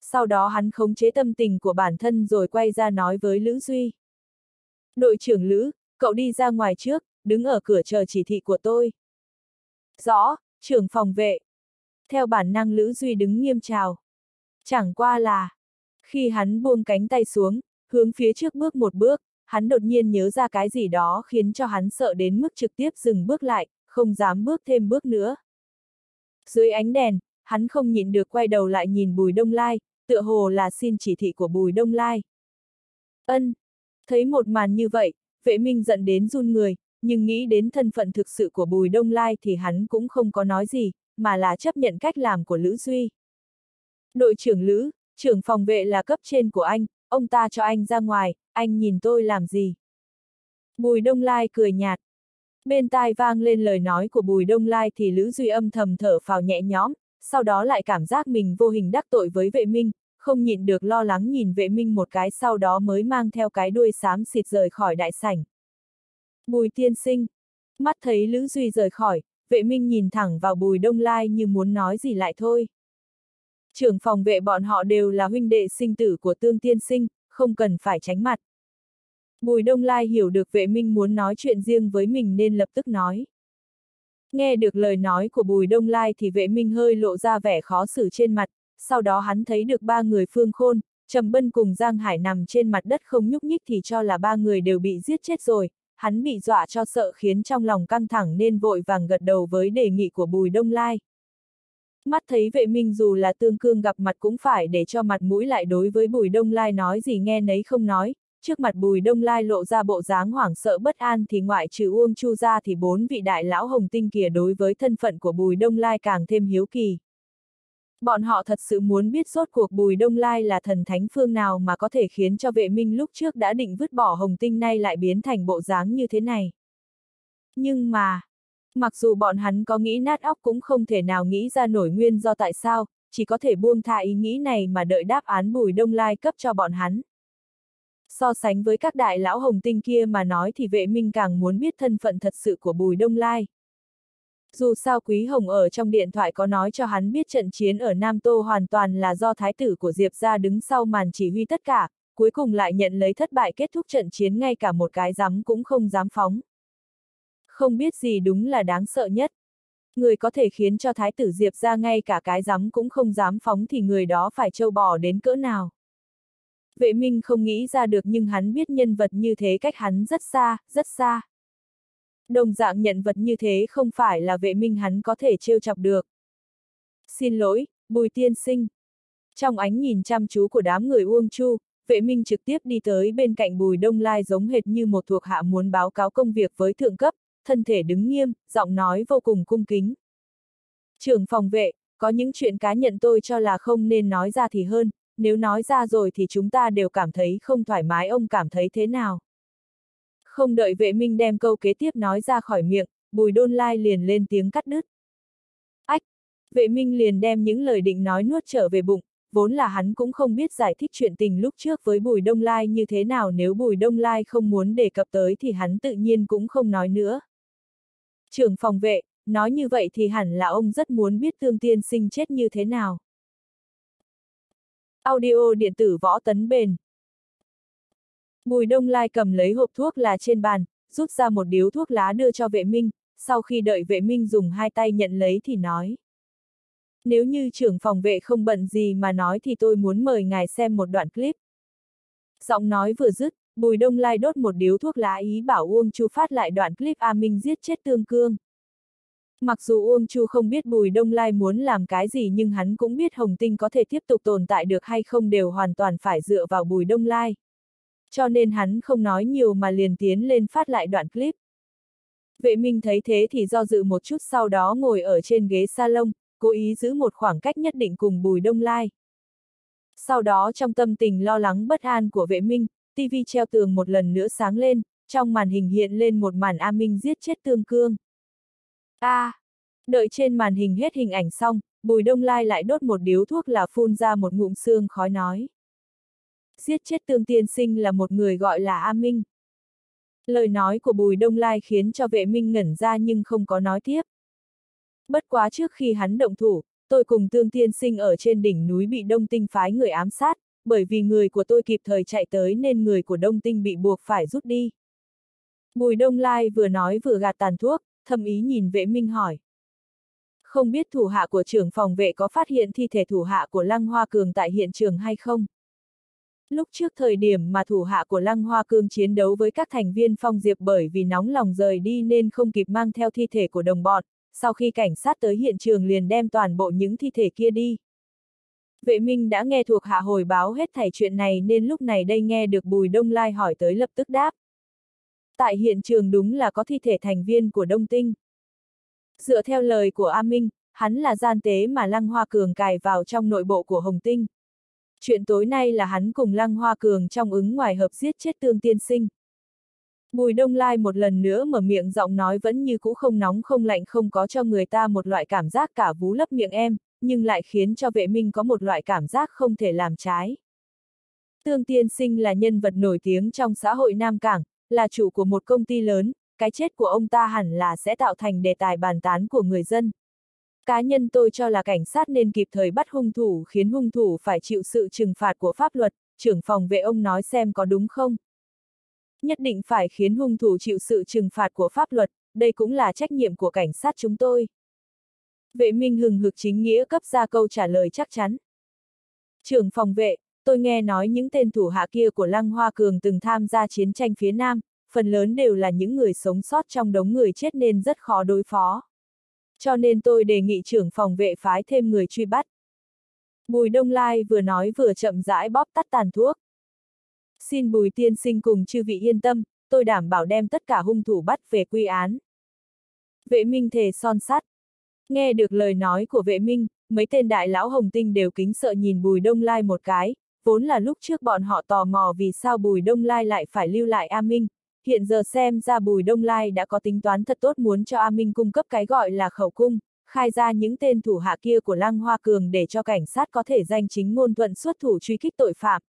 Sau đó hắn khống chế tâm tình của bản thân rồi quay ra nói với Lữ Duy. Đội trưởng Lữ, cậu đi ra ngoài trước, đứng ở cửa chờ chỉ thị của tôi. Rõ, trưởng phòng vệ, theo bản năng Lữ Duy đứng nghiêm trào Chẳng qua là, khi hắn buông cánh tay xuống, hướng phía trước bước một bước, hắn đột nhiên nhớ ra cái gì đó khiến cho hắn sợ đến mức trực tiếp dừng bước lại, không dám bước thêm bước nữa. Dưới ánh đèn, hắn không nhịn được quay đầu lại nhìn Bùi Đông Lai, tựa hồ là xin chỉ thị của Bùi Đông Lai. Ân, thấy một màn như vậy, vệ minh giận đến run người, nhưng nghĩ đến thân phận thực sự của Bùi Đông Lai thì hắn cũng không có nói gì, mà là chấp nhận cách làm của Lữ Duy. Đội trưởng Lữ, trưởng phòng vệ là cấp trên của anh, ông ta cho anh ra ngoài, anh nhìn tôi làm gì? Bùi Đông Lai cười nhạt. Bên tai vang lên lời nói của Bùi Đông Lai thì Lữ Duy âm thầm thở phào nhẹ nhõm, sau đó lại cảm giác mình vô hình đắc tội với vệ minh, không nhịn được lo lắng nhìn vệ minh một cái sau đó mới mang theo cái đuôi xám xịt rời khỏi đại sảnh. Bùi tiên sinh. Mắt thấy Lữ Duy rời khỏi, vệ minh nhìn thẳng vào bùi đông lai như muốn nói gì lại thôi. Trưởng phòng vệ bọn họ đều là huynh đệ sinh tử của tương tiên sinh, không cần phải tránh mặt. Bùi đông lai hiểu được vệ minh muốn nói chuyện riêng với mình nên lập tức nói. Nghe được lời nói của Bùi Đông Lai thì vệ minh hơi lộ ra vẻ khó xử trên mặt, sau đó hắn thấy được ba người phương khôn, Trầm Bân cùng Giang Hải nằm trên mặt đất không nhúc nhích thì cho là ba người đều bị giết chết rồi, hắn bị dọa cho sợ khiến trong lòng căng thẳng nên vội vàng gật đầu với đề nghị của Bùi Đông Lai. Mắt thấy vệ minh dù là tương cương gặp mặt cũng phải để cho mặt mũi lại đối với Bùi Đông Lai nói gì nghe nấy không nói, trước mặt Bùi Đông Lai lộ ra bộ dáng hoảng sợ bất an thì ngoại trừ Uông Chu ra thì bốn vị đại lão hồng tinh kia đối với thân phận của Bùi Đông Lai càng thêm hiếu kỳ. Bọn họ thật sự muốn biết rốt cuộc Bùi Đông Lai là thần thánh phương nào mà có thể khiến cho vệ minh lúc trước đã định vứt bỏ hồng tinh nay lại biến thành bộ dáng như thế này. Nhưng mà, mặc dù bọn hắn có nghĩ nát óc cũng không thể nào nghĩ ra nổi nguyên do tại sao, chỉ có thể buông tha ý nghĩ này mà đợi đáp án Bùi Đông Lai cấp cho bọn hắn. So sánh với các đại lão hồng tinh kia mà nói thì vệ minh càng muốn biết thân phận thật sự của Bùi Đông Lai. Dù sao Quý Hồng ở trong điện thoại có nói cho hắn biết trận chiến ở Nam Tô hoàn toàn là do thái tử của Diệp gia đứng sau màn chỉ huy tất cả, cuối cùng lại nhận lấy thất bại kết thúc trận chiến ngay cả một cái dám cũng không dám phóng. Không biết gì đúng là đáng sợ nhất. Người có thể khiến cho thái tử Diệp gia ngay cả cái dám cũng không dám phóng thì người đó phải trâu bò đến cỡ nào. Vệ minh không nghĩ ra được nhưng hắn biết nhân vật như thế cách hắn rất xa, rất xa. Đồng dạng nhận vật như thế không phải là vệ minh hắn có thể trêu chọc được. Xin lỗi, bùi tiên sinh. Trong ánh nhìn chăm chú của đám người Uông Chu, vệ minh trực tiếp đi tới bên cạnh bùi đông lai giống hệt như một thuộc hạ muốn báo cáo công việc với thượng cấp, thân thể đứng nghiêm, giọng nói vô cùng cung kính. Trưởng phòng vệ, có những chuyện cá nhân tôi cho là không nên nói ra thì hơn, nếu nói ra rồi thì chúng ta đều cảm thấy không thoải mái ông cảm thấy thế nào? Không đợi vệ minh đem câu kế tiếp nói ra khỏi miệng, bùi đôn lai liền lên tiếng cắt đứt. Ách! Vệ minh liền đem những lời định nói nuốt trở về bụng, vốn là hắn cũng không biết giải thích chuyện tình lúc trước với Bùi Đông Lai như thế nào nếu Bùi Đông Lai không muốn đề cập tới thì hắn tự nhiên cũng không nói nữa. Trưởng phòng vệ, nói như vậy thì hẳn là ông rất muốn biết thương tiên sinh chết như thế nào. Audio điện tử võ tấn bền Bùi đông lai cầm lấy hộp thuốc là trên bàn, rút ra một điếu thuốc lá đưa cho vệ minh, sau khi đợi vệ minh dùng hai tay nhận lấy thì nói. Nếu như trưởng phòng vệ không bận gì mà nói thì tôi muốn mời ngài xem một đoạn clip. Giọng nói vừa dứt, Bùi Đông Lai đốt một điếu thuốc lá ý bảo Uông Chu phát lại đoạn clip A Minh giết chết Tương Cương. Mặc dù Uông Chu không biết Bùi Đông Lai muốn làm cái gì nhưng hắn cũng biết Hồng Tinh có thể tiếp tục tồn tại được hay không đều hoàn toàn phải dựa vào Bùi Đông Lai. Cho nên hắn không nói nhiều mà liền tiến lên phát lại đoạn clip. Vệ minh thấy thế thì do dự một chút sau đó ngồi ở trên ghế salon, cố ý giữ một khoảng cách nhất định cùng Bùi Đông Lai. Sau đó trong tâm tình lo lắng bất an của vệ minh, TV treo tường một lần nữa sáng lên, trong màn hình hiện lên một màn A Minh giết chết tương cương. A! À, đợi trên màn hình hết hình ảnh xong, Bùi Đông Lai lại đốt một điếu thuốc là phun ra một ngụm xương khói nói giết chết tương tiên sinh là một người gọi là A Minh. Lời nói của Bùi Đông Lai khiến cho vệ minh ngẩn ra nhưng không có nói tiếp. Bất quá trước khi hắn động thủ, tôi cùng tương tiên sinh ở trên đỉnh núi bị đông tinh phái người ám sát, bởi vì người của tôi kịp thời chạy tới nên người của đông tinh bị buộc phải rút đi. Bùi Đông Lai vừa nói vừa gạt tàn thuốc, thầm ý nhìn vệ minh hỏi. Không biết thủ hạ của trưởng phòng vệ có phát hiện thi thể thủ hạ của Lăng Hoa Cường tại hiện trường hay không? Lúc trước thời điểm mà thủ hạ của Lăng Hoa Cương chiến đấu với các thành viên phong diệp bởi vì nóng lòng rời đi nên không kịp mang theo thi thể của đồng bọn, sau khi cảnh sát tới hiện trường liền đem toàn bộ những thi thể kia đi. Vệ Minh đã nghe thuộc hạ hồi báo hết thảy chuyện này nên lúc này đây nghe được Bùi Đông Lai hỏi tới lập tức đáp. Tại hiện trường đúng là có thi thể thành viên của Đông Tinh. Dựa theo lời của A Minh, hắn là gian tế mà Lăng Hoa Cường cài vào trong nội bộ của Hồng Tinh. Chuyện tối nay là hắn cùng Lăng Hoa Cường trong ứng ngoài hợp giết chết tương tiên sinh. Bùi Đông Lai một lần nữa mở miệng giọng nói vẫn như cũ không nóng không lạnh không có cho người ta một loại cảm giác cả vú lấp miệng em, nhưng lại khiến cho vệ minh có một loại cảm giác không thể làm trái. Tương Tiên Sinh là nhân vật nổi tiếng trong xã hội Nam Cảng, là chủ của một công ty lớn, cái chết của ông ta hẳn là sẽ tạo thành đề tài bàn tán của người dân. Cá nhân tôi cho là cảnh sát nên kịp thời bắt hung thủ khiến hung thủ phải chịu sự trừng phạt của pháp luật, trưởng phòng vệ ông nói xem có đúng không? Nhất định phải khiến hung thủ chịu sự trừng phạt của pháp luật, đây cũng là trách nhiệm của cảnh sát chúng tôi. Vệ minh hừng hực chính nghĩa cấp ra câu trả lời chắc chắn. Trưởng phòng vệ, tôi nghe nói những tên thủ hạ kia của Lăng Hoa Cường từng tham gia chiến tranh phía Nam, phần lớn đều là những người sống sót trong đống người chết nên rất khó đối phó. Cho nên tôi đề nghị trưởng phòng vệ phái thêm người truy bắt. Bùi Đông Lai vừa nói vừa chậm rãi bóp tắt tàn thuốc. Xin Bùi tiên sinh cùng chư vị yên tâm, tôi đảm bảo đem tất cả hung thủ bắt về quy án. Vệ minh thề son sắt. Nghe được lời nói của vệ minh, mấy tên đại lão hồng tinh đều kính sợ nhìn Bùi Đông Lai một cái, vốn là lúc trước bọn họ tò mò vì sao Bùi Đông Lai lại phải lưu lại A Minh, hiện giờ xem ra Bùi Đông Lai đã có tính toán thật tốt muốn cho A Minh cung cấp cái gọi là khẩu cung, khai ra những tên thủ hạ kia của Lăng Hoa Cường để cho cảnh sát có thể danh chính ngôn thuận xuất thủ truy kích tội phạm.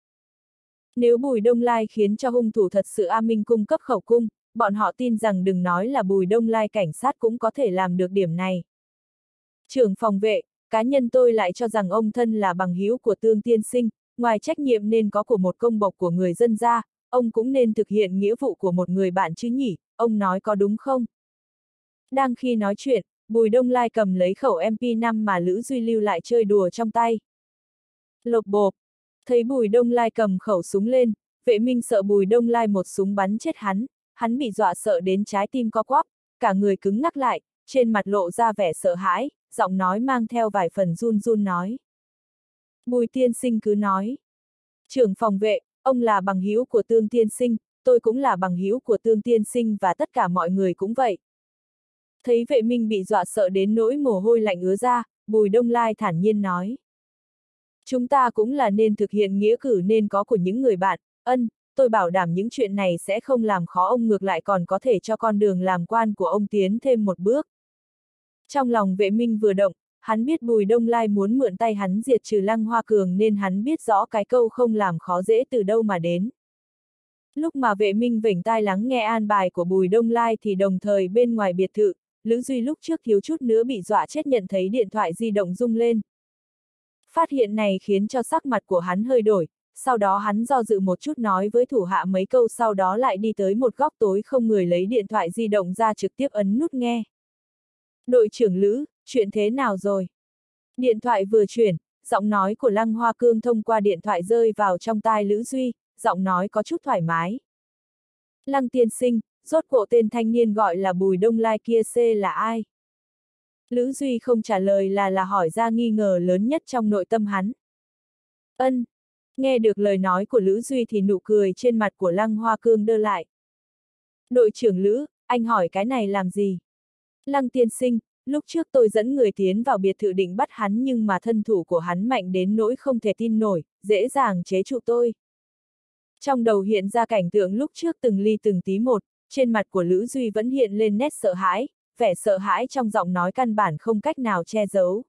Nếu Bùi Đông Lai khiến cho hung thủ thật sự A Minh cung cấp khẩu cung, bọn họ tin rằng đừng nói là Bùi Đông Lai cảnh sát cũng có thể làm được điểm này. Trưởng phòng vệ, cá nhân tôi lại cho rằng ông thân là bằng hữu của tương tiên sinh, ngoài trách nhiệm nên có của một công bộc của người dân ra, ông cũng nên thực hiện nghĩa vụ của một người bạn chứ nhỉ, ông nói có đúng không? Đang khi nói chuyện, Bùi Đông Lai cầm lấy khẩu MP5 mà Lữ Duy lưu lại chơi đùa trong tay. Lộc bộp, thấy Bùi Đông Lai cầm khẩu súng lên, vệ minh sợ Bùi Đông Lai một súng bắn chết hắn, hắn bị dọa sợ đến trái tim co quắp, cả người cứng ngắc lại, trên mặt lộ ra vẻ sợ hãi, giọng nói mang theo vài phần run run nói. Bùi tiên sinh cứ nói. Trưởng phòng vệ, ông là bằng hữu của tương tiên sinh, tôi cũng là bằng hữu của tương tiên sinh và tất cả mọi người cũng vậy. Thấy vệ minh bị dọa sợ đến nỗi mồ hôi lạnh ứa ra, bùi đông lai thản nhiên nói. Chúng ta cũng là nên thực hiện nghĩa cử nên có của những người bạn, ân, tôi bảo đảm những chuyện này sẽ không làm khó ông ngược lại còn có thể cho con đường làm quan của ông tiến thêm một bước. Trong lòng vệ minh vừa động, hắn biết Bùi Đông Lai muốn mượn tay hắn diệt trừ Lăng Hoa Cường nên hắn biết rõ cái câu không làm khó dễ từ đâu mà đến. Lúc mà vệ minh vểnh tai lắng nghe an bài của Bùi Đông Lai thì đồng thời bên ngoài biệt thự, Lữ Duy lúc trước thiếu chút nữa bị dọa chết nhận thấy điện thoại di động rung lên. Phát hiện này khiến cho sắc mặt của hắn hơi đổi, sau đó hắn do dự một chút nói với thủ hạ mấy câu sau đó lại đi tới một góc tối không người lấy điện thoại di động ra trực tiếp ấn nút nghe. Đội trưởng Lữ, chuyện thế nào rồi? Điện thoại vừa chuyển, giọng nói của Lăng Hoa Cương thông qua điện thoại rơi vào trong tai Lữ Duy, giọng nói có chút thoải mái. Lăng tiên sinh, rốt cuộc tên thanh niên gọi là Bùi Đông Lai kia C là ai? Lữ Duy không trả lời là là hỏi ra nghi ngờ lớn nhất trong nội tâm hắn. Ân. Nghe được lời nói của Lữ Duy thì nụ cười trên mặt của Lăng Hoa Cương đơ lại. Đội trưởng Lữ, anh hỏi cái này làm gì? Lăng tiên sinh, lúc trước tôi dẫn người tiến vào biệt thự định bắt hắn nhưng mà thân thủ của hắn mạnh đến nỗi không thể tin nổi, dễ dàng chế trụ tôi. Trong đầu hiện ra cảnh tượng lúc trước từng ly từng tí một, trên mặt của Lữ Duy vẫn hiện lên nét sợ hãi, vẻ sợ hãi trong giọng nói căn bản không cách nào che giấu.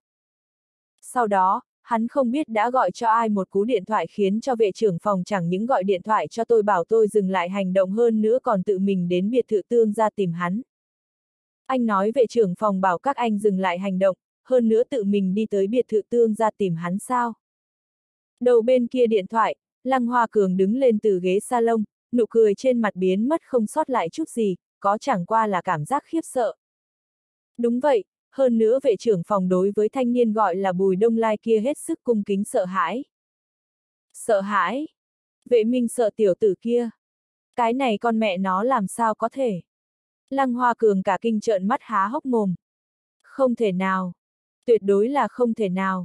Sau đó, hắn không biết đã gọi cho ai một cú điện thoại khiến cho vệ trưởng phòng chẳng những gọi điện thoại cho tôi bảo tôi dừng lại hành động hơn nữa còn tự mình đến biệt thự tương ra tìm hắn. Anh nói vệ trưởng phòng bảo các anh dừng lại hành động, hơn nữa tự mình đi tới biệt thự tương ra tìm hắn sao. Đầu bên kia điện thoại, Lăng Hoa Cường đứng lên từ ghế salon, nụ cười trên mặt biến mất không sót lại chút gì, có chẳng qua là cảm giác khiếp sợ. Đúng vậy, hơn nữa vệ trưởng phòng đối với thanh niên gọi là Bùi Đông Lai kia hết sức cung kính sợ hãi. Sợ hãi? Vệ minh sợ tiểu tử kia. Cái này con mẹ nó làm sao có thể? Lăng Hoa Cường cả kinh trợn mắt há hốc mồm. Không thể nào. Tuyệt đối là không thể nào.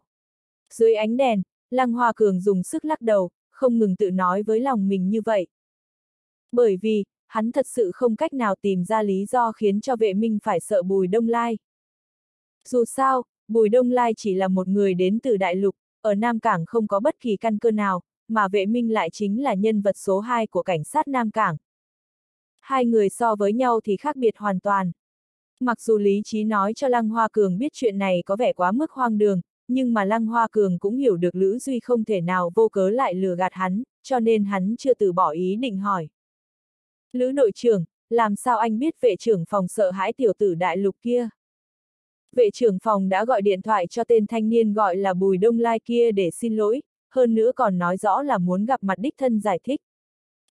Dưới ánh đèn, Lăng Hoa Cường dùng sức lắc đầu, không ngừng tự nói với lòng mình như vậy. Bởi vì, hắn thật sự không cách nào tìm ra lý do khiến cho vệ minh phải sợ Bùi Đông Lai. Dù sao, Bùi Đông Lai chỉ là một người đến từ Đại Lục, ở Nam Cảng không có bất kỳ căn cơ nào, mà vệ minh lại chính là nhân vật số 2 của cảnh sát Nam Cảng. Hai người so với nhau thì khác biệt hoàn toàn. Mặc dù lý trí nói cho Lăng Hoa Cường biết chuyện này có vẻ quá mức hoang đường, nhưng mà Lăng Hoa Cường cũng hiểu được Lữ Duy không thể nào vô cớ lại lừa gạt hắn, cho nên hắn chưa từ bỏ ý định hỏi. Lữ đội trưởng, làm sao anh biết vệ trưởng phòng sợ hãi tiểu tử đại lục kia? Vệ trưởng phòng đã gọi điện thoại cho tên thanh niên gọi là Bùi Đông Lai kia để xin lỗi, hơn nữa còn nói rõ là muốn gặp mặt đích thân giải thích.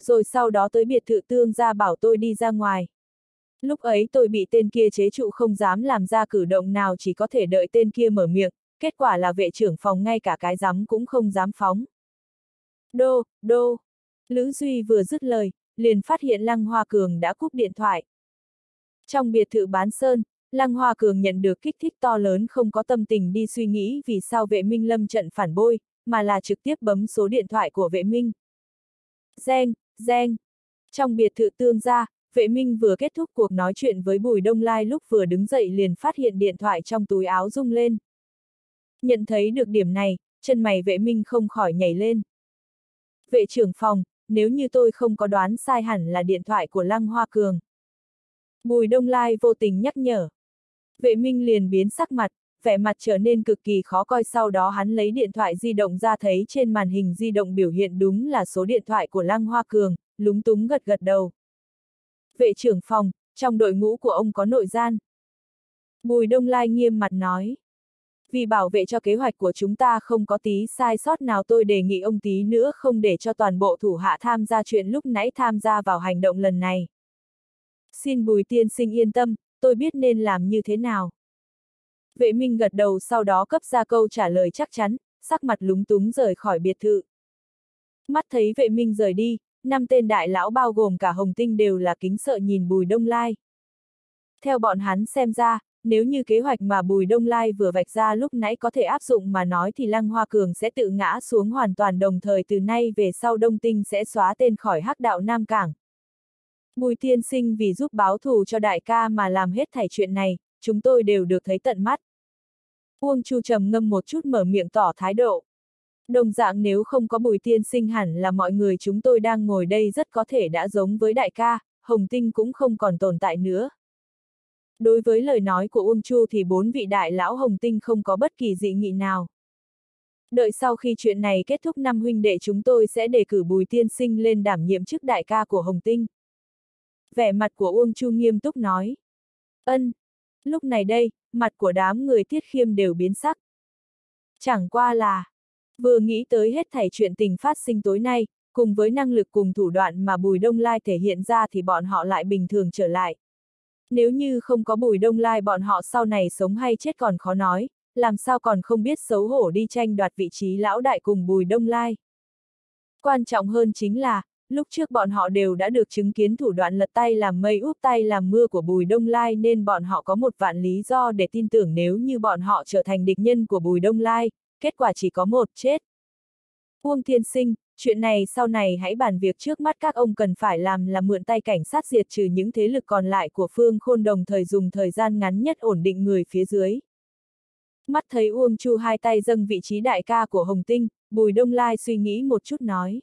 Rồi sau đó tới biệt thự tương ra bảo tôi đi ra ngoài. Lúc ấy tôi bị tên kia chế trụ không dám làm ra cử động nào chỉ có thể đợi tên kia mở miệng, kết quả là vệ trưởng phòng ngay cả cái dám cũng không dám phóng. Đô, đô. Lữ Duy vừa dứt lời, liền phát hiện Lăng Hoa Cường đã cúp điện thoại. Trong biệt thự bán sơn, Lăng Hoa Cường nhận được kích thích to lớn không có tâm tình đi suy nghĩ vì sao vệ minh lâm trận phản bôi, mà là trực tiếp bấm số điện thoại của vệ minh. gen Gen. Trong biệt thự tương gia, vệ minh vừa kết thúc cuộc nói chuyện với Bùi Đông Lai lúc vừa đứng dậy liền phát hiện điện thoại trong túi áo rung lên. Nhận thấy được điểm này, chân mày vệ minh không khỏi nhảy lên. Vệ trưởng phòng, nếu như tôi không có đoán sai hẳn là điện thoại của Lăng Hoa Cường. Bùi Đông Lai vô tình nhắc nhở. Vệ minh liền biến sắc mặt, vẻ mặt trở nên cực kỳ khó coi sau đó hắn lấy điện thoại di động ra thấy trên màn hình di động biểu hiện đúng là số điện thoại của Lăng Hoa Cường, lúng túng gật gật đầu. Vệ trưởng phòng, trong đội ngũ của ông có nội gian. Bùi Đông Lai nghiêm mặt nói. Vì bảo vệ cho kế hoạch của chúng ta không có tí sai sót nào tôi đề nghị ông tí nữa không để cho toàn bộ thủ hạ tham gia chuyện lúc nãy tham gia vào hành động lần này. Xin bùi tiên sinh yên tâm, tôi biết nên làm như thế nào. Vệ minh gật đầu sau đó cấp ra câu trả lời chắc chắn, sắc mặt lúng túng rời khỏi biệt thự. Mắt thấy vệ minh rời đi, năm tên đại lão bao gồm cả Hồng Tinh đều là kính sợ nhìn Bùi Đông Lai. Theo bọn hắn xem ra, nếu như kế hoạch mà Bùi Đông Lai vừa vạch ra lúc nãy có thể áp dụng mà nói thì Lăng Hoa Cường sẽ tự ngã xuống hoàn toàn đồng thời từ nay về sau Đông Tinh sẽ xóa tên khỏi hắc đạo Nam Cảng. Bùi tiên sinh vì giúp báo thù cho đại ca mà làm hết thảy chuyện này, chúng tôi đều được thấy tận mắt. Uông Chu trầm ngâm một chút mở miệng tỏ thái độ. Đồng dạng nếu không có bùi tiên sinh hẳn là mọi người chúng tôi đang ngồi đây rất có thể đã giống với đại ca, Hồng Tinh cũng không còn tồn tại nữa. Đối với lời nói của Uông Chu thì bốn vị đại lão Hồng Tinh không có bất kỳ dị nghị nào. Đợi sau khi chuyện này kết thúc năm huynh đệ chúng tôi sẽ đề cử Bùi Tiên Sinh lên đảm nhiệm chức đại ca của Hồng Tinh. Vẻ mặt của Uông Chu nghiêm túc nói. Ân. Lúc này đây, mặt của đám người tiết khiêm đều biến sắc. Chẳng qua là, vừa nghĩ tới hết thảy chuyện tình phát sinh tối nay, cùng với năng lực cùng thủ đoạn mà Bùi Đông Lai thể hiện ra thì bọn họ lại bình thường trở lại. Nếu như không có Bùi Đông Lai bọn họ sau này sống hay chết còn khó nói, làm sao còn không biết xấu hổ đi tranh đoạt vị trí lão đại cùng Bùi Đông Lai. Quan trọng hơn chính là, lúc trước bọn họ đều đã được chứng kiến thủ đoạn lật tay làm mây úp tay làm mưa của Bùi Đông Lai nên bọn họ có một vạn lý do để tin tưởng nếu như bọn họ trở thành địch nhân của Bùi Đông Lai, kết quả chỉ có một, chết. Uông Thiên Sinh, chuyện này sau này hãy bàn việc trước mắt các ông cần phải làm là mượn tay cảnh sát diệt trừ những thế lực còn lại của Phương Khôn đồng thời dùng thời gian ngắn nhất ổn định người phía dưới. Mắt thấy Uông Chu hai tay dâng vị trí đại ca của Hồng Tinh, Bùi Đông Lai suy nghĩ một chút nói.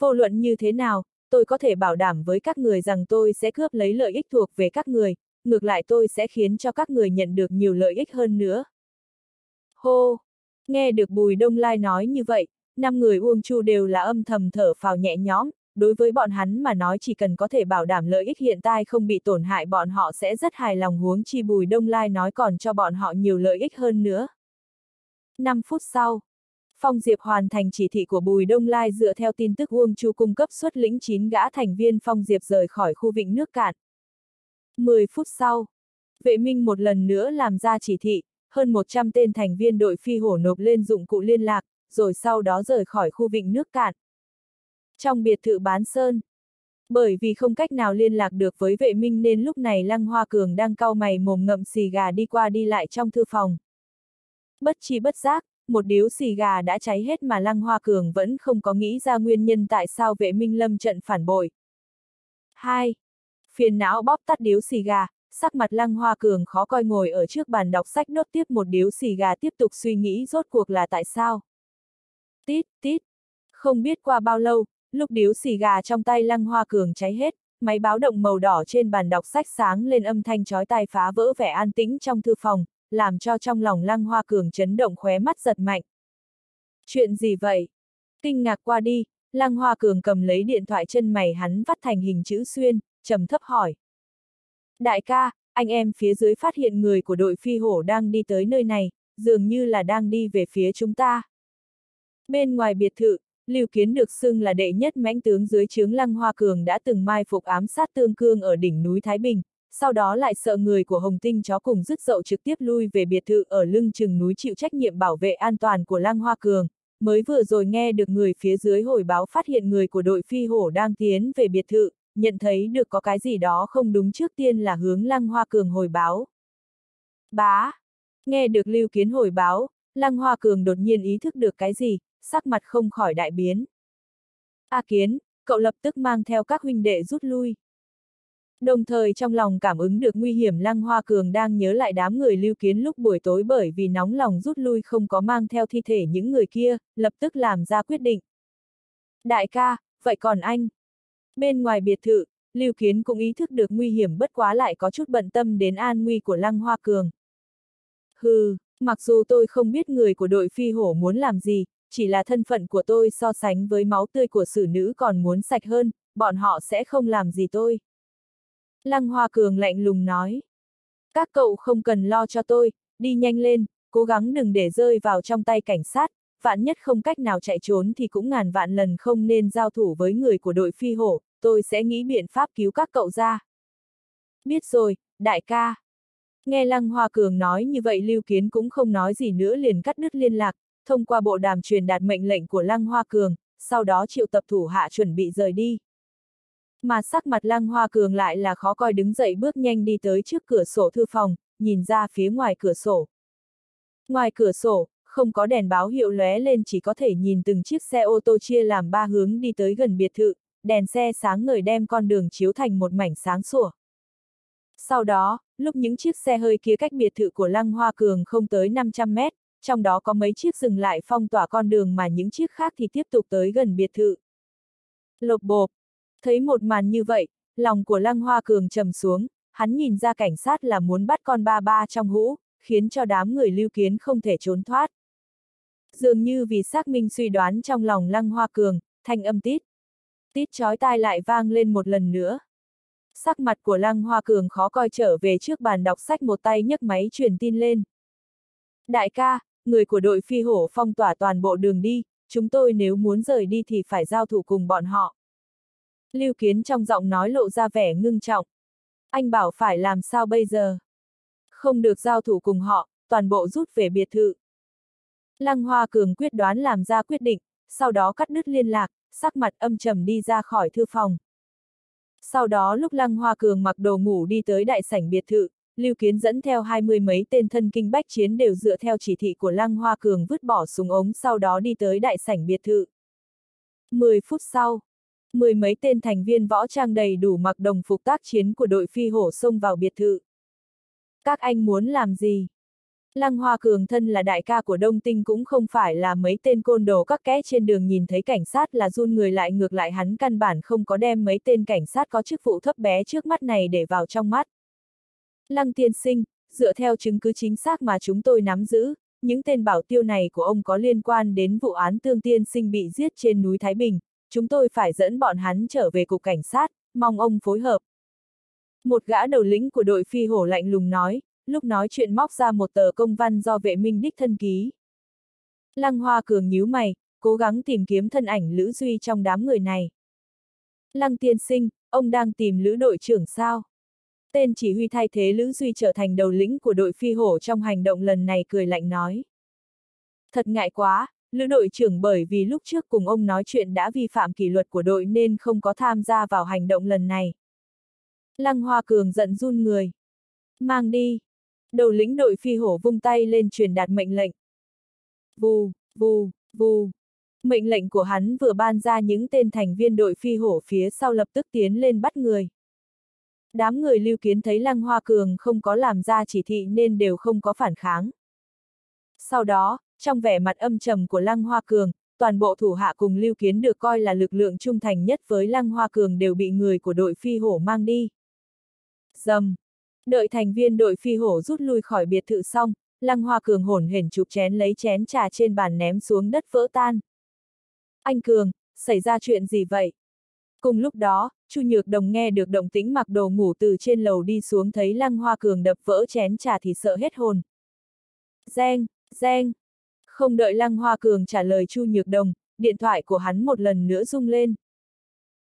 Vô luận như thế nào, tôi có thể bảo đảm với các người rằng tôi sẽ cướp lấy lợi ích thuộc về các người, ngược lại tôi sẽ khiến cho các người nhận được nhiều lợi ích hơn nữa. Hô! Nghe được Bùi Đông Lai nói như vậy, năm người Uông Chu đều là âm thầm thở phào nhẹ nhõm, đối với bọn hắn mà nói chỉ cần có thể bảo đảm lợi ích hiện tại không bị tổn hại bọn họ sẽ rất hài lòng huống chi Bùi Đông Lai nói còn cho bọn họ nhiều lợi ích hơn nữa. 5 phút sau, Phong Diệp hoàn thành chỉ thị của Bùi Đông Lai dựa theo tin tức Uông Chu cung cấp xuất lĩnh 9 gã thành viên Phong Diệp rời khỏi khu vịnh nước cạn. 10 phút sau, vệ minh một lần nữa làm ra chỉ thị, hơn 100 tên thành viên đội phi hổ nộp lên dụng cụ liên lạc, rồi sau đó rời khỏi khu vịnh nước cạn. Trong biệt thự bán sơn, bởi vì không cách nào liên lạc được với vệ minh nên lúc này Lăng Hoa Cường đang cau mày mồm ngậm xì gà đi qua đi lại trong thư phòng. Bất chi bất giác, một điếu xì gà đã cháy hết mà Lăng Hoa Cường vẫn không có nghĩ ra nguyên nhân tại sao vệ minh lâm trận phản bội. 2. Phiền não bóp tắt điếu xì gà, sắc mặt Lăng Hoa Cường khó coi ngồi ở trước bàn đọc sách nốt tiếp một điếu xì gà tiếp tục suy nghĩ rốt cuộc là tại sao. Tít, tít. Không biết qua bao lâu, lúc điếu xì gà trong tay Lăng Hoa Cường cháy hết, máy báo động màu đỏ trên bàn đọc sách sáng lên âm thanh chói tai phá vỡ vẻ an tĩnh trong thư phòng, làm cho trong lòng Lăng Hoa Cường chấn động khóe mắt giật mạnh. Chuyện gì vậy? Kinh ngạc qua đi, Lăng Hoa Cường cầm lấy điện thoại chân mày hắn vắt thành hình chữ xuyên, trầm thấp hỏi. Đại ca, anh em phía dưới phát hiện người của đội phi hổ đang đi tới nơi này, dường như là đang đi về phía chúng ta. Bên ngoài biệt thự, Lưu Kiến được xưng là đệ nhất mãnh tướng dưới trướng Lăng Hoa Cường đã từng mai phục ám sát tương cương ở đỉnh núi Thái Bình, sau đó lại sợ người của Hồng Tinh chó cùng dứt dậu trực tiếp lui về biệt thự ở lưng chừng núi chịu trách nhiệm bảo vệ an toàn của Lăng Hoa Cường, mới vừa rồi nghe được người phía dưới hồi báo phát hiện người của đội phi hổ đang tiến về biệt thự, nhận thấy được có cái gì đó không đúng trước tiên là hướng Lăng Hoa Cường hồi báo. Bá! Nghe được Lưu Kiến hồi báo, Lăng Hoa Cường đột nhiên ý thức được cái gì, sắc mặt không khỏi đại biến. A Kiến, cậu lập tức mang theo các huynh đệ rút lui. Đồng thời trong lòng cảm ứng được nguy hiểm Lăng Hoa Cường đang nhớ lại đám người lưu kiến lúc buổi tối bởi vì nóng lòng rút lui không có mang theo thi thể những người kia, lập tức làm ra quyết định. Đại ca, vậy còn anh? Bên ngoài biệt thự, Lưu Kiến cũng ý thức được nguy hiểm bất quá lại có chút bận tâm đến an nguy của Lăng Hoa Cường. Hừ, mặc dù tôi không biết người của đội phi hổ muốn làm gì, chỉ là thân phận của tôi so sánh với máu tươi của xử nữ còn muốn sạch hơn, bọn họ sẽ không làm gì tôi. Lăng Hoa Cường lạnh lùng nói. Các cậu không cần lo cho tôi, đi nhanh lên, cố gắng đừng để rơi vào trong tay cảnh sát, vạn nhất không cách nào chạy trốn thì cũng ngàn vạn lần không nên giao thủ với người của đội phi hổ, tôi sẽ nghĩ biện pháp cứu các cậu ra. Biết rồi, đại ca. Nghe Lăng Hoa Cường nói như vậy Lưu Kiến cũng không nói gì nữa liền cắt đứt liên lạc, thông qua bộ đàm truyền đạt mệnh lệnh của Lăng Hoa Cường, sau đó triệu tập thủ hạ chuẩn bị rời đi. Mà sắc mặt Lăng Hoa Cường lại là khó coi đứng dậy bước nhanh đi tới trước cửa sổ thư phòng, nhìn ra phía ngoài cửa sổ. Ngoài cửa sổ, không có đèn báo hiệu lóe lên chỉ có thể nhìn từng chiếc xe ô tô chia làm ba hướng đi tới gần biệt thự, đèn xe sáng ngời đem con đường chiếu thành một mảnh sáng sủa. Sau đó, lúc những chiếc xe hơi kia cách biệt thự của Lăng Hoa Cường không tới 500 mét, trong đó có mấy chiếc dừng lại phong tỏa con đường mà những chiếc khác thì tiếp tục tới gần biệt thự. Lộc bộp, thấy một màn như vậy, lòng của Lăng Hoa Cường trầm xuống, hắn nhìn ra cảnh sát là muốn bắt con ba ba trong hũ, khiến cho đám người lưu kiến không thể trốn thoát. Dường như vì xác minh suy đoán trong lòng Lăng Hoa Cường, thanh âm tít. Tít chói tai lại vang lên một lần nữa. Sắc mặt của Lăng Hoa Cường khó coi trở về trước bàn đọc sách một tay nhấc máy truyền tin lên. Đại ca, người của đội phi hổ phong tỏa toàn bộ đường đi, chúng tôi nếu muốn rời đi thì phải giao thủ cùng bọn họ. Lưu Kiến trong giọng nói lộ ra vẻ ngưng trọng. Anh bảo phải làm sao bây giờ? Không được giao thủ cùng họ, toàn bộ rút về biệt thự. Lăng Hoa Cường quyết đoán làm ra quyết định, sau đó cắt đứt liên lạc, sắc mặt âm trầm đi ra khỏi thư phòng. Sau đó lúc Lăng Hoa Cường mặc đồ ngủ đi tới đại sảnh biệt thự, Lưu Kiến dẫn theo hai mươi mấy tên thân kinh bách chiến đều dựa theo chỉ thị của Lăng Hoa Cường vứt bỏ súng ống sau đó đi tới đại sảnh biệt thự. Mười phút sau, mười mấy tên thành viên võ trang đầy đủ mặc đồng phục tác chiến của đội phi hổ xông vào biệt thự. Các anh muốn làm gì? Lăng Hoa Cường thân là đại ca của Đông Tinh cũng không phải là mấy tên côn đồ các kẽ trên đường nhìn thấy cảnh sát là run người lại ngược lại hắn căn bản không có đem mấy tên cảnh sát có chức vụ thấp bé trước mắt này để vào trong mắt. Lăng tiên sinh, dựa theo chứng cứ chính xác mà chúng tôi nắm giữ, những tên bảo tiêu này của ông có liên quan đến vụ án tương tiên sinh bị giết trên núi Thái Bình, chúng tôi phải dẫn bọn hắn trở về cục cảnh sát, mong ông phối hợp. Một gã đầu lĩnh của đội phi hổ lạnh lùng nói, lúc nói chuyện móc ra một tờ công văn do vệ minh đích thân ký. Lăng Hoa Cường nhíu mày, cố gắng tìm kiếm thân ảnh Lữ Duy trong đám người này. Lăng tiên sinh, ông đang tìm Lữ đội trưởng sao? Tên chỉ huy thay thế Lữ Duy trở thành đầu lĩnh của đội phi hổ trong hành động lần này cười lạnh nói. Thật ngại quá, Lữ đội trưởng bởi vì lúc trước cùng ông nói chuyện đã vi phạm kỷ luật của đội nên không có tham gia vào hành động lần này. Lăng Hoa Cường giận run người. Mang đi. Đầu lĩnh đội phi hổ vung tay lên truyền đạt mệnh lệnh. Vù, vù, vù. Mệnh lệnh của hắn vừa ban ra những tên thành viên đội phi hổ phía sau lập tức tiến lên bắt người. Đám người lưu kiến thấy Lăng Hoa Cường không có làm ra chỉ thị nên đều không có phản kháng. Sau đó, trong vẻ mặt âm trầm của Lăng Hoa Cường, toàn bộ thủ hạ cùng lưu kiến được coi là lực lượng trung thành nhất với Lăng Hoa Cường đều bị người của đội phi hổ mang đi. Dầm! Đợi thành viên đội phi hổ rút lui khỏi biệt thự xong, Lăng Hoa Cường hổn hển chụp chén lấy chén trà trên bàn ném xuống đất vỡ tan. Anh Cường, xảy ra chuyện gì vậy? Cùng lúc đó, Chu Nhược Đồng nghe được động tĩnh mặc đồ ngủ từ trên lầu đi xuống thấy Lăng Hoa Cường đập vỡ chén trà thì sợ hết hồn. Reng, reng, không đợi Lăng Hoa Cường trả lời Chu Nhược Đồng, điện thoại của hắn một lần nữa rung lên.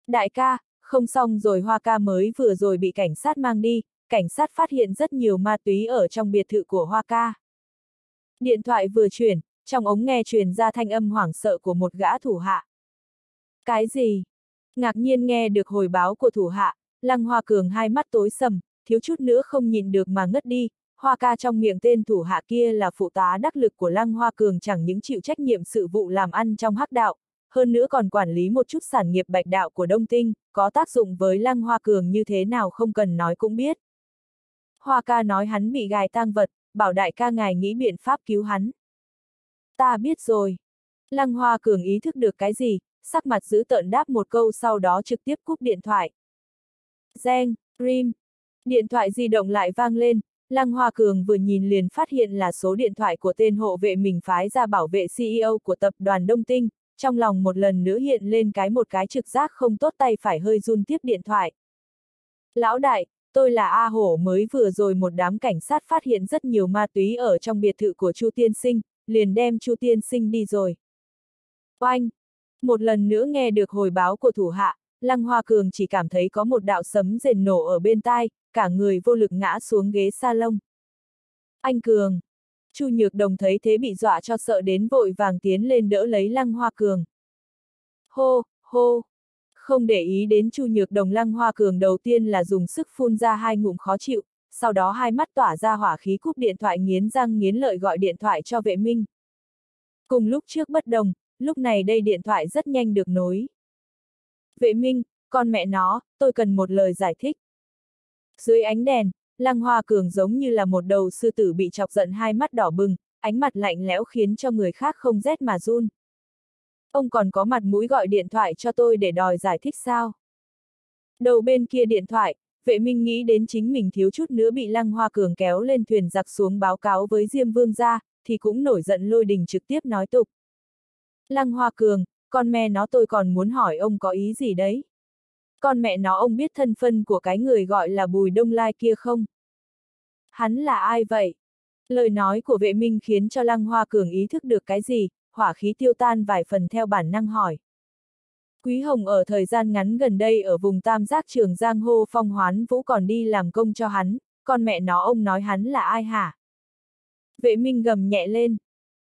Đại ca, không xong rồi hoa ca mới vừa rồi bị cảnh sát mang đi, cảnh sát phát hiện rất nhiều ma túy ở trong biệt thự của hoa ca. Điện thoại vừa chuyển, trong ống nghe truyền ra thanh âm hoảng sợ của một gã thủ hạ. Cái gì? Ngạc nhiên nghe được hồi báo của thủ hạ, Lăng Hoa Cường hai mắt tối sầm, thiếu chút nữa không nhìn được mà ngất đi, Hoa ca trong miệng tên thủ hạ kia là phụ tá đắc lực của Lăng Hoa Cường chẳng những chịu trách nhiệm sự vụ làm ăn trong hắc đạo, hơn nữa còn quản lý một chút sản nghiệp bạch đạo của Đông Tinh, có tác dụng với Lăng Hoa Cường như thế nào không cần nói cũng biết. Hoa ca nói hắn bị gài tang vật, bảo đại ca ngài nghĩ biện pháp cứu hắn. Ta biết rồi. Lăng Hoa Cường ý thức được cái gì, sắc mặt giữ tợn đáp một câu sau đó trực tiếp cúp điện thoại. Zeng, Rim. Điện thoại di động lại vang lên, Lăng Hoa Cường vừa nhìn liền phát hiện là số điện thoại của tên hộ vệ mình phái ra bảo vệ CEO của tập đoàn Đông Tinh, trong lòng một lần nữa hiện lên cái một cái trực giác không tốt tay phải hơi run tiếp điện thoại. Lão đại, tôi là A Hổ mới vừa rồi một đám cảnh sát phát hiện rất nhiều ma túy ở trong biệt thự của Chu Tiên Sinh, liền đem Chu Tiên Sinh đi rồi. Oanh! Một lần nữa nghe được hồi báo của thủ hạ, Lăng Hoa Cường chỉ cảm thấy có một đạo sấm rền nổ ở bên tai, cả người vô lực ngã xuống ghế salon. Anh Cường! Chu Nhược Đồng thấy thế bị dọa cho sợ đến vội vàng tiến lên đỡ lấy Lăng Hoa Cường. Hô, hô! Không để ý đến Chu Nhược Đồng Lăng Hoa Cường đầu tiên là dùng sức phun ra hai ngụm khó chịu, sau đó hai mắt tỏa ra hỏa khí cúp điện thoại nghiến răng nghiến lợi gọi điện thoại cho vệ minh. Cùng lúc trước bất đồng, lúc này đây điện thoại rất nhanh được nối. Vệ minh, con mẹ nó, tôi cần một lời giải thích. Dưới ánh đèn, Lăng Hoa Cường giống như là một đầu sư tử bị chọc giận hai mắt đỏ bừng, ánh mặt lạnh lẽo khiến cho người khác không rét mà run. Ông còn có mặt mũi gọi điện thoại cho tôi để đòi giải thích sao? Đầu bên kia điện thoại, vệ minh nghĩ đến chính mình thiếu chút nữa bị Lăng Hoa Cường kéo lên thuyền giặc xuống báo cáo với Diêm Vương ra, thì cũng nổi giận lôi đình trực tiếp nói tục. Lăng Hoa Cường, con mẹ nó tôi còn muốn hỏi ông có ý gì đấy? Con mẹ nó ông biết thân phân của cái người gọi là Bùi Đông Lai kia không? Hắn là ai vậy? Lời nói của vệ minh khiến cho Lăng Hoa Cường ý thức được cái gì, hỏa khí tiêu tan vài phần theo bản năng hỏi. Quý Hồng ở thời gian ngắn gần đây ở vùng Tam Giác Trường Giang Hô Phong Hoán Vũ còn đi làm công cho hắn, con mẹ nó ông nói hắn là ai hả? Vệ Minh gầm nhẹ lên.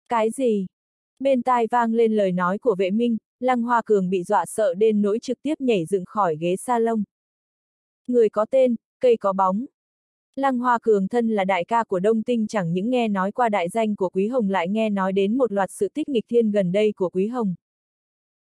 Cái gì? Bên tai vang lên lời nói của vệ Minh, Lăng Hoa Cường bị dọa sợ đến nỗi trực tiếp nhảy dựng khỏi ghế salon. Người có tên, cây có bóng. Lăng Hoa Cường thân là đại ca của Đông Tinh chẳng những nghe nói qua đại danh của Quý Hồng lại nghe nói đến một loạt sự tích nghịch thiên gần đây của Quý Hồng.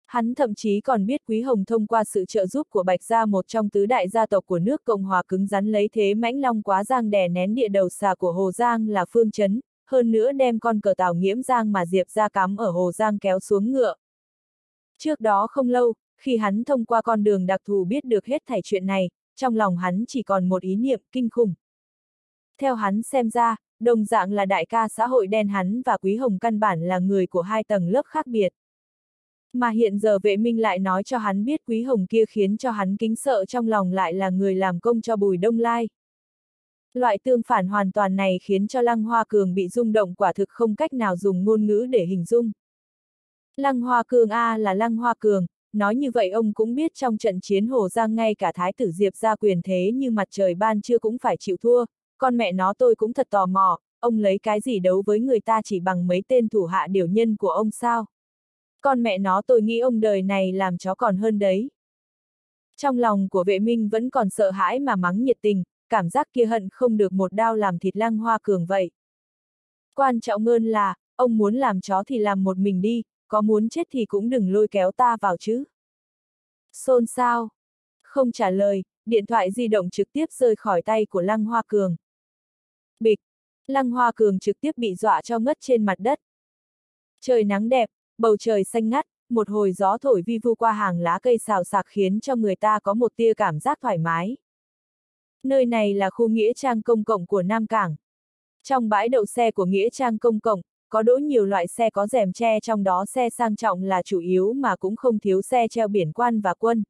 Hắn thậm chí còn biết Quý Hồng thông qua sự trợ giúp của Bạch Gia một trong tứ đại gia tộc của nước Cộng hòa cứng rắn lấy thế mãnh long quá giang đè nén địa đầu xà của Hồ Giang là Phương Chấn, hơn nữa đem con cờ tàu nghiễm giang mà Diệp ra cắm ở Hồ Giang kéo xuống ngựa. Trước đó không lâu, khi hắn thông qua con đường đặc thù biết được hết thảy chuyện này, trong lòng hắn chỉ còn một ý niệm kinh khủng. Theo hắn xem ra, đồng dạng là đại ca xã hội đen hắn và Quý Hồng căn bản là người của hai tầng lớp khác biệt. Mà hiện giờ vệ minh lại nói cho hắn biết Quý Hồng kia khiến cho hắn kính sợ trong lòng lại là người làm công cho Bùi Đông Lai. Loại tương phản hoàn toàn này khiến cho Lăng Hoa Cường bị rung động quả thực không cách nào dùng ngôn ngữ để hình dung. Lăng Hoa Cường A là Lăng Hoa Cường, nói như vậy ông cũng biết trong trận chiến Hồ Giang ngay cả Thái tử Diệp ra quyền thế như mặt trời ban chưa cũng phải chịu thua, con mẹ nó tôi cũng thật tò mò, ông lấy cái gì đấu với người ta chỉ bằng mấy tên thủ hạ điều nhân của ông sao? Con mẹ nó tôi nghĩ ông đời này làm chó còn hơn đấy. Trong lòng của vệ minh vẫn còn sợ hãi mà mắng nhiệt tình, cảm giác kia hận không được một đao làm thịt lăng hoa cường vậy. Quan trọng hơn là, ông muốn làm chó thì làm một mình đi, có muốn chết thì cũng đừng lôi kéo ta vào chứ. Xôn sao? Không trả lời, điện thoại di động trực tiếp rơi khỏi tay của lăng hoa cường. Bịch! Lăng hoa cường trực tiếp bị dọa cho ngất trên mặt đất. Trời nắng đẹp, bầu trời xanh ngắt, một hồi gió thổi vi vu qua hàng lá cây xào sạc khiến cho người ta có một tia cảm giác thoải mái. Nơi này là khu nghĩa trang công cộng của Nam Cảng. Trong bãi đậu xe của nghĩa trang công cộng, có đỗ nhiều loại xe có rèm che trong đó xe sang trọng là chủ yếu mà cũng không thiếu xe treo biển quan và quân.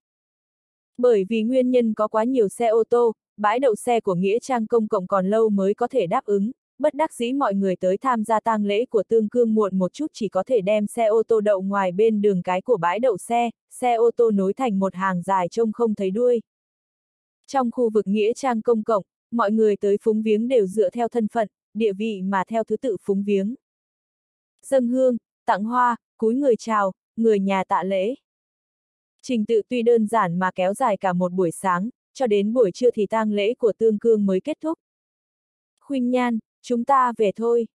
Bởi vì nguyên nhân có quá nhiều xe ô tô, bãi đậu xe của Nghĩa Trang công cộng còn lâu mới có thể đáp ứng, bất đắc dĩ mọi người tới tham gia tang lễ của tương cương muộn một chút chỉ có thể đem xe ô tô đậu ngoài bên đường cái của bãi đậu xe, xe ô tô nối thành một hàng dài trông không thấy đuôi. Trong khu vực nghĩa trang công cộng, mọi người tới phúng viếng đều dựa theo thân phận, địa vị mà theo thứ tự phúng viếng. Dâng hương, tặng hoa, cúi người chào, người nhà tạ lễ. Trình tự tuy đơn giản mà kéo dài cả một buổi sáng, cho đến buổi trưa thì tang lễ của tương cương mới kết thúc. Khuynh Nhan, chúng ta về thôi.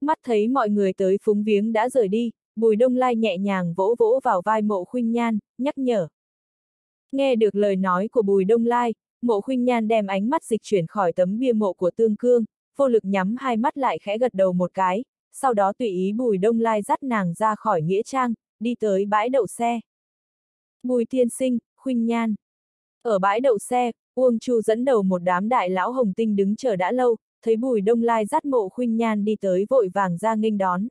Mắt thấy mọi người tới phúng viếng đã rời đi, Bùi Đông Lai nhẹ nhàng vỗ vỗ vào vai mộ Khuynh Nhan, nhắc nhở. Nghe được lời nói của Bùi Đông Lai, mộ Khuynh Nhan đem ánh mắt dịch chuyển khỏi tấm bia mộ của Tương Cương, vô lực nhắm hai mắt lại khẽ gật đầu một cái, sau đó tùy ý Bùi Đông Lai dắt nàng ra khỏi Nghĩa Trang, đi tới bãi đậu xe. Bùi Tiên Sinh, Khuynh Nhan. Ở bãi đậu xe, Uông Chu dẫn đầu một đám đại lão hồng tinh đứng chờ đã lâu, thấy Bùi Đông Lai dắt mộ Khuynh Nhan đi tới vội vàng ra nghênh đón.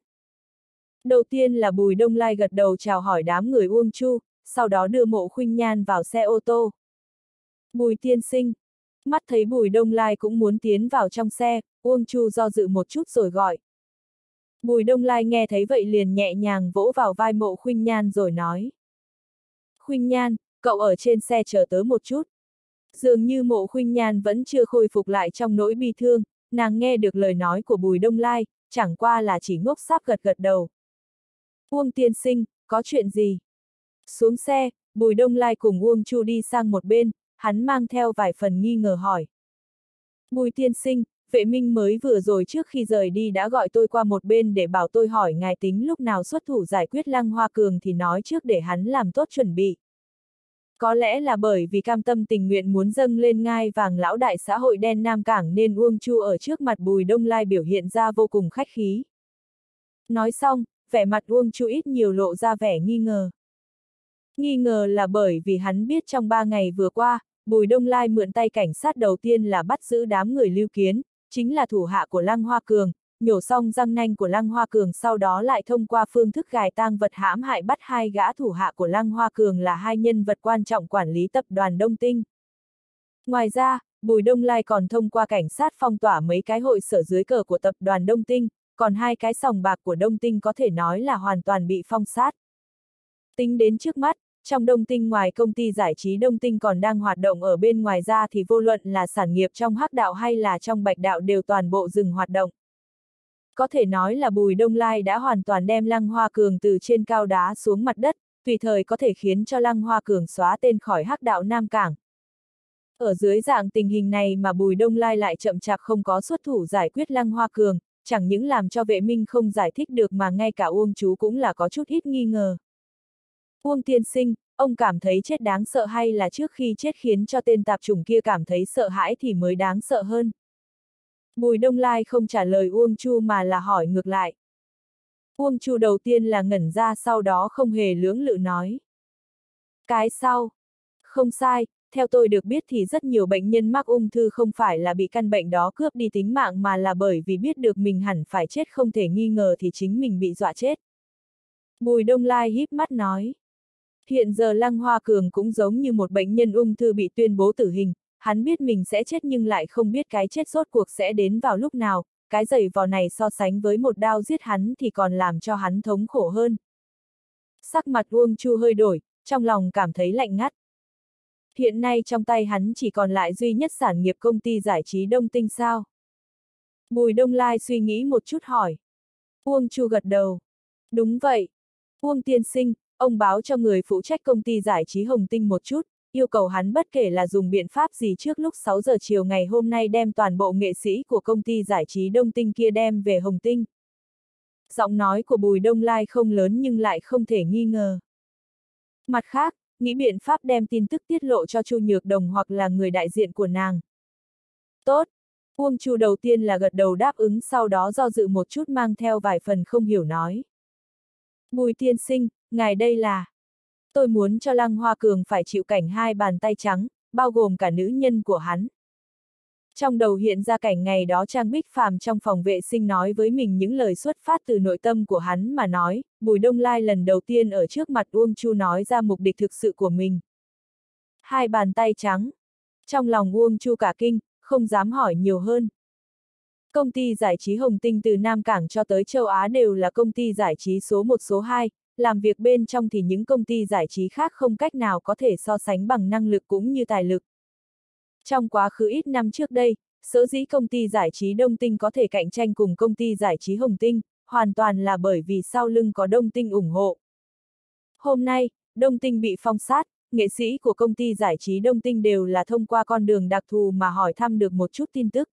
Đầu tiên là Bùi Đông Lai gật đầu chào hỏi đám người Uông Chu, sau đó đưa mộ Khuynh Nhan vào xe ô tô. Bùi Tiên Sinh. Mắt thấy Bùi Đông Lai cũng muốn tiến vào trong xe, Uông Chu do dự một chút rồi gọi. Bùi Đông Lai nghe thấy vậy liền nhẹ nhàng vỗ vào vai mộ Khuynh Nhan rồi nói. Khuynh Nhan, cậu ở trên xe chờ tớ một chút. Dường như mộ Khuynh Nhan vẫn chưa khôi phục lại trong nỗi bi thương, nàng nghe được lời nói của Bùi Đông Lai, chẳng qua là chỉ ngốc sáp gật gật đầu. Uông tiên sinh, có chuyện gì? Xuống xe, Bùi Đông Lai cùng Uông Chu đi sang một bên, hắn mang theo vài phần nghi ngờ hỏi. Bùi tiên sinh, vệ minh mới vừa rồi trước khi rời đi đã gọi tôi qua một bên để bảo tôi hỏi ngài tính lúc nào xuất thủ giải quyết lăng hoa cường thì nói trước để hắn làm tốt chuẩn bị. Có lẽ là bởi vì cam tâm tình nguyện muốn dâng lên ngai vàng lão đại xã hội đen Nam Cảng nên Uông Chu ở trước mặt Bùi Đông Lai biểu hiện ra vô cùng khách khí. Nói xong, vẻ mặt Uông Chu ít nhiều lộ ra vẻ nghi ngờ. Nghi ngờ là bởi vì hắn biết trong ba ngày vừa qua, Bùi Đông Lai mượn tay cảnh sát đầu tiên là bắt giữ đám người lưu kiến, chính là thủ hạ của Lăng Hoa Cường, nhổ xong răng nanh của Lăng Hoa Cường sau đó lại thông qua phương thức gài tang vật hãm hại bắt hai gã thủ hạ của Lăng Hoa Cường là hai nhân vật quan trọng quản lý tập đoàn Đông Tinh. Ngoài ra, Bùi Đông Lai còn thông qua cảnh sát phong tỏa mấy cái hội sở dưới cờ của tập đoàn Đông Tinh, còn hai cái sòng bạc của Đông Tinh có thể nói là hoàn toàn bị phong sát. Tính đến trước mắt, trong Đông Tinh ngoài công ty giải trí Đông Tinh còn đang hoạt động ở bên ngoài ra thì vô luận là sản nghiệp trong hắc đạo hay là trong bạch đạo đều toàn bộ dừng hoạt động. Có thể nói là Bùi Đông Lai đã hoàn toàn đem Lăng Hoa Cường từ trên cao đá xuống mặt đất, tùy thời có thể khiến cho Lăng Hoa Cường xóa tên khỏi hắc đạo Nam Cảng. Ở dưới dạng tình hình này mà Bùi Đông Lai lại chậm chạp không có xuất thủ giải quyết Lăng Hoa Cường, chẳng những làm cho vệ minh không giải thích được mà ngay cả Uông chú cũng là có chút ít nghi ngờ. Uông tiên sinh, ông cảm thấy chết đáng sợ hay là trước khi chết khiến cho tên tạp chủng kia cảm thấy sợ hãi thì mới đáng sợ hơn? Bùi Đông Lai không trả lời Uông Chu mà là hỏi ngược lại. Uông Chu đầu tiên là ngẩn ra sau đó không hề lưỡng lự nói. Cái sau. Không sai, theo tôi được biết thì rất nhiều bệnh nhân mắc ung thư không phải là bị căn bệnh đó cướp đi tính mạng mà là bởi vì biết được mình hẳn phải chết không thể nghi ngờ thì chính mình bị dọa chết. Bùi Đông Lai híp mắt nói. Hiện giờ Lăng Hoa Cường cũng giống như một bệnh nhân ung thư bị tuyên bố tử hình, hắn biết mình sẽ chết nhưng lại không biết cái chết rốt cuộc sẽ đến vào lúc nào, cái giày vò này so sánh với một đao giết hắn thì còn làm cho hắn thống khổ hơn. Sắc mặt Uông Chu hơi đổi, trong lòng cảm thấy lạnh ngắt. Hiện nay trong tay hắn chỉ còn lại duy nhất sản nghiệp công ty giải trí Đông Tinh sao. Bùi Đông Lai suy nghĩ một chút hỏi. Uông Chu gật đầu. Đúng vậy. Uông tiên sinh, ông báo cho người phụ trách công ty giải trí Hồng Tinh một chút, yêu cầu hắn bất kể là dùng biện pháp gì trước lúc 6 giờ chiều ngày hôm nay đem toàn bộ nghệ sĩ của công ty giải trí Đông Tinh kia đem về Hồng Tinh. Giọng nói của Bùi Đông Lai không lớn nhưng lại không thể nghi ngờ. Mặt khác, nghĩ biện pháp đem tin tức tiết lộ cho Chu Nhược Đồng hoặc là người đại diện của nàng. Tốt! Uông Chu đầu tiên là gật đầu đáp ứng sau đó do dự một chút mang theo vài phần không hiểu nói. Bùi tiên sinh, ngài đây là... Tôi muốn cho Lăng Hoa Cường phải chịu cảnh hai bàn tay trắng, bao gồm cả nữ nhân của hắn. Trong đầu hiện ra cảnh ngày đó Trang Bích Phàm trong phòng vệ sinh nói với mình những lời xuất phát từ nội tâm của hắn mà nói, Bùi Đông Lai lần đầu tiên ở trước mặt Uông Chu nói ra mục đích thực sự của mình. Hai bàn tay trắng. Trong lòng Uông Chu cả kinh, không dám hỏi nhiều hơn. Công ty giải trí Hồng Tinh từ Nam Cảng cho tới châu Á đều là công ty giải trí số 1 số 2, làm việc bên trong thì những công ty giải trí khác không cách nào có thể so sánh bằng năng lực cũng như tài lực. Trong quá khứ ít năm trước đây, sở dĩ công ty giải trí Đông Tinh có thể cạnh tranh cùng công ty giải trí Hồng Tinh, hoàn toàn là bởi vì sau lưng có Đông Tinh ủng hộ. Hôm nay, Đông Tinh bị phong sát, nghệ sĩ của công ty giải trí Đông Tinh đều là thông qua con đường đặc thù mà hỏi thăm được một chút tin tức.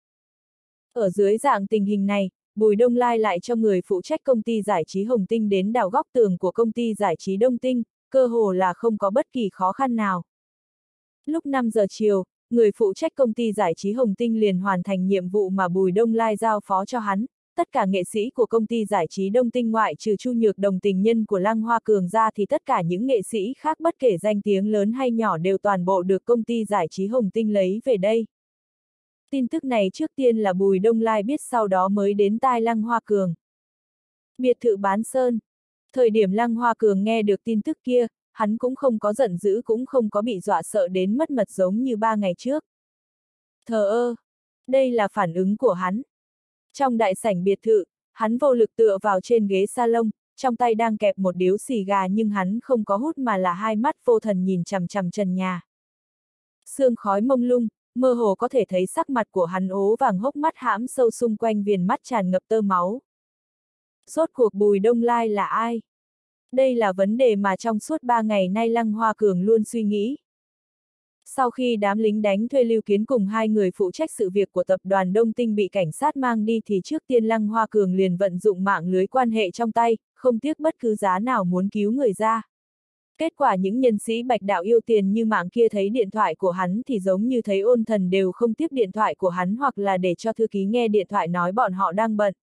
Ở dưới dạng tình hình này, Bùi Đông Lai lại cho người phụ trách công ty giải trí Hồng Tinh đến đào góc tường của công ty giải trí Đông Tinh, cơ hồ là không có bất kỳ khó khăn nào. Lúc 5 giờ chiều, người phụ trách công ty giải trí Hồng Tinh liền hoàn thành nhiệm vụ mà Bùi Đông Lai giao phó cho hắn, tất cả nghệ sĩ của công ty giải trí Đông Tinh ngoại trừ Chu Nhược Đồng tình nhân của Lăng Hoa Cường ra thì tất cả những nghệ sĩ khác bất kể danh tiếng lớn hay nhỏ đều toàn bộ được công ty giải trí Hồng Tinh lấy về đây. Tin tức này trước tiên là Bùi Đông Lai biết sau đó mới đến tai Lăng Hoa Cường. Biệt thự bán sơn. Thời điểm Lăng Hoa Cường nghe được tin tức kia, hắn cũng không có giận dữ cũng không có bị dọa sợ đến mất mật giống như ba ngày trước. Thờ ơ. Đây là phản ứng của hắn. Trong đại sảnh biệt thự, hắn vô lực tựa vào trên ghế salon, trong tay đang kẹp một điếu xì gà nhưng hắn không có hút mà là hai mắt vô thần nhìn chằm chằm trần nhà. Sương khói mông lung, mơ hồ có thể thấy sắc mặt của hắn ố vàng hốc mắt hãm sâu xung quanh viền mắt tràn ngập tơ máu. Rốt cuộc bùi đông lai là ai? Đây là vấn đề mà trong suốt ba ngày nay Lăng Hoa Cường luôn suy nghĩ. Sau khi đám lính đánh thuê lưu kiến cùng hai người phụ trách sự việc của tập đoàn Đông Tinh bị cảnh sát mang đi thì trước tiên Lăng Hoa Cường liền vận dụng mạng lưới quan hệ trong tay, không tiếc bất cứ giá nào muốn cứu người ra. Kết quả những nhân sĩ bạch đạo yêu tiền như mạng kia thấy điện thoại của hắn thì giống như thấy ôn thần đều không tiếp điện thoại của hắn hoặc là để cho thư ký nghe điện thoại nói bọn họ đang bận.